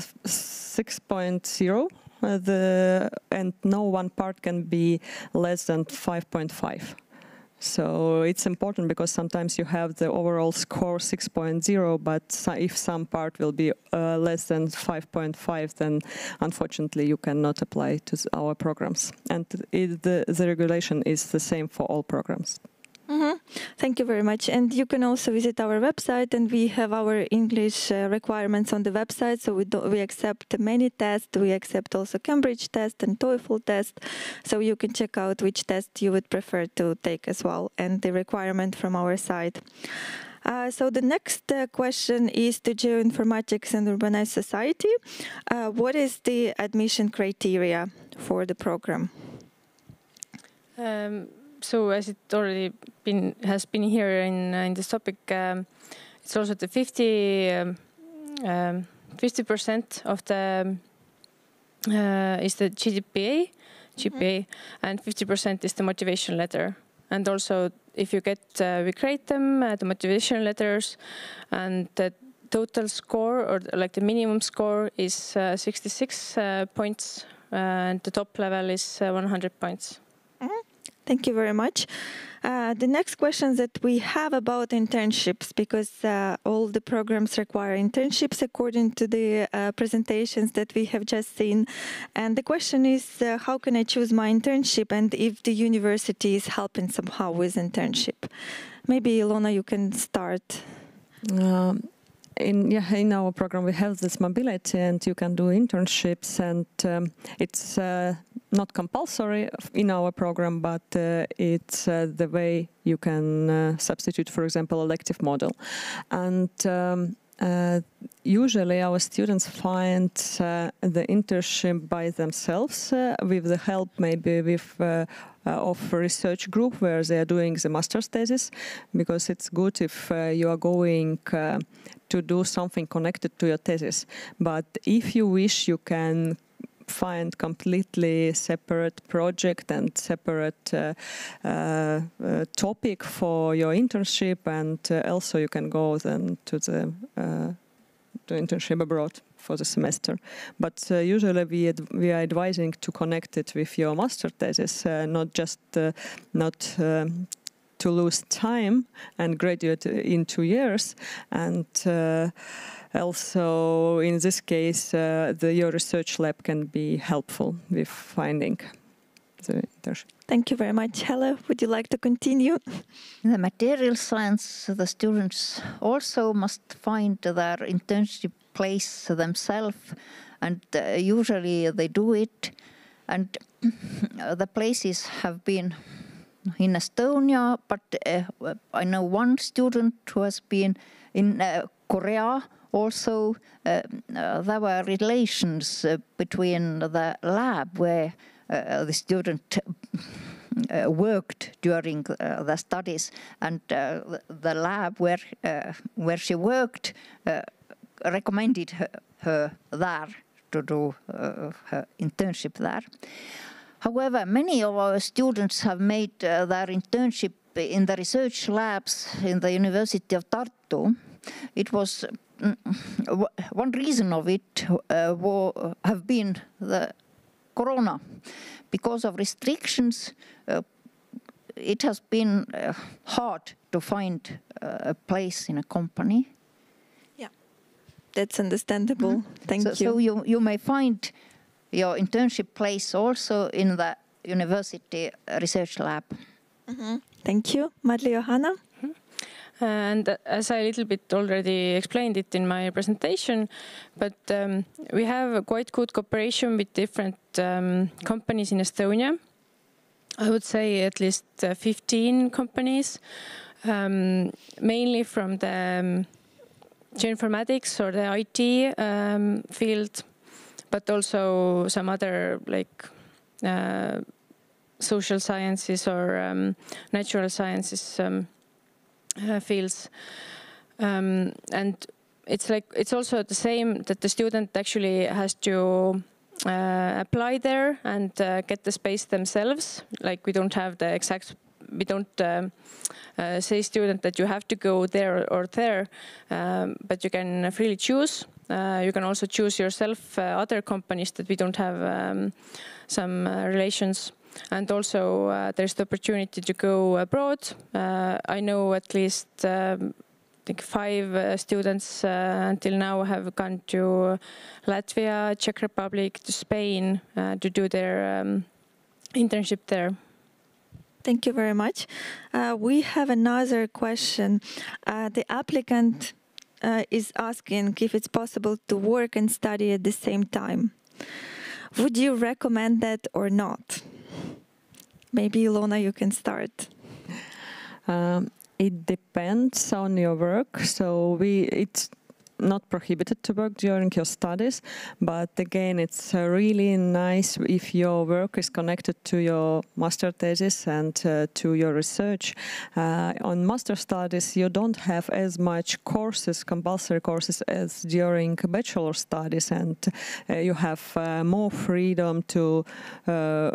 [laughs] the and no one part can be less than 5.5. So it's important because sometimes you have the overall score 6.0, but if some part will be uh, less than 5.5, then unfortunately you cannot apply to our programs. And it, the, the regulation is the same for all programs. Mm-hmm. Thank you very much. And you can also visit our website, and we have our English uh, requirements on the website. So we do, we accept many tests. We accept also Cambridge test and TOEFL test. So you can check out which test you would prefer to take as well, and the requirement from our side. Uh, so the next uh, question is to geoinformatics and urbanized society. Uh, what is the admission criteria for the program? Um, so as it already been has been here in in this topic, um, it's also the 50 um, um, 50% of the uh, is the GPA, GPA, mm -hmm. and 50% is the motivation letter. And also, if you get, uh, we create them, uh, the motivation letters, and the total score or like the minimum score is uh, 66 uh, points, uh, and the top level is 100 points. Thank you very much. Uh, the next questions that we have about internships, because uh, all the programs require internships according to the uh, presentations that we have just seen. And the question is, uh, how can I choose my internship and if the university is helping somehow with internship? Maybe, Ilona, you can start. Um, in yeah in our program we have this mobility and you can do internships and um, it's uh, not compulsory in our program but uh, it's uh, the way you can uh, substitute for example elective model. And um, uh, usually our students find uh, the internship by themselves uh, with the help maybe with of a research group where they are doing the master's thesis because it's good if you are going to do something connected to your thesis. But if you wish you can find completely separate project and separate uh, uh, uh, topic for your internship and also you can go then to the to internship abroad for the semester. But uh, usually we we are advising to connect it with your master thesis, uh, not just uh, not. Um, to lose time and graduate in two years, and also in this case, uh, the, your research lab can be helpful with finding the internship. Thank you very much. Helle, would you like to continue? In the material science, the students also must find their internship place themselves, and uh, usually they do it. And [coughs] the places have been in Estonia, but uh, I know one student who has been in uh, Korea also uh, uh, there were relations uh, between the lab where the student worked during the studies and the lab where where she worked recommended her, her there to do uh, her internship there. However, many of our students have made uh, their internship in the research labs in the University of Tartu, it was mm, one reason of it uh, have been the corona. Because of restrictions, uh, it has been uh, hard to find uh, a place in a company. Yeah, that's understandable. Mm -hmm. Thank so, you. So you, you may find your internship place also in the university research lab. Mm -hmm. Thank you. Madli Johanna? Mm -hmm. And as I a little bit already explained it in my presentation, but um, we have quite good cooperation with different um, companies in Estonia. I would say at least uh, 15 companies, um, mainly from the um, geoinformatics or the IT um, field, but also some other like uh, social sciences or um, natural sciences um, uh, fields. Um, and it's like it's also the same that the student actually has to uh, apply there and uh, get the space themselves. Like we don't have the exact, we don't um, say student that you have to go there or there, um, but you can freely choose. Uh, you can also choose yourself uh, other companies that we don't have um, some uh, relations. And also uh, there's the opportunity to go abroad. Uh, I know at least um, I think five uh, students uh, until now have gone to Latvia, Czech Republic, to Spain uh, to do their um, internship there. Thank you very much. Uh, we have another question. the applicant is asking if it's possible to work and study at the same time. Would you recommend that or not? Maybe Ilona, you can start. Um, it depends on your work. So we it's not prohibited to work during your studies, but again, it's uh, really nice if your work is connected to your master thesis and uh, to your research. Uh, on master studies, you don't have as much courses, compulsory courses, as during bachelor studies, and uh, you have uh, more freedom to uh,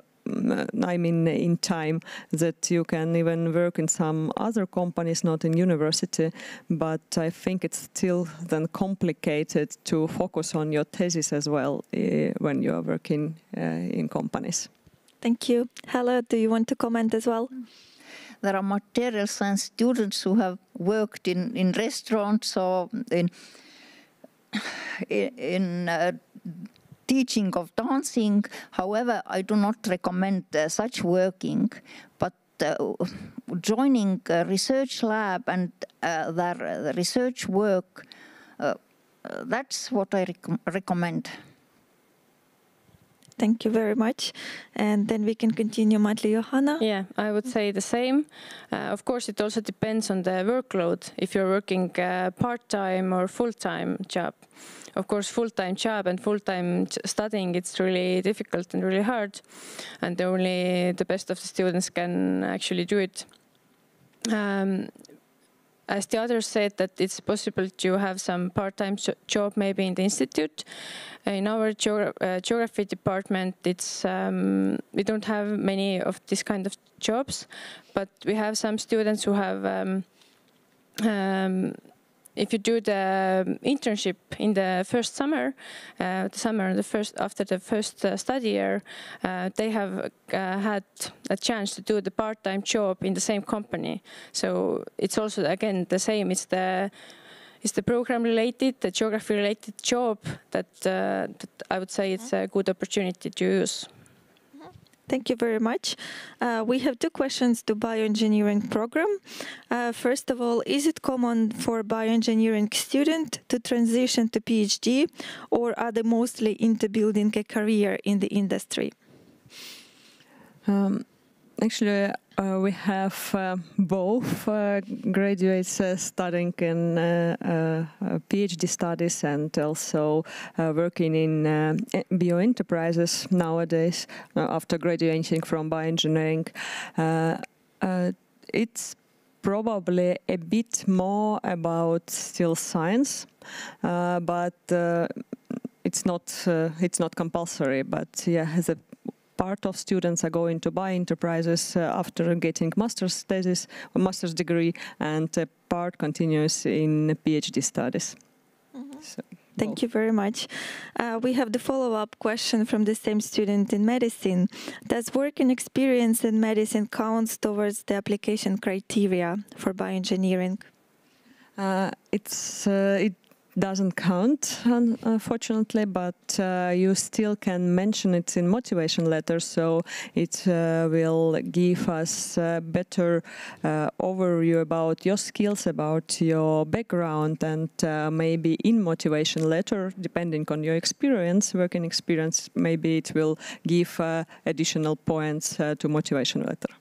I mean, in time that you can even work in some other companies, not in university. But I think it's still then complicated to focus on your thesis as well uh, when you are working uh, in companies. Thank you. Helle, do you want to comment as well? There are material science students who have worked in, in restaurants or in [sighs] in uh, teaching of dancing. However, I do not recommend uh, such working, but uh, joining a research lab and uh, their research work, that's what I rec recommend. Thank you very much. And then we can continue, Madli Johanna. Yeah, I would say the same. Uh, of course, it also depends on the workload. If you're working uh, part-time or full-time job. Of course, full-time job and full-time studying, it's really difficult and really hard. And only the best of the students can actually do it. Um, as the others said, that it's possible to have some part-time job maybe in the institute. In our geog uh, geography department, it's um, we don't have many of this kind of jobs, but we have some students who have um, um, if you do the internship in the first summer, uh, the summer the first after the first uh, study year, uh, they have uh, had a chance to do the part-time job in the same company. So it's also again the same. It's the it's the program related, the geography related job that, uh, that I would say it's a good opportunity to use. Thank you very much. Uh, we have two questions to bioengineering program. Uh, first of all, is it common for bioengineering student to transition to PhD or are they mostly into building a career in the industry? Um, actually, uh, we have uh, both uh, graduates uh, studying in uh, uh, PhD studies and also working in bioenterprises nowadays after graduating from bioengineering. it's probably a bit more about still science, but it's not it's not compulsory. But yeah, a part of students are going to bioenterprises uh, after getting master's thesis or master's degree, and part continues in PhD studies. Mm -hmm. so. Thank you very much. Uh, we have the follow-up question from the same student in medicine. Does work and experience in medicine counts towards the application criteria for bioengineering? Uh, it's uh, it doesn't count, unfortunately, but uh, you still can mention it in motivation letters, so it uh, will give us a better uh, overview about your skills, about your background, and uh, maybe in motivation letter, depending on your experience, working experience, maybe it will give uh, additional points uh, to motivation letter.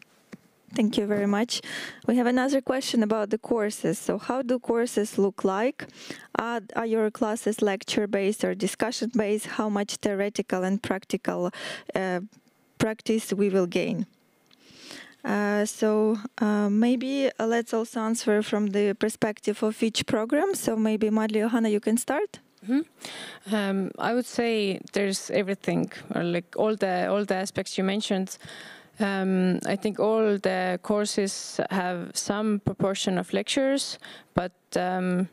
Thank you very much. We have another question about the courses. So how do courses look like? Are, are your classes lecture-based or discussion-based? How much theoretical and practical uh, practice we will gain? Uh, so uh, maybe uh, let's also answer from the perspective of each program. So maybe Madli Johanna, you can start. Mm -hmm. um, I would say there's everything, or like all the all the aspects you mentioned. Um, I think all the courses have some proportion of lectures, but um,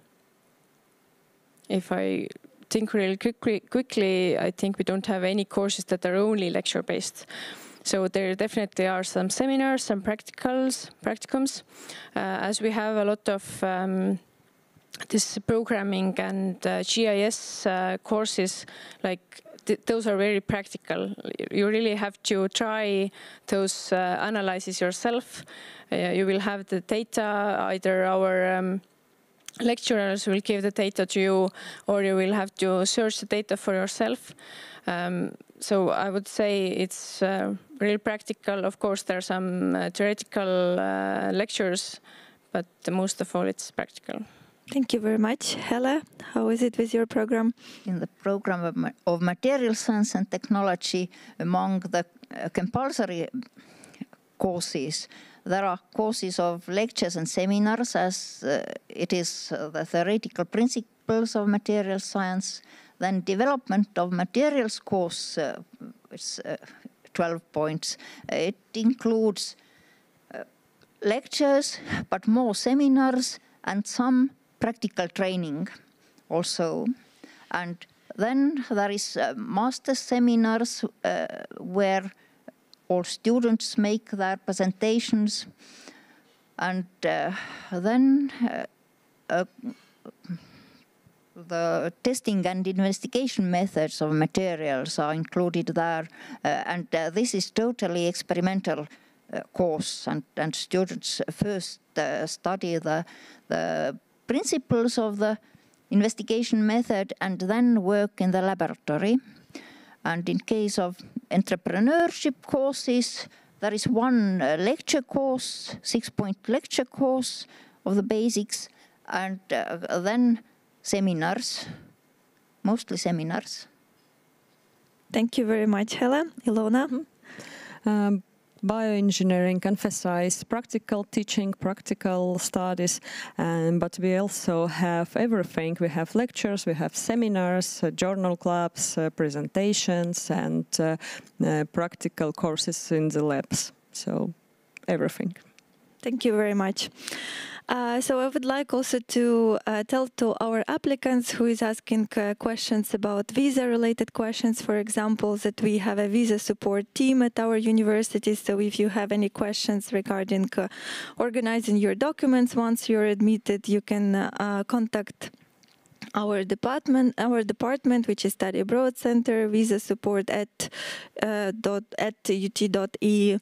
if I think really quickly, quickly, I think we don't have any courses that are only lecture-based. So there definitely are some seminars, some practicals, practicums, uh, as we have a lot of um, this programming and uh, GIS uh, courses, like th those are very practical. You really have to try those uh, analyses yourself. Uh, you will have the data, either our um, lecturers will give the data to you or you will have to search the data for yourself. Um, so I would say it's uh, really practical. Of course, there are some uh, theoretical uh, lectures, but most of all it's practical. Thank you very much. Helle, how is it with your program? In the program of, of material science and technology, among the uh, compulsory courses, there are courses of lectures and seminars as uh, it is uh, the theoretical principles of material science, then development of materials course, uh, it's uh, 12 points. It includes uh, lectures, but more seminars and some practical training also. And then there is uh, master seminars uh, where all students make their presentations. And uh, then uh, uh, the testing and investigation methods of materials are included there. Uh, and this is totally experimental course and, and students first study the, the principles of the investigation method and then work in the laboratory. And in case of entrepreneurship courses, there is one uh, lecture course, six-point lecture course of the basics, and uh, then seminars, mostly seminars. Thank you very much, Helen. Ilona? Mm -hmm. um, bioengineering emphasize practical teaching, practical studies, um, but we also have everything. We have lectures, we have seminars, uh, journal clubs, uh, presentations, and uh, uh practical courses in the labs. So everything. Thank you very much. Uh, so I would like also to uh, tell to our applicants who is asking uh, questions about visa-related questions, for example, that we have a visa support team at our university. So if you have any questions regarding uh, organizing your documents once you're admitted, you can uh, contact our department, our department, which is Study Abroad Center, visa support at uh, dot, at ut.ee,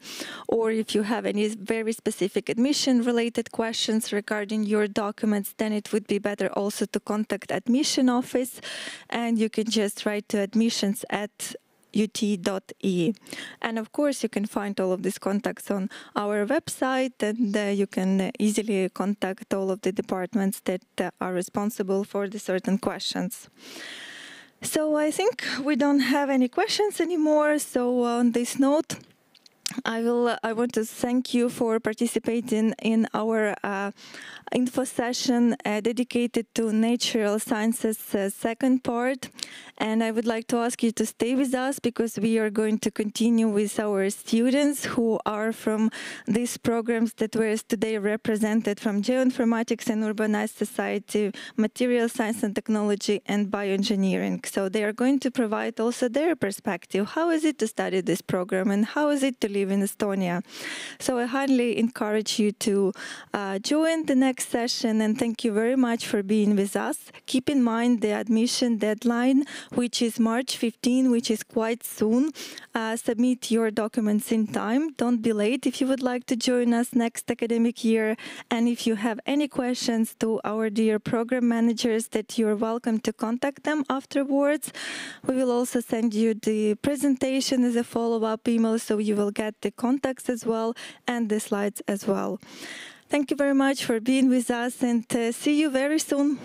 or if you have any very specific admission-related questions regarding your documents, then it would be better also to contact admission office, and you can just write to admissions at ut.ee. And of course, you can find all of these contacts on our website and uh, you can easily contact all of the departments that uh, are responsible for the certain questions. So I think we don't have any questions anymore. So on this note, I will. I want to thank you for participating in our uh, info session uh, dedicated to natural sciences uh, second part. And I would like to ask you to stay with us because we are going to continue with our students who are from these programs that were today represented from geoinformatics and urbanized society, material science and technology, and bioengineering. So they are going to provide also their perspective. How is it to study this program and how is it to live in Estonia? So I highly encourage you to uh, join the next session and thank you very much for being with us. Keep in mind the admission deadline, which is March 15, which is quite soon. Uh, submit your documents in time. Don't be late if you would like to join us next academic year. And if you have any questions to our dear program managers that you're welcome to contact them afterwards. We will also send you the presentation as a follow-up email so you will get the contacts as well and the slides as well. Thank you very much for being with us and uh, see you very soon.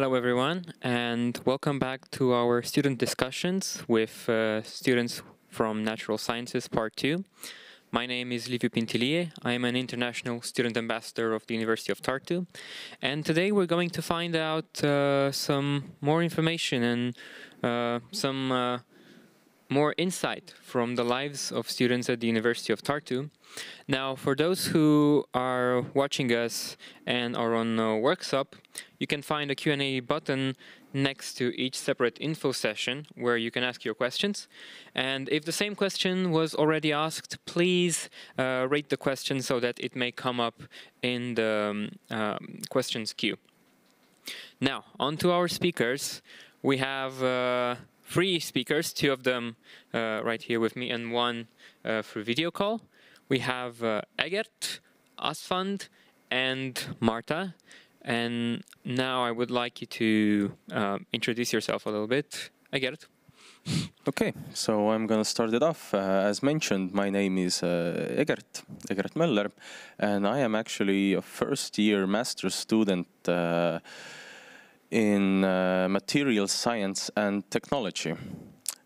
Hello, everyone, and welcome back to our student discussions with uh, students from Natural Sciences Part 2. My name is Liviu Pintilie. I am an international student ambassador of the University of Tartu. And today we're going to find out uh, some more information and uh, some uh, more insight from the lives of students at the University of Tartu. Now, for those who are watching us and are on uh, Worksup, you can find a Q&A button next to each separate info session where you can ask your questions. And if the same question was already asked, please uh, rate the question so that it may come up in the um, um, questions queue. Now, on to our speakers. We have uh, three speakers, two of them uh, right here with me and one uh, through video call. We have uh, Egert, Asfand, and Marta. And now I would like you to uh, introduce yourself a little bit. I get it. Okay, so I'm gonna start it off. Uh, as mentioned, my name is uh, Egert, Egert Möller, and I am actually a first year master's student uh, in uh, material science and technology.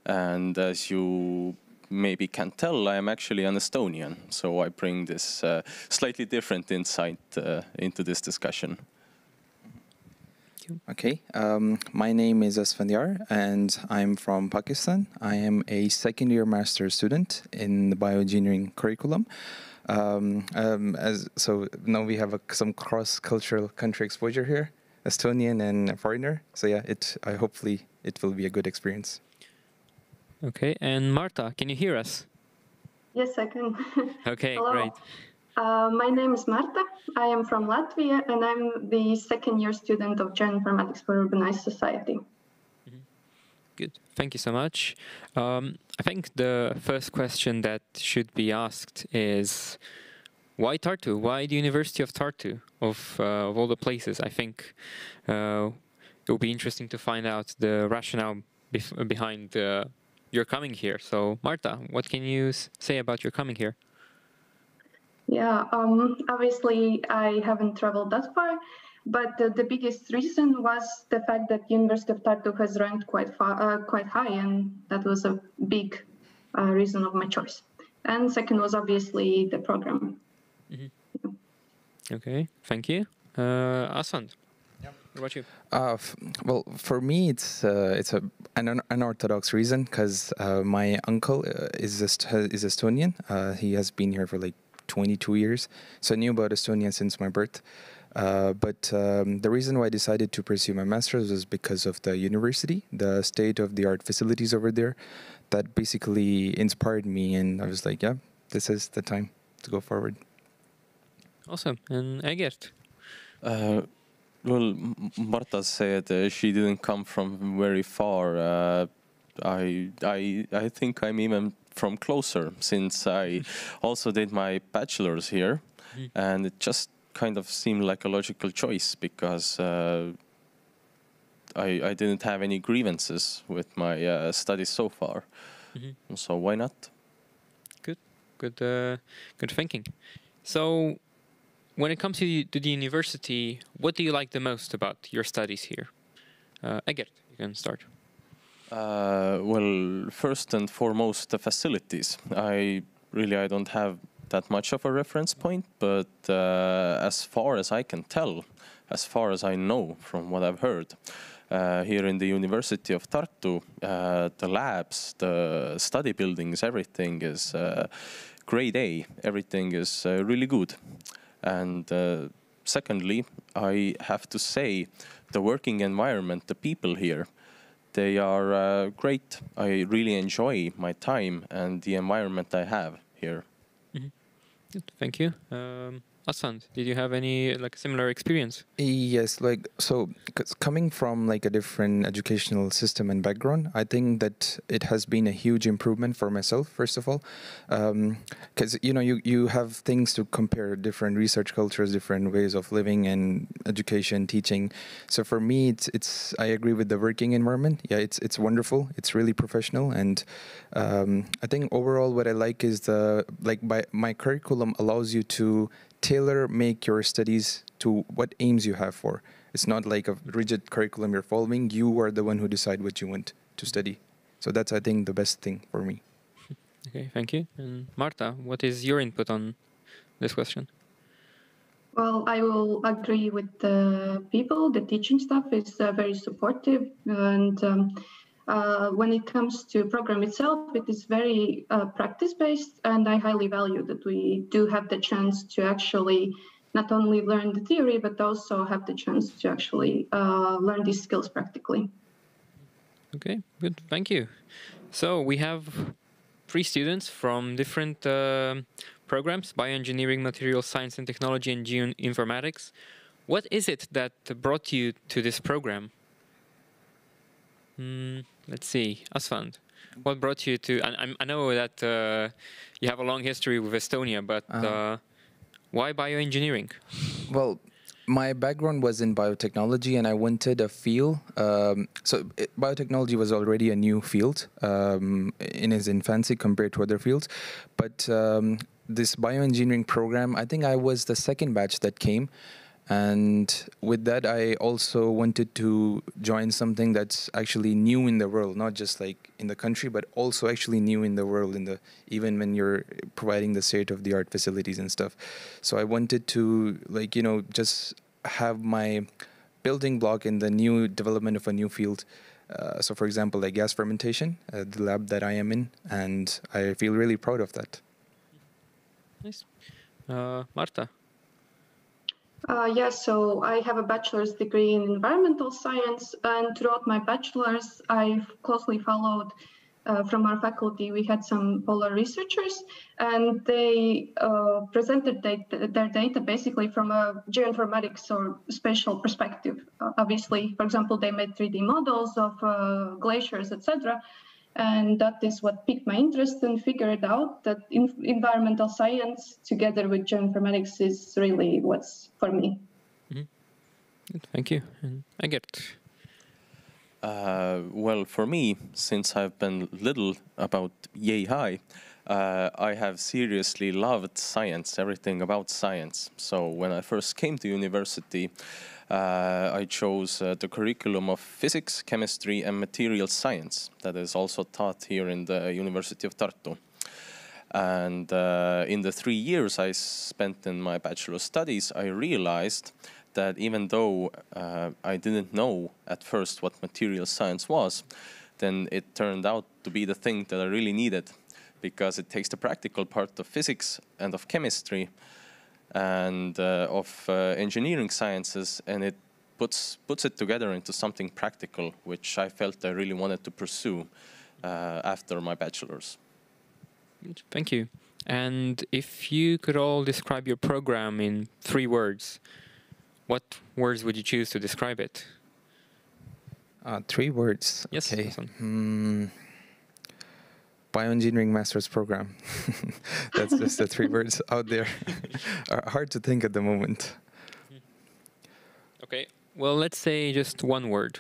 And as you maybe can tell, I am actually an Estonian, so I bring this uh, slightly different insight uh, into this discussion. Okay, um, my name is Asfandyar and I'm from Pakistan. I am a second year master's student in the bioengineering curriculum. Um, um, as so now we have a, some cross-cultural country exposure here, Estonian and foreigner. So yeah, it I hopefully it will be a good experience. Okay, and Marta, can you hear us? Yes, I can. [laughs] Okay, Hello. great. Uh, my name is Marta. I am from Latvia and I'm the second year student of Geoinformatics for Urbanized Society. Good. Thank you so much. Um, I think the first question that should be asked is why Tartu? Why the University of Tartu of, uh, of all the places? I think uh, it will be interesting to find out the rationale behind uh, your coming here. So, Marta, what can you say about your coming here? Yeah, um, obviously I haven't traveled that far, but the, the biggest reason was the fact that University of Tartu has ranked quite far, uh, quite high, and that was a big uh, reason of my choice. And second was obviously the program. Okay, thank you. Uh, Asfand, what about you? Uh, f- well, for me, it's uh, it's a an un- unorthodox reason because uh, my uncle uh, is Est- is Estonian. Uh, he has been here for like 22 years, so I knew about Estonia since my birth. Uh, but um, the reason why I decided to pursue my master's was because of the university, the state of the art facilities over there, that basically inspired me, and I was like, yeah, this is the time to go forward. Awesome. And Egert? Uh, well, Marta said uh, she didn't come from very far. Uh, I, I, I think I'm even from closer since I [laughs] also did my bachelor's here, Mhm. and it just kind of seemed like a logical choice because uh, I, I didn't have any grievances with my uh, studies so far. Mhm. So why not? Good, good, uh, good thinking. So, when it comes to the, to the university, what do you like the most about your studies here? Uh, Egert, you can start. Uh, well, first and foremost, the facilities. I really I don't have that much of a reference point, but uh, as far as I can tell, as far as I know from what I've heard, uh, here in the University of Tartu, uh, the labs, the study buildings, everything is uh, grade A. Everything is uh, really good. And uh, secondly, I have to say, the working environment, the people here, they are uh, great. I really enjoy my time and the environment I have here. Good, thank you. Um, Asfand, did you have any like similar experience? Yes, like so, coming from like a different educational system and background, I think that it has been a huge improvement for myself. First of all, because you know you you have things to compare, different research cultures, different ways of living and education, teaching. So for me, it's it's I agree with the working environment. Yeah, it's it's wonderful. It's really professional, and um, I think overall what I like is the like by my curriculum allows you to tailor make your studies to what aims you have for It's not like a rigid curriculum you're following. You are the one who decide what you want to study. So that's, I think, the best thing for me. [laughs] Okay, thank you. And Marta, what is your input on this question? Well, I will agree with the people. The teaching staff is uh, very supportive, and um, uh, when it comes to program itself, it is very uh, practice-based, and I highly value that we do have the chance to actually not only learn the theory, but also have the chance to actually uh, learn these skills practically. Okay, good. Thank you. So we have three students from different uh, programs, bioengineering, material science and technology, and geoinformatics. What is it that brought you to this program? Mm, let's see, Asfand. What brought you to? I, I know that uh, you have a long history with Estonia, but uh, why bioengineering? Well, my background was in biotechnology, and I wanted a field. Um, so, it, biotechnology was already a new field um, in its infancy compared to other fields. But um, this bioengineering program, I think I was the second batch that came. And with that, I also wanted to join something that's actually new in the world, not just like in the country, but also actually new in the world. In the even when you're providing the state of the art facilities and stuff. So I wanted to like you know just have my building block in the new development of a new field. Uh, so, for example, like gas fermentation, uh, the lab that I am in, and I feel really proud of that. Nice. Uh, Marta. Uh, yes, so I have a bachelor's degree in environmental science, and throughout my bachelor's, I've closely followed uh, from our faculty. We had some polar researchers, and they uh, presented data, their data basically from a geoinformatics or spatial perspective. Uh, obviously, for example, they made 3D models of uh, glaciers, etc. And that is what piqued my interest and figured out that environmental science together with geoinformatics is really what's for me. Mm-hmm. Thank you. And get. Uh, well, for me, since I've been little about yay high, uh, I have seriously loved science, everything about science. So when I first came to university, uh, I chose uh, the curriculum of physics, chemistry, and material science that is also taught here in the University of Tartu. And uh, in the three years I spent in my bachelor studies, I realized that even though uh, I didn't know at first what material science was, then it turned out to be the thing that I really needed because it takes the practical part of physics and of chemistry and uh, of uh, engineering sciences, and it puts puts it together into something practical, which I felt I really wanted to pursue uh, after my bachelor's. Thank you. And if you could all describe your program in three words, what words would you choose to describe it? Uh, three words. Yes. Okay. Hmm bioengineering master's program. [laughs] That's just the three words out there. [laughs] Are hard to think at the moment. Okay. Well, let's say just one word.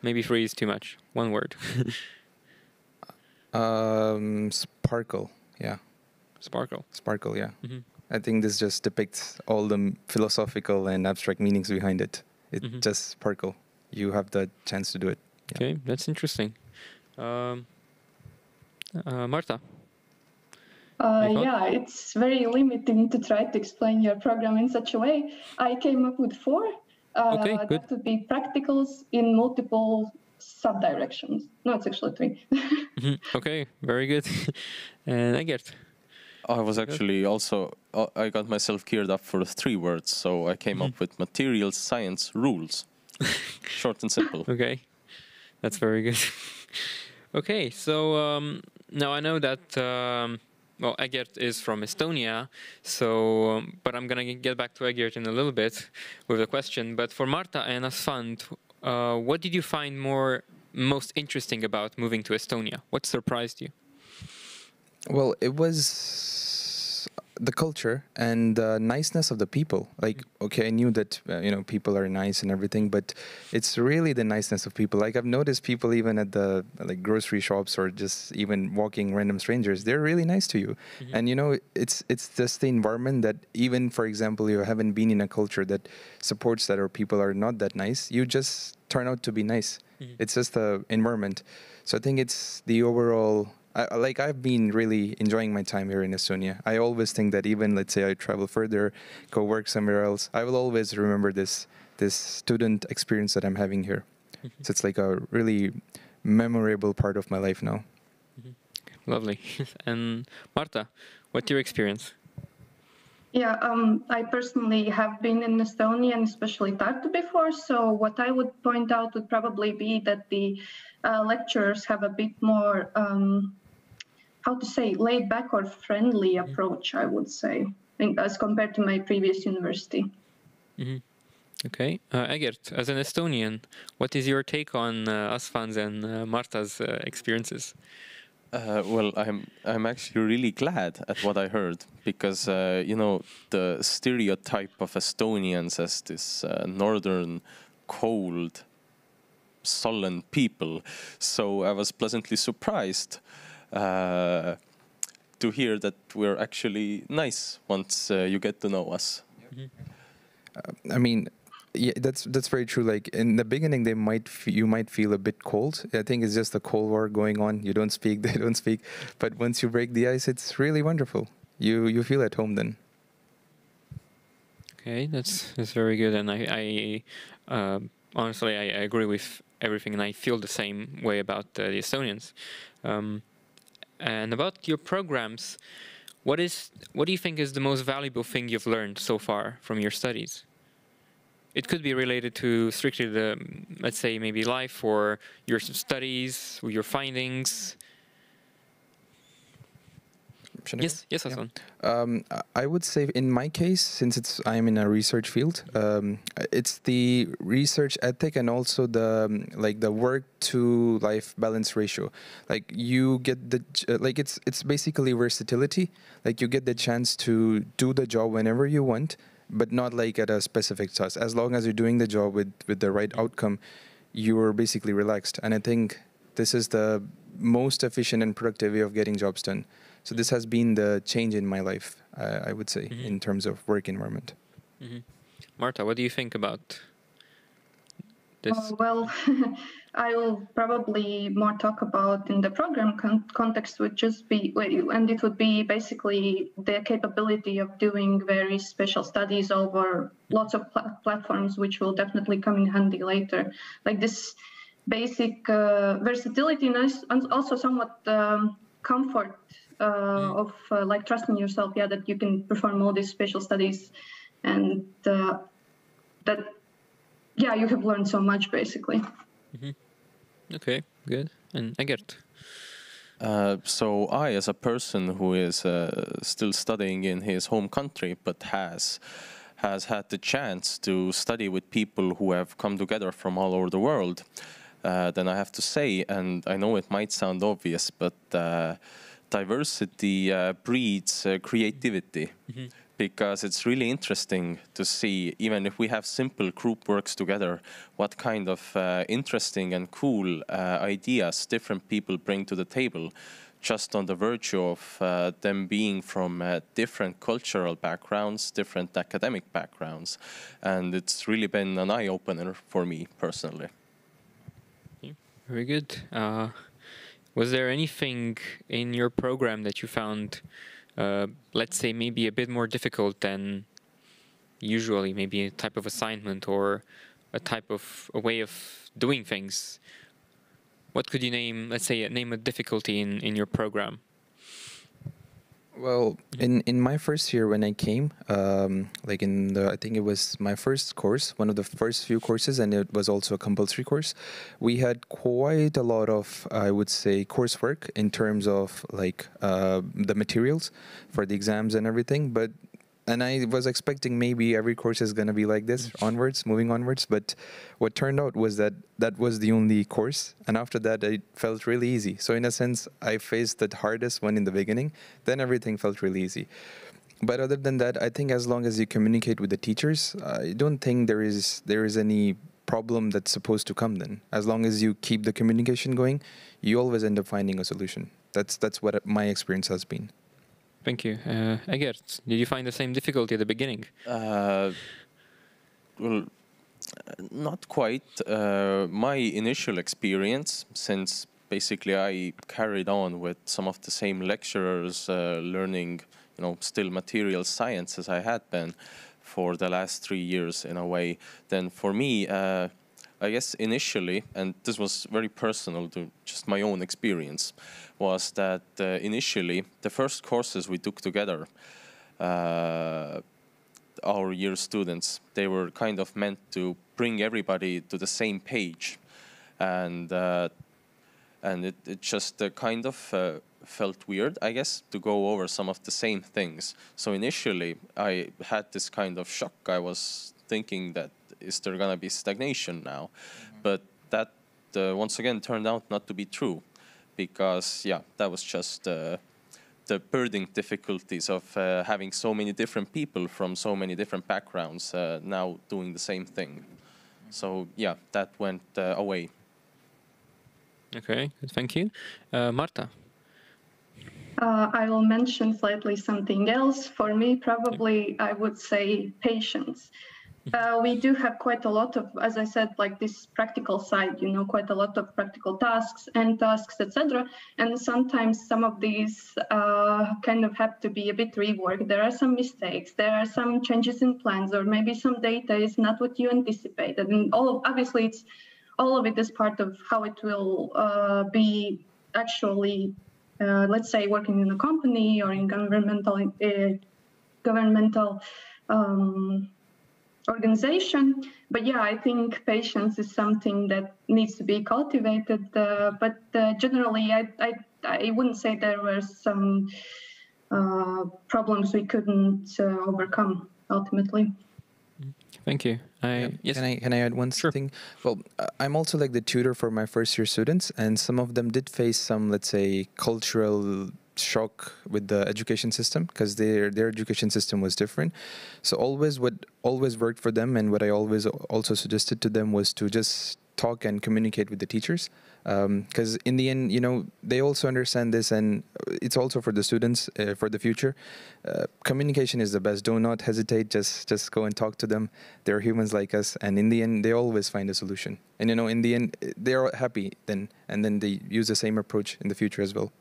Maybe three is too much. One word. [laughs] um, sparkle. Yeah. Sparkle. Sparkle. Yeah. Mm -hmm. I think this just depicts all the philosophical and abstract meanings behind it. It mm -hmm. just sparkle. You have the chance to do it. Yeah. Okay, that's interesting. Um, uh, Marta? Uh, yeah, it's very limiting to try to explain your program in such a way. I came up with four. Uh, okay, good. That would be practicals in multiple sub-directions. No, it's actually 3 [laughs] mm-hmm. Okay, very good. [laughs] and Egert? I was actually also, uh, I got myself geared up for three words, so I came up with materials science rules. [laughs] Short and simple. Okay, that's very good. okay, so um, now I know that um, well, Egert is from Estonia, so um, but I'm gonna get back to Egert in a little bit with a question. But for Marta and Asfand, uh, what did you find more most interesting about moving to Estonia? What surprised you? Well, it was the culture and the niceness of the people. Like, okay, I knew that uh, you know people are nice and everything, but it's really the niceness of people. Like I've noticed people even at the like grocery shops or just even walking random strangers, they're really nice to you. Mm-hmm. And you know, it's it's just the environment that even for example, you haven't been in a culture that supports that or people are not that nice, you just turn out to be nice. Mm-hmm. It's just the environment. So I think it's the overall I, like I've been really enjoying my time here in Estonia. I always think that even let's say I travel further, go work somewhere else, I will always remember this this student experience that I'm having here. Mm-hmm. So it's like a really memorable part of my life now. Mm-hmm. Lovely. [laughs] and Marta, what's your experience? Yeah, um, I personally have been in Estonia and especially Tartu before. So what I would point out would probably be that the uh, lecturers have a bit more um, how to say laid back or friendly mm-hmm. approach i would say as compared to my previous university mm-hmm. okay uh, egert as an estonian what is your take on uh, asfan's and uh, marta's uh, experiences uh, well, I'm I'm actually really glad at what I heard because uh, you know the stereotype of Estonians as this uh, northern, cold, sullen people. So I was pleasantly surprised uh, to hear that we're actually nice once uh, you get to know us. Mm-hmm. I mean, yeah, that's that's very true. Like in the beginning, they might f- you might feel a bit cold. I think it's just the cold war going on. You don't speak, [laughs] they don't speak. But once you break the ice, it's really wonderful. You you feel at home then. Okay, that's that's very good, and I, I uh, honestly I, I, agree with everything, and I feel the same way about uh, the Estonians. Um, and about your programs, what is what do you think is the most valuable thing you've learned so far from your studies? It could be related to strictly the, let's say, maybe life or your studies, or your findings. Should yes, yes, Hassan. Yeah. Um, I would say, in my case, since it's I'm in a research field, um, it's the research ethic and also the um, like the work to life balance ratio. Like you get the uh, like it's it's basically versatility. Like you get the chance to do the job whenever you want, but not like at a specific task. As long as you're doing the job with with the right outcome, you're basically relaxed. And I think this is the most efficient and productive way of getting jobs done. So this has been the change in my life, uh, I would say, mm-hmm. in terms of work environment. Mm-hmm. Marta, what do you think about this? Uh, well, [laughs] I will probably more talk about in the program con- context would just be, and it would be basically the capability of doing very special studies over lots of pl- platforms, which will definitely come in handy later. Like this basic uh, versatility and also somewhat um, comfort mm. of uh, like trusting yourself yeah that you can perform all these special studies and uh, that yeah you have learned so much basically mm-hmm. okay good and Egert uh, so I, as a person who is uh, still studying in his home country, but has has had the chance to study with people who have come together from all over the world, uh, then I have to say, and I know it might sound obvious, but diversity uh, breeds uh, creativity. Mm-hmm. Because it's really interesting to see, even if we have simple group works together, what kind of uh, interesting and cool uh, ideas different people bring to the table, just on the virtue of uh, them being from uh, different cultural backgrounds, different academic backgrounds. And it's really been an eye opener for me personally. Very good. Was there anything in your program that you found, uh, let's say, maybe a bit more difficult than usually, maybe a type of assignment or a type of a way of doing things? What could you name, let's say, name a difficulty in, in your program? Well, in, in my first year when I came, um, like in the, I think it was my first course, one of the first few courses, and it was also a compulsory course. We had quite a lot of, I would say, coursework in terms of like uh, the materials for the exams and everything. But and I was expecting maybe every course is going to be like this mm. onwards, moving onwards. But what turned out was that that was the only course, and after that, it felt really easy. So in a sense, I faced the hardest one in the beginning. Then everything felt really easy. but other than that, I think as long as you communicate with the teachers, I don't think there is there is any problem that's supposed to come. Then, as long as you keep the communication going, you always end up finding a solution. That's that's what my experience has been. Thank you, uh, Egert. Did you find the same difficulty at the beginning? Uh, well, not quite. Uh, my initial experience, since basically I carried on with some of the same lecturers, uh, learning you know, still material science as I had been for the last three years in a way, then for me, uh, I guess initially, and this was very personal to just my own experience, was that uh, initially the first courses we took together, uh, our year students, they were kind of meant to bring everybody to the same page, and uh, and it, it just uh, kind of uh, felt weird, I guess, to go over some of the same things. So initially, I had this kind of shock. I was thinking that is there gonna be stagnation now, mm-hmm. but that uh, once again turned out not to be true, because yeah, that was just uh, the birthing difficulties of uh, having so many different people from so many different backgrounds uh, now doing the same thing. So yeah, that went uh, away. Okay, thank you. Uh, Marta. Uh, I will mention slightly something else. For me, probably I would say patience. Uh, we do have quite a lot of, as I said, like this practical side, you know, quite a lot of practical tasks and tasks, etc. And sometimes some of these uh, kind of have to be a bit reworked. There are some mistakes, there are some changes in plans, or maybe some data is not what you anticipated. And all of, obviously, it's all of it is part of how it will uh, be actually uh, let's say working in a company or in governmental uh, governmental um, organization. But yeah, I think patience is something that needs to be cultivated. Uh, but uh, generally, I, I, I wouldn't say there were some uh, problems we couldn't uh, overcome ultimately. Thank you. I, yeah. yes. Can I can I add one sure. thing? Well, I'm also like the tutor for my first year students, and some of them did face some, let's say, cultural shock with the education system because their their education system was different. So always what always worked for them, and what I always also suggested to them was to just talk and communicate with the teachers. Because um, in the end you know they also understand this and it's also for the students uh, for the future. Uh, communication is the best. Do not hesitate. Just just go and talk to them. They're humans like us and in the end they always find a solution. And you know in the end they're happy then and then they use the same approach in the future as well.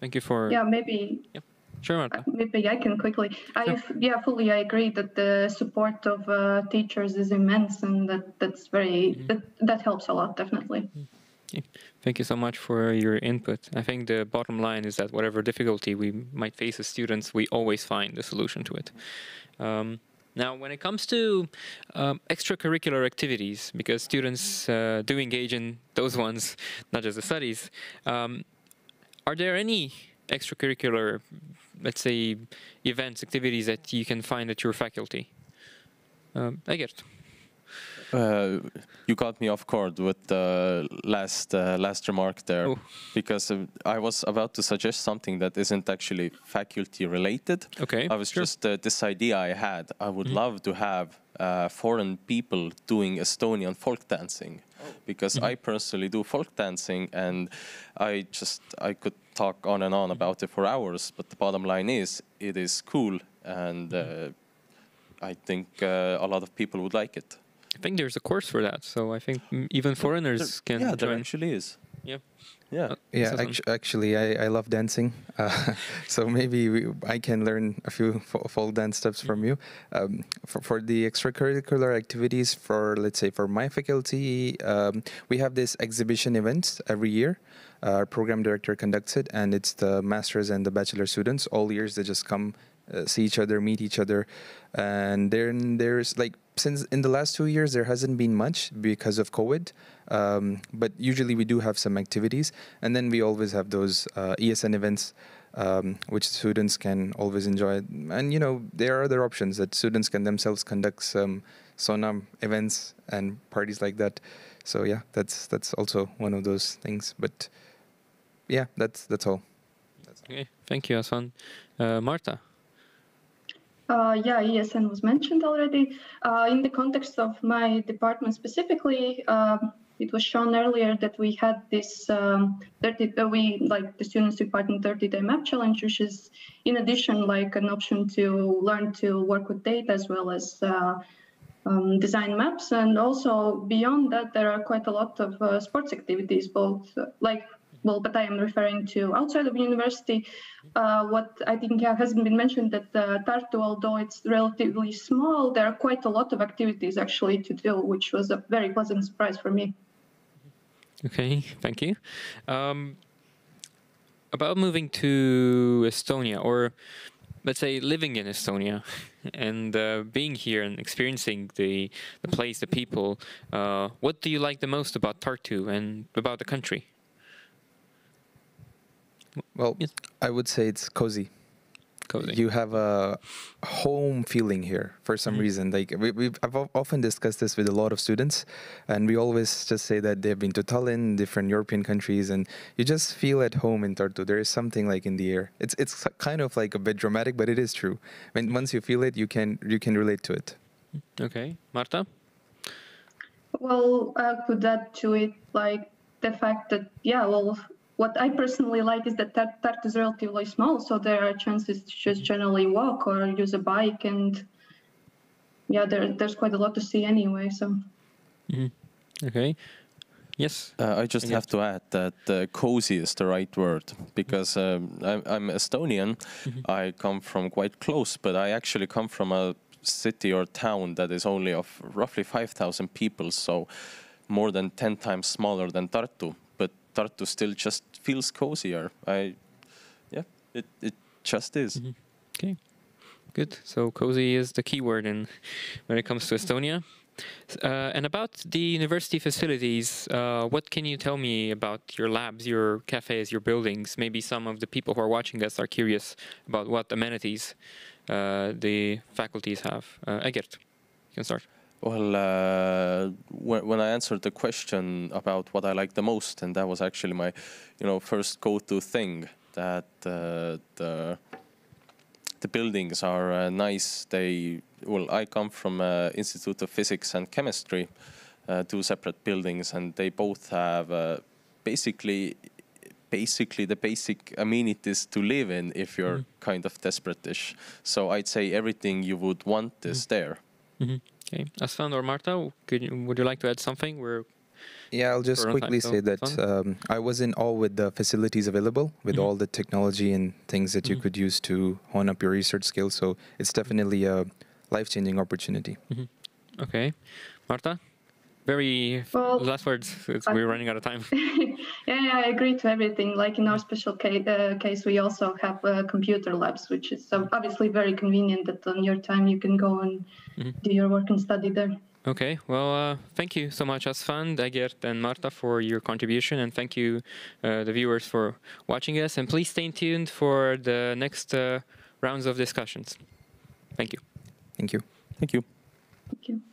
Thank you for yeah maybe yep. Sure, Marta. Maybe I can quickly. I yeah, fully I agree that the support of uh, teachers is immense, and that that's very mm-hmm. that that helps a lot, definitely. Mm-hmm. Thank you so much for your input. I think the bottom line is that whatever difficulty we might face as students, we always find a solution to it. Um, now, when it comes to um, extracurricular activities, because students uh, do engage in those ones, not just the studies, um, are there any extracurricular let's say, events, activities that you can find at your faculty? Um, Egert. Uh, you got me off guard with the last uh, last remark there, oh. because uh, I was about to suggest something that isn't actually faculty related. Okay. I was sure. just uh, this idea I had. I would mm -hmm. love to have uh, foreign people doing Estonian folk dancing. Because. I personally do folk dancing, and I just I could talk on and on about it for hours, but the bottom line is it is cool, and uh, I think uh, a lot of people would like it. I think there's a course for that, so I think even foreigners there, can yeah, join. there actually is. Yeah. Yeah, uh, yeah. Actu actually, I, I love dancing, uh, [laughs] so maybe we, I can learn a few folk dance steps from you. Um, for, for the extracurricular activities, for let's say for my faculty, um, we have this exhibition events every year our program director conducts it, and it's the master's and the bachelor students. All years they just come, uh, see each other, meet each other, and then there's like since in the last two years there hasn't been much because of COVID, um, but usually we do have some activities, and then we always have those uh, ESN events. Um, which students can always enjoy, and you know there are other options that students can themselves conduct some sauna events and parties like that. So yeah, that's that's also one of those things. But yeah, that's that's all. Okay, thank you, Hasan. Uh, Marta. Uh, yeah, ESN was mentioned already. Uh, in the context of my department specifically, um, it was shown earlier that we had this um, 30, uh, we like the students took part in 30 day map challenge, which is in addition like an option to learn to work with data as well as uh, um, design maps. And also beyond that, there are quite a lot of uh, sports activities, both like well, but I am referring to outside of university. Uh, what I think hasn't been mentioned that uh, Tartu, although it's relatively small, there are quite a lot of activities actually to do, which was a very pleasant surprise for me. Okay, thank you. Um, about moving to Estonia, or let's say living in Estonia, [laughs] and uh, being here and experiencing the the place, the people. Uh, what do you like the most about Tartu and about the country? Well, yes. I would say it's cozy. Cozy. You have a home feeling here for some mm-hmm. reason. Like we, we've I've often discussed this with a lot of students, and we always just say that they've been to Tallinn, different European countries, and you just feel at home in Tartu. There is something like in the air. It's it's kind of like a bit dramatic, but it is true. When once you feel it, you can you can relate to it. Okay, Marta. Well, I could add to it like the fact that yeah, well, what I personally like is that Tartu is relatively small, so there are chances to just generally walk or use a bike, and yeah, there, there's quite a lot to see anyway. So. Mm-hmm. Okay. Yes. Uh, I just have to add that uh, cozy is the right word because um, I'm, I'm, Estonian. Mm-hmm. I come from quite close, but I actually come from a city or town that is only of roughly 5,000 people, so more than 10 times smaller than Tartu. Tartu still just feels cozier. I, yeah, it, it just is. Mm -hmm. Okay, good. So cozy is the key word in when it comes to Estonia. Uh, and about the university facilities, uh, what can you tell me about your labs, your cafes, your buildings? Maybe some of the people who are watching us are curious about what amenities uh, the faculties have. Uh, Egert, you can start. Well, uh, when, when I answered the question about what I like the most, and that was actually my, you know, first go-to thing, that uh, the the buildings are uh, nice. They well, I come from uh, Institute of Physics and Chemistry, uh, two separate buildings, and they both have uh, basically basically the basic amenities to live in if you're mm. kind of desperate-ish. So I'd say everything you would want is mm. there. Mm -hmm. Okay, Aslan or Marta, could you, would you like to add something? We're yeah, I'll just quickly say that um, I was in awe with the facilities available, with mm -hmm. all the technology and things that you mm -hmm. could use to hone up your research skills. So it's definitely a life-changing opportunity. Mm -hmm. Okay, Marta very well, last words. we're running out of time. [laughs] yeah, yeah, I agree to everything. Like in our special case, uh, case we also have uh, computer labs, which is obviously very convenient that on your time you can go and mm-hmm. do your work and study there. Okay, well, uh, thank you so much, Asfan, Egert, and Marta, for your contribution, and thank you, uh, the viewers, for watching us. And please stay tuned for the next uh, rounds of discussions. Thank you. Thank you. Thank you. Thank you.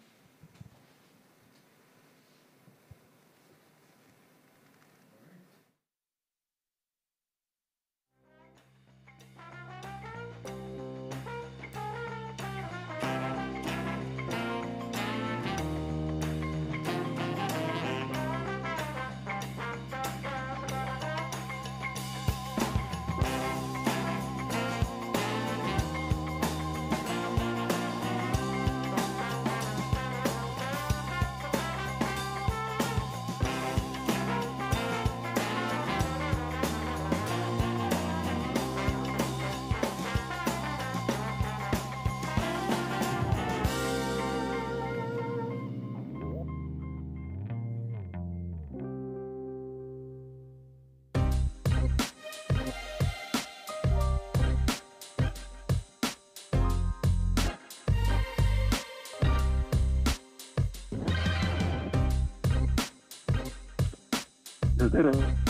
Tere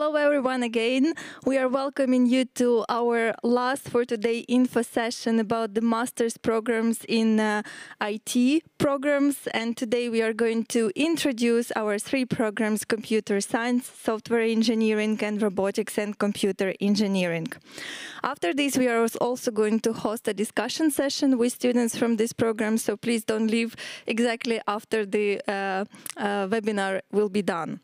Hello, everyone, again. We are welcoming you to our last for today info session about the master's programs in uh, IT programs. And today we are going to introduce our three programs computer science, software engineering, and robotics and computer engineering. After this, we are also going to host a discussion session with students from this program. So please don't leave exactly after the uh, uh, webinar will be done.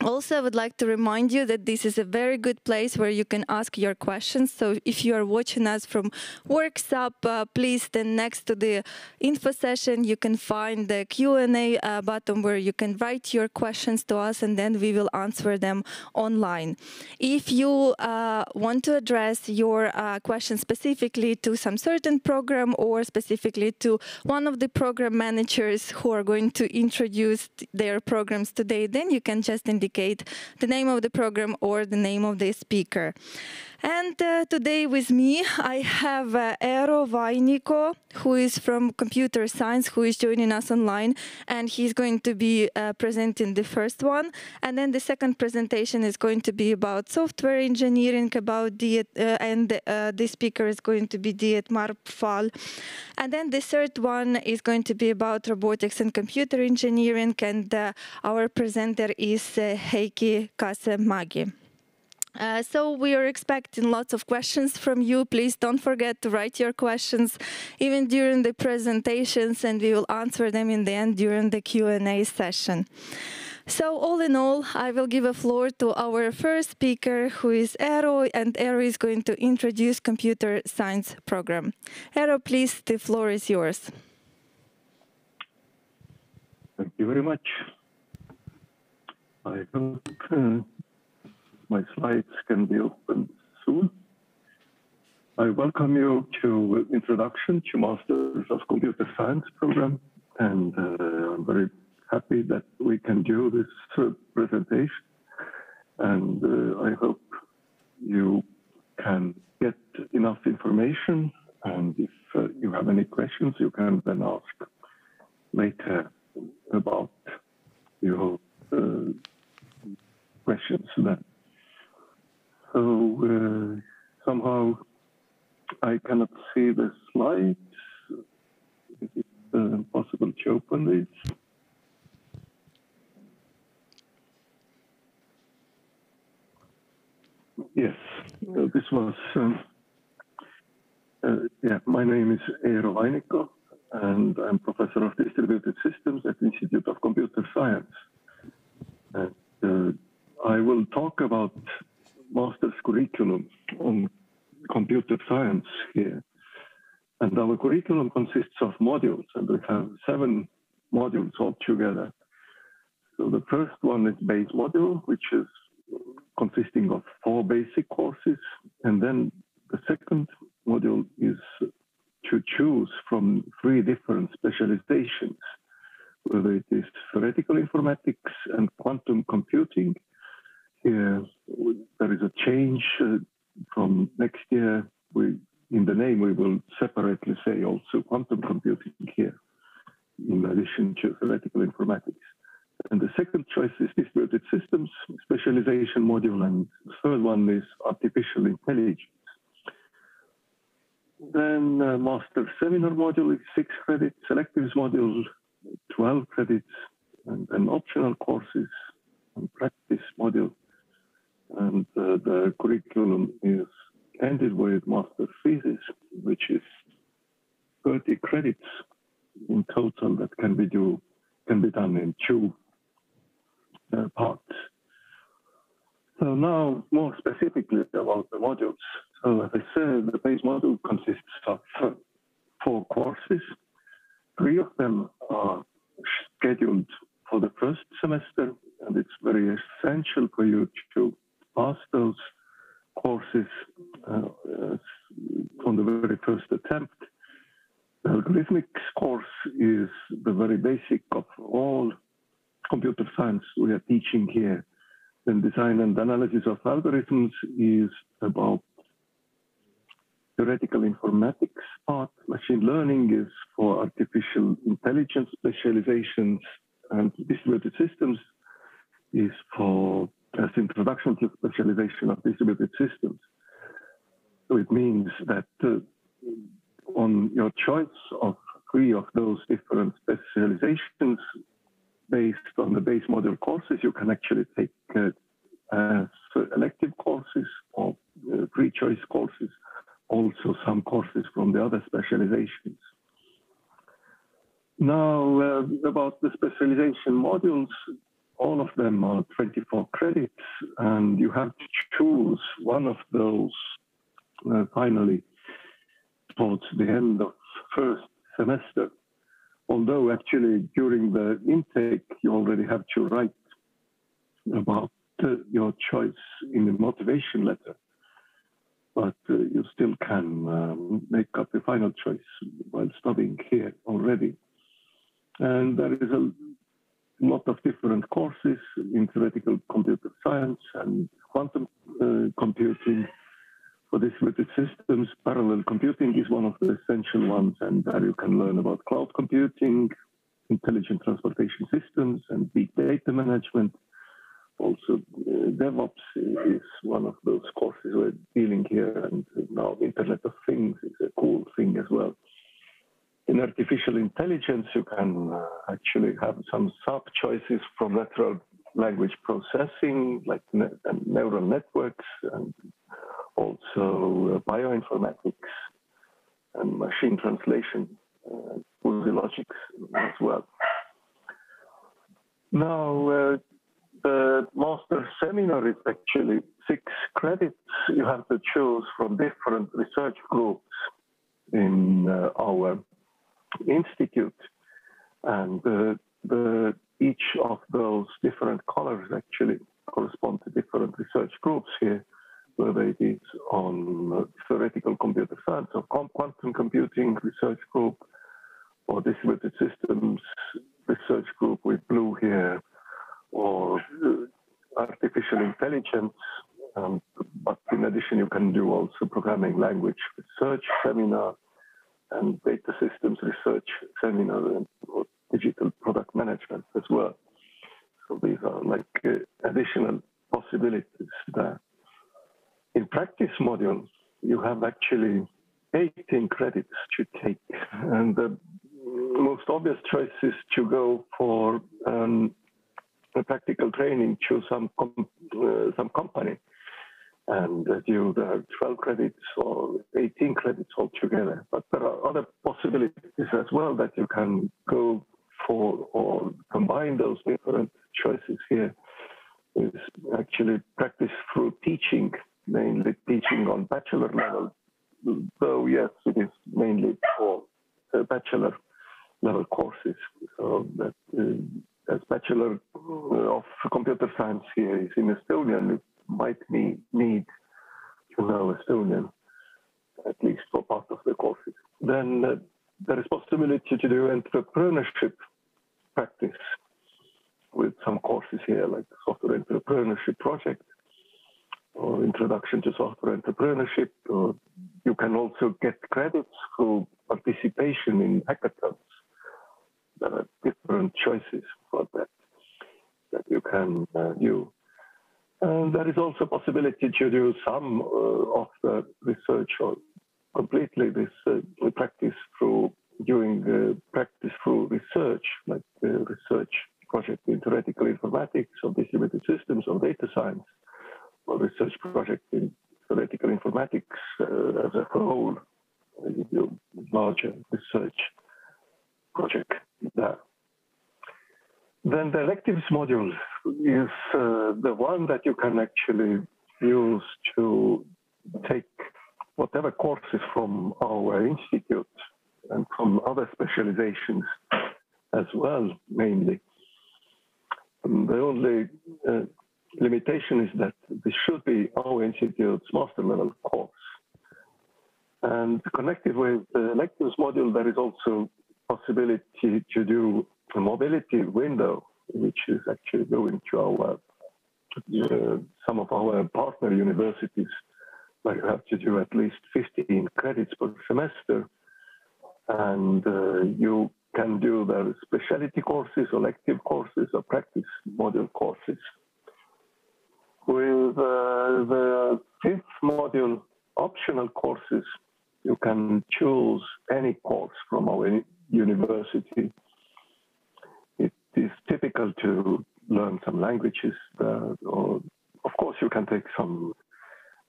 Also, I would like to remind you that this is a very good place where you can ask your questions. So if you are watching us from Worksup, uh, please then next to the info session, you can find the Q&A uh, button where you can write your questions to us and then we will answer them online. If you uh, want to address your uh, question specifically to some certain program or specifically to one of the program managers who are going to introduce their programs today, then you can just indicate the name of the program or the name of the speaker. And uh, today with me, I have uh, Eero Vainikko, who is from computer science, who is joining us online, and he's going to be uh, presenting the first one. And then the second presentation is going to be about software engineering, about Diet, uh, and uh, the speaker is going to be Dietmar Pfahl. And then the third one is going to be about robotics and computer engineering, and uh, our presenter is Heikki Kasemägi. Uh, so we are expecting lots of questions from you. Please don't forget to write your questions even during the presentations and we will answer them in the end during the Q&A session. So all in all, I will give a floor to our first speaker, who is Eero, and Eero is going to introduce computer science program. Eero, please, the floor is yours. Thank you very much. I hope uh, my slides can be opened soon. I welcome you to Introduction to Masters of Computer Science program, and uh, I'm very happy that we can do this uh, presentation. And uh, I hope you can get enough information, and if uh, you have any questions, you can then ask later about your uh, questions then. So uh, somehow I cannot see the slides. Is it uh, possible to open this? Yes, uh, this was, um, uh, yeah, my name is Eero Vainikko, and I'm professor of distributed systems at the Institute of Computer Science. And uh, I will talk about master's curriculum on computer science here. And our curriculum consists of modules, and we have seven modules altogether. So the first one is base module, which is consisting of four basic courses. And then the second module is to choose from three different specializations, whether it is theoretical informatics and quantum computing, there is a change uh, from next year. We, in the name, we will separately say also quantum computing here, in addition to theoretical informatics. And the second choice is distributed systems specialization module, and the third one is artificial intelligence. Then uh, master seminar module is six credits, selectives module 12 credits, and then optional courses and practice module and uh, the curriculum is ended with master thesis, which is 30 credits in total that can be do can be done in two uh, parts. So now more specifically about the modules. So as I said, the base module consists of four courses. Three of them are scheduled for the first semester, and it's very essential for you to pass those courses uh, on the very first attempt. The algorithmics course is the very basic of all computer science we are teaching here. Then design and analysis of algorithms is about theoretical informatics part. Machine learning is for artificial intelligence specializations and distributed systems is for as Introduction to Specialization of Distributed Systems. So it means that uh, on your choice of three of those different specializations, based on the base module courses, you can actually take uh, as elective courses or uh, free choice courses, also some courses from the other specializations. Now, uh, about the specialization modules, all of them are 24 credits, and you have to choose one of those uh, finally towards the end of first semester. Although actually during the intake, you already have to write about uh, your choice in the motivation letter, but uh, you still can um, make up the final choice while studying here already. And there is a lot of different courses in theoretical computer science and quantum uh, computing. For distributed systems, parallel computing is one of the essential ones, and there you can learn about cloud computing, intelligent transportation systems, and big data management. Also, uh, DevOps is one of those courses we're dealing here, and now Internet of Things is a cool thing as well in artificial intelligence, you can uh, actually have some sub choices from natural language processing, like ne neural networks, and also uh, bioinformatics and machine translation, uh, logics as well. Now, uh, the master seminar is actually six credits you have to choose from different research groups in uh, our institute. And uh, the, each of those different colors actually correspond to different research groups here, whether it is on theoretical computer science or quantum computing research group or distributed systems research group with blue here, or artificial intelligence. Um, but in addition, you can do also programming language research seminar and data systems research seminar and digital product management as well. So these are like uh, additional possibilities there. In practice modules, you have actually 18 credits to take, and the most obvious choice is to go for um, a practical training to some com- uh, some company and you have 12 credits or 18 credits altogether. But there are other possibilities as well that you can go for or combine those different choices here. Is actually practice through teaching, mainly teaching on bachelor level. Though yes, it is mainly for uh, bachelor level courses. So that uh, as bachelor uh, of computer science here is in Estonian, might need, need to know Estonian, at least for part of the courses. Then uh, there is possibility to do entrepreneurship practice with some courses here, like software entrepreneurship project or introduction to software entrepreneurship. Or you can also get credits for participation in hackathons. There are different choices for that that you can uh, do. And there is also possibility to do some uh, of the research or completely this uh, practice through doing uh, practice through research, like research project in theoretical informatics or distributed systems or data science, or research project in theoretical informatics uh, as a whole, larger research project there. Then the electives module is uh, the one that you can actually use to take whatever courses from our institute and from other specializations as well, mainly. And the only uh, limitation is that this should be our institute's master level course. And connected with the electives module, there is also possibility to do a mobility window, which is actually going to our uh, some of our partner universities, where you have to do at least 15 credits per semester, and uh, you can do the specialty courses, elective courses, or practice module courses. With the fifth module, optional courses, you can choose any course from our university. It is typical to learn some languages, uh, or of course you can take some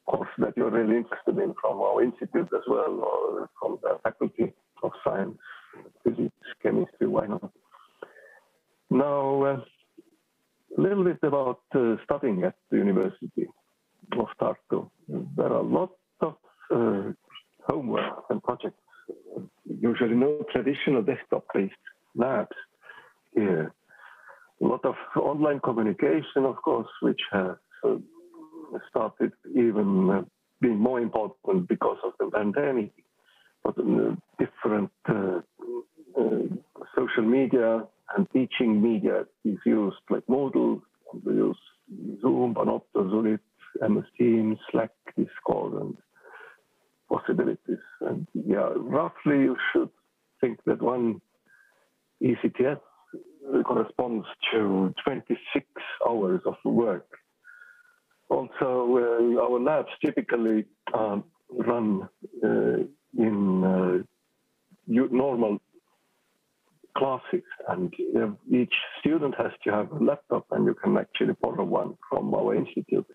course that you're really interested in from our institute as well, or from the faculty of science, physics, chemistry, why not? Now, uh, a little bit about uh, studying at the University of Tartu. There are lots of uh, homework and projects, usually no traditional desktop-based labs here. A lot of online communication, of course, which has uh, started even uh, being more important because of the pandemic. But uh, different uh, social media and teaching media is used like Moodle, we use Zoom, Panopto, Zulip, MS Teams, Slack, Discord, and possibilities. And yeah, roughly you should think that one ECTS corresponds to 26 hours of work. Also, uh, our labs typically um, run uh, in uh, normal classes, and each student has to have a laptop, and you can actually borrow one from our institute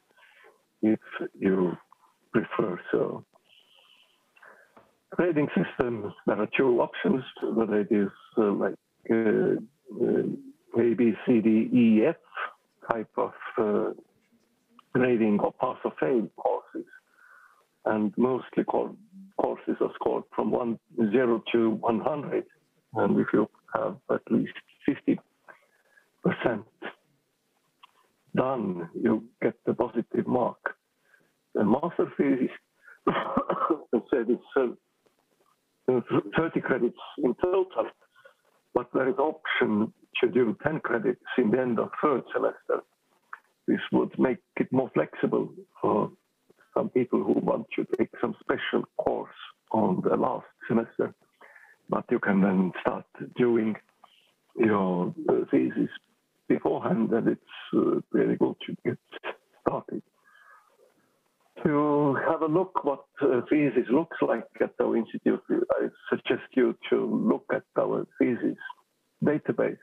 if you prefer so. Grading systems, there are two options, whether it is uh, like uh, A, B, C, D, E, F type of uh, grading or pass or fail courses. And mostly called, courses are scored from one, 0 to 100. And if you have at least 50% done, you get the positive mark. The master thesis, [coughs] said it's uh, 30 credits in total, but there is option to do 10 credits in the end of third semester. This would make it more flexible for some people who want to take some special course on the last semester. But you can then start doing your uh, thesis beforehand, and it's uh, really good to get started to have a look what uh, thesis looks like at our institute, I suggest you to look at our thesis database,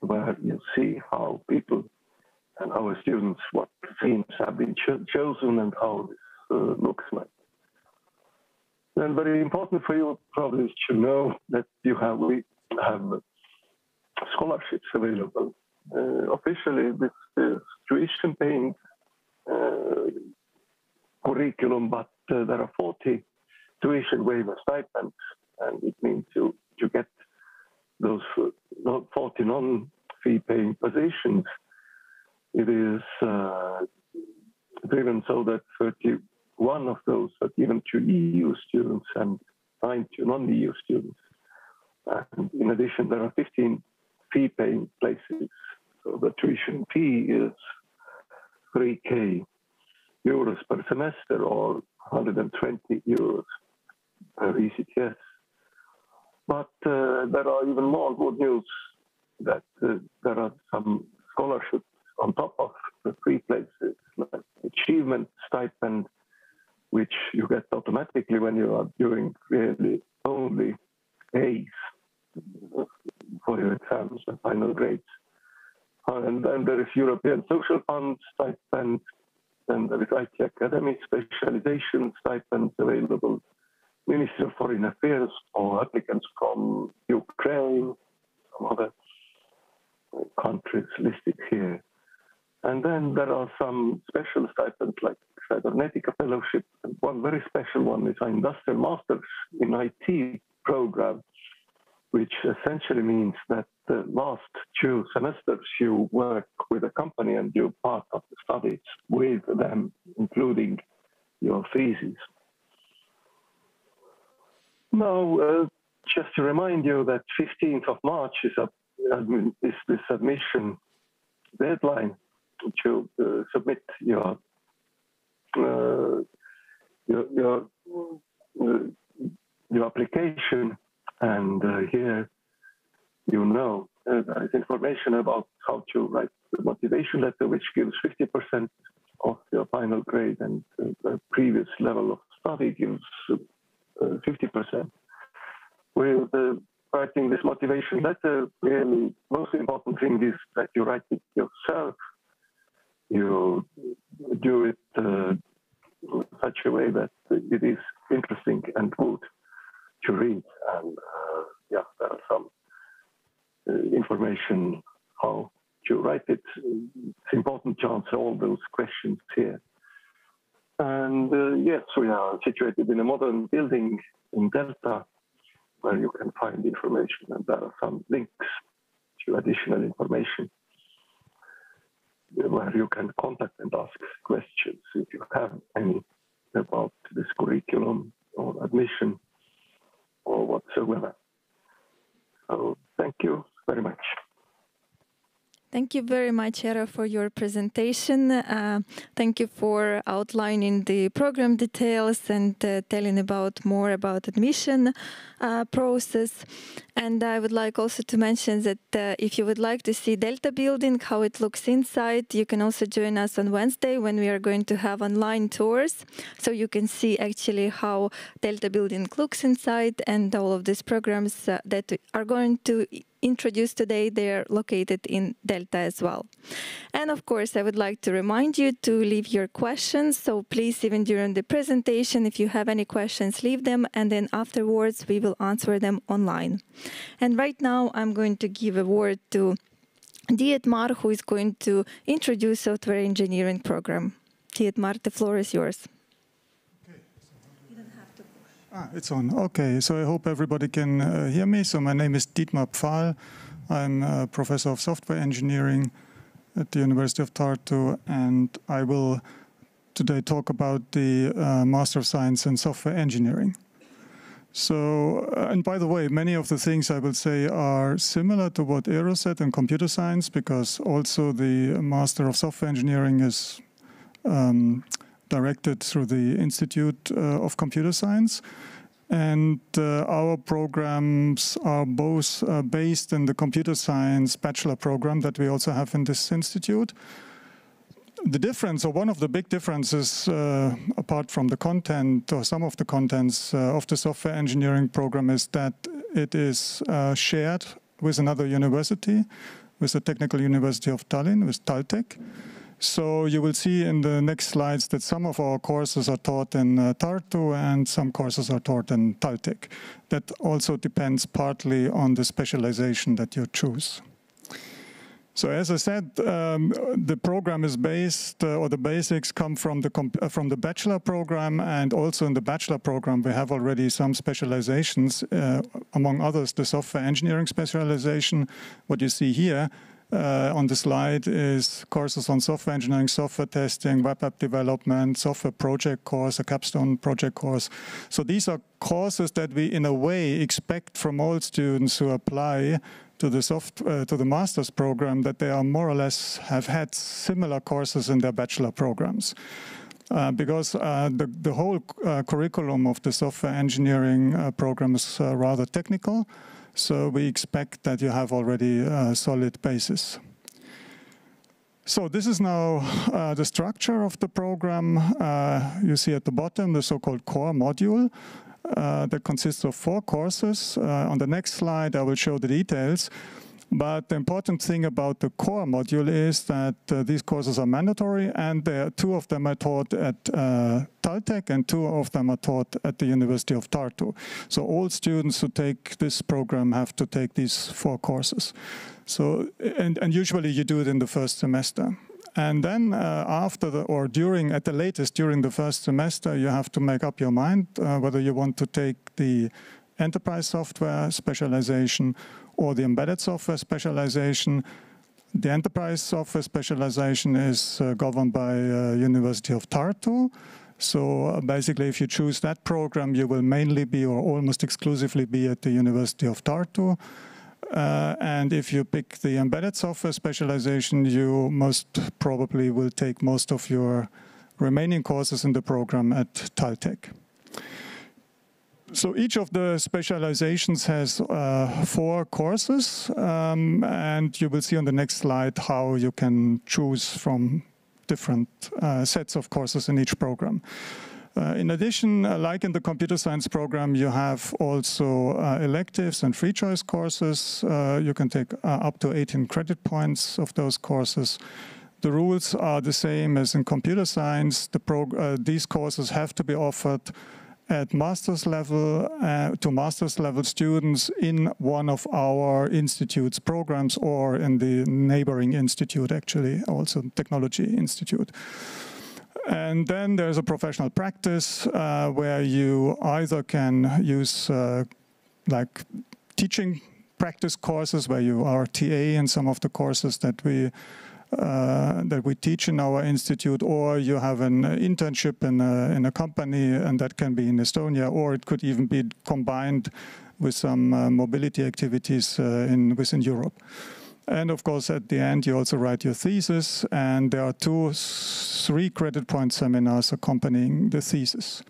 where you see how people and our students, what themes have been cho chosen and how this uh, looks like. And very important for you probably is to know that you have we have scholarships available. Uh, officially, this is tuition paying uh, curriculum, but uh, there are 40 tuition waiver stipends, and it means you, you get those uh, 40 non-fee paying positions. It is uh, driven so that 31 of those are given to EU students and nine to non-EU students. And in addition, there are 15 fee-paying places. So the tuition fee is 3K euros per semester or 120 euros per ECTS. But uh, there are even more good news that uh, there are some scholarships on top of the free places, like achievement stipend, which you get automatically when you are doing really only A's for your exams and final grades. And then there is European Social Fund stipend, and there is IT Academy specialization stipends available. Ministry of Foreign Affairs or applicants from Ukraine, some other countries listed here. And then there are some special stipends like Cybernetica Fellowship. And one very special one is an Industrial Masters in IT program, which essentially means that the last two semesters you work with a company and you're part of the studies with them, including your thesis. Now, uh, just to remind you that 15th of March is, a, is the submission deadline to uh, submit your uh, your your, uh, your application, and uh, here you know uh, there is information about how to write the motivation letter, which gives 50% of your final grade and uh, the previous level of study gives uh, 50%. With uh, writing this motivation letter, the most important thing is that you write it yourself. You do it uh, such a way that it is interesting and good to read. And uh, yeah, there are some uh, information how to write it. It's important to answer all those questions here. And uh, yes, we are situated in a modern building in Delta where you can find information and there are some links to additional information where you can contact and ask questions if you have any about this curriculum or admission or whatsoever. So thank you very much. Thank you very much, Eero, for your presentation. Uh, thank you for outlining the program details and uh, telling about more about admission uh, process. And I would like also to mention that uh, if you would like to see Delta building, how it looks inside, you can also join us on Wednesday when we are going to have online tours. So you can see actually how Delta building looks inside and all of these programs uh, that are going to introduced today, they're located in Delta as well. And of course, I would like to remind you to leave your questions. So please, even during the presentation, if you have any questions, leave them. And then afterwards, we will answer them online. And right now, I'm going to give a word to Dietmar, who is going to introduce software engineering program. Dietmar, the floor is yours. Ah, it's on. Okay, so I hope everybody can uh, hear me. So my name is Dietmar Pfahl. I'm a professor of software engineering at the University of Tartu, and I will today talk about the uh, Master of Science in Software Engineering. So, uh, and by the way, many of the things I will say are similar to what Eero said in computer science, because also the Master of Software Engineering is um, directed through the Institute uh, of Computer Science. And uh, our programs are both uh, based in the computer science bachelor program that we also have in this institute. The difference, or one of the big differences, uh, apart from the content or some of the contents uh, of the software engineering program, is that it is uh, shared with another university, with the Technical University of Tallinn, with TalTech. So you will see in the next slides that some of our courses are taught in uh, Tartu and some courses are taught in TalTech. That also depends partly on the specialization that you choose. So as I said, um, the program is based, uh, or the basics come from the uh, from the bachelor program, and also in the bachelor program we have already some specializations, uh, among others the software engineering specialization. What you see here uh, on the slide is courses on software engineering, software testing, web app development, software project course, a capstone project course. So these are courses that we, in a way, expect from all students who apply to the soft uh, to the master's program that they are more or less have had similar courses in their bachelor programs. Uh, because uh, the, the whole uh, curriculum of the software engineering uh, program is uh, rather technical. So we expect that you have already a solid basis. So this is now uh, the structure of the program. Uh, you see at the bottom the so-called core module uh, that consists of four courses. Uh, on the next slide, I will show the details. But the important thing about the core module is that uh, these courses are mandatory and two of them are taught at uh, and two of them are taught at the University of Tartu. So all students who take this program have to take these four courses. So, and, and usually you do it in the first semester. And then uh, after the, or during, at the latest, during the first semester, you have to make up your mind uh, whether you want to take the enterprise software specialization or the embedded software specialization. The enterprise software specialization is uh, governed by uh, University of Tartu. So uh, basically, if you choose that program, you will mainly be or almost exclusively be at the University of Tartu. Uh, and if you pick the embedded software specialization, you most probably will take most of your remaining courses in the program at TalTech. So each of the specializations has uh, four courses, um, and you will see on the next slide how you can choose from different uh, sets of courses in each program. Uh, in addition, uh, like in the computer science program, you have also uh, electives and free choice courses. Uh, you can take up to 18 credit points of those courses. The rules are the same as in computer science. The these courses have to be offered at master's level to master's level students in one of our institute's programs or in the neighboring institute, actually, also technology institute. And then there's a professional practice uh, where you either can use uh, like teaching practice courses where you are TA in some of the courses that we uh, that we teach in our institute, or you have an internship in a, in a company, and that can be in Estonia, or it could even be combined with some uh, mobility activities uh, in within Europe. And of course, at the end, you also write your thesis, and there are two, three credit point seminars accompanying the thesis.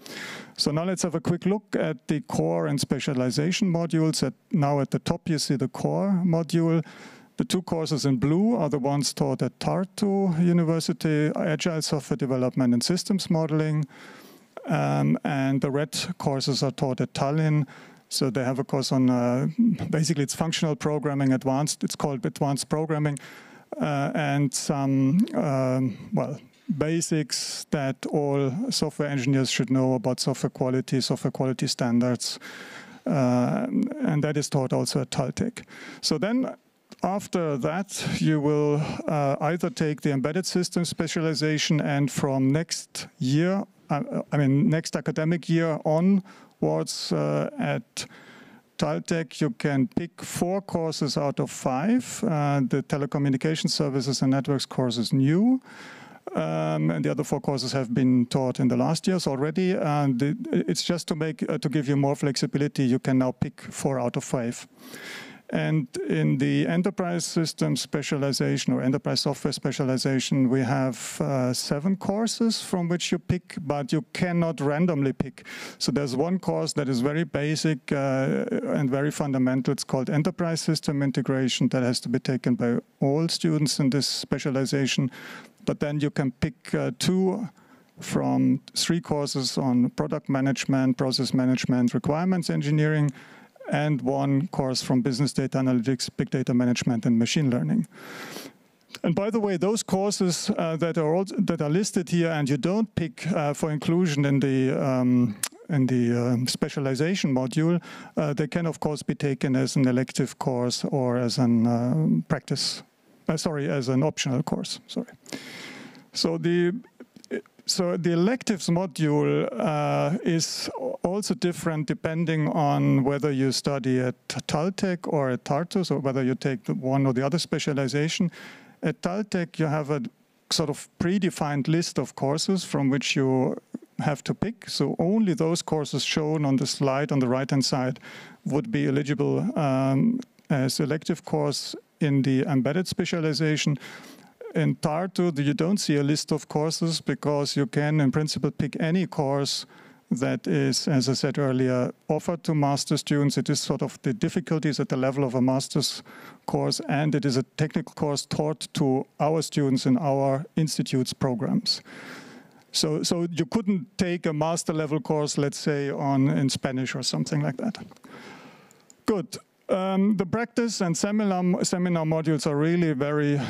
So now let's have a quick look at the core and specialization modules. At, now at the top, you see the core module. The two courses in blue are the ones taught at Tartu University, Agile Software Development and Systems Modeling. Um, and the red courses are taught at Tallinn, so they have a course on uh, basically it's functional programming advanced. It's called advanced programming, uh, and some um, well basics that all software engineers should know about software quality, software quality standards, uh, and that is taught also at Taltech. So then after that, you will uh, either take the embedded system specialization and from next year, uh, I mean, next academic year on, was uh, at Taltech, you can pick four courses out of five. Uh, the telecommunication services and networks course is new. Um, and the other four courses have been taught in the last years already. And it's just to make uh, to give you more flexibility. You can now pick four out of five. And in the enterprise system specialization or enterprise software specialization, we have uh, seven courses from which you pick, but you cannot randomly pick. So there's one course that is very basic uh, and very fundamental. It's called enterprise system integration that has to be taken by all students in this specialization. But then you can pick uh, two from three courses on product management, process management, requirements engineering, and one course from business data analytics, big data management, and machine learning. And by the way, those courses uh, that are that are listed here, and you don't pick uh, for inclusion in the um, in the um, specialization module, uh, they can of course be taken as an elective course or as an um, practice. Uh, sorry, as an optional course. Sorry. So the so the electives module uh, is also different depending on whether you study at Taltech or at Tartus or whether you take the one or the other specialization. At Taltech, you have a sort of predefined list of courses from which you have to pick. So only those courses shown on the slide on the right-hand side would be eligible um, as elective course in the embedded specialization in Tartu, you don't see a list of courses because you can, in principle, pick any course that is, as I said earlier, offered to master students. It is sort of the difficulties at the level of a master's course, and it is a technical course taught to our students in our institute's programs. So, so you couldn't take a master level course, let's say, on in Spanish or something like that. Good. Um, the practice and seminar, seminar modules are really very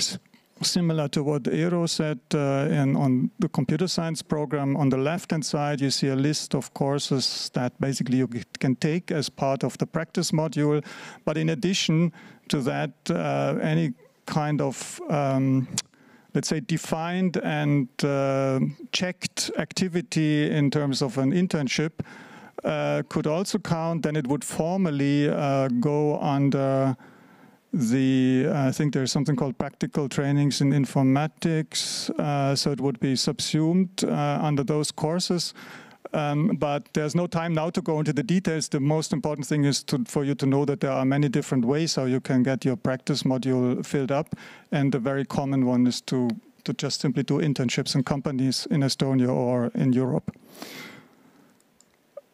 similar to what Eero said uh, in, on the computer science program. On the left-hand side, you see a list of courses that basically you can take as part of the practice module. But in addition to that, uh, any kind of um, let's say, defined and uh, checked activity in terms of an internship uh, could also count, then it would formally uh, go under the I think there's something called practical trainings in informatics, uh, so it would be subsumed uh, under those courses. Um, but there's no time now to go into the details. The most important thing is to, for you to know that there are many different ways how you can get your practice module filled up, and the very common one is to to just simply do internships in companies in Estonia or in Europe.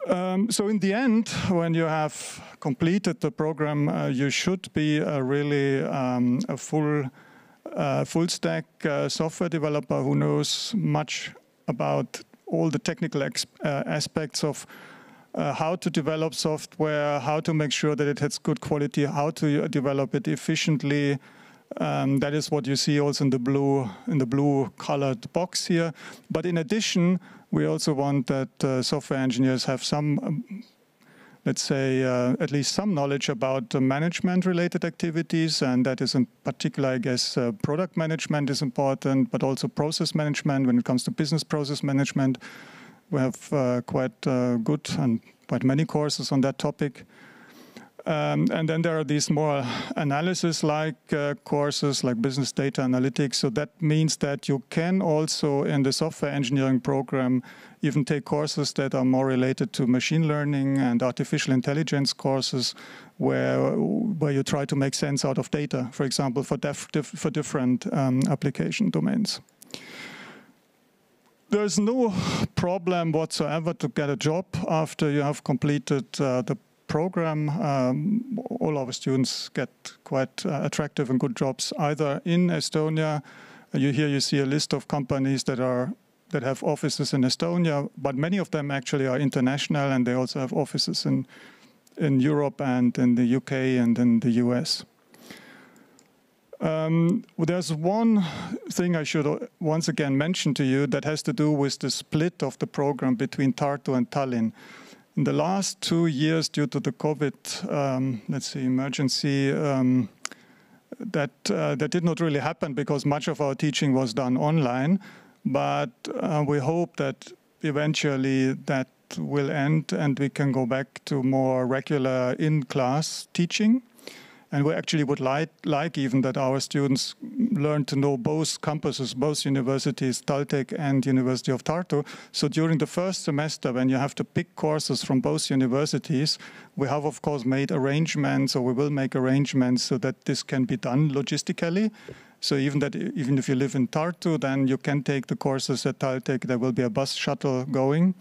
Um, so in the end, when you have completed the program, uh, you should be uh, really um, a full a full stack uh, software developer who knows much about all the technical uh, aspects of uh, how to develop software, how to make sure that it has good quality, how to develop it efficiently. Um, that is what you see also in the blue in the blue colored box here. But in addition, we also want that uh, software engineers have some um, let's say, uh, at least some knowledge about uh, management-related activities, and that is in particular, I guess, uh, product management is important, but also process management when it comes to business process management. We have uh, quite uh, good and quite many courses on that topic. Um, and then there are these more analysis-like uh, courses like business data analytics. So that means that you can also in the software engineering program even take courses that are more related to machine learning and artificial intelligence courses where, where you try to make sense out of data, for example, for, def, dif for different um, application domains there's no problem whatsoever to get a job after you have completed uh, the program, um, all our students get quite uh, attractive and good jobs either in Estonia. You here you see a list of companies that are that have offices in Estonia, but many of them actually are international and they also have offices in in Europe and in the UK and in the US. Um, there's one thing I should once again mention to you that has to do with the split of the program between Tartu and Tallinn. In the last two years, due to the COVID, um, let's see, emergency, um, that uh, that did not really happen because much of our teaching was done online. But uh, we hope that eventually that will end and we can go back to more regular in-class teaching. And we actually would like, like even that our students learn to know both campuses, both universities, TalTech and University of Tartu. So during the first semester, when you have to pick courses from both universities, we have, of course, made arrangements, or we will make arrangements so that this can be done logistically. So even that, even if you live in Tartu, then you can take the courses at TalTech. There will be a bus shuttle going,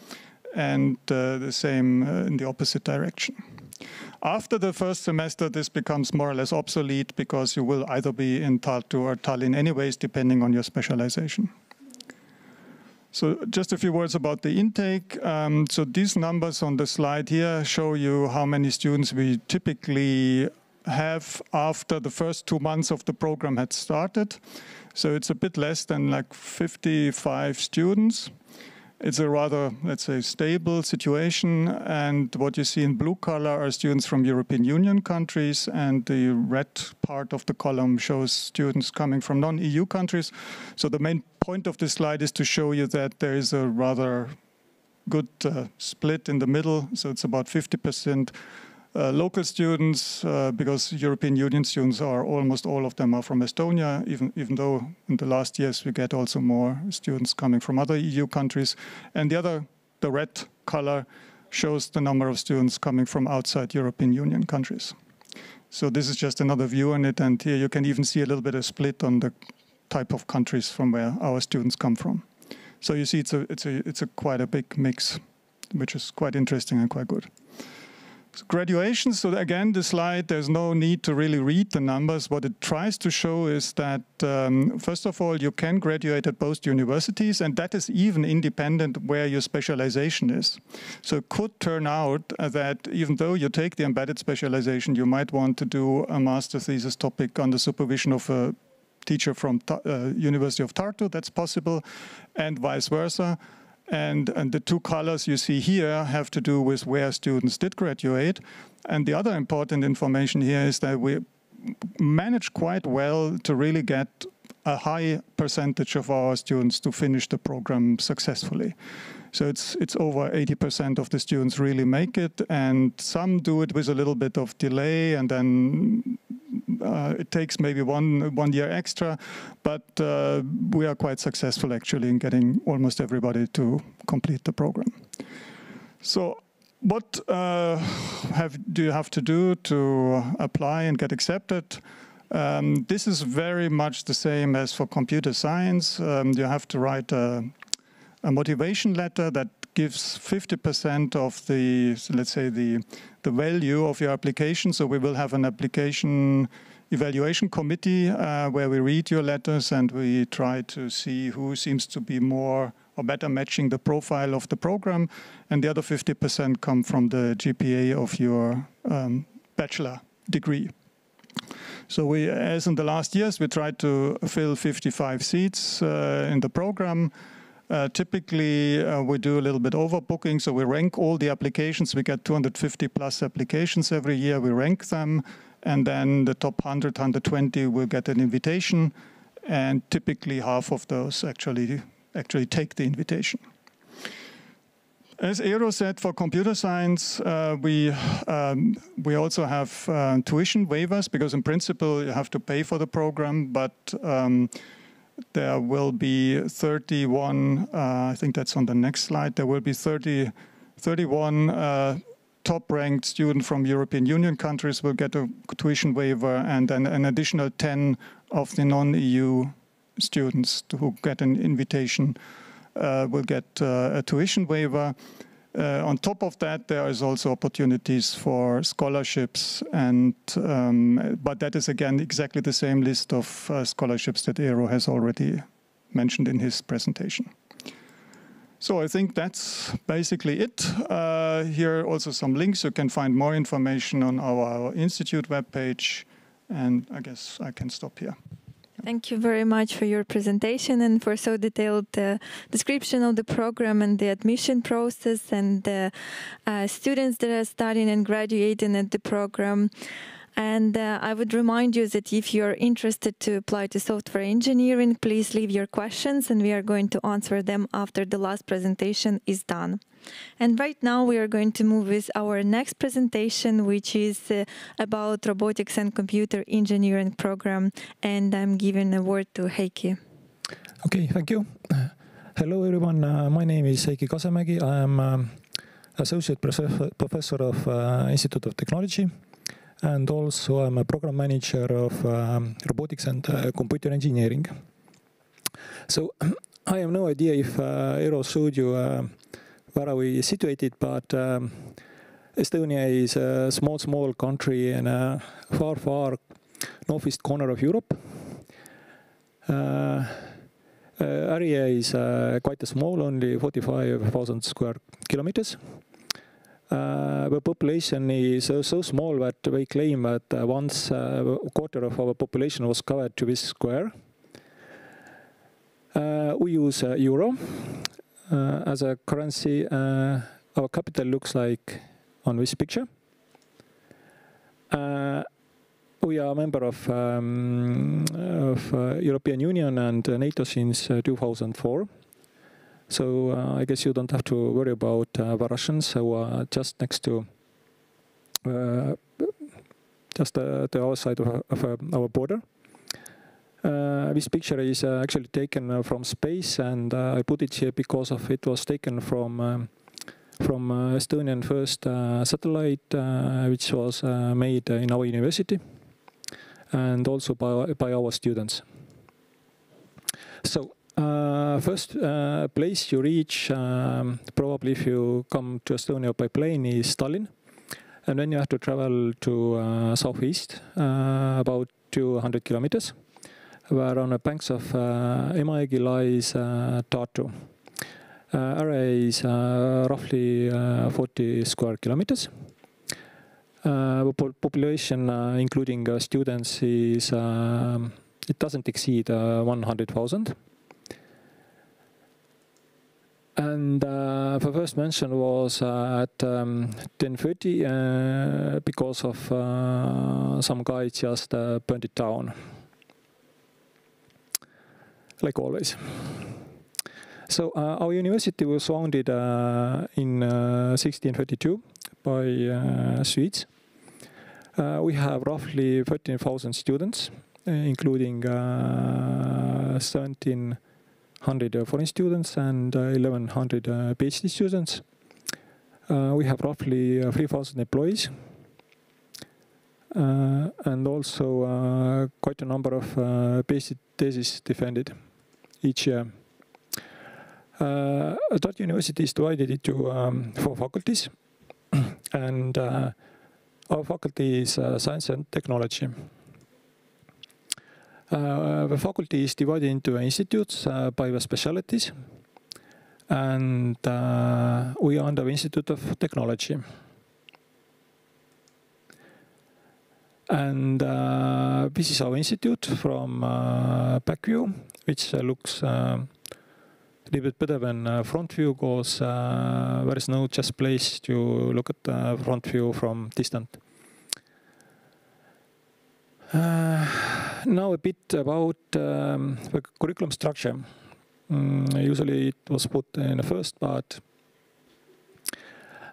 and uh, the same uh, in the opposite direction. After the first semester, this becomes more or less obsolete because you will either be in Tartu or Tallinn anyways, depending on your specialization. So just a few words about the intake. Um, so these numbers on the slide here show you how many students we typically have after the first two months of the program had started. So it's a bit less than like 55 students. It's a rather, let's say, stable situation. And what you see in blue color are students from European Union countries. And the red part of the column shows students coming from non-EU countries. So the main point of this slide is to show you that there is a rather good uh, split in the middle. So it's about 50% uh, local students, uh, because European Union students are almost all of them are from Estonia, even, even though in the last years we get also more students coming from other EU countries. And the other, the red color, shows the number of students coming from outside European Union countries. So this is just another view on it, and here you can even see a little bit of split on the type of countries from where our students come from. So you see it's a, it's a, it's a quite a big mix, which is quite interesting and quite good. Graduation, so again, the slide, there's no need to really read the numbers. What it tries to show is that, um, first of all, you can graduate at both universities, and that is even independent where your specialization is. So it could turn out that even though you take the embedded specialization, you might want to do a master thesis topic the supervision of a teacher from uh, University of Tartu, that's possible, and vice versa. And, and the two colors you see here have to do with where students did graduate. And the other important information here is that we managed quite well to really get a high percentage of our students to finish the program successfully. So it's it's over 80% of the students really make it, and some do it with a little bit of delay, and then uh, it takes maybe one one year extra, but uh, we are quite successful actually in getting almost everybody to complete the program. So what uh, have, do you have to do to apply and get accepted? Um, this is very much the same as for computer science. Um, you have to write a, a motivation letter that gives 50% of the, let's say, the, the value of your application. So we will have an application evaluation committee uh, where we read your letters and we try to see who seems to be more or better matching the profile of the program. And the other 50% come from the GPA of your um, bachelor degree. So we, as in the last years, we tried to fill 55 seats uh, in the program. Uh, typically, uh, we do a little bit overbooking, so we rank all the applications. We get 250 plus applications every year. We rank them, and then the top 100, 120 will get an invitation, and typically half of those actually actually take the invitation. As Eero said, for computer science, uh, we um, we also have uh, tuition waivers because in principle you have to pay for the program, but um, there will be 31, uh, I think that's on the next slide, there will be 30, 31 uh, top-ranked students from European Union countries will get a tuition waiver and then an additional 10 of the non-EU students who get an invitation uh, will get uh, a tuition waiver. Uh, on top of that, there is also opportunities for scholarships, and um, but that is again exactly the same list of uh, scholarships that Eero has already mentioned in his presentation. So I think that's basically it. Uh, here are also some links. You can find more information on our, our institute webpage, and I guess I can stop here. Thank you very much for your presentation and for so detailed uh, description of the program and the admission process and the uh, students that are studying and graduating at the program. And uh, I would remind you that if you're interested to apply to software engineering, please leave your questions and we are going to answer them after the last presentation is done. And right now we are going to move with our next presentation, which is uh, about robotics and computer engineering program. And I'm giving a word to Heiki. Okay, thank you. Hello, everyone. Uh, my name is Heiki Kasemägi. I am um, associate professor of uh, Institute of Technology and also I'm a program manager of um, robotics and uh, computer engineering. So [clears throat] I have no idea if uh, Eero showed you uh, where are we situated, but um, Estonia is a small, small country in a far, far northeast corner of Europe. Uh, uh, area is uh, quite small, only 45,000 square kilometers. Uh, the population is uh, so small that we claim that uh, once a quarter of our population was covered to this square. we use euro as a currency. our capital looks like on this picture. we are a member of, um, of uh, European Union and NATO since uh, 2004. So uh, I guess you don't have to worry about uh, the Russians who are just next to, uh, just the other side of, of our border. Uh, this picture is uh, actually taken uh, from space, and I put it here because of it was taken from from Estonian first satellite, which was made in our university, and also by by our students. So uh, first uh, place you reach, um, probably if you come to Estonia by plane, is Tallinn. And then you have to travel to uh, southeast, about 200 kilometers, where on the banks of uh, Emajõgi lies uh, Tartu. area is roughly 40 square kilometers. population, including students, is um, it doesn't exceed 100,000. And uh, the first mention was uh, at um, 10.30 uh, because of uh, some guy just uh, burned it down. Like always. So uh, our university was founded uh, in uh, 1632 by uh, Swedes. we have roughly 13,000 students, including 17 100 foreign students and 1100 uh, uh, PhD students. Uh, we have roughly 3,000 employees. and also quite a number of PhD theses defended each year. Uh, Tartu University is divided into um, four faculties, [clears throat] and uh, our faculty is uh, science and technology. Uh, the faculty is divided into institutes uh, by the specialties, and uh, we are under the Institute of Technology. And uh, this is our institute from uh, back view, which uh, looks a little bit better than front view because there is no just place to look at the front view from distant. Uh, now a bit about um, the curriculum structure. Mm, usually it was put in the first part.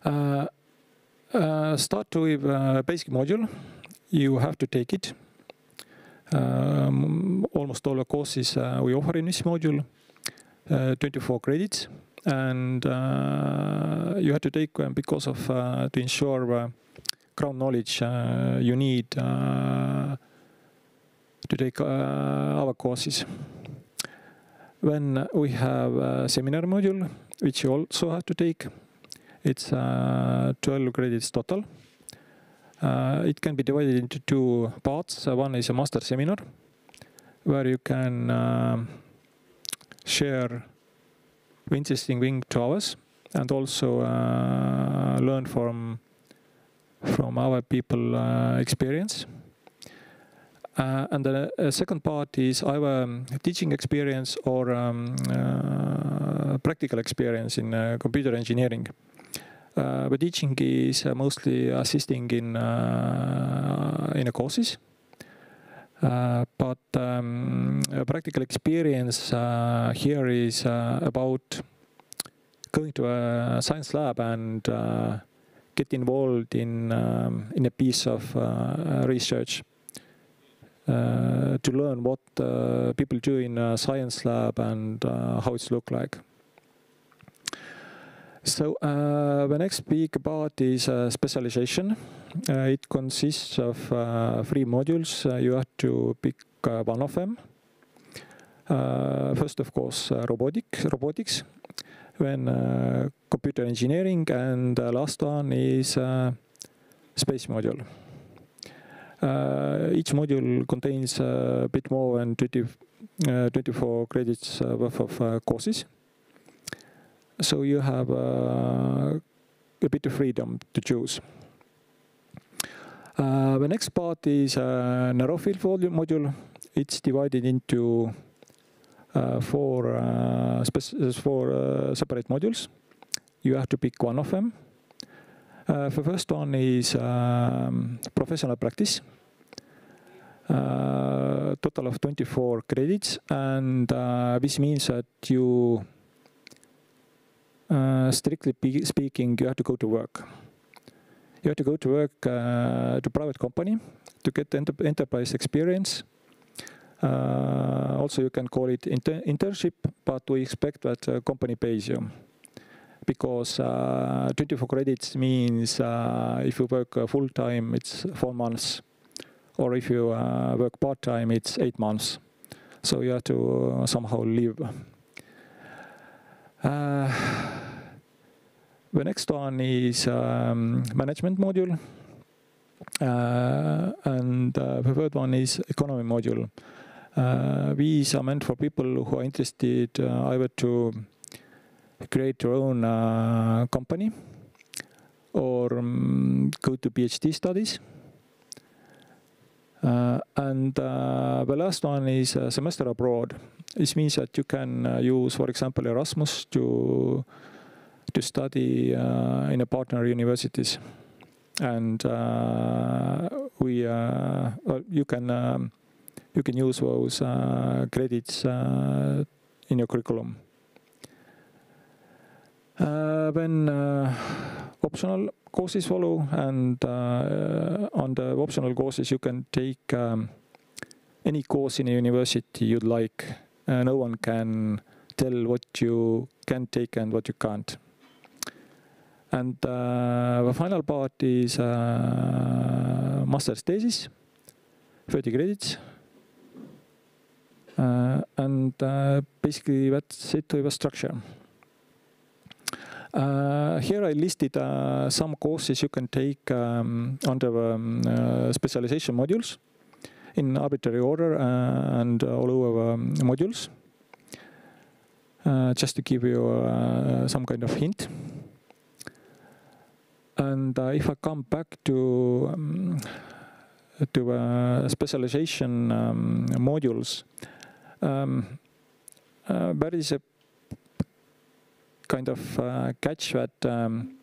Uh, uh, start with a basic module. You have to take it. Um, almost all the courses uh, we offer in this module, uh, 24 credits, and uh, you have to take because of to ensure ground knowledge you need to take uh, our courses. Then we have a seminar module, which you also have to take. It's uh, 12 credits total. Uh, it can be divided into two parts. one is a master seminar, where you can share interesting thing to others and also uh, learn from from our people uh, experience. Uh, and the uh, second part is either um, teaching experience or um, uh, practical experience in uh, computer engineering. Uh, the teaching is uh, mostly assisting in in courses, but um, practical experience here is about going to a science lab and get involved in um, in a piece of research. Uh, to learn what uh, people do in a science lab and uh, how it's look like. So uh, the next big part is uh, specialization. Uh, it consists of three modules. you have to pick one of them. first, of course, robotic, robotics, then computer engineering, and the last one is space module. Uh, each module contains a bit more than 20, uh, 24 credits uh, worth of courses. So you have a bit of freedom to choose. Uh, the next part is a narrow field module. It's divided into uh, four, uh, four separate modules. You have to pick one of them. Uh, the first one is um, professional practice. Uh, total of 24 credits, and uh, this means that you, uh, strictly speaking, you have to go to work. You have to go to work uh, to private company to get enter enterprise experience. Uh, also, you can call it inter internship, but we expect that the company pays you because uh, 24 credits means uh, if you work uh, full time, it's four months, or if you uh, work part time, it's eight months. So you have to uh, somehow live. Uh, the next one is um, management module, and the third one is economy module. these are meant for people who are interested either to create your own uh, company or um, go to PhD studies. Uh, and uh, the last one is semester abroad. This means that you can uh, use, for example, Erasmus to to study in a partner universities, and we well, you can um, you can use those credits in your curriculum. Uh, then uh, optional courses follow, and uh, on the optional courses you can take um, any course in a university you'd like. no one can tell what you can take and what you can't. And uh, the final part is uh, master's thesis, 30 credits. Uh, and basically that's it with a structure. Uh, here I listed uh, some courses you can take um, under um, uh, specialization modules. in arbitrary order and all over um, modules. just to give you some kind of hint. And if I come back to um, to uh, specialization um, modules, um, uh, there is a kind of uh, catch that um,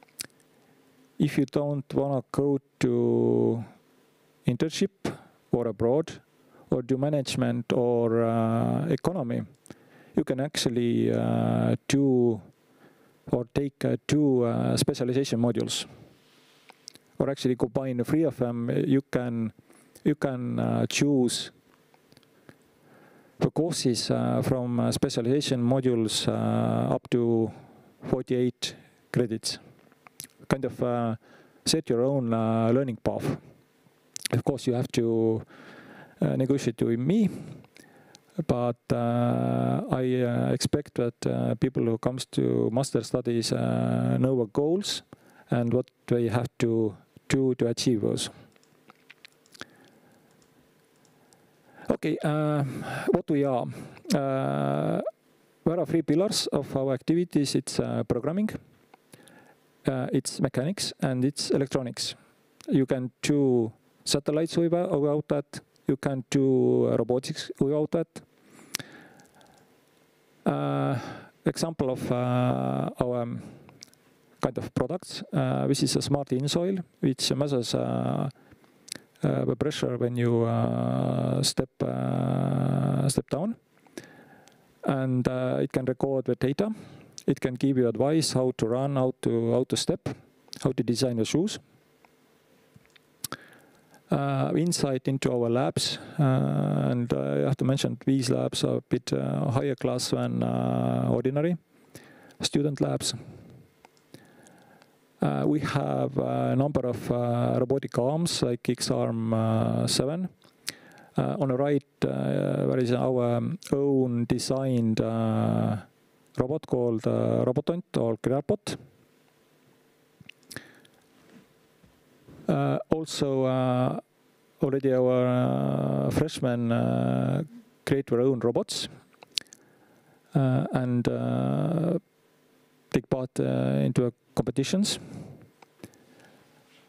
if you don't want to go to internship or abroad or do management or uh, economy, you can actually uh, do or take uh, two specialization modules or actually combine three of them. You can you can uh, choose the courses uh, from uh, specialization modules up to 48 credits. Kind of set your own learning path. Of course, you have to negotiate with me, but uh, I uh, expect that uh, people who comes to master studies know the goals and what they have to do to achieve those. Okay, uh, what we are. Uh, there are three pillars of our activities. It's uh, programming, uh, it's mechanics, and it's electronics. You can do satellites without that. You can do robotics without that. Uh, example of uh, our um, kind of products. this is a smart InSoil, which measures uh, the pressure when you uh, step uh, step down, and it can record the data. It can give you advice how to run, how to how to step, how to design the shoes. Uh, insight into our labs. Uh, and uh, I have to mention these labs are a bit higher class than ordinary student labs. Uh, we have a number of uh, robotic arms like X-Arm uh, 7. Uh, on the right, uh, there is our own designed uh, robot called Robotont or Crearbot. also, already our freshmen create their own robots and take part into competitions.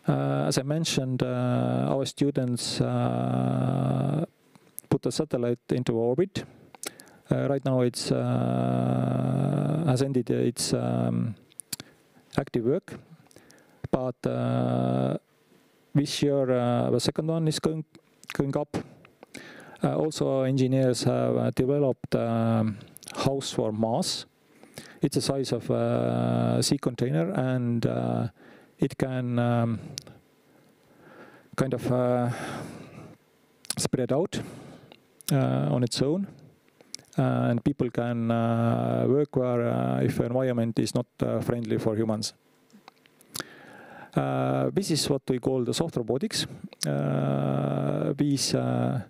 Uh, as I mentioned, uh, our students uh, put a satellite into orbit. right now, it's has ended its um, active work, but this year the second one is going going up. also, engineers have developed um, house for Mars it's the size of a sea container and it can um, kind of uh, spread out uh, on its own and people can work where if environment is not friendly for humans. Uh, this is what we call the soft robotics. Uh, these uh,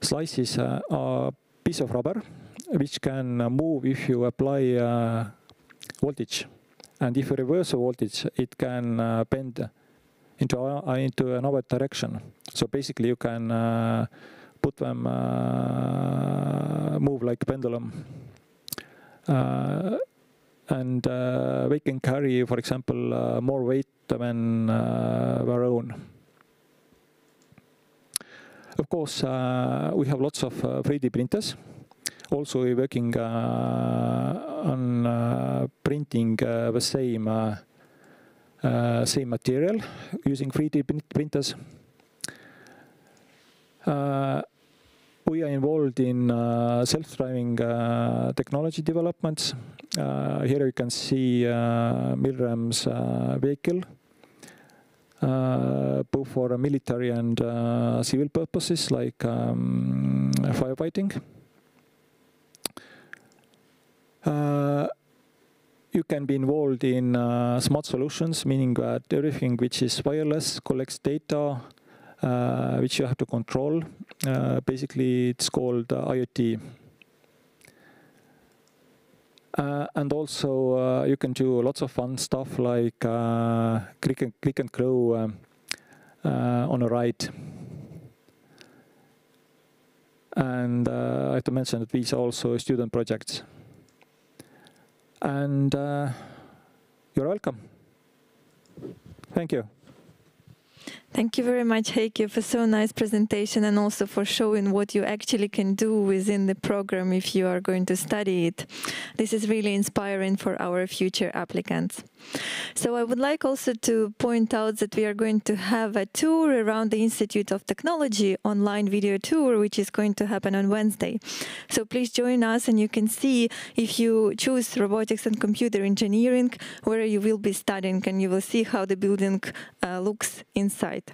slices are piece of rubber which can move if you apply uh, voltage. And if you reverse the voltage, it can uh, bend into, uh, into another direction. So basically you can uh, put them, uh, move like pendulum. Uh, and they can carry, for example, more weight than their own. Of course, we have lots of 3D printers also working uh, on uh, printing uh, the same same material using 3D printers. we are involved in self-driving technology developments. here you can see Milrem's vehicle uh, both for military and uh, civil purposes like um, firefighting. Uh, you can be involved in uh, smart solutions, meaning that everything which is wireless collects data uh, which you have to control. Uh, basically, it's called uh, IoT. Uh, and also, you can do lots of fun stuff like click and click and grow on a right. And I have to mention that these are also student projects. And uh, you're welcome. Thank you. Thank you very much, Heiki, for so nice presentation and also for showing what you actually can do within the program if you are going to study it. This is really inspiring for our future applicants. So I would like also to point out that we are going to have a tour around the Institute of Technology online video tour, which is going to happen on Wednesday. So please join us and you can see if you choose robotics and computer engineering, where you will be studying and you will see how the building uh, looks inside.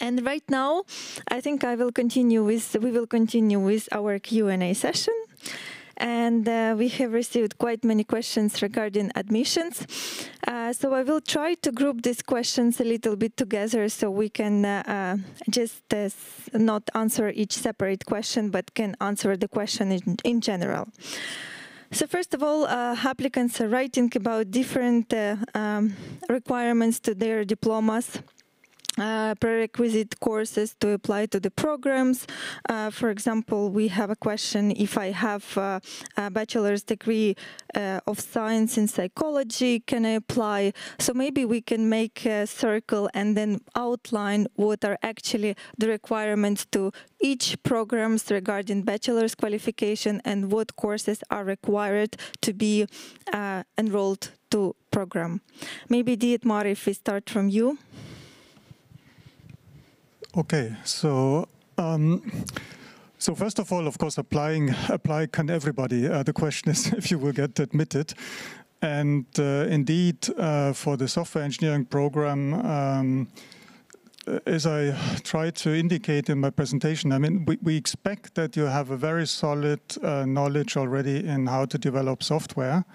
And right now, I think I will continue with we will continue with our Q&A session. And uh, we have received quite many questions regarding admissions. Uh, so I will try to group these questions a little bit together so we can uh, uh just uh, not answer each separate question, but can answer the question in, in general. So first of all, uh, applicants are writing about different uh, um, requirements to their diplomas uh, prerequisite courses to apply to the programs. Uh, for example, we have a question if I have uh, a bachelor's degree uh, of science in psychology, can I apply? So maybe we can make a circle and then outline what are actually the requirements to each programs regarding bachelor's qualification and what courses are required to be uh, enrolled to program. Maybe Dietmar, if we start from you. Okay, so um, so first of all, of course, applying apply can everybody. Uh, the question is [laughs] if you will get admitted. And uh, indeed, uh, for the software engineering program, um, as I tried to indicate in my presentation, I mean, we, we expect that you have a very solid uh, knowledge already in how to develop software.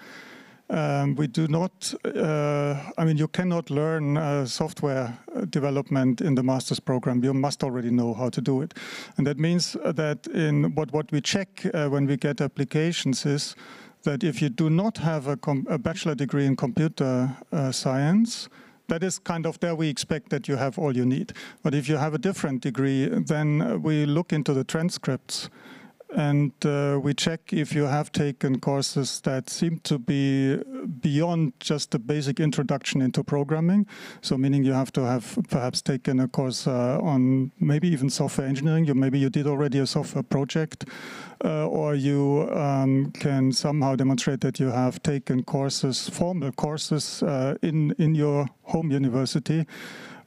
Um, we do not, uh, I mean, you cannot learn uh, software development in the master's program. You must already know how to do it. And that means that in what, what we check uh, when we get applications is that if you do not have a, a bachelor degree in computer uh, science, that is kind of there we expect that you have all you need. But if you have a different degree, then we look into the transcripts and uh, we check if you have taken courses that seem to be beyond just the basic introduction into programming. So meaning you have to have perhaps taken a course uh, on maybe even software engineering. You maybe you did already a software project, uh, or you um, can somehow demonstrate that you have taken courses, formal courses uh, in in your home university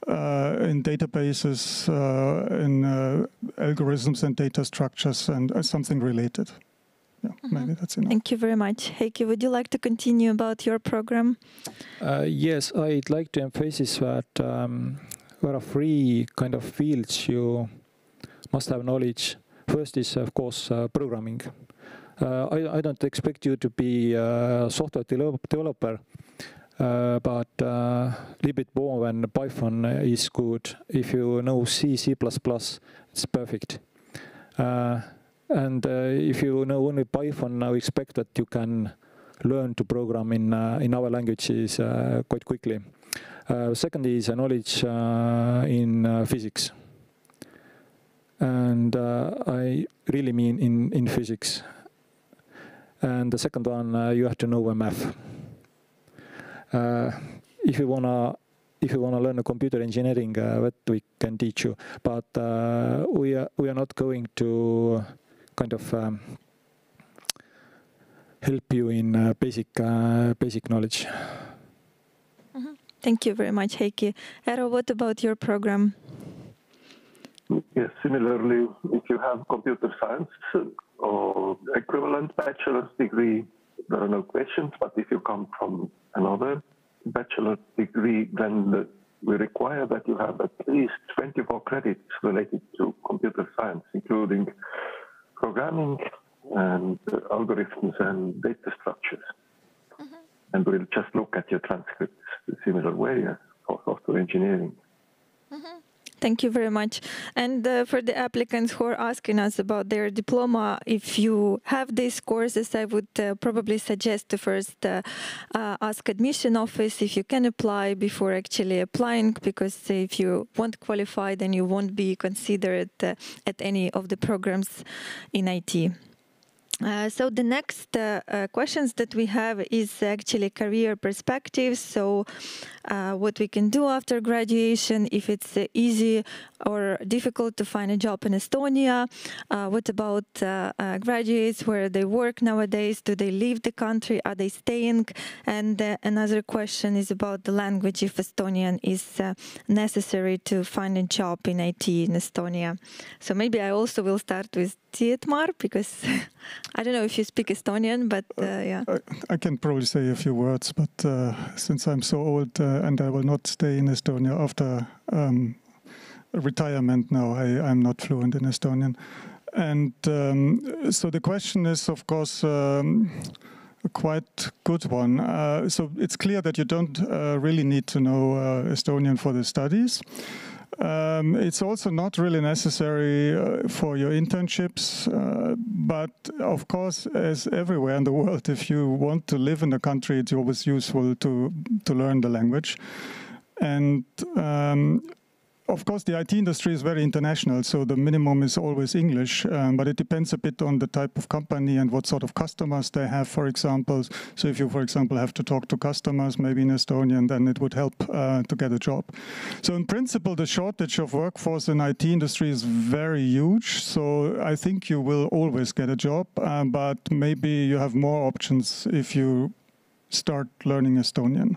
in databases, uh, in uh, algorithms and data structures, and something related. Yeah, mm -hmm. maybe that's enough. Thank you very much. Heiki, would you like to continue about your program? yes, I'd like to emphasize that um, there are three kind of fields you must have knowledge. First is, of course, uh, programming. Uh, I, I, don't expect you to be a software developer, uh, but a uh, little bit more than Python is good. If you know C, C++, it's perfect. Uh, and if you know only Python, now expect that you can learn to program in in our languages quite quickly. second is knowledge in physics and uh, I really mean in, in physics. And the second one, uh, you have to know the math. Uh, if you wanna if you wanna learn a computer engineering, uh, what we can teach you, but uh, we are we are not going to kind of um, help you in basic basic knowledge. Mm -hmm. Thank you very much, Heiki. Eero, what about your program? Yes, similarly, if you have computer science or equivalent bachelor's degree, there are no questions. But if you come from another bachelor degree, then the, we require that you have at least 24 credits related to computer science, including programming and uh, algorithms and data structures. Mm-hmm. And we'll just look at your transcripts the similar way as for software engineering. Mm-hmm. Thank you very much. And uh, for the applicants who are asking us about their diploma, if you have these courses, I would uh, probably suggest to first uh, uh ask admission office if you can apply before actually applying, because if you won't qualify, then you won't be considered uh, at any of the programs in IT. Uh, so the next uh, uh, questions that we have is actually career perspectives. So uh, what we can do after graduation, if it's uh, easy or difficult to find a job in Estonia. what about graduates, where they work nowadays? Do they leave the country? Are they staying? And another question is about the language, if Estonian is necessary to find a job in IT in Estonia. So maybe I also will start with Dietmar, because [laughs] I don't know if you speak Estonian, but uh, yeah. I, I, can probably say a few words, but uh, since I'm so old uh, and I will not stay in Estonia after um, retirement now, I, am not fluent in Estonian. And um, so the question is, of course, um, a quite good one. Uh, so it's clear that you don't uh, really need to know uh, Estonian for the studies. Um, it's also not really necessary uh, for your internships, uh, but of course, as everywhere in the world, if you want to live in a country, it's always useful to to learn the language. And um, of course, the IT industry is very international, so the minimum is always English, um, but it depends a bit on the type of company and what sort of customers they have, for example. So if you, for example, have to talk to customers, maybe in Estonian, then it would help uh, to get a job. So in principle, the shortage of workforce in IT industry is very huge. So I think you will always get a job, um, but maybe you have more options if you start learning Estonian.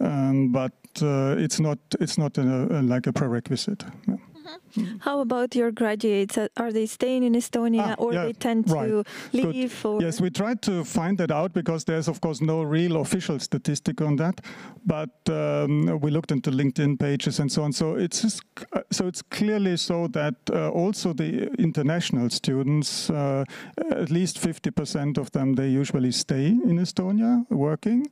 Um, but it's not it's not a, like a prerequisite. Yeah. Mm-hmm. How about your graduates? Uh, are they staying in Estonia ah, or yeah, they tend right. to leave? Yes, we tried to find that out because there's of course no real official statistic on that, but um, we looked into LinkedIn pages and so on. So it's just, uh, so it's clearly so that uh, also the international students, uh, at least 50% of them, they usually stay in Estonia working.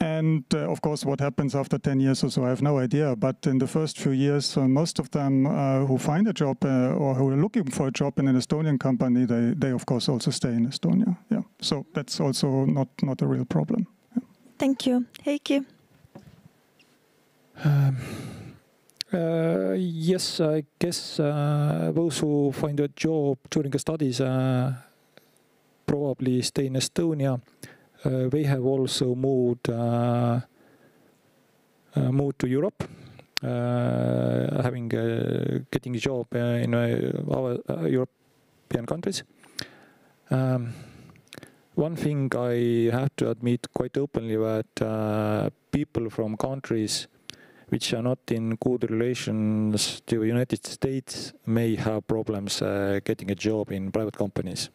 And uh, of course, what happens after 10 years or so, I have no idea. But in the first few years, uh, most of them uh, who find a job uh, or who are looking for a job in an Estonian company, they, they of course also stay in Estonia. Yeah. So that's also not, not a real problem. Yeah. Thank you. Heiki. Um, uh, yes, I guess uh, those who find a job during the studies probably stay in Estonia. Uh, they have also moved uh, uh, moved to Europe, having getting a job in our European countries. Um, one thing I have to admit quite openly that people from countries which are not in good relations to United States may have problems uh, getting a job in private companies.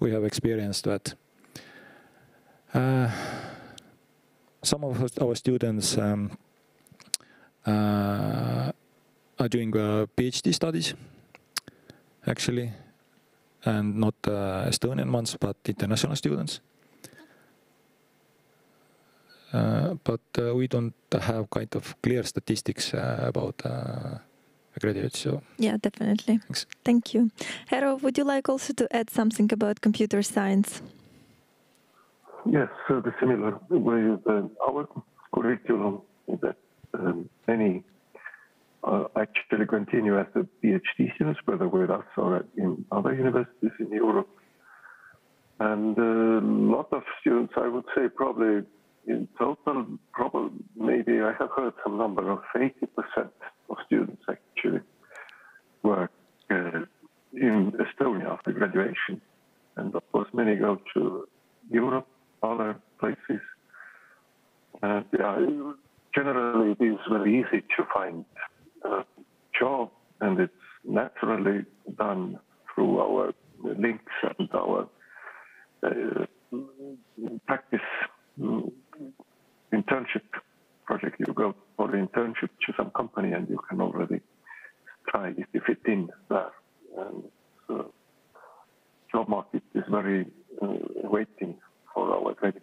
We have experienced that. Uh, some of our students um, uh, are doing uh, PhD studies, actually, and not uh, Estonian ones, but international students. Uh, but uh, we don't have kind of clear statistics about graduates. So yeah, definitely. Thanks. Thank you, Hero. Would you like also to add something about computer science? Yes, so the similar way uh, our curriculum is that um, many uh, actually continue as a PhD students, whether with us or in other universities in Europe. And a lot of students, I would say probably in total, probably maybe I have heard some number of 80% of students actually work uh, in Estonia after graduation. And of course, many go to Europe other places. And yeah, generally it is very easy to find a job, and it's naturally done through our links and our uh, practice mm, internship project. You go for the internship to some company, and you can already try if you fit in there. And so job market is very uh, waiting for credit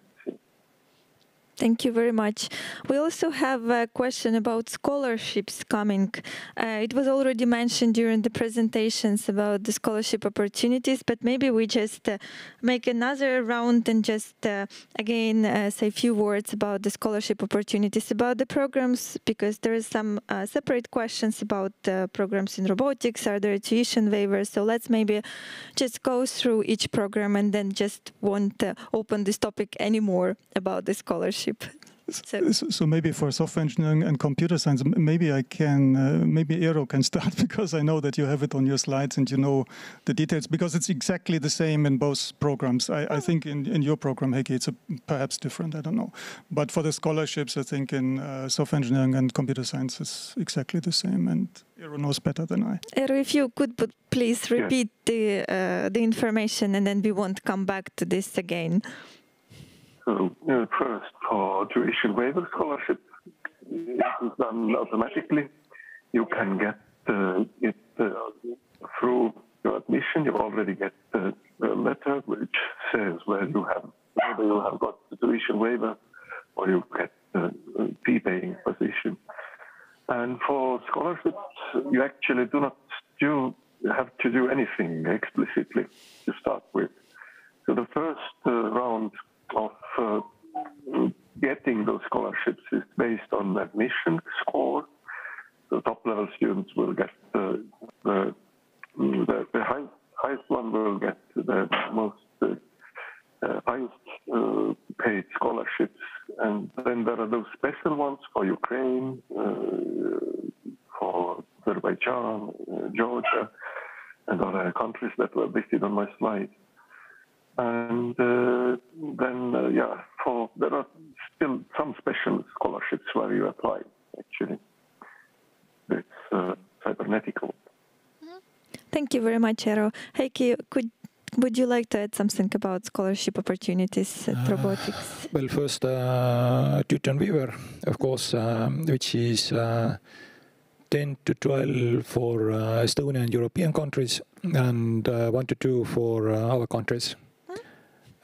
Thank you very much. We also have a question about scholarships coming. Uh, it was already mentioned during the presentations about the scholarship opportunities, but maybe we just uh, make another round and just uh, again uh, say a few words about the scholarship opportunities, about the programs, because there is some uh, separate questions about programs in robotics, are there tuition waivers? So let's maybe just go through each program and then just won't open this topic anymore about the scholarship so, so, maybe for software engineering and computer science, maybe I can, uh, maybe Eero can [laughs] start because I know that you have it on your slides and you know the details because it's exactly the same in both programs. I, I think in, in your program, Heiki, it's a, perhaps different, I don't know. But for the scholarships, I think in uh, software engineering and computer science is exactly the same and Eero knows better than I. Eero, if you could please repeat the, uh, the information and then we won't come back to this again. So uh, first, for tuition waiver scholarship, it is done automatically. You can get uh, it uh, through your admission. You already get a letter which says where you have whether you have got the tuition waiver or you get the fee-paying position. And for scholarships, you actually do not do have to do anything explicitly to start with. So the first uh, round of uh, getting those scholarships is based on admission score. The top level students will get the, the, the, the high, highest one will get the most uh, uh, highest uh, paid scholarships. And then there are those special ones for Ukraine, uh, for Azerbaijan, uh, Georgia, and other countries that were listed on my slide. And uh, then, uh, yeah, for there are still some special scholarships where you apply, actually. It's uh, Cybernetica. Thank you very much, Eero. Heiki, could would you like to add something about scholarship opportunities at uh, robotics? Well, first, uh, tuition waiver, of course, um, which is uh, 10 to 12 for uh, Estonia and European countries, and uh, 1 to 2 for uh, our countries.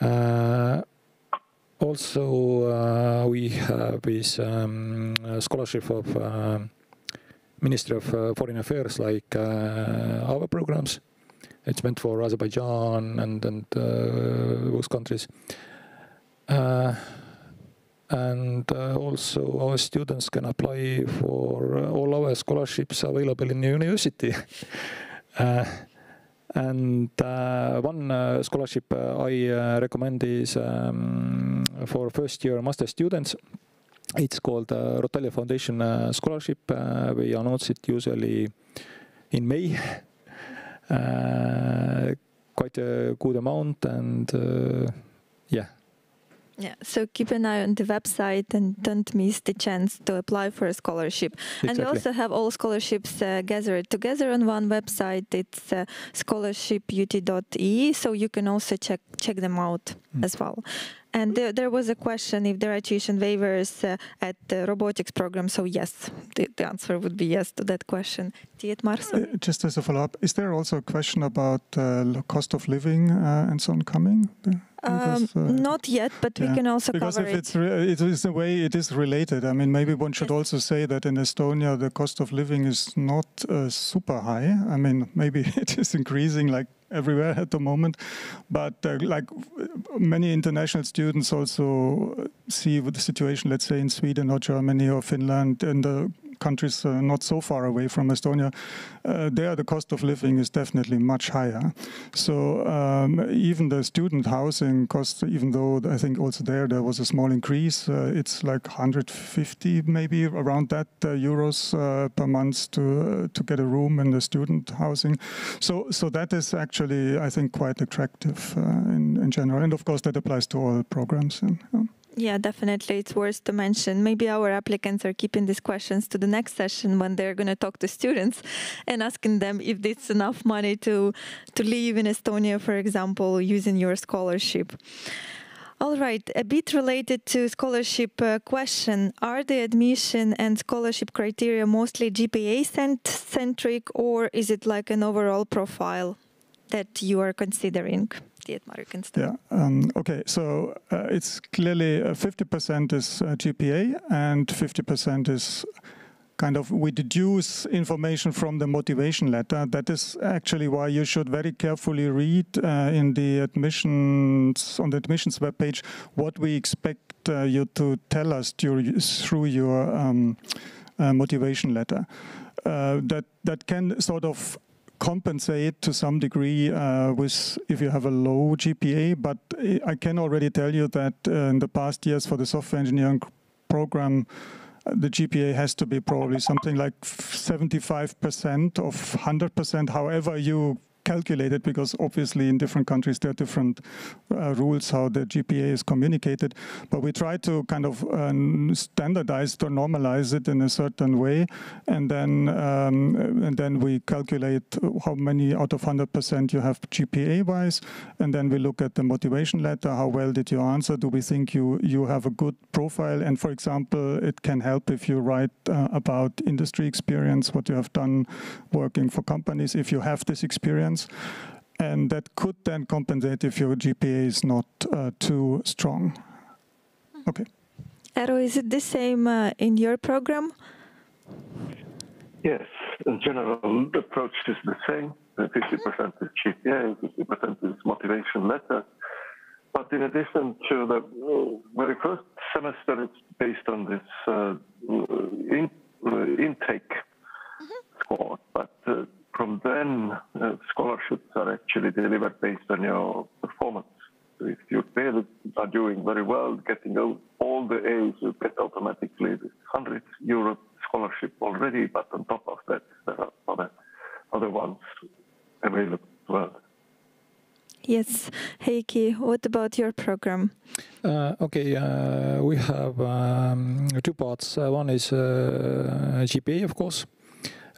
Uh, also, uh, we have this um, scholarship of uh, Ministry of Foreign Affairs, like our programs. It's meant for Azerbaijan and and those countries. and also our students can apply for all our scholarships available in the university. [laughs] And uh, one uh, scholarship uh, I recommend is um, for first year master students. It's called uh, Rotalia Foundation uh, Scholarship. Uh, we announce it usually in May. [laughs] quite a good amount, and yeah, yeah, so keep an eye on the website and don't miss the chance to apply for a scholarship. Exactly. And we also have all scholarships uh, gathered together on one website. It's uh, scholarship.ut.ee, so you can also check check them out mm. as well. And there, there, was a question if there are tuition waivers uh, at the robotics program. So yes, the, the, answer would be yes to that question. Marso. Uh, just as a follow-up, is there also a question about uh, cost of living uh, and so on coming? Um, uh, not yet, but yeah. we can also because cover if it's it is the way it is related. I mean, maybe one should yes. also say that in Estonia the cost of living is not uh, super high. I mean, [laughs] maybe it is increasing like everywhere at the moment. But uh, like many international students also see the situation, let's say in Sweden or Germany or Finland, and the countries uh, not so far away from Estonia, uh, there the cost of living is definitely much higher. So um, even the student housing cost, even though I think also there there was a small increase, uh, it's like 150 maybe around that uh, euros uh, per month to uh, to get a room in the student housing. So so that is actually I think quite attractive in in general, and of course that applies to all programs. And, yeah, definitely. It's worth to mention. Maybe our applicants are keeping these questions to the next session when they're going to talk to students and asking them if it's enough money to, to live in Estonia, for example, using your scholarship. All right, a bit related to scholarship uh, question. Are the admission and scholarship criteria mostly GPA cent centric or is it like an overall profile? that you are considering? Yeah. Um, okay. So uh, it's clearly uh, 50% is uh, GPA and 50% is kind of we deduce information from the motivation letter. That is actually why you should very carefully read uh, in the admissions on the admissions webpage what we expect uh, you to tell us through your um, uh, motivation letter. that that can sort of compensate to some degree uh, with if you have a low GPA. But I can already tell you that uh, in the past years for the software engineering program, uh, the GPA has to be probably something like 75% of 100%. However, you calculated because obviously in different countries there are different uh, rules how the GPA is communicated. But we try to kind of um, standardize or normalize it in a certain way, and then um, and then we calculate how many out of 100% you have GPA-wise, and then we look at the motivation letter. How well did you answer? Do we think you you have a good profile? And for example, it can help if you write uh, about industry experience, what you have done working for companies. If you have this experience and that could then compensate if your GPA is not uh, too strong. Okay. Eero, is it the same uh, in your program? Yes, in general, the approach is the same. 50% is GPA, 50% is motivation letter. But in addition to the very first semester, it's based on this uh, in, uh, intake mm -hmm. score. But uh, from then, uh, scholarships are actually delivered based on your performance. So if you really are doing very well, getting all the A's, you get automatically this 100 euro scholarship already, but on top of that, there are other, other ones available as well. Yes, Heiki, what about your program? Uh, okay, uh, we have um, two parts. Uh, one is uh, GPA, of course,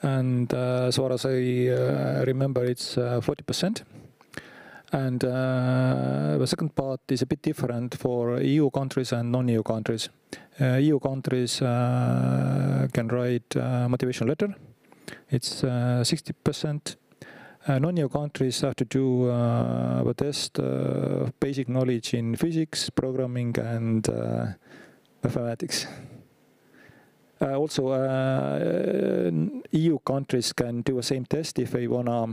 and uh, as far as I uh, remember, it's 40%. Uh, and the second part is a bit different for EU countries and non-EU countries. EU countries can write a motivation letter. It's 60%. Uh, non-EU countries have to do uh, a test uh, basic knowledge in physics, programming, and mathematics. Uh, also, uh, EU countries can do the same test if they wanna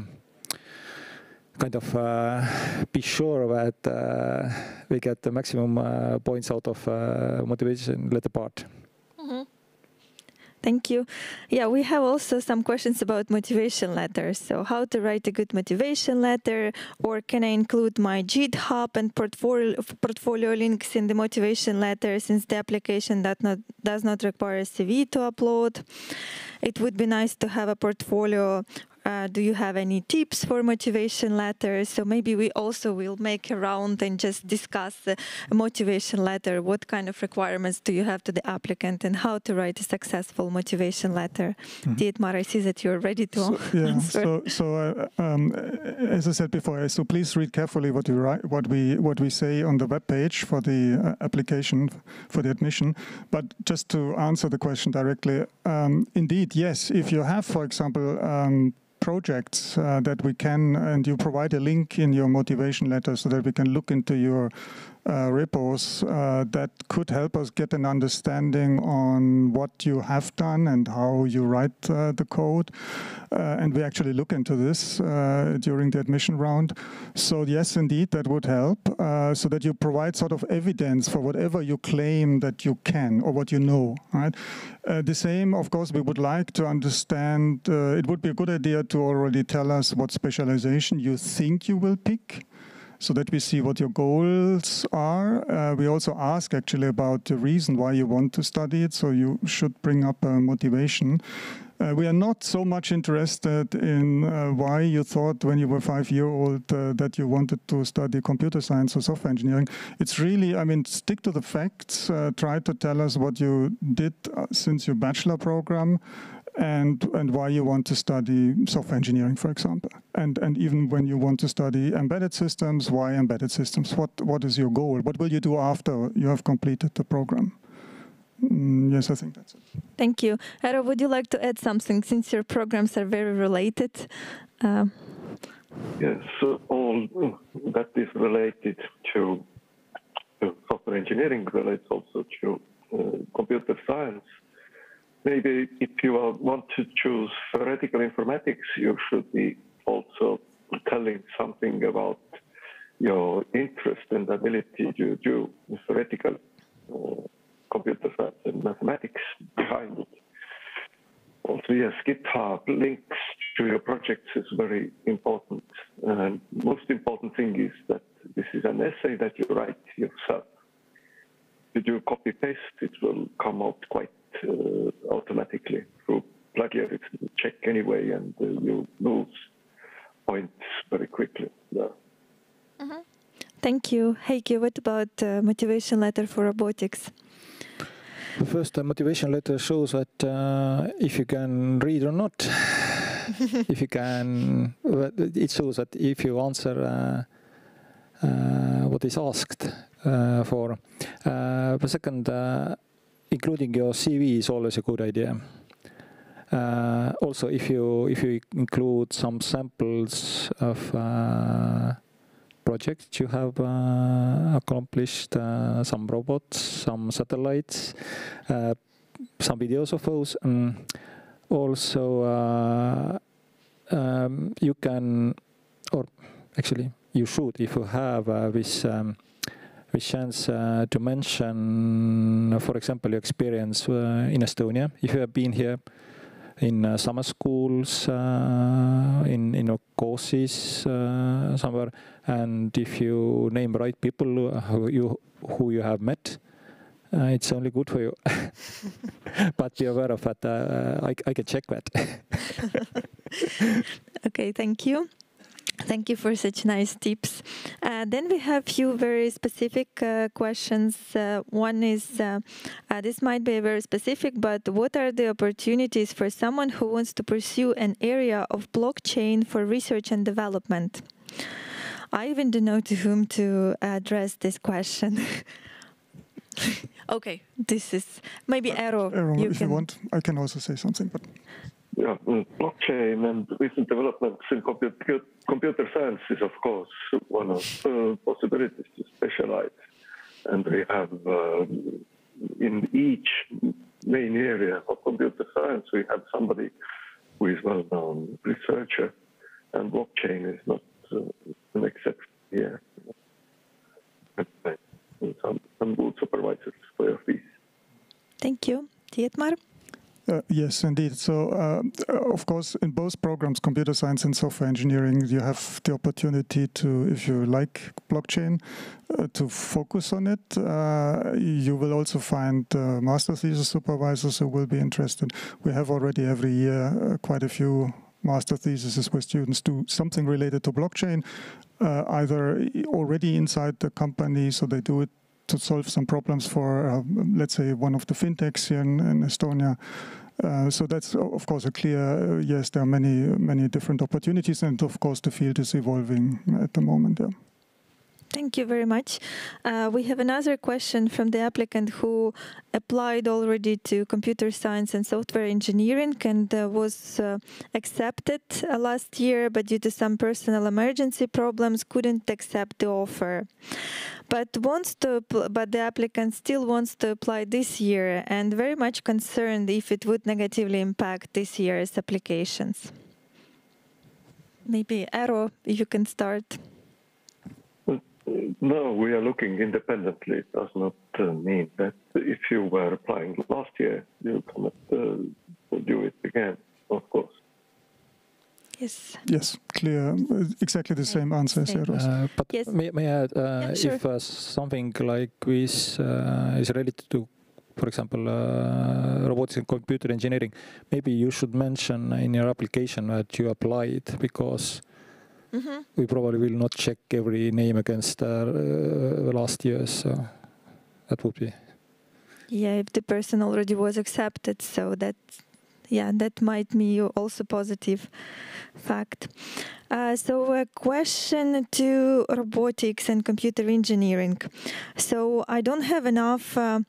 kind of uh, be sure that uh, we get the maximum uh, points out of uh, motivation letter part. Thank you. Yeah, we have also some questions about motivation letters. So how to write a good motivation letter, or can I include my GitHub and portfolio, portfolio links in the motivation letter since the application that not, does not require a CV to upload? It would be nice to have a portfolio uh, do you have any tips for motivation letters? So maybe we also will make a round and just discuss a motivation letter. What kind of requirements do you have to the applicant and how to write a successful motivation letter? Mm -hmm. Dietmar, I see that you're ready to so, [laughs] yeah, answer. So, so uh, um, as I said before, so please read carefully what, you write, what, we, what we say on the web page for the uh, application for the admission. But just to answer the question directly, um, indeed, yes, if you have, for example, um, projects uh, that we can, and you provide a link in your motivation letter so that we can look into your repos uh, that could help us get an understanding on what you have done and how you write uh, the code. Uh, and we actually look into this uh, during the admission round. So yes, indeed, that would help so that you provide sort of evidence for whatever you claim that you can or what you know. Right. the same, of course, we would like to understand. it would be a good idea to already tell us what specialization you think you will pick so that we see what your goals are. Uh, we also ask actually about the reason why you want to study it, so you should bring up a motivation. Uh, we are not so much interested in uh, why you thought when you were five year old uh, that you wanted to study computer science or software engineering. It's really, I mean, stick to the facts. Uh, try to tell us what you did uh, since your bachelor program and and why you want to study software engineering, for example, and and even when you want to study embedded systems, why embedded systems? What what is your goal? What will you do after you have completed the program? Mm, yes, I think that's it. Thank you, Eero. Would you like to add something since your programs are very related? Uh, Yes, so all that is related to, to software engineering relates also to uh, computer science. Maybe if you want to choose theoretical informatics, you should be also telling something about your interest and ability to do theoretical uh, computer science and mathematics behind it. Also, yes, GitHub links to your projects is very important. And most important thing is that this is an essay that you write yourself. If you copy paste, it will come out quite automatically through plagiarism check anyway, and uh, you lose points very quickly. Yeah. Mm-hmm. Thank you. Heiki, what about uh, motivation letter for robotics? The first uh, motivation letter shows that uh, if you can read or not, [laughs] if you can, it shows that if you answer uh, uh, what is asked uh, for. the second, including your CV is always a good idea. also, if you if you include some samples of projects you have uh, accomplished, uh, some robots, some satellites, uh, some videos of those. Um, also, um, you can, or actually, you should, if you have this um, this chance uh, to mention, for example, your experience uh, in Estonia. If you have been here in uh, summer schools, uh, in in courses uh, somewhere, and if you name right people who you who you have met, uh, it's only good for you. [laughs] but be aware of that. Uh, I, I can check that. [laughs] okay, thank you. Thank you for such nice tips. Uh, then we have a few very specific uh, questions. Uh, one is, uh, uh, this might be very specific, but what are the opportunities for someone who wants to pursue an area of blockchain for research and development? I even don't know to whom to address this question. okay, [laughs] this is maybe Eero. Eero, you if can... you want, I can also say something, but yeah, blockchain and recent developments in computer, computer science is, of course, one of the possibilities to specialize. And we have uh, in each main area of computer science, we have somebody who is well-known researcher, and blockchain is not uh, an exception here. Some, some good supervisors for your fees. Thank you. Dietmar? Uh, yes, indeed. So, uh, of course, in both programs, computer science and software engineering, you have the opportunity to, if you like blockchain, uh, to focus on it. Uh, you will also find uh, master thesis supervisors who will be interested. We have already every year uh, quite a few master theses where students do something related to blockchain, either already inside the company, so they do it to solve some problems for, let's say, one of the fintechs here in, in Estonia, uh, so that's of course a clear uh, yes. There are many many different opportunities, and of course the field is evolving at the moment. Yeah. Thank you very much. Uh, we have another question from the applicant who applied already to computer science and software engineering and uh, was uh, accepted uh, last year, but due to some personal emergency problems, couldn't accept the offer. But wants to, but the applicant still wants to apply this year and very much concerned if it would negatively impact this year's applications. Maybe if you can start. No, we are looking independently. It does not uh, mean that if you were applying last year, you cannot uh, do it again, of course. Yes. Yes, clear. Exactly the same answer as Eero. Uh, but yes. may, may I add, uh, yeah, sure. if uh, something like this uh, is related to, for example, robotics and computer engineering, maybe you should mention in your application that you applied because Mm -hmm. We probably will not check every name against uh, last year, so that would be. Yeah, if the person already was accepted, so that, yeah, that might be also positive fact. Uh, so a question to robotics and computer engineering. So I don't have enough uh,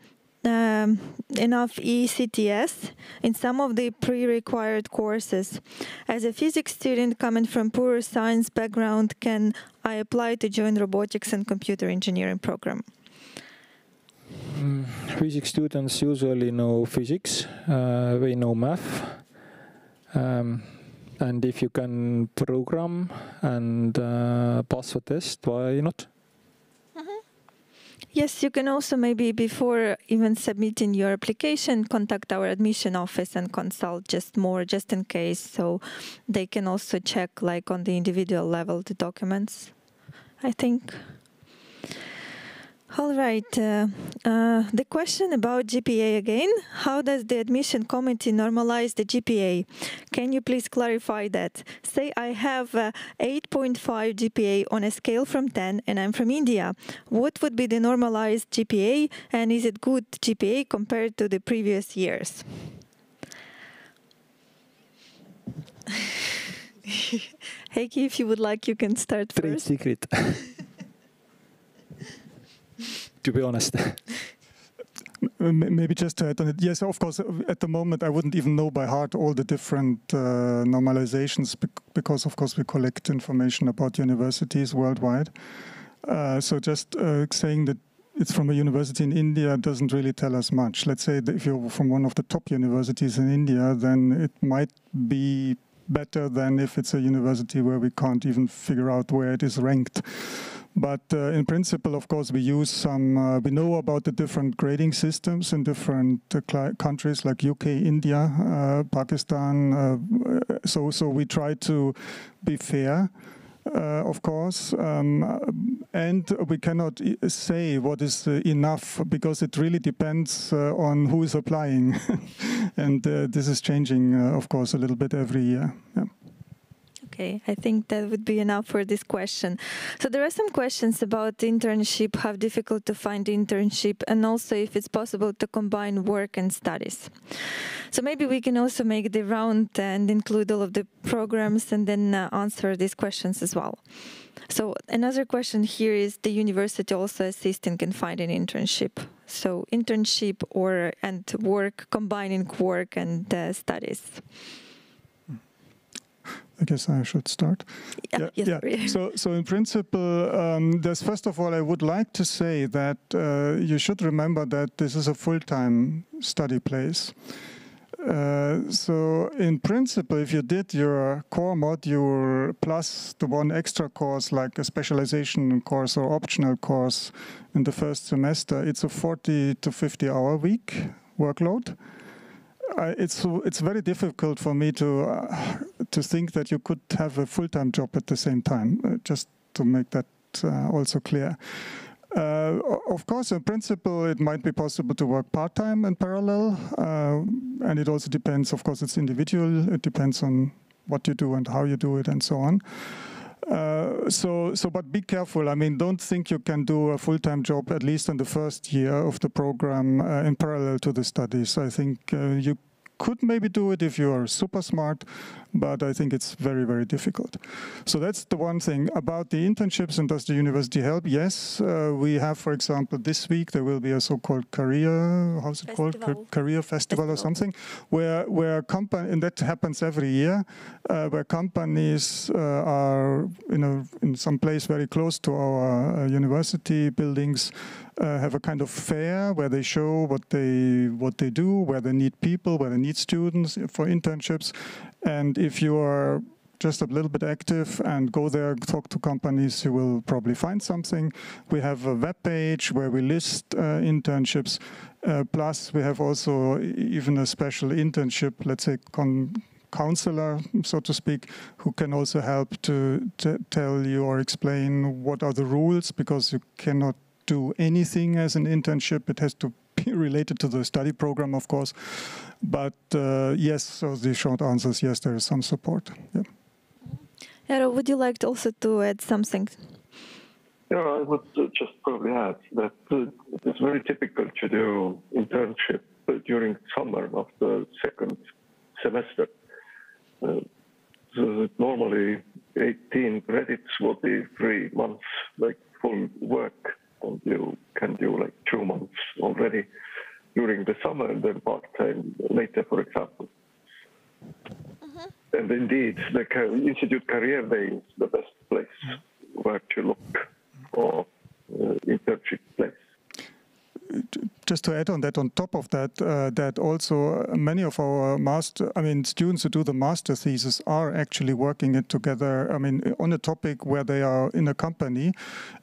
um, enough ECTS in some of the pre-required courses. As a physics student coming from pure science background, can I apply to join robotics and computer engineering program? Physics students usually know physics, uh, they know math. Um, and if you can program and uh, pass the test, why not? Yes, you can also maybe before even submitting your application, contact our admission office and consult just more, just in case. So they can also check like on the individual level the documents. I think. All right. Uh, uh, the question about GPA again. How does the admission committee normalize the GPA? Can you please clarify that? Say I have uh, 8.5 GPA on a scale from 10 and I'm from India. What would be the normalized GPA and is it good GPA compared to the previous years? [laughs] Heiki, if you would like, you can start Trade first. secret. [laughs] to be honest. [laughs] Maybe just to add on it, yes, of course, at the moment I wouldn't even know by heart all the different uh, normalizations because, of course, we collect information about universities worldwide. Uh, so just uh, saying that it's from a university in India doesn't really tell us much. Let's say that if you're from one of the top universities in India, then it might be better than if it's a university where we can't even figure out where it is ranked. But uh, in principle, of course, we use some, uh, we know about the different grading systems in different uh, countries like UK, India, uh, Pakistan. Uh, so, so we try to be fair. Uh, of course, um, and we cannot say what is enough because it really depends on who is applying, [laughs] and this is changing, of course, a little bit every year. Yeah. Okay, I think that would be enough for this question. So there are some questions about internship, how difficult to find internship, and also if it's possible to combine work and studies. So maybe we can also make the round and include all of the programs and then uh, answer these questions as well. So another question here is the university also assisting in finding internship. So internship or and work, combining work and uh, studies. I guess I should start. Yeah, yes, sorry. So, so in principle, um, there's first of all, I would like to say that uh, you should remember that this is a full-time study place. Uh, so in principle, if you did your core module plus the one extra course, like a specialization course or optional course in the first semester, it's a 40 to 50 hour week workload. I, it's it's very difficult for me to uh, to think that you could have a full time job at the same time. Uh, just to make that uh, also clear. Uh, of course, in principle, it might be possible to work part time in parallel, uh, and it also depends. Of course, it's individual. It depends on what you do and how you do it, and so on. Uh, so, so, but be careful. I mean, don't think you can do a full-time job at least in the first year of the program uh, in parallel to the studies. I think uh, you could maybe do it if you are super smart, but I think it's very, very difficult. So that's the one thing about the internships and does the university help? Yes, uh, we have, for example, this week there will be a so-called career, how's it called? Ca- career festival, or something, where where company and that happens every year, uh, where companies uh, are in a in some place very close to our uh, university buildings uh, have a kind of fair where they show what they what they do, where they need people, where they need students for internships, and if you are just a little bit active and go there, talk to companies, you will probably find something. We have a web page where we list uh, internships. Uh, plus, we have also even a special internship, let's say, counselor, so to speak, who can also help to tell you or explain what are the rules because you cannot do anything as an internship. It has to [laughs] be related to the study program, of course. But uh, yes, so the short answer is yes, there is some support. Yeah. Eero, would you like to also to add something? Yeah, I would uh, just probably add that uh, it's very typical to do internship uh, during summer of the second semester. Uh, so normally 18 credits would be three months, like full work, and you can do like two months already during the summer and then part-time later, for example. And indeed, the Institute Career Day is the best place where to look for uh, internship place. Just to add on that, on top of that, uh, that also many of our master, I mean, students who do the master thesis are actually working it together. I mean, on a topic where they are in a company.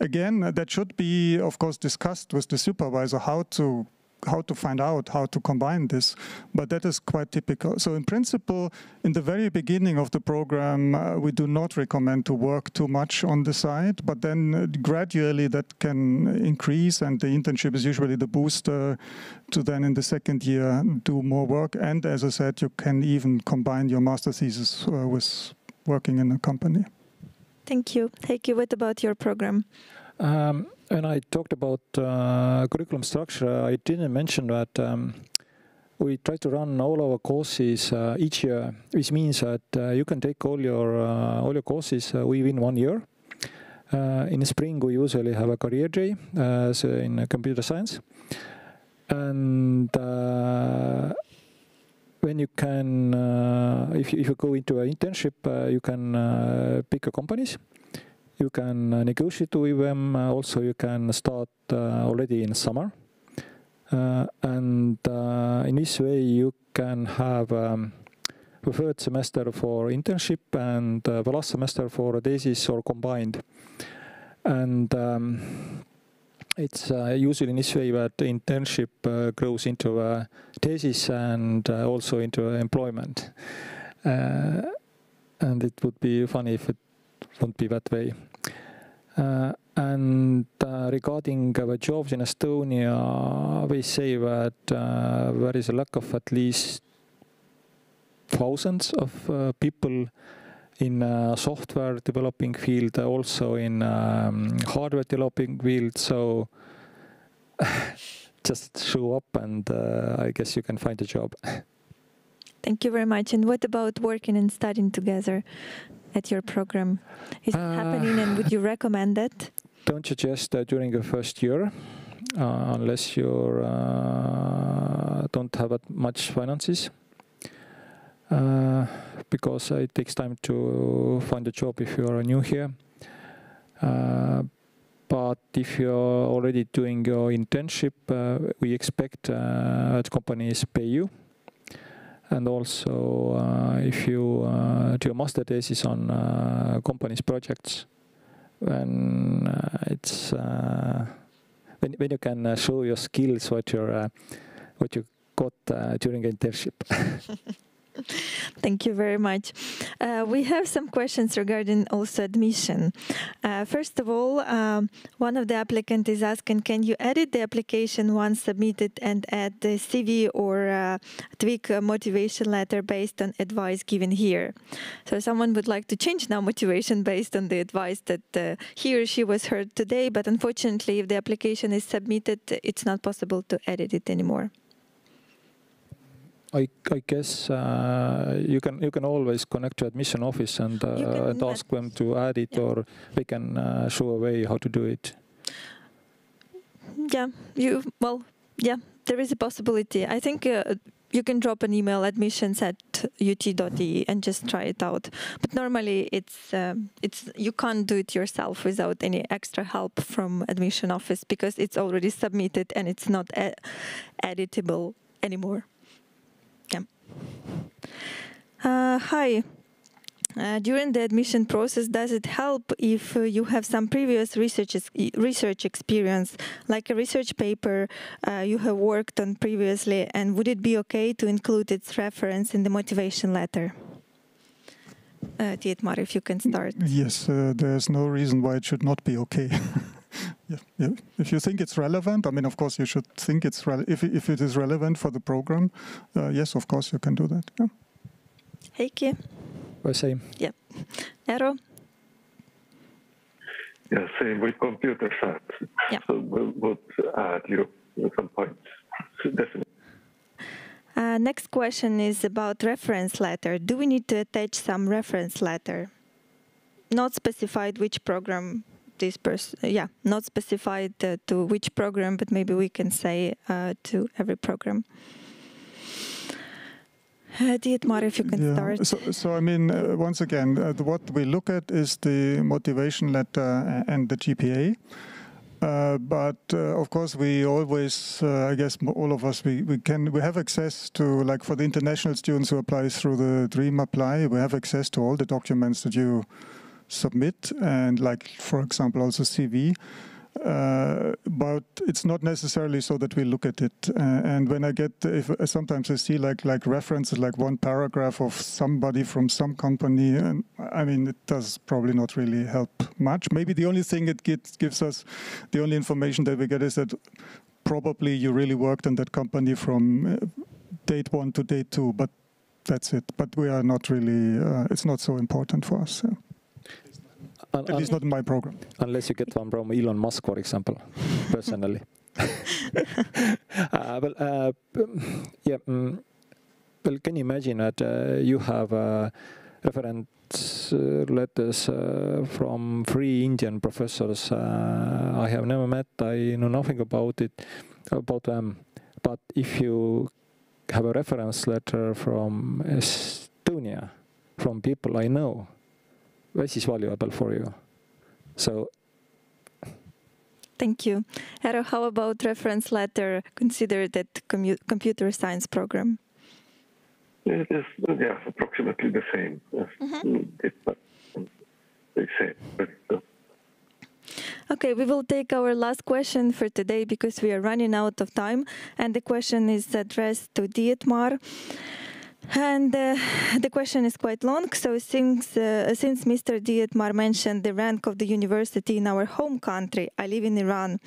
Again, that should be, of course, discussed with the supervisor how to how to find out how to combine this, but that is quite typical. So in principle, in the very beginning of the program, uh, we do not recommend to work too much on the side, but then uh, gradually that can increase and the internship is usually the booster to then in the second year do more work. And as I said, you can even combine your master thesis uh, with working in a company. Thank you. Heiki, what about your program? Um, when I talked about uh, curriculum structure, I didn't mention that um, we try to run all our courses uh, each year, which means that uh, you can take all your uh, all your courses uh, within one year. Uh, in spring, we usually have a career day so in computer science, and when you can, if you, if you go into an internship, you can pick a companies you can uh, negotiate with them. Uh, also, you can start uh, already in summer. and in this way, you can have um, the third semester for internship and the last semester for a thesis or combined. And um, it's uh, usually in this way that internship uh, grows into a thesis and uh, also into employment. and it would be funny if it won't be that way. Uh, and uh, regarding jobs in Estonia, we say that uh, there is a lack of at least thousands of people in uh, software developing field, also in um, hardware developing field. So [laughs] just show up, and uh, I guess you can find a job. [laughs] Thank you very much. And what about working and studying together? At your program? Is it happening and would you recommend it? Don't suggest uh, during the first year uh, unless you uh, don't have much finances. Uh, because it takes time to find a job if you are new here. Uh, but if you're already doing your internship, uh, we expect that companies pay you and also uh, if you uh, do a master thesis on uh, company's projects, then it's when, when you can show your skills what you're what you got during internship. [laughs] [laughs] Thank you very much. Uh, we have some questions regarding also admission. Uh, first of all, um, one of the applicant is asking, can you edit the application once submitted and add the CV or uh, tweak a motivation letter based on advice given here? So someone would like to change now motivation based on the advice that uh, he or she was heard today, but unfortunately, if the application is submitted, it's not possible to edit it anymore. I, I guess uh, you can you can always connect to admission office and, uh, and ask them to add it, yeah. or they can uh, show a way how to do it. Yeah, you well, yeah, there is a possibility. I think uh, you can drop an email admissions at ut.ee and just try it out. But normally, it's um, it's you can't do it yourself without any extra help from admission office because it's already submitted and it's not editable anymore. Uh, hi. Uh, during the admission process, does it help if uh, you have some previous research research experience, like a research paper uh, you have worked on previously, and would it be okay to include its reference in the motivation letter? Uh, Dietmar, if you can start. Yes, uh, there's no reason why it should not be okay. [laughs] yeah, yeah. If you think it's relevant, I mean, of course, you should think it's if if it is relevant for the program. Uh, yes, of course, you can do that. Yeah. Heiki. Or same. Yeah. Eero. Yeah, same with computer science. Yeah. So we'll, we'll add you some points. Definitely. Uh, next question is about reference letter. Do we need to attach some reference letter? Not specified which program this person, yeah, not specified uh, to which program, but maybe we can say uh, to every program. Uh, Dietmar, if you can Yeah. start. So, so I mean, uh, once again, uh, the- what we look at is the motivation letter and the GPA. Uh, but uh, of course, we always, uh, I guess, all of us, we, we can we have access to like for the international students who apply through the DreamApply, we have access to all the documents that you submit, and like for example, also CV. Uh, but it's not necessarily so that we look at it. Uh, and when I get, if uh, sometimes I see like like references, like one paragraph of somebody from some company, and I mean, it does probably not really help much. Maybe the only thing it gets, gives us, the only information that we get is that probably you really worked in that company from uh, date one to date two, but that's it. But we are not really, uh, it's not so important for us. Un- at least not in my program. Unless you get one from Elon Musk, for example, [laughs] personally. [laughs] uh, well, uh, yeah. mm, well, can you imagine that uh, you have uh, reference uh, letters uh, from three Indian professors? Uh, I have never met. I know nothing about it, about them. But if you have a reference letter from Estonia, from people I know, this is valuable for you. So Thank you. Eero, how about reference letter considered at commu- computer science program? It is, yeah, approximately the same. Yes. Mm, It's not mm, the same. But, uh, Okay, we will take our last question for today because we are running out of time. And the question is addressed to Dietmar. And uh, the question is quite long. So, since, uh, since Mr. Dietmar mentioned the rank of the university in our home country, I live in Iran.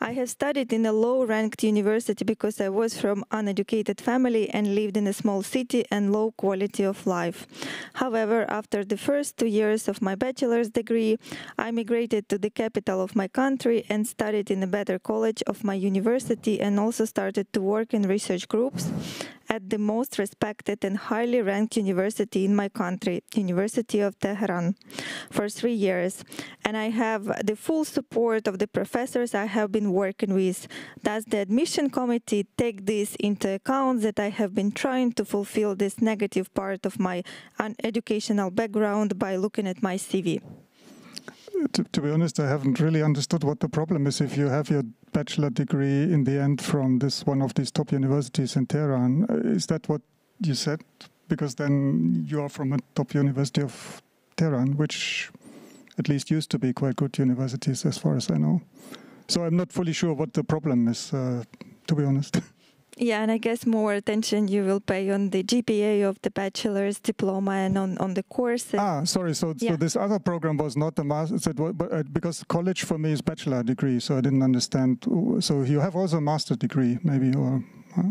I have studied in a low ranked university because I was from uneducated family and lived in a small city and low quality of life. However, after the first two years of my bachelor's degree, I migrated to the capital of my country and studied in a better college of my university and also started to work in research groups at the most respected and highly ranked university in my country, University of Tehran, for three years. And I have the full support of the professors I have been working with. Does the admission committee take this into account that I have been trying to fulfill this negative part of my educational background by looking at my CV? To, to be honest, I haven't really understood what the problem is if you have your bachelor degree in the end from this one of these top universities in Tehran. Uh, Is that what you said? Because then you are from a top university of Tehran, which at least used to be quite good universities as far as I know. So I'm not fully sure what the problem is, uh, to be honest. [laughs] Yeah, and I guess more attention you will pay on the GPA of the bachelor's diploma and on, on the courses. Ah, sorry. So, Yeah. so this other program was not a master, it wa- but, uh, because college for me is bachelor degree, so I didn't understand. So you have also a master degree, maybe, or uh,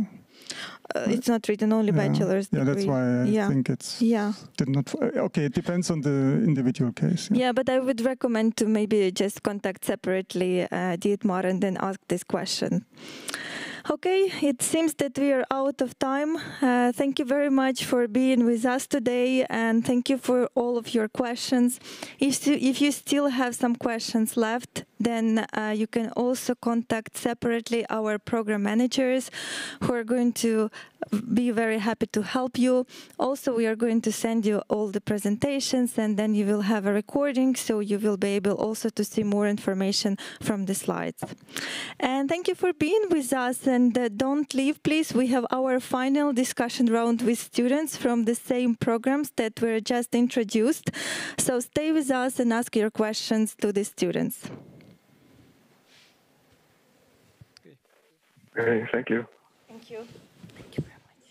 Uh, it's not written only yeah. bachelor's degree. Yeah, that's why I yeah. think it's Yeah. did not. uh, Okay, it depends on the individual case. Yeah, but I would recommend to maybe just contact separately uh, Dietmar and then ask this question. Okay, it seems that we are out of time. Uh, thank you very much for being with us today, and thank you for all of your questions. If you, if you still have some questions left, then uh, you can also contact separately our program managers who are going to be very happy to help you. Also, we are going to send you all the presentations and then you will have a recording so you will be able also to see more information from the slides. And thank you for being with us and uh, don't leave please. We have our final discussion round with students from the same programs that were just introduced. So stay with us and ask your questions to the students. okay, thank you. Thank you. Thank you very much.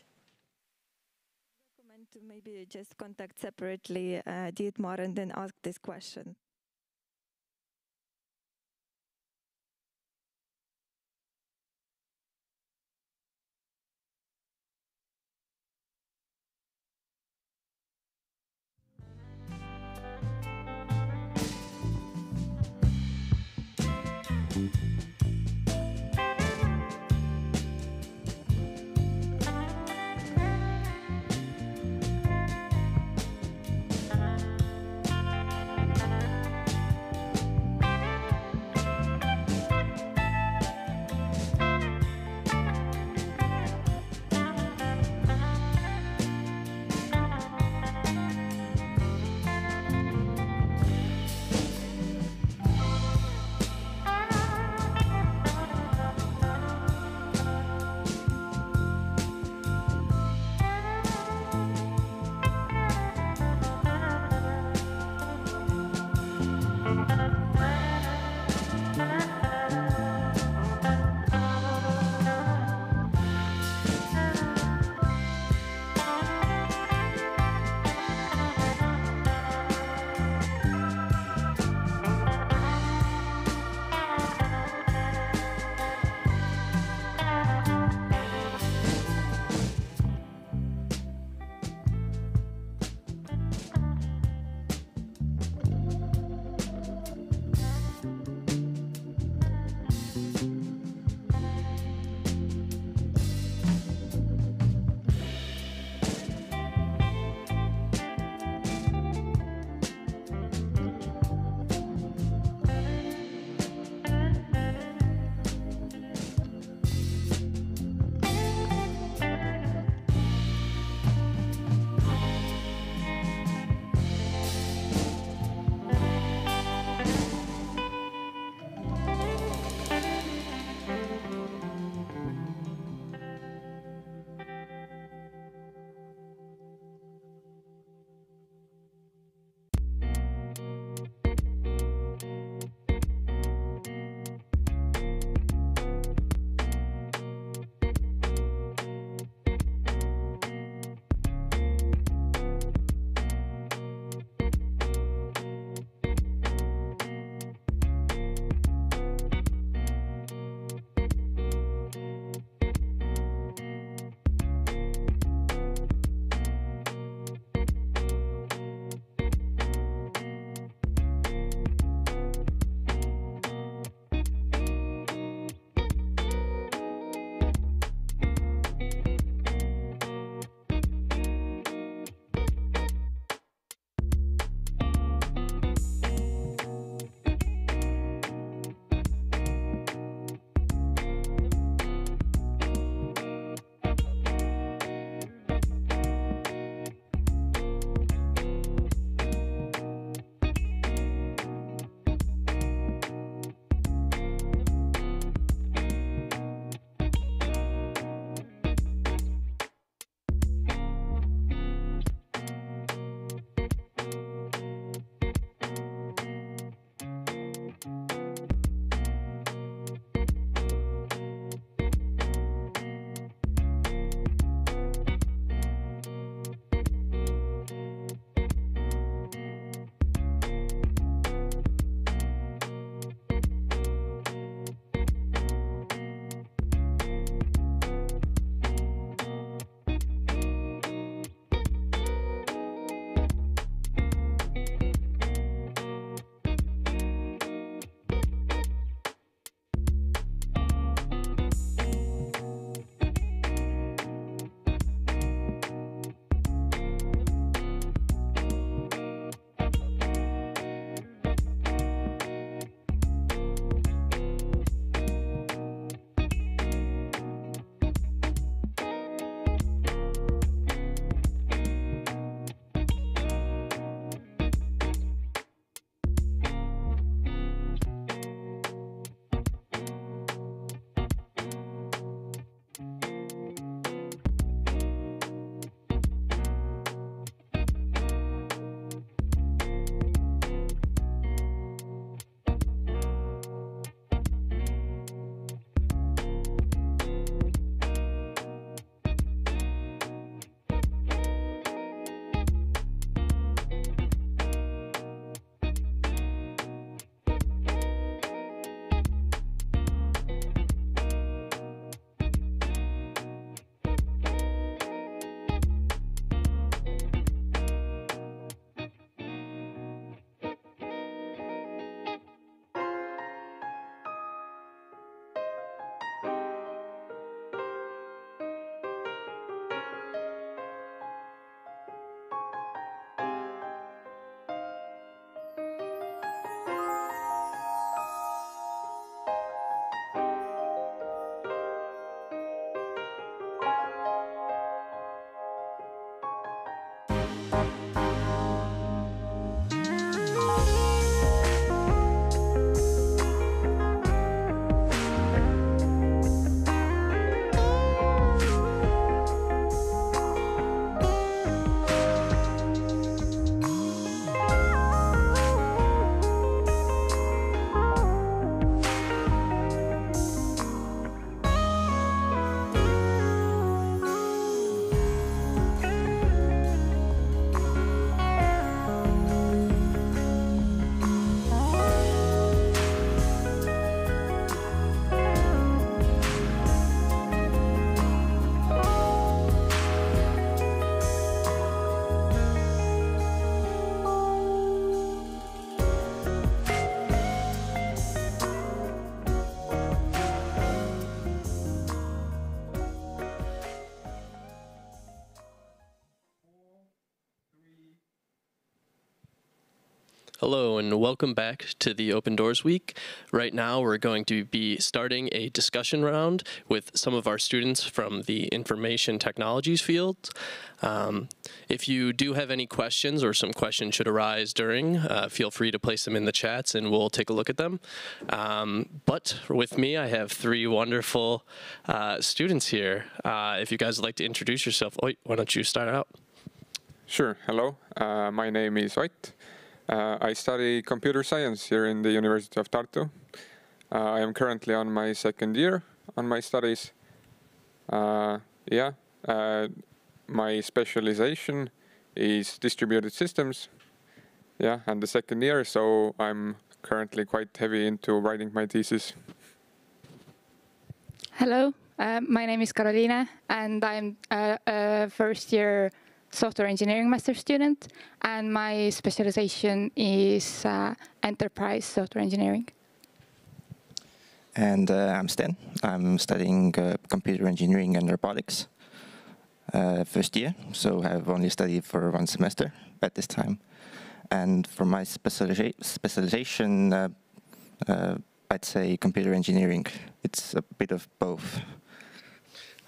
Recommend to maybe just contact separately uh, Dietmar and then ask this question. Welcome back to the Open Doors Week. Right now we're going to be starting a discussion round with some of our students from the information technologies field. Um, if you do have any questions or some questions should arise during, uh, feel free to place them in the chats and we'll take a look at them. Um, but with me I have three wonderful uh, students here. Uh, if you guys would like to introduce yourself, Ott, why don't you start out? Sure. Hello. Uh, my name is Ott. Uh, I study computer science here in the University of Tartu. Uh, I am currently on my second year on my studies. Uh, yeah, uh, my specialization is distributed systems. Yeah, and the second year, so I'm currently quite heavy into writing my thesis. Hello, uh, my name is Carolina, and I'm a, a first year software engineering master student, and my specialization is uh, enterprise software engineering. And uh, I'm Sten. I'm studying uh, computer engineering and robotics uh, first year, so I've only studied for one semester at this time. And for my specializa specialization, I'd say computer engineering. It's a bit of both.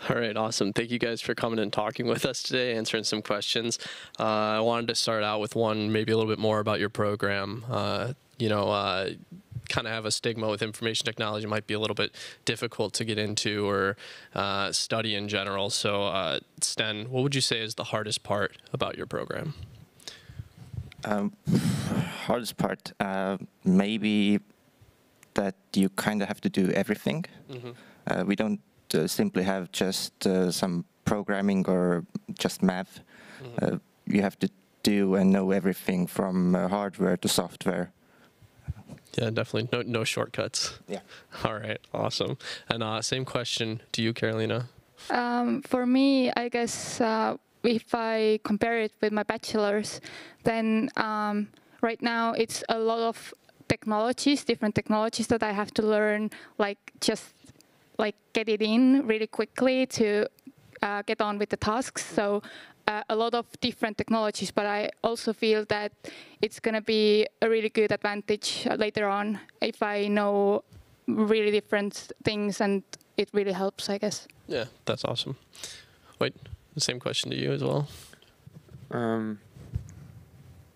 All right, awesome. Thank you guys for coming and talking with us today, answering some questions. Uh, I wanted to start out with one, maybe a little bit more about your program. Uh, you know, uh, kind of have a stigma with information technology might be a little bit difficult to get into or uh, study in general. So, uh, Sten, what would you say is the hardest part about your program? Um, hardest part, uh, maybe that you kind of have to do everything. Mm -hmm. we don't simply have just uh, some programming or just math. Mm -hmm. you have to do and know everything from hardware to software. Yeah, definitely. No, no shortcuts. Yeah. [laughs] All right. Awesome. And uh, same question to you, Carolina. Um, for me, I guess uh, if I compare it with my bachelor's, then um, right now it's a lot of technologies, different technologies that I have to learn, like just like get it in really quickly to uh, get on with the tasks. So uh, a lot of different technologies, but I also feel that it's going to be a really good advantage later on if I know really different things and it really helps, I guess. Yeah, that's awesome. Wait, the same question to you as well. Um,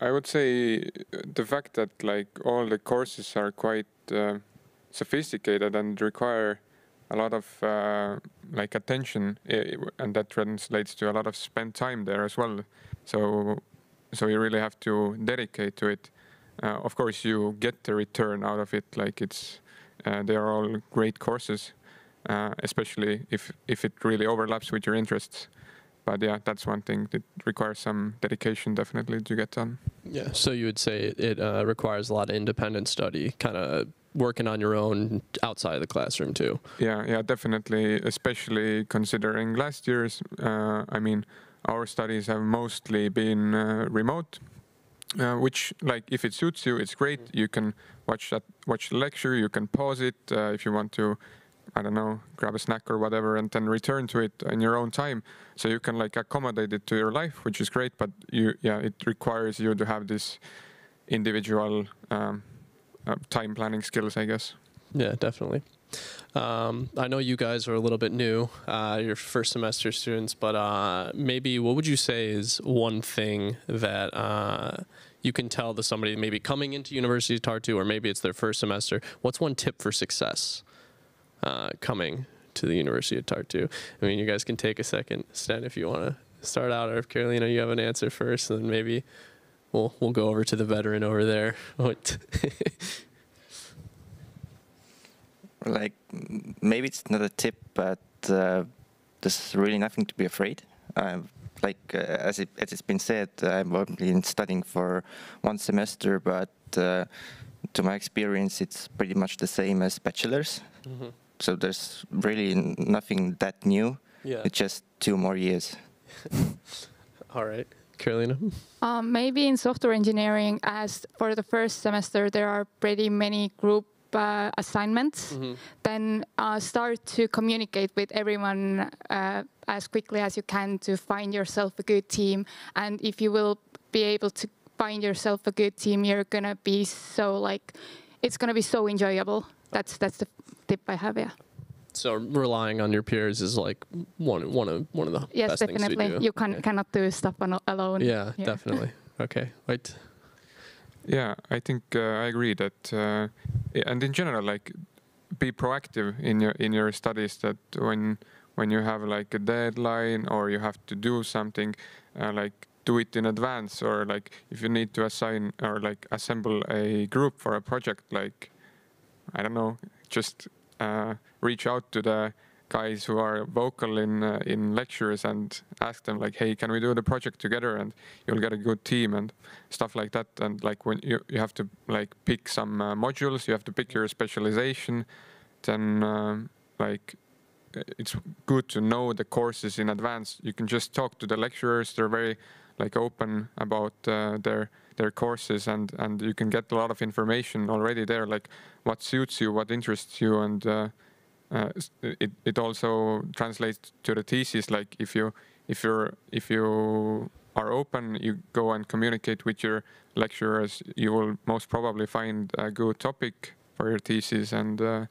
I would say the fact that like all the courses are quite uh, sophisticated and require a lot of uh, like attention, and that translates to a lot of spent time there as well. So, so you really have to dedicate to it. Uh, of course, you get the return out of it. Like it's, uh, they are all great courses, uh, especially if if it really overlaps with your interests. But yeah, that's one thing that requires some dedication definitely to get done. Yeah. So you would say it uh, requires a lot of independent study, kind of working on your own outside of the classroom too. Yeah, yeah, definitely. Especially considering last year's, uh, I mean, our studies have mostly been uh, remote, uh, which, like, if it suits you, it's great. You can watch that, watch the lecture. You can pause it uh, if you want to. I don't know, grab a snack or whatever, and then return to it in your own time. So you can like accommodate it to your life, which is great. But you, yeah, it requires you to have this individual. Um, time planning skills, I guess. Yeah, definitely. Um, I know you guys are a little bit new, uh, your first semester students, but uh, maybe what would you say is one thing that uh, you can tell to somebody maybe coming into University of Tartu, or maybe it's their first semester? What's one tip for success uh, coming to the University of Tartu? I mean, you guys can take a second, Stan, if you want to start out, or if Carolina, you have an answer first, and then maybe we'll we'll go over to the veteran over there. [laughs] like maybe it's not a tip, but uh, there's really nothing to be afraid. Uh, like uh, as it as it's been said, I'm only been studying for one semester, but uh, to my experience, it's pretty much the same as bachelor's. Mm -hmm. So there's really nothing that new. Yeah. It's just two more years. [laughs] All right. Carolina? Um, maybe in software engineering, as for the first semester, there are pretty many group uh, assignments, mm-hmm. then uh, start to communicate with everyone uh, as quickly as you can to find yourself a good team. And if you will be able to find yourself a good team, you're gonna be so like, it's gonna be so enjoyable. That's that's the tip I have. Yeah. So relying on your peers is like one one of one of the Yes, best definitely. things to do. You can cannot do stuff on, alone. Yeah, definitely. Okay, right. Yeah, I think uh, I agree that, uh, and in general, like, be proactive in your in your studies. That when when you have like a deadline or you have to do something, uh, like do it in advance, or like if you need to assign or like assemble a group for a project, like I don't know, just reach out to the guys who are vocal in uh, in lectures and ask them like, hey, can we do the project together? And you'll get a good team and stuff like that. And like when you you have to like pick some uh, modules, you have to pick your specialization. Then um, like it's good to know the courses in advance. You can just talk to the lecturers. They're very like open about uh, their their courses and and you can get a lot of information already there like what suits you what interests you and uh, uh, it, it also translates to the thesis like if you if you're if you are open you go and communicate with your lecturers you will most probably find a good topic for your thesis and uh,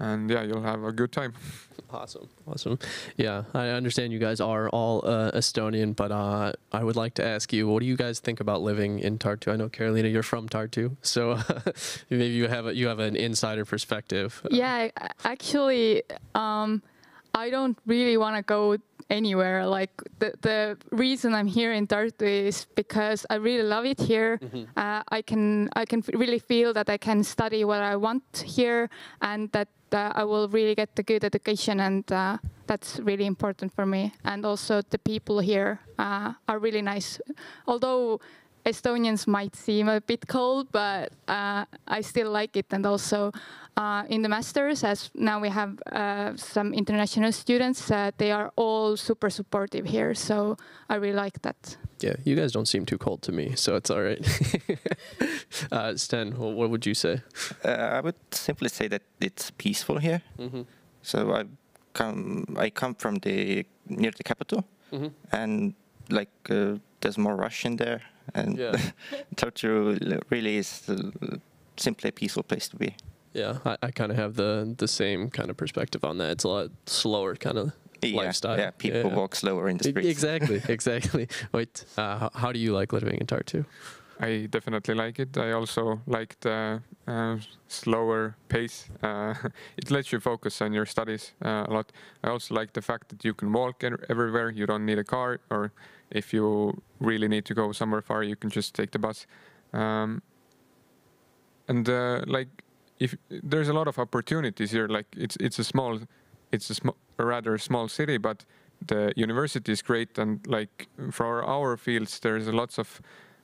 and yeah you'll have a good time [laughs] Awesome, awesome. Yeah, I understand you guys are all uh, Estonian, but uh, I would like to ask you, what do you guys think about living in Tartu? I know Carolina, you're from Tartu, so [laughs] maybe you have a, you have an insider perspective. Yeah, actually, um, I don't really want to go anywhere. Like the the reason I'm here in Tartu is because I really love it here. Mhm. Uh, I can I can f- really feel that I can study what I want here, and that uh, I will really get a good education, and uh, that's really important for me. And also the people here uh, are really nice, although. Estonians might seem a bit cold, but uh, I still like it. And also uh, in the masters, as now we have uh, some international students, uh, they are all super supportive here. So I really like that. Yeah, you guys don't seem too cold to me, so it's all right. [laughs] uh, Sten, wh- what would you say? Uh, I would simply say that it's peaceful here. Mhm. So I come I come from the near the capital, Mhm. and like uh, there's more Russian there, and Yeah. [laughs] Tartu really is simply a peaceful place to be. Yeah, I, I kind of have the the same kind of perspective on that. It's a lot slower kind of Yeah, lifestyle. yeah, people walk slower in the streets. Exactly, [laughs] exactly. Wait, uh, how, how do you like living in Tartu? I definitely like it. I also like the uh, slower pace. Uh, [laughs] it lets you focus on your studies uh, a lot. I also like the fact that you can walk er- everywhere. You don't need a car, or if you really need to go somewhere far, you can just take the bus. Um, and uh, like, if there's a lot of opportunities here. Like it's it's a small, it's a, sm- a rather small city, but the university is great. And like for our fields, there's lots of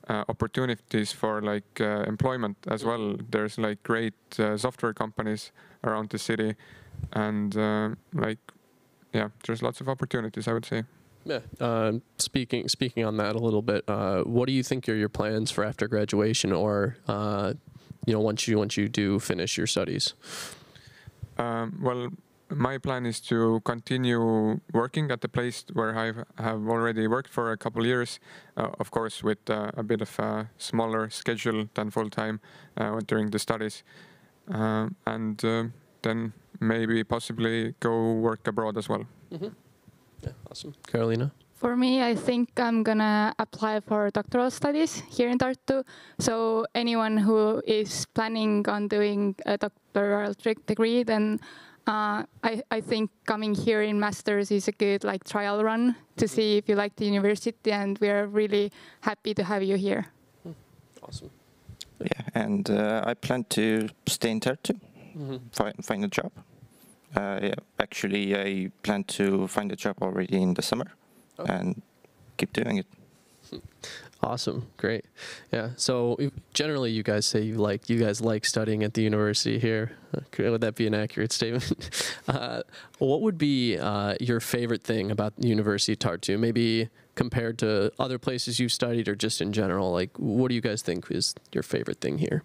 uh, opportunities for like uh, employment as well. There's like great uh, software companies around the city, and uh, like yeah, there's lots of opportunities. I would say. Yeah. Um, speaking speaking on that a little bit, uh, what do you think are your plans for after graduation, or uh, you know, once you once you do finish your studies? Um, well, my plan is to continue working at the place where I have already worked for a couple years, uh, of course, with uh, a bit of a smaller schedule than full time uh, during the studies, um, and uh, then maybe possibly go work abroad as well. Mm-hmm. Yeah, awesome. Carolina. For me, I think I'm gonna apply for doctoral studies here in Tartu. So anyone who is planning on doing a doctoral degree, then uh, I, I think coming here in masters is a good like trial run to see if you like the university, and we are really happy to have you here. Awesome. Yeah, and uh, I plan to stay in Tartu, Mhm. find, find a job. Uh, yeah, actually, I plan to find a job already in the summer, and keep doing it. [laughs] Awesome, great. Yeah. So generally, you guys say you like you guys like studying at the university here. Would that be an accurate statement? [laughs] uh, what would be uh, your favorite thing about the University of Tartu? Maybe compared to other places you've studied, or just in general. Like, what do you guys think is your favorite thing here?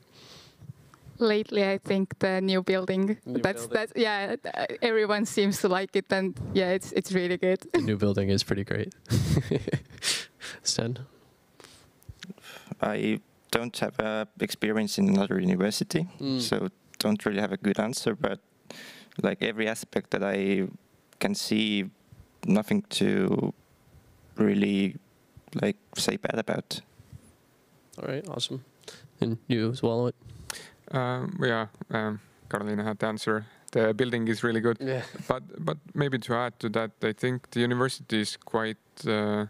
Lately, I think the new building. New that's building. that's yeah. uh, Everyone seems to like it, and yeah, it's it's really good. The new building is pretty great. [laughs] Stan, I don't have uh, experience in another university, Mm. so don't really have a good answer. But like every aspect that I can see, nothing to really like say bad about. All right, awesome. And you as well? Um, yeah, um, Carolina had the answer. The building is really good. Yeah. But but maybe to add to that, I think the university is quite uh,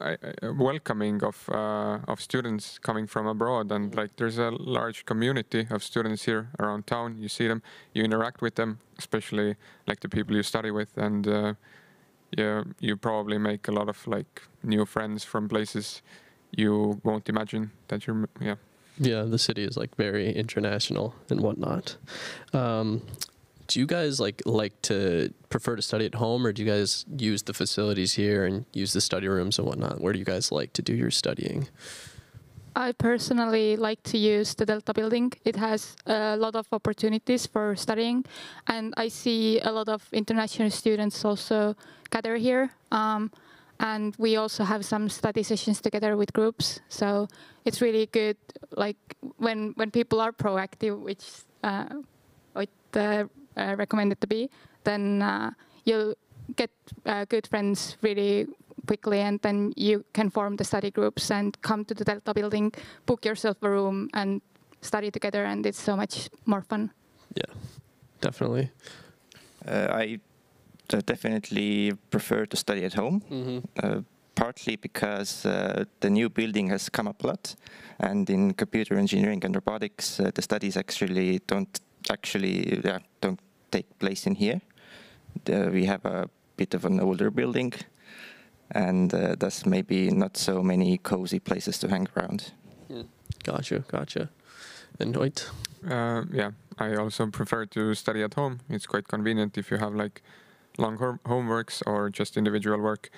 uh, welcoming of uh, of students coming from abroad, and like there's a large community of students here around town. You see them, you interact with them, especially like the people you study with, and uh, yeah, you probably make a lot of like new friends from places you won't imagine that you're yeah. Yeah, the city is like very international and whatnot. Um, do you guys like like to prefer to study at home, or do you guys use the facilities here and use the study rooms and whatnot? Where do you guys like to do your studying? I personally like to use the Delta building. It has a lot of opportunities for studying, and I see a lot of international students also gather here. Um, and we also have some study sessions together with groups. So it's really good, like when when people are proactive, which uh, what uh, uh, recommended to be, then uh, you'll get uh, good friends really quickly, and then you can form the study groups and come to the Delta building, book yourself a room, and study together, and it's so much more fun. Yeah, definitely. Uh, I definitely prefer to study at home. Mhm. Uh, partly because uh, the new building has come up a lot, and in computer engineering and robotics, uh, the studies actually don't actually yeah, don't take place in here. The, we have a bit of an older building, and uh, thus maybe not so many cozy places to hang around. Mm. Gotcha, gotcha. And Noit? Uh, yeah, I also prefer to study at home. It's quite convenient if you have like long hom- homeworks or just individual work.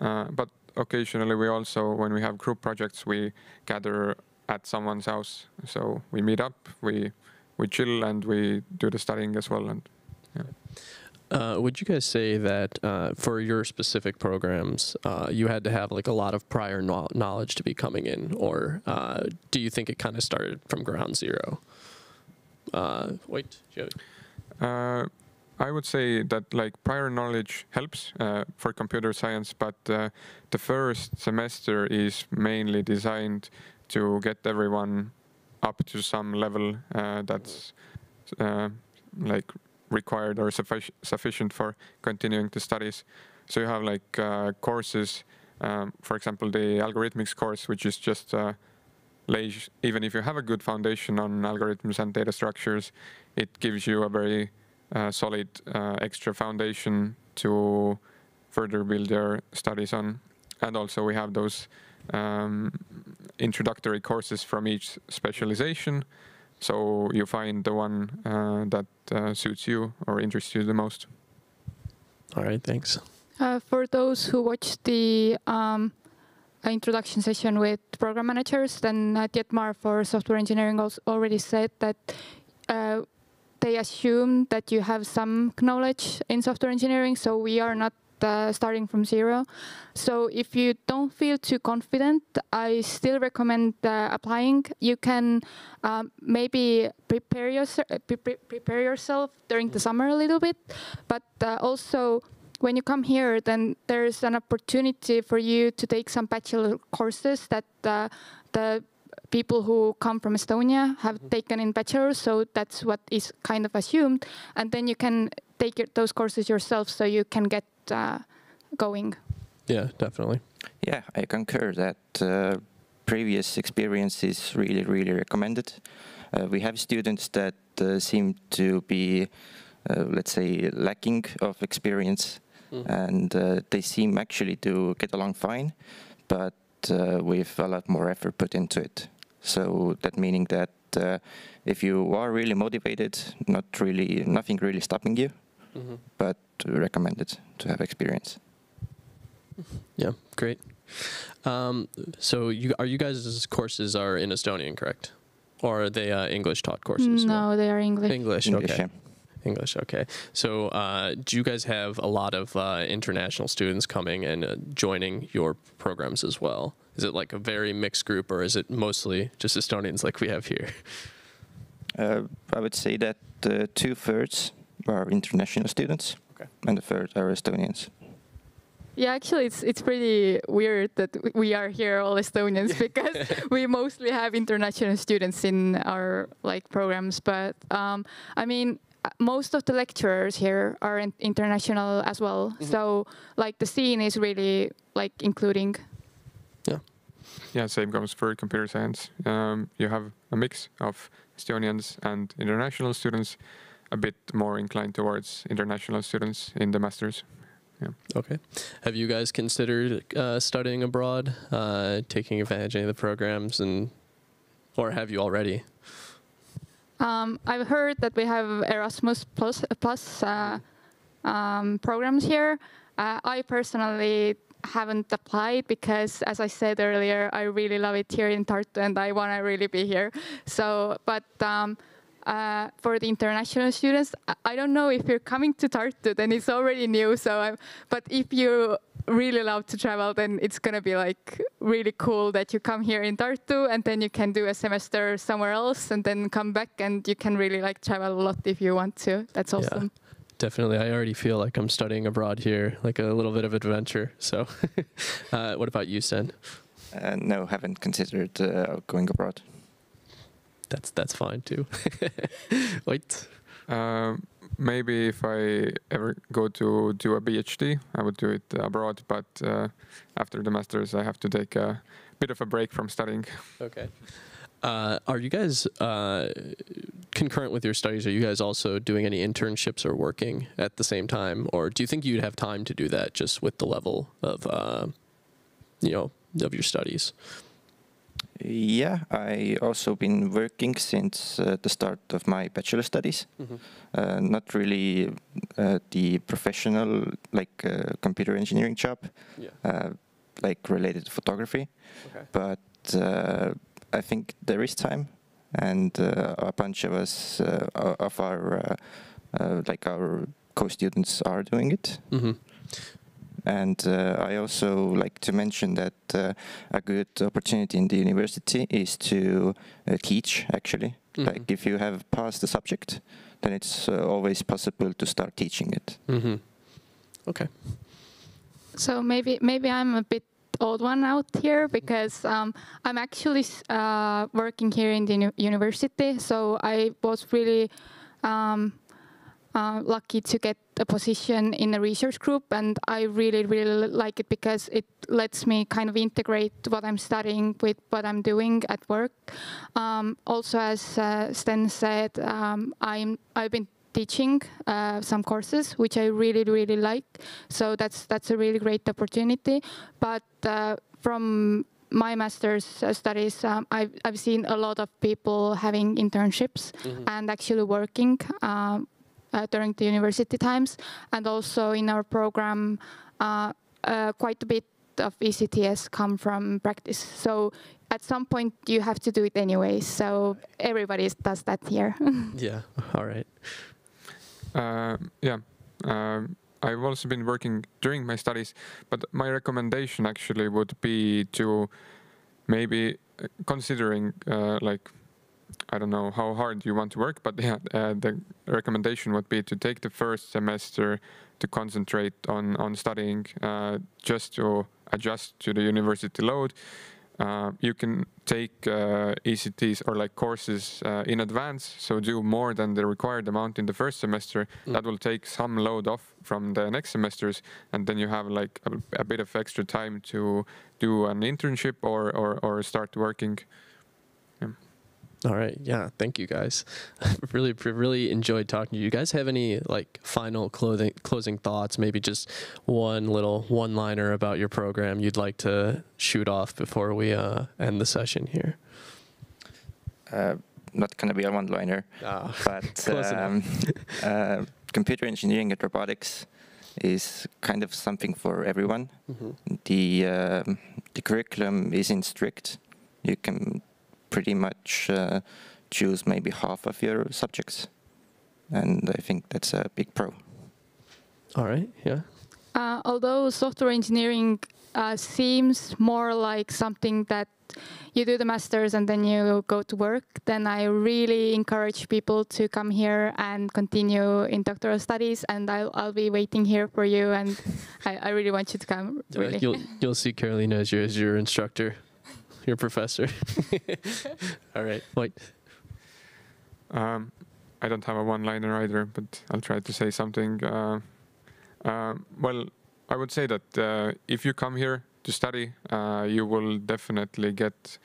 Uh, but occasionally, we also, when we have group projects, we gather at someone's house. So we meet up, we we chill, and we do the studying as well. And yeah. Uh, would you guys say that uh, for your specific programs, uh, you had to have like a lot of prior kno- knowledge to be coming in, or uh, do you think it kind of started from ground zero? Uh, wait. Uh, I would say that like prior knowledge helps uh, for computer science, but uh, the first semester is mainly designed to get everyone up to some level uh, that's uh, like required or suffic- sufficient for continuing the studies. So you have like uh, courses, um, for example, the algorithmics course, which is just uh, even if you have a good foundation on algorithms and data structures, it gives you a very uh, solid uh, extra foundation to further build your studies on. And also we have those um, introductory courses from each specialization. So you find the one uh, that uh, suits you or interests you the most. All right, thanks. Uh, for those who watched the um, introduction session with program managers, then uh, Dietmar for software engineering also already said that uh, they assume that you have some knowledge in software engineering, so we are not uh, starting from zero. So if you don't feel too confident, I still recommend uh, applying. You can um, maybe prepare, yourse- uh, pre- prepare yourself during the summer a little bit, but uh, also when you come here, then there's an opportunity for you to take some bachelor courses that uh, the people who come from Estonia have taken in bachelor. So that's what is kind of assumed, and then you can take your, those courses yourself, so you can get uh, going. Yeah, definitely. Yeah, I concur that uh, previous experience is really, really recommended. Uh, we have students that uh, seem to be, uh, let's say, lacking of experience, Mhm. and uh, they seem actually to get along fine, but uh, with a lot more effort put into it. So that meaning that uh, if you are really motivated, not really, nothing really stopping you, Mhm. but recommended to have experience. [laughs] Yeah, great. Um, so you are you guys' courses are in Estonian, correct? Or are they uh, English taught courses? No, they are English. English, English, okay. yeah. English, okay. So, uh, do you guys have a lot of uh, international students coming and uh, joining your programs as well? Is it like a very mixed group, or is it mostly just Estonians like we have here? Uh, I would say that uh, two thirds are international students, okay. and a third are Estonians. Yeah, actually, it's it's pretty weird that we are here all Estonians [laughs] because we mostly have international students in our like programs. But um, I mean, most of the lecturers here are in international as well. Mm-hmm. So like the scene is really like including. Yeah, Yeah, same goes for computer science. Um, you have a mix of Estonians and international students, a bit more inclined towards international students in the masters. Yeah. Okay. Have you guys considered uh, studying abroad, uh, taking advantage of any of the programs, and or have you already? Um, I've heard that we have Erasmus plus plus uh, um, programs here. Uh, I personally haven't applied because, as I said earlier, I really love it here in Tartu and I want to really be here. So, but um, uh, for the international students, I- I don't know if you're coming to Tartu, then it's already new. So, I'm, but if you really love to travel, then it's gonna be like really cool that you come here in Tartu and then you can do a semester somewhere else and then come back and you can really like travel a lot if you want to. That's awesome. Definitely. I already feel like I'm studying abroad here, like a little bit of adventure. So, [laughs] uh, what about you, Sen? Uh, no, haven't considered uh, going abroad. That's that's fine too. [laughs] Wait. Um, maybe if I ever go to do a PhD, I would do it abroad. But uh, after the masters, I have to take a bit of a break from studying. Okay. Uh, are you guys uh, concurrent with your studies? Are you guys also doing any internships or working at the same time, or do you think you'd have time to do that just with the level of, uh, you know, of your studies? Yeah, I also been working since uh, the start of my bachelor studies. Mhm. Uh, not really uh, the professional, like uh, computer engineering job, Yeah. uh, like related to photography. Okay. But uh, I think there is time, and uh, a bunch of us, uh, of our, uh, uh, like our co-students, are doing it. Mhm. And uh, I also like to mention that uh, a good opportunity in the university is to uh, teach. Actually, Mhm. like if you have passed the subject, then it's uh, always possible to start teaching it. Mm-hmm. Okay. So maybe maybe I'm a bit old one out here because um, I'm actually uh, working here in the uni- university. So I was really um, uh, lucky to get a position in a research group, and I really really like it because it lets me kind of integrate what I'm studying with what I'm doing at work. Um, also, as uh, Sten said, um, I'm I've been teaching uh, some courses which I really really like. So that's that's a really great opportunity. But uh, from my master's uh, studies, um, I've I've seen a lot of people having internships Mhm. and actually working. Um, during the university times, and also in our program, uh, uh, quite a bit of ECTS come from practice. So at some point you have to do it anyway. So everybody does that here. [laughs] Yeah. All right. Uh, yeah. Um, I've also been working during my studies, but my recommendation actually would be to maybe uh, considering uh, like I don't know how hard you want to work, but [laughs] yeah, uh, the recommendation would be to take the first semester to concentrate on on studying, uh, just to adjust to the university load. Uh, you can take uh, ECTs or like courses uh, in advance, so do more than the required amount in the first semester. That will take some load off from the next semesters, and then you have like a, a bit of extra time to do an internship or or, or start working. All right. Yeah. Thank you guys. [laughs] really, really enjoyed talking to you. You guys have any like final clothing, closing thoughts? Maybe just one little one liner about your program you'd like to shoot off before we uh, end the session here. Uh, not gonna be a one-liner, Ah, but [laughs] um, uh, computer engineering and robotics is kind of something for everyone. Mhm. The um, the curriculum isn't strict. You can pretty much uh, choose maybe half of your subjects, and I think that's a big pro. All right. Yeah. Uh, although software engineering uh, seems more like something that you do the masters and then you go to work, then I really encourage people to come here and continue in doctoral studies. And I'll, I'll be waiting here for you. And I, I really want you to come. Really. Uh, you'll you'll see Carolina as your as your instructor, your professor. [laughs] All right, White. Um, I don't have a one-liner either, but I'll try to say something. Uh, uh, well, I would say that uh, if you come here to study, uh, you will definitely get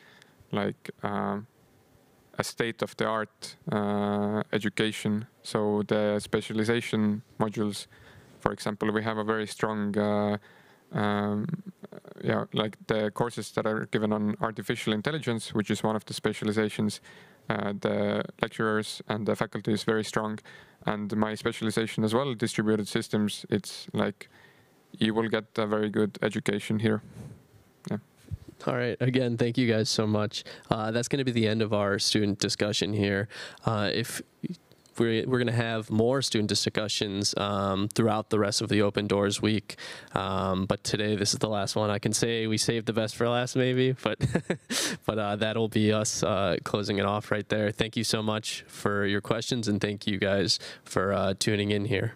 like um, a state-of-the-art uh, education. So the specialization modules, for example, we have a very strong uh, um, yeah, like the courses that are given on artificial intelligence, which is one of the specializations, uh, the lecturers and the faculty is very strong. And my specialization as well, distributed systems, it's like you will get a very good education here. Yeah. All right. Again, thank you guys so much. Uh, that's going to be the end of our student discussion here. Uh, if we're, we're going to have more student discussions um, throughout the rest of the Open Doors week. Um, but today, this is the last one. I can say we saved the best for last, maybe, but [laughs] but uh, that'll be us uh, closing it off right there. Thank you so much for your questions, and thank you guys for uh, tuning in here.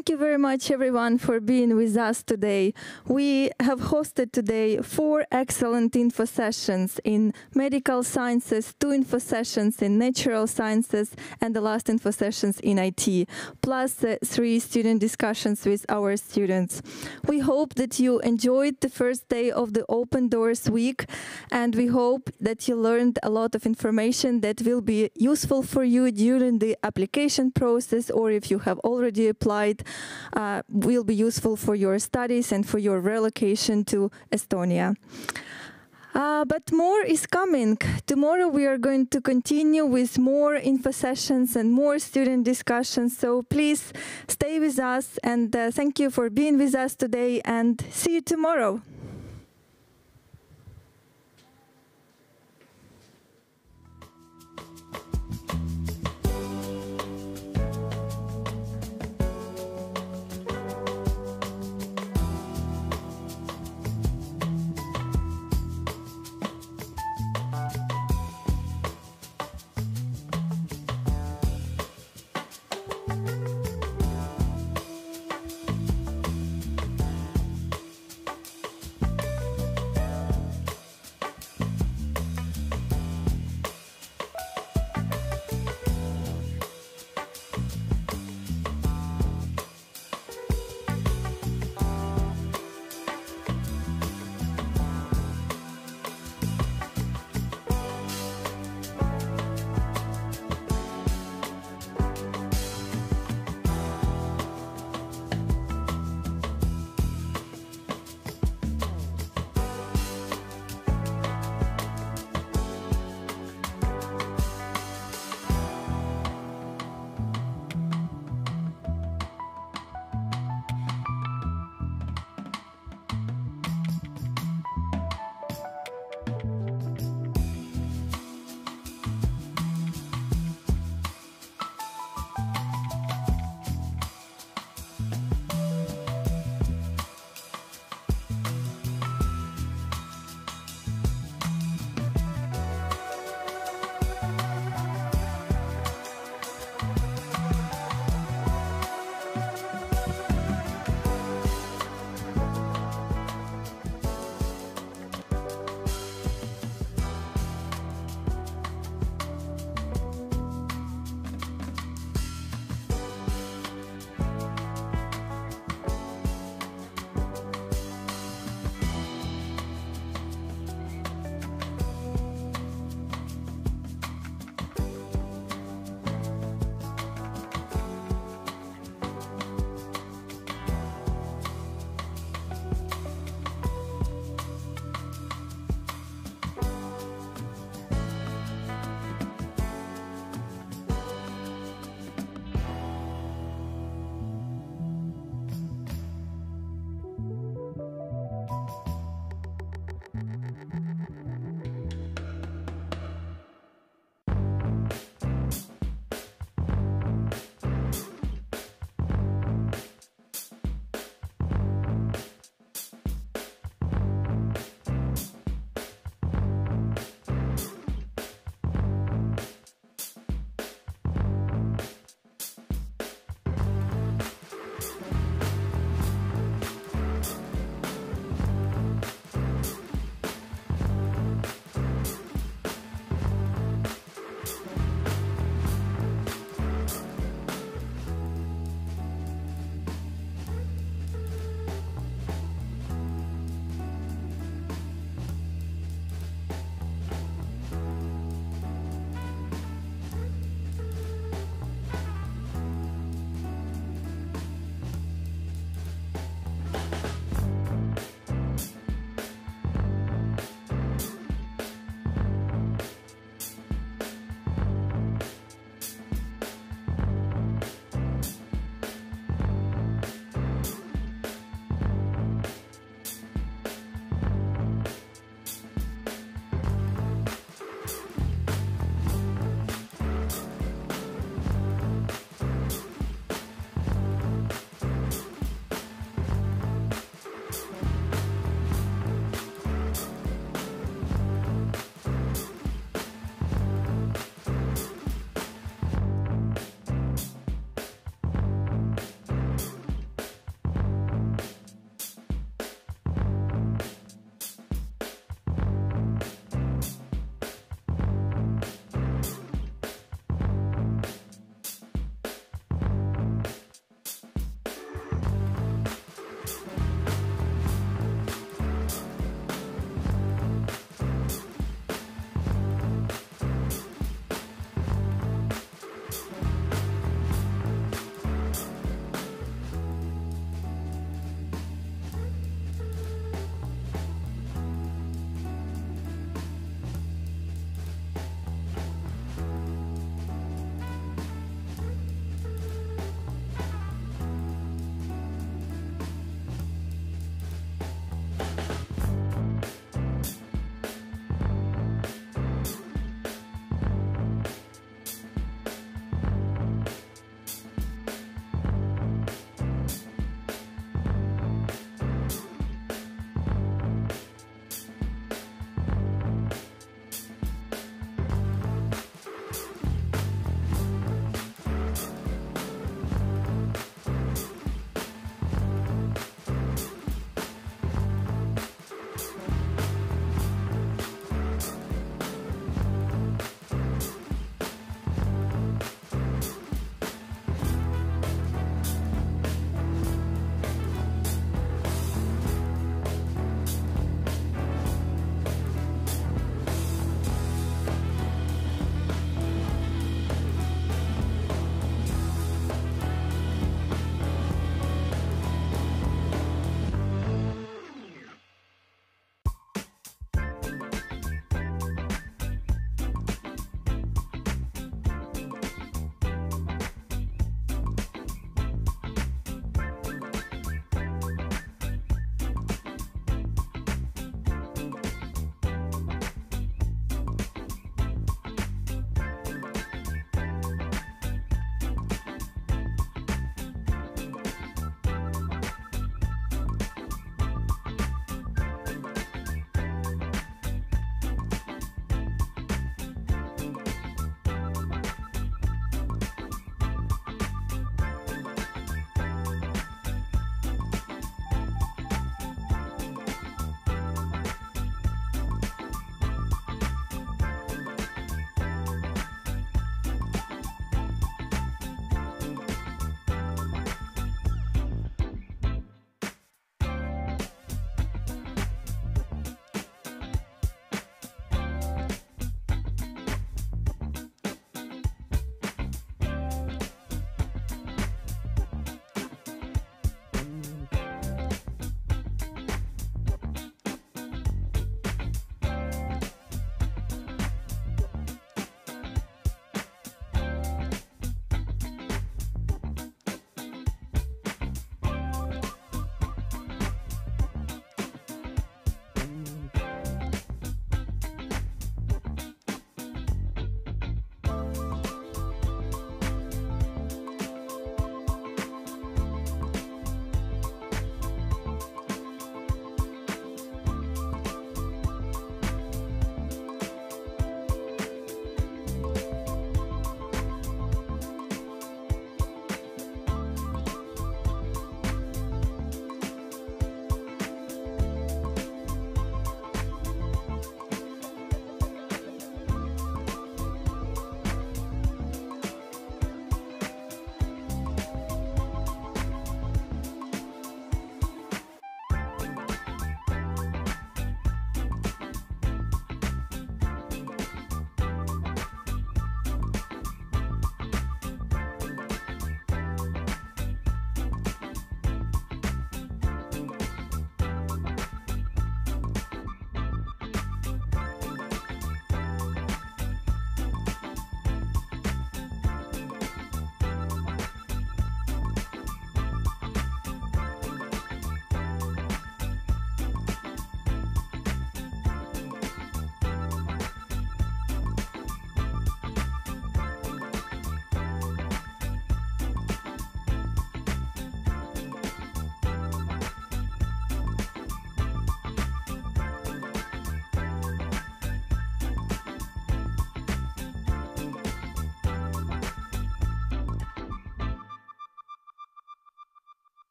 Thank you very much, everyone, for being with us today. We have hosted today four excellent info sessions in medical sciences, two info sessions in natural sciences, and the last info sessions in IT, plus uh, three student discussions with our students. We hope that you enjoyed the first day of the Open Doors Week, and we hope that you learned a lot of information that will be useful for you during the application process, or if you have already applied uh, will be useful for your studies and for your relocation to Estonia. Uh, but more is coming. Tomorrow we are going to continue with more info sessions and more student discussions. So please stay with us and uh, thank you for being with us today and see you tomorrow.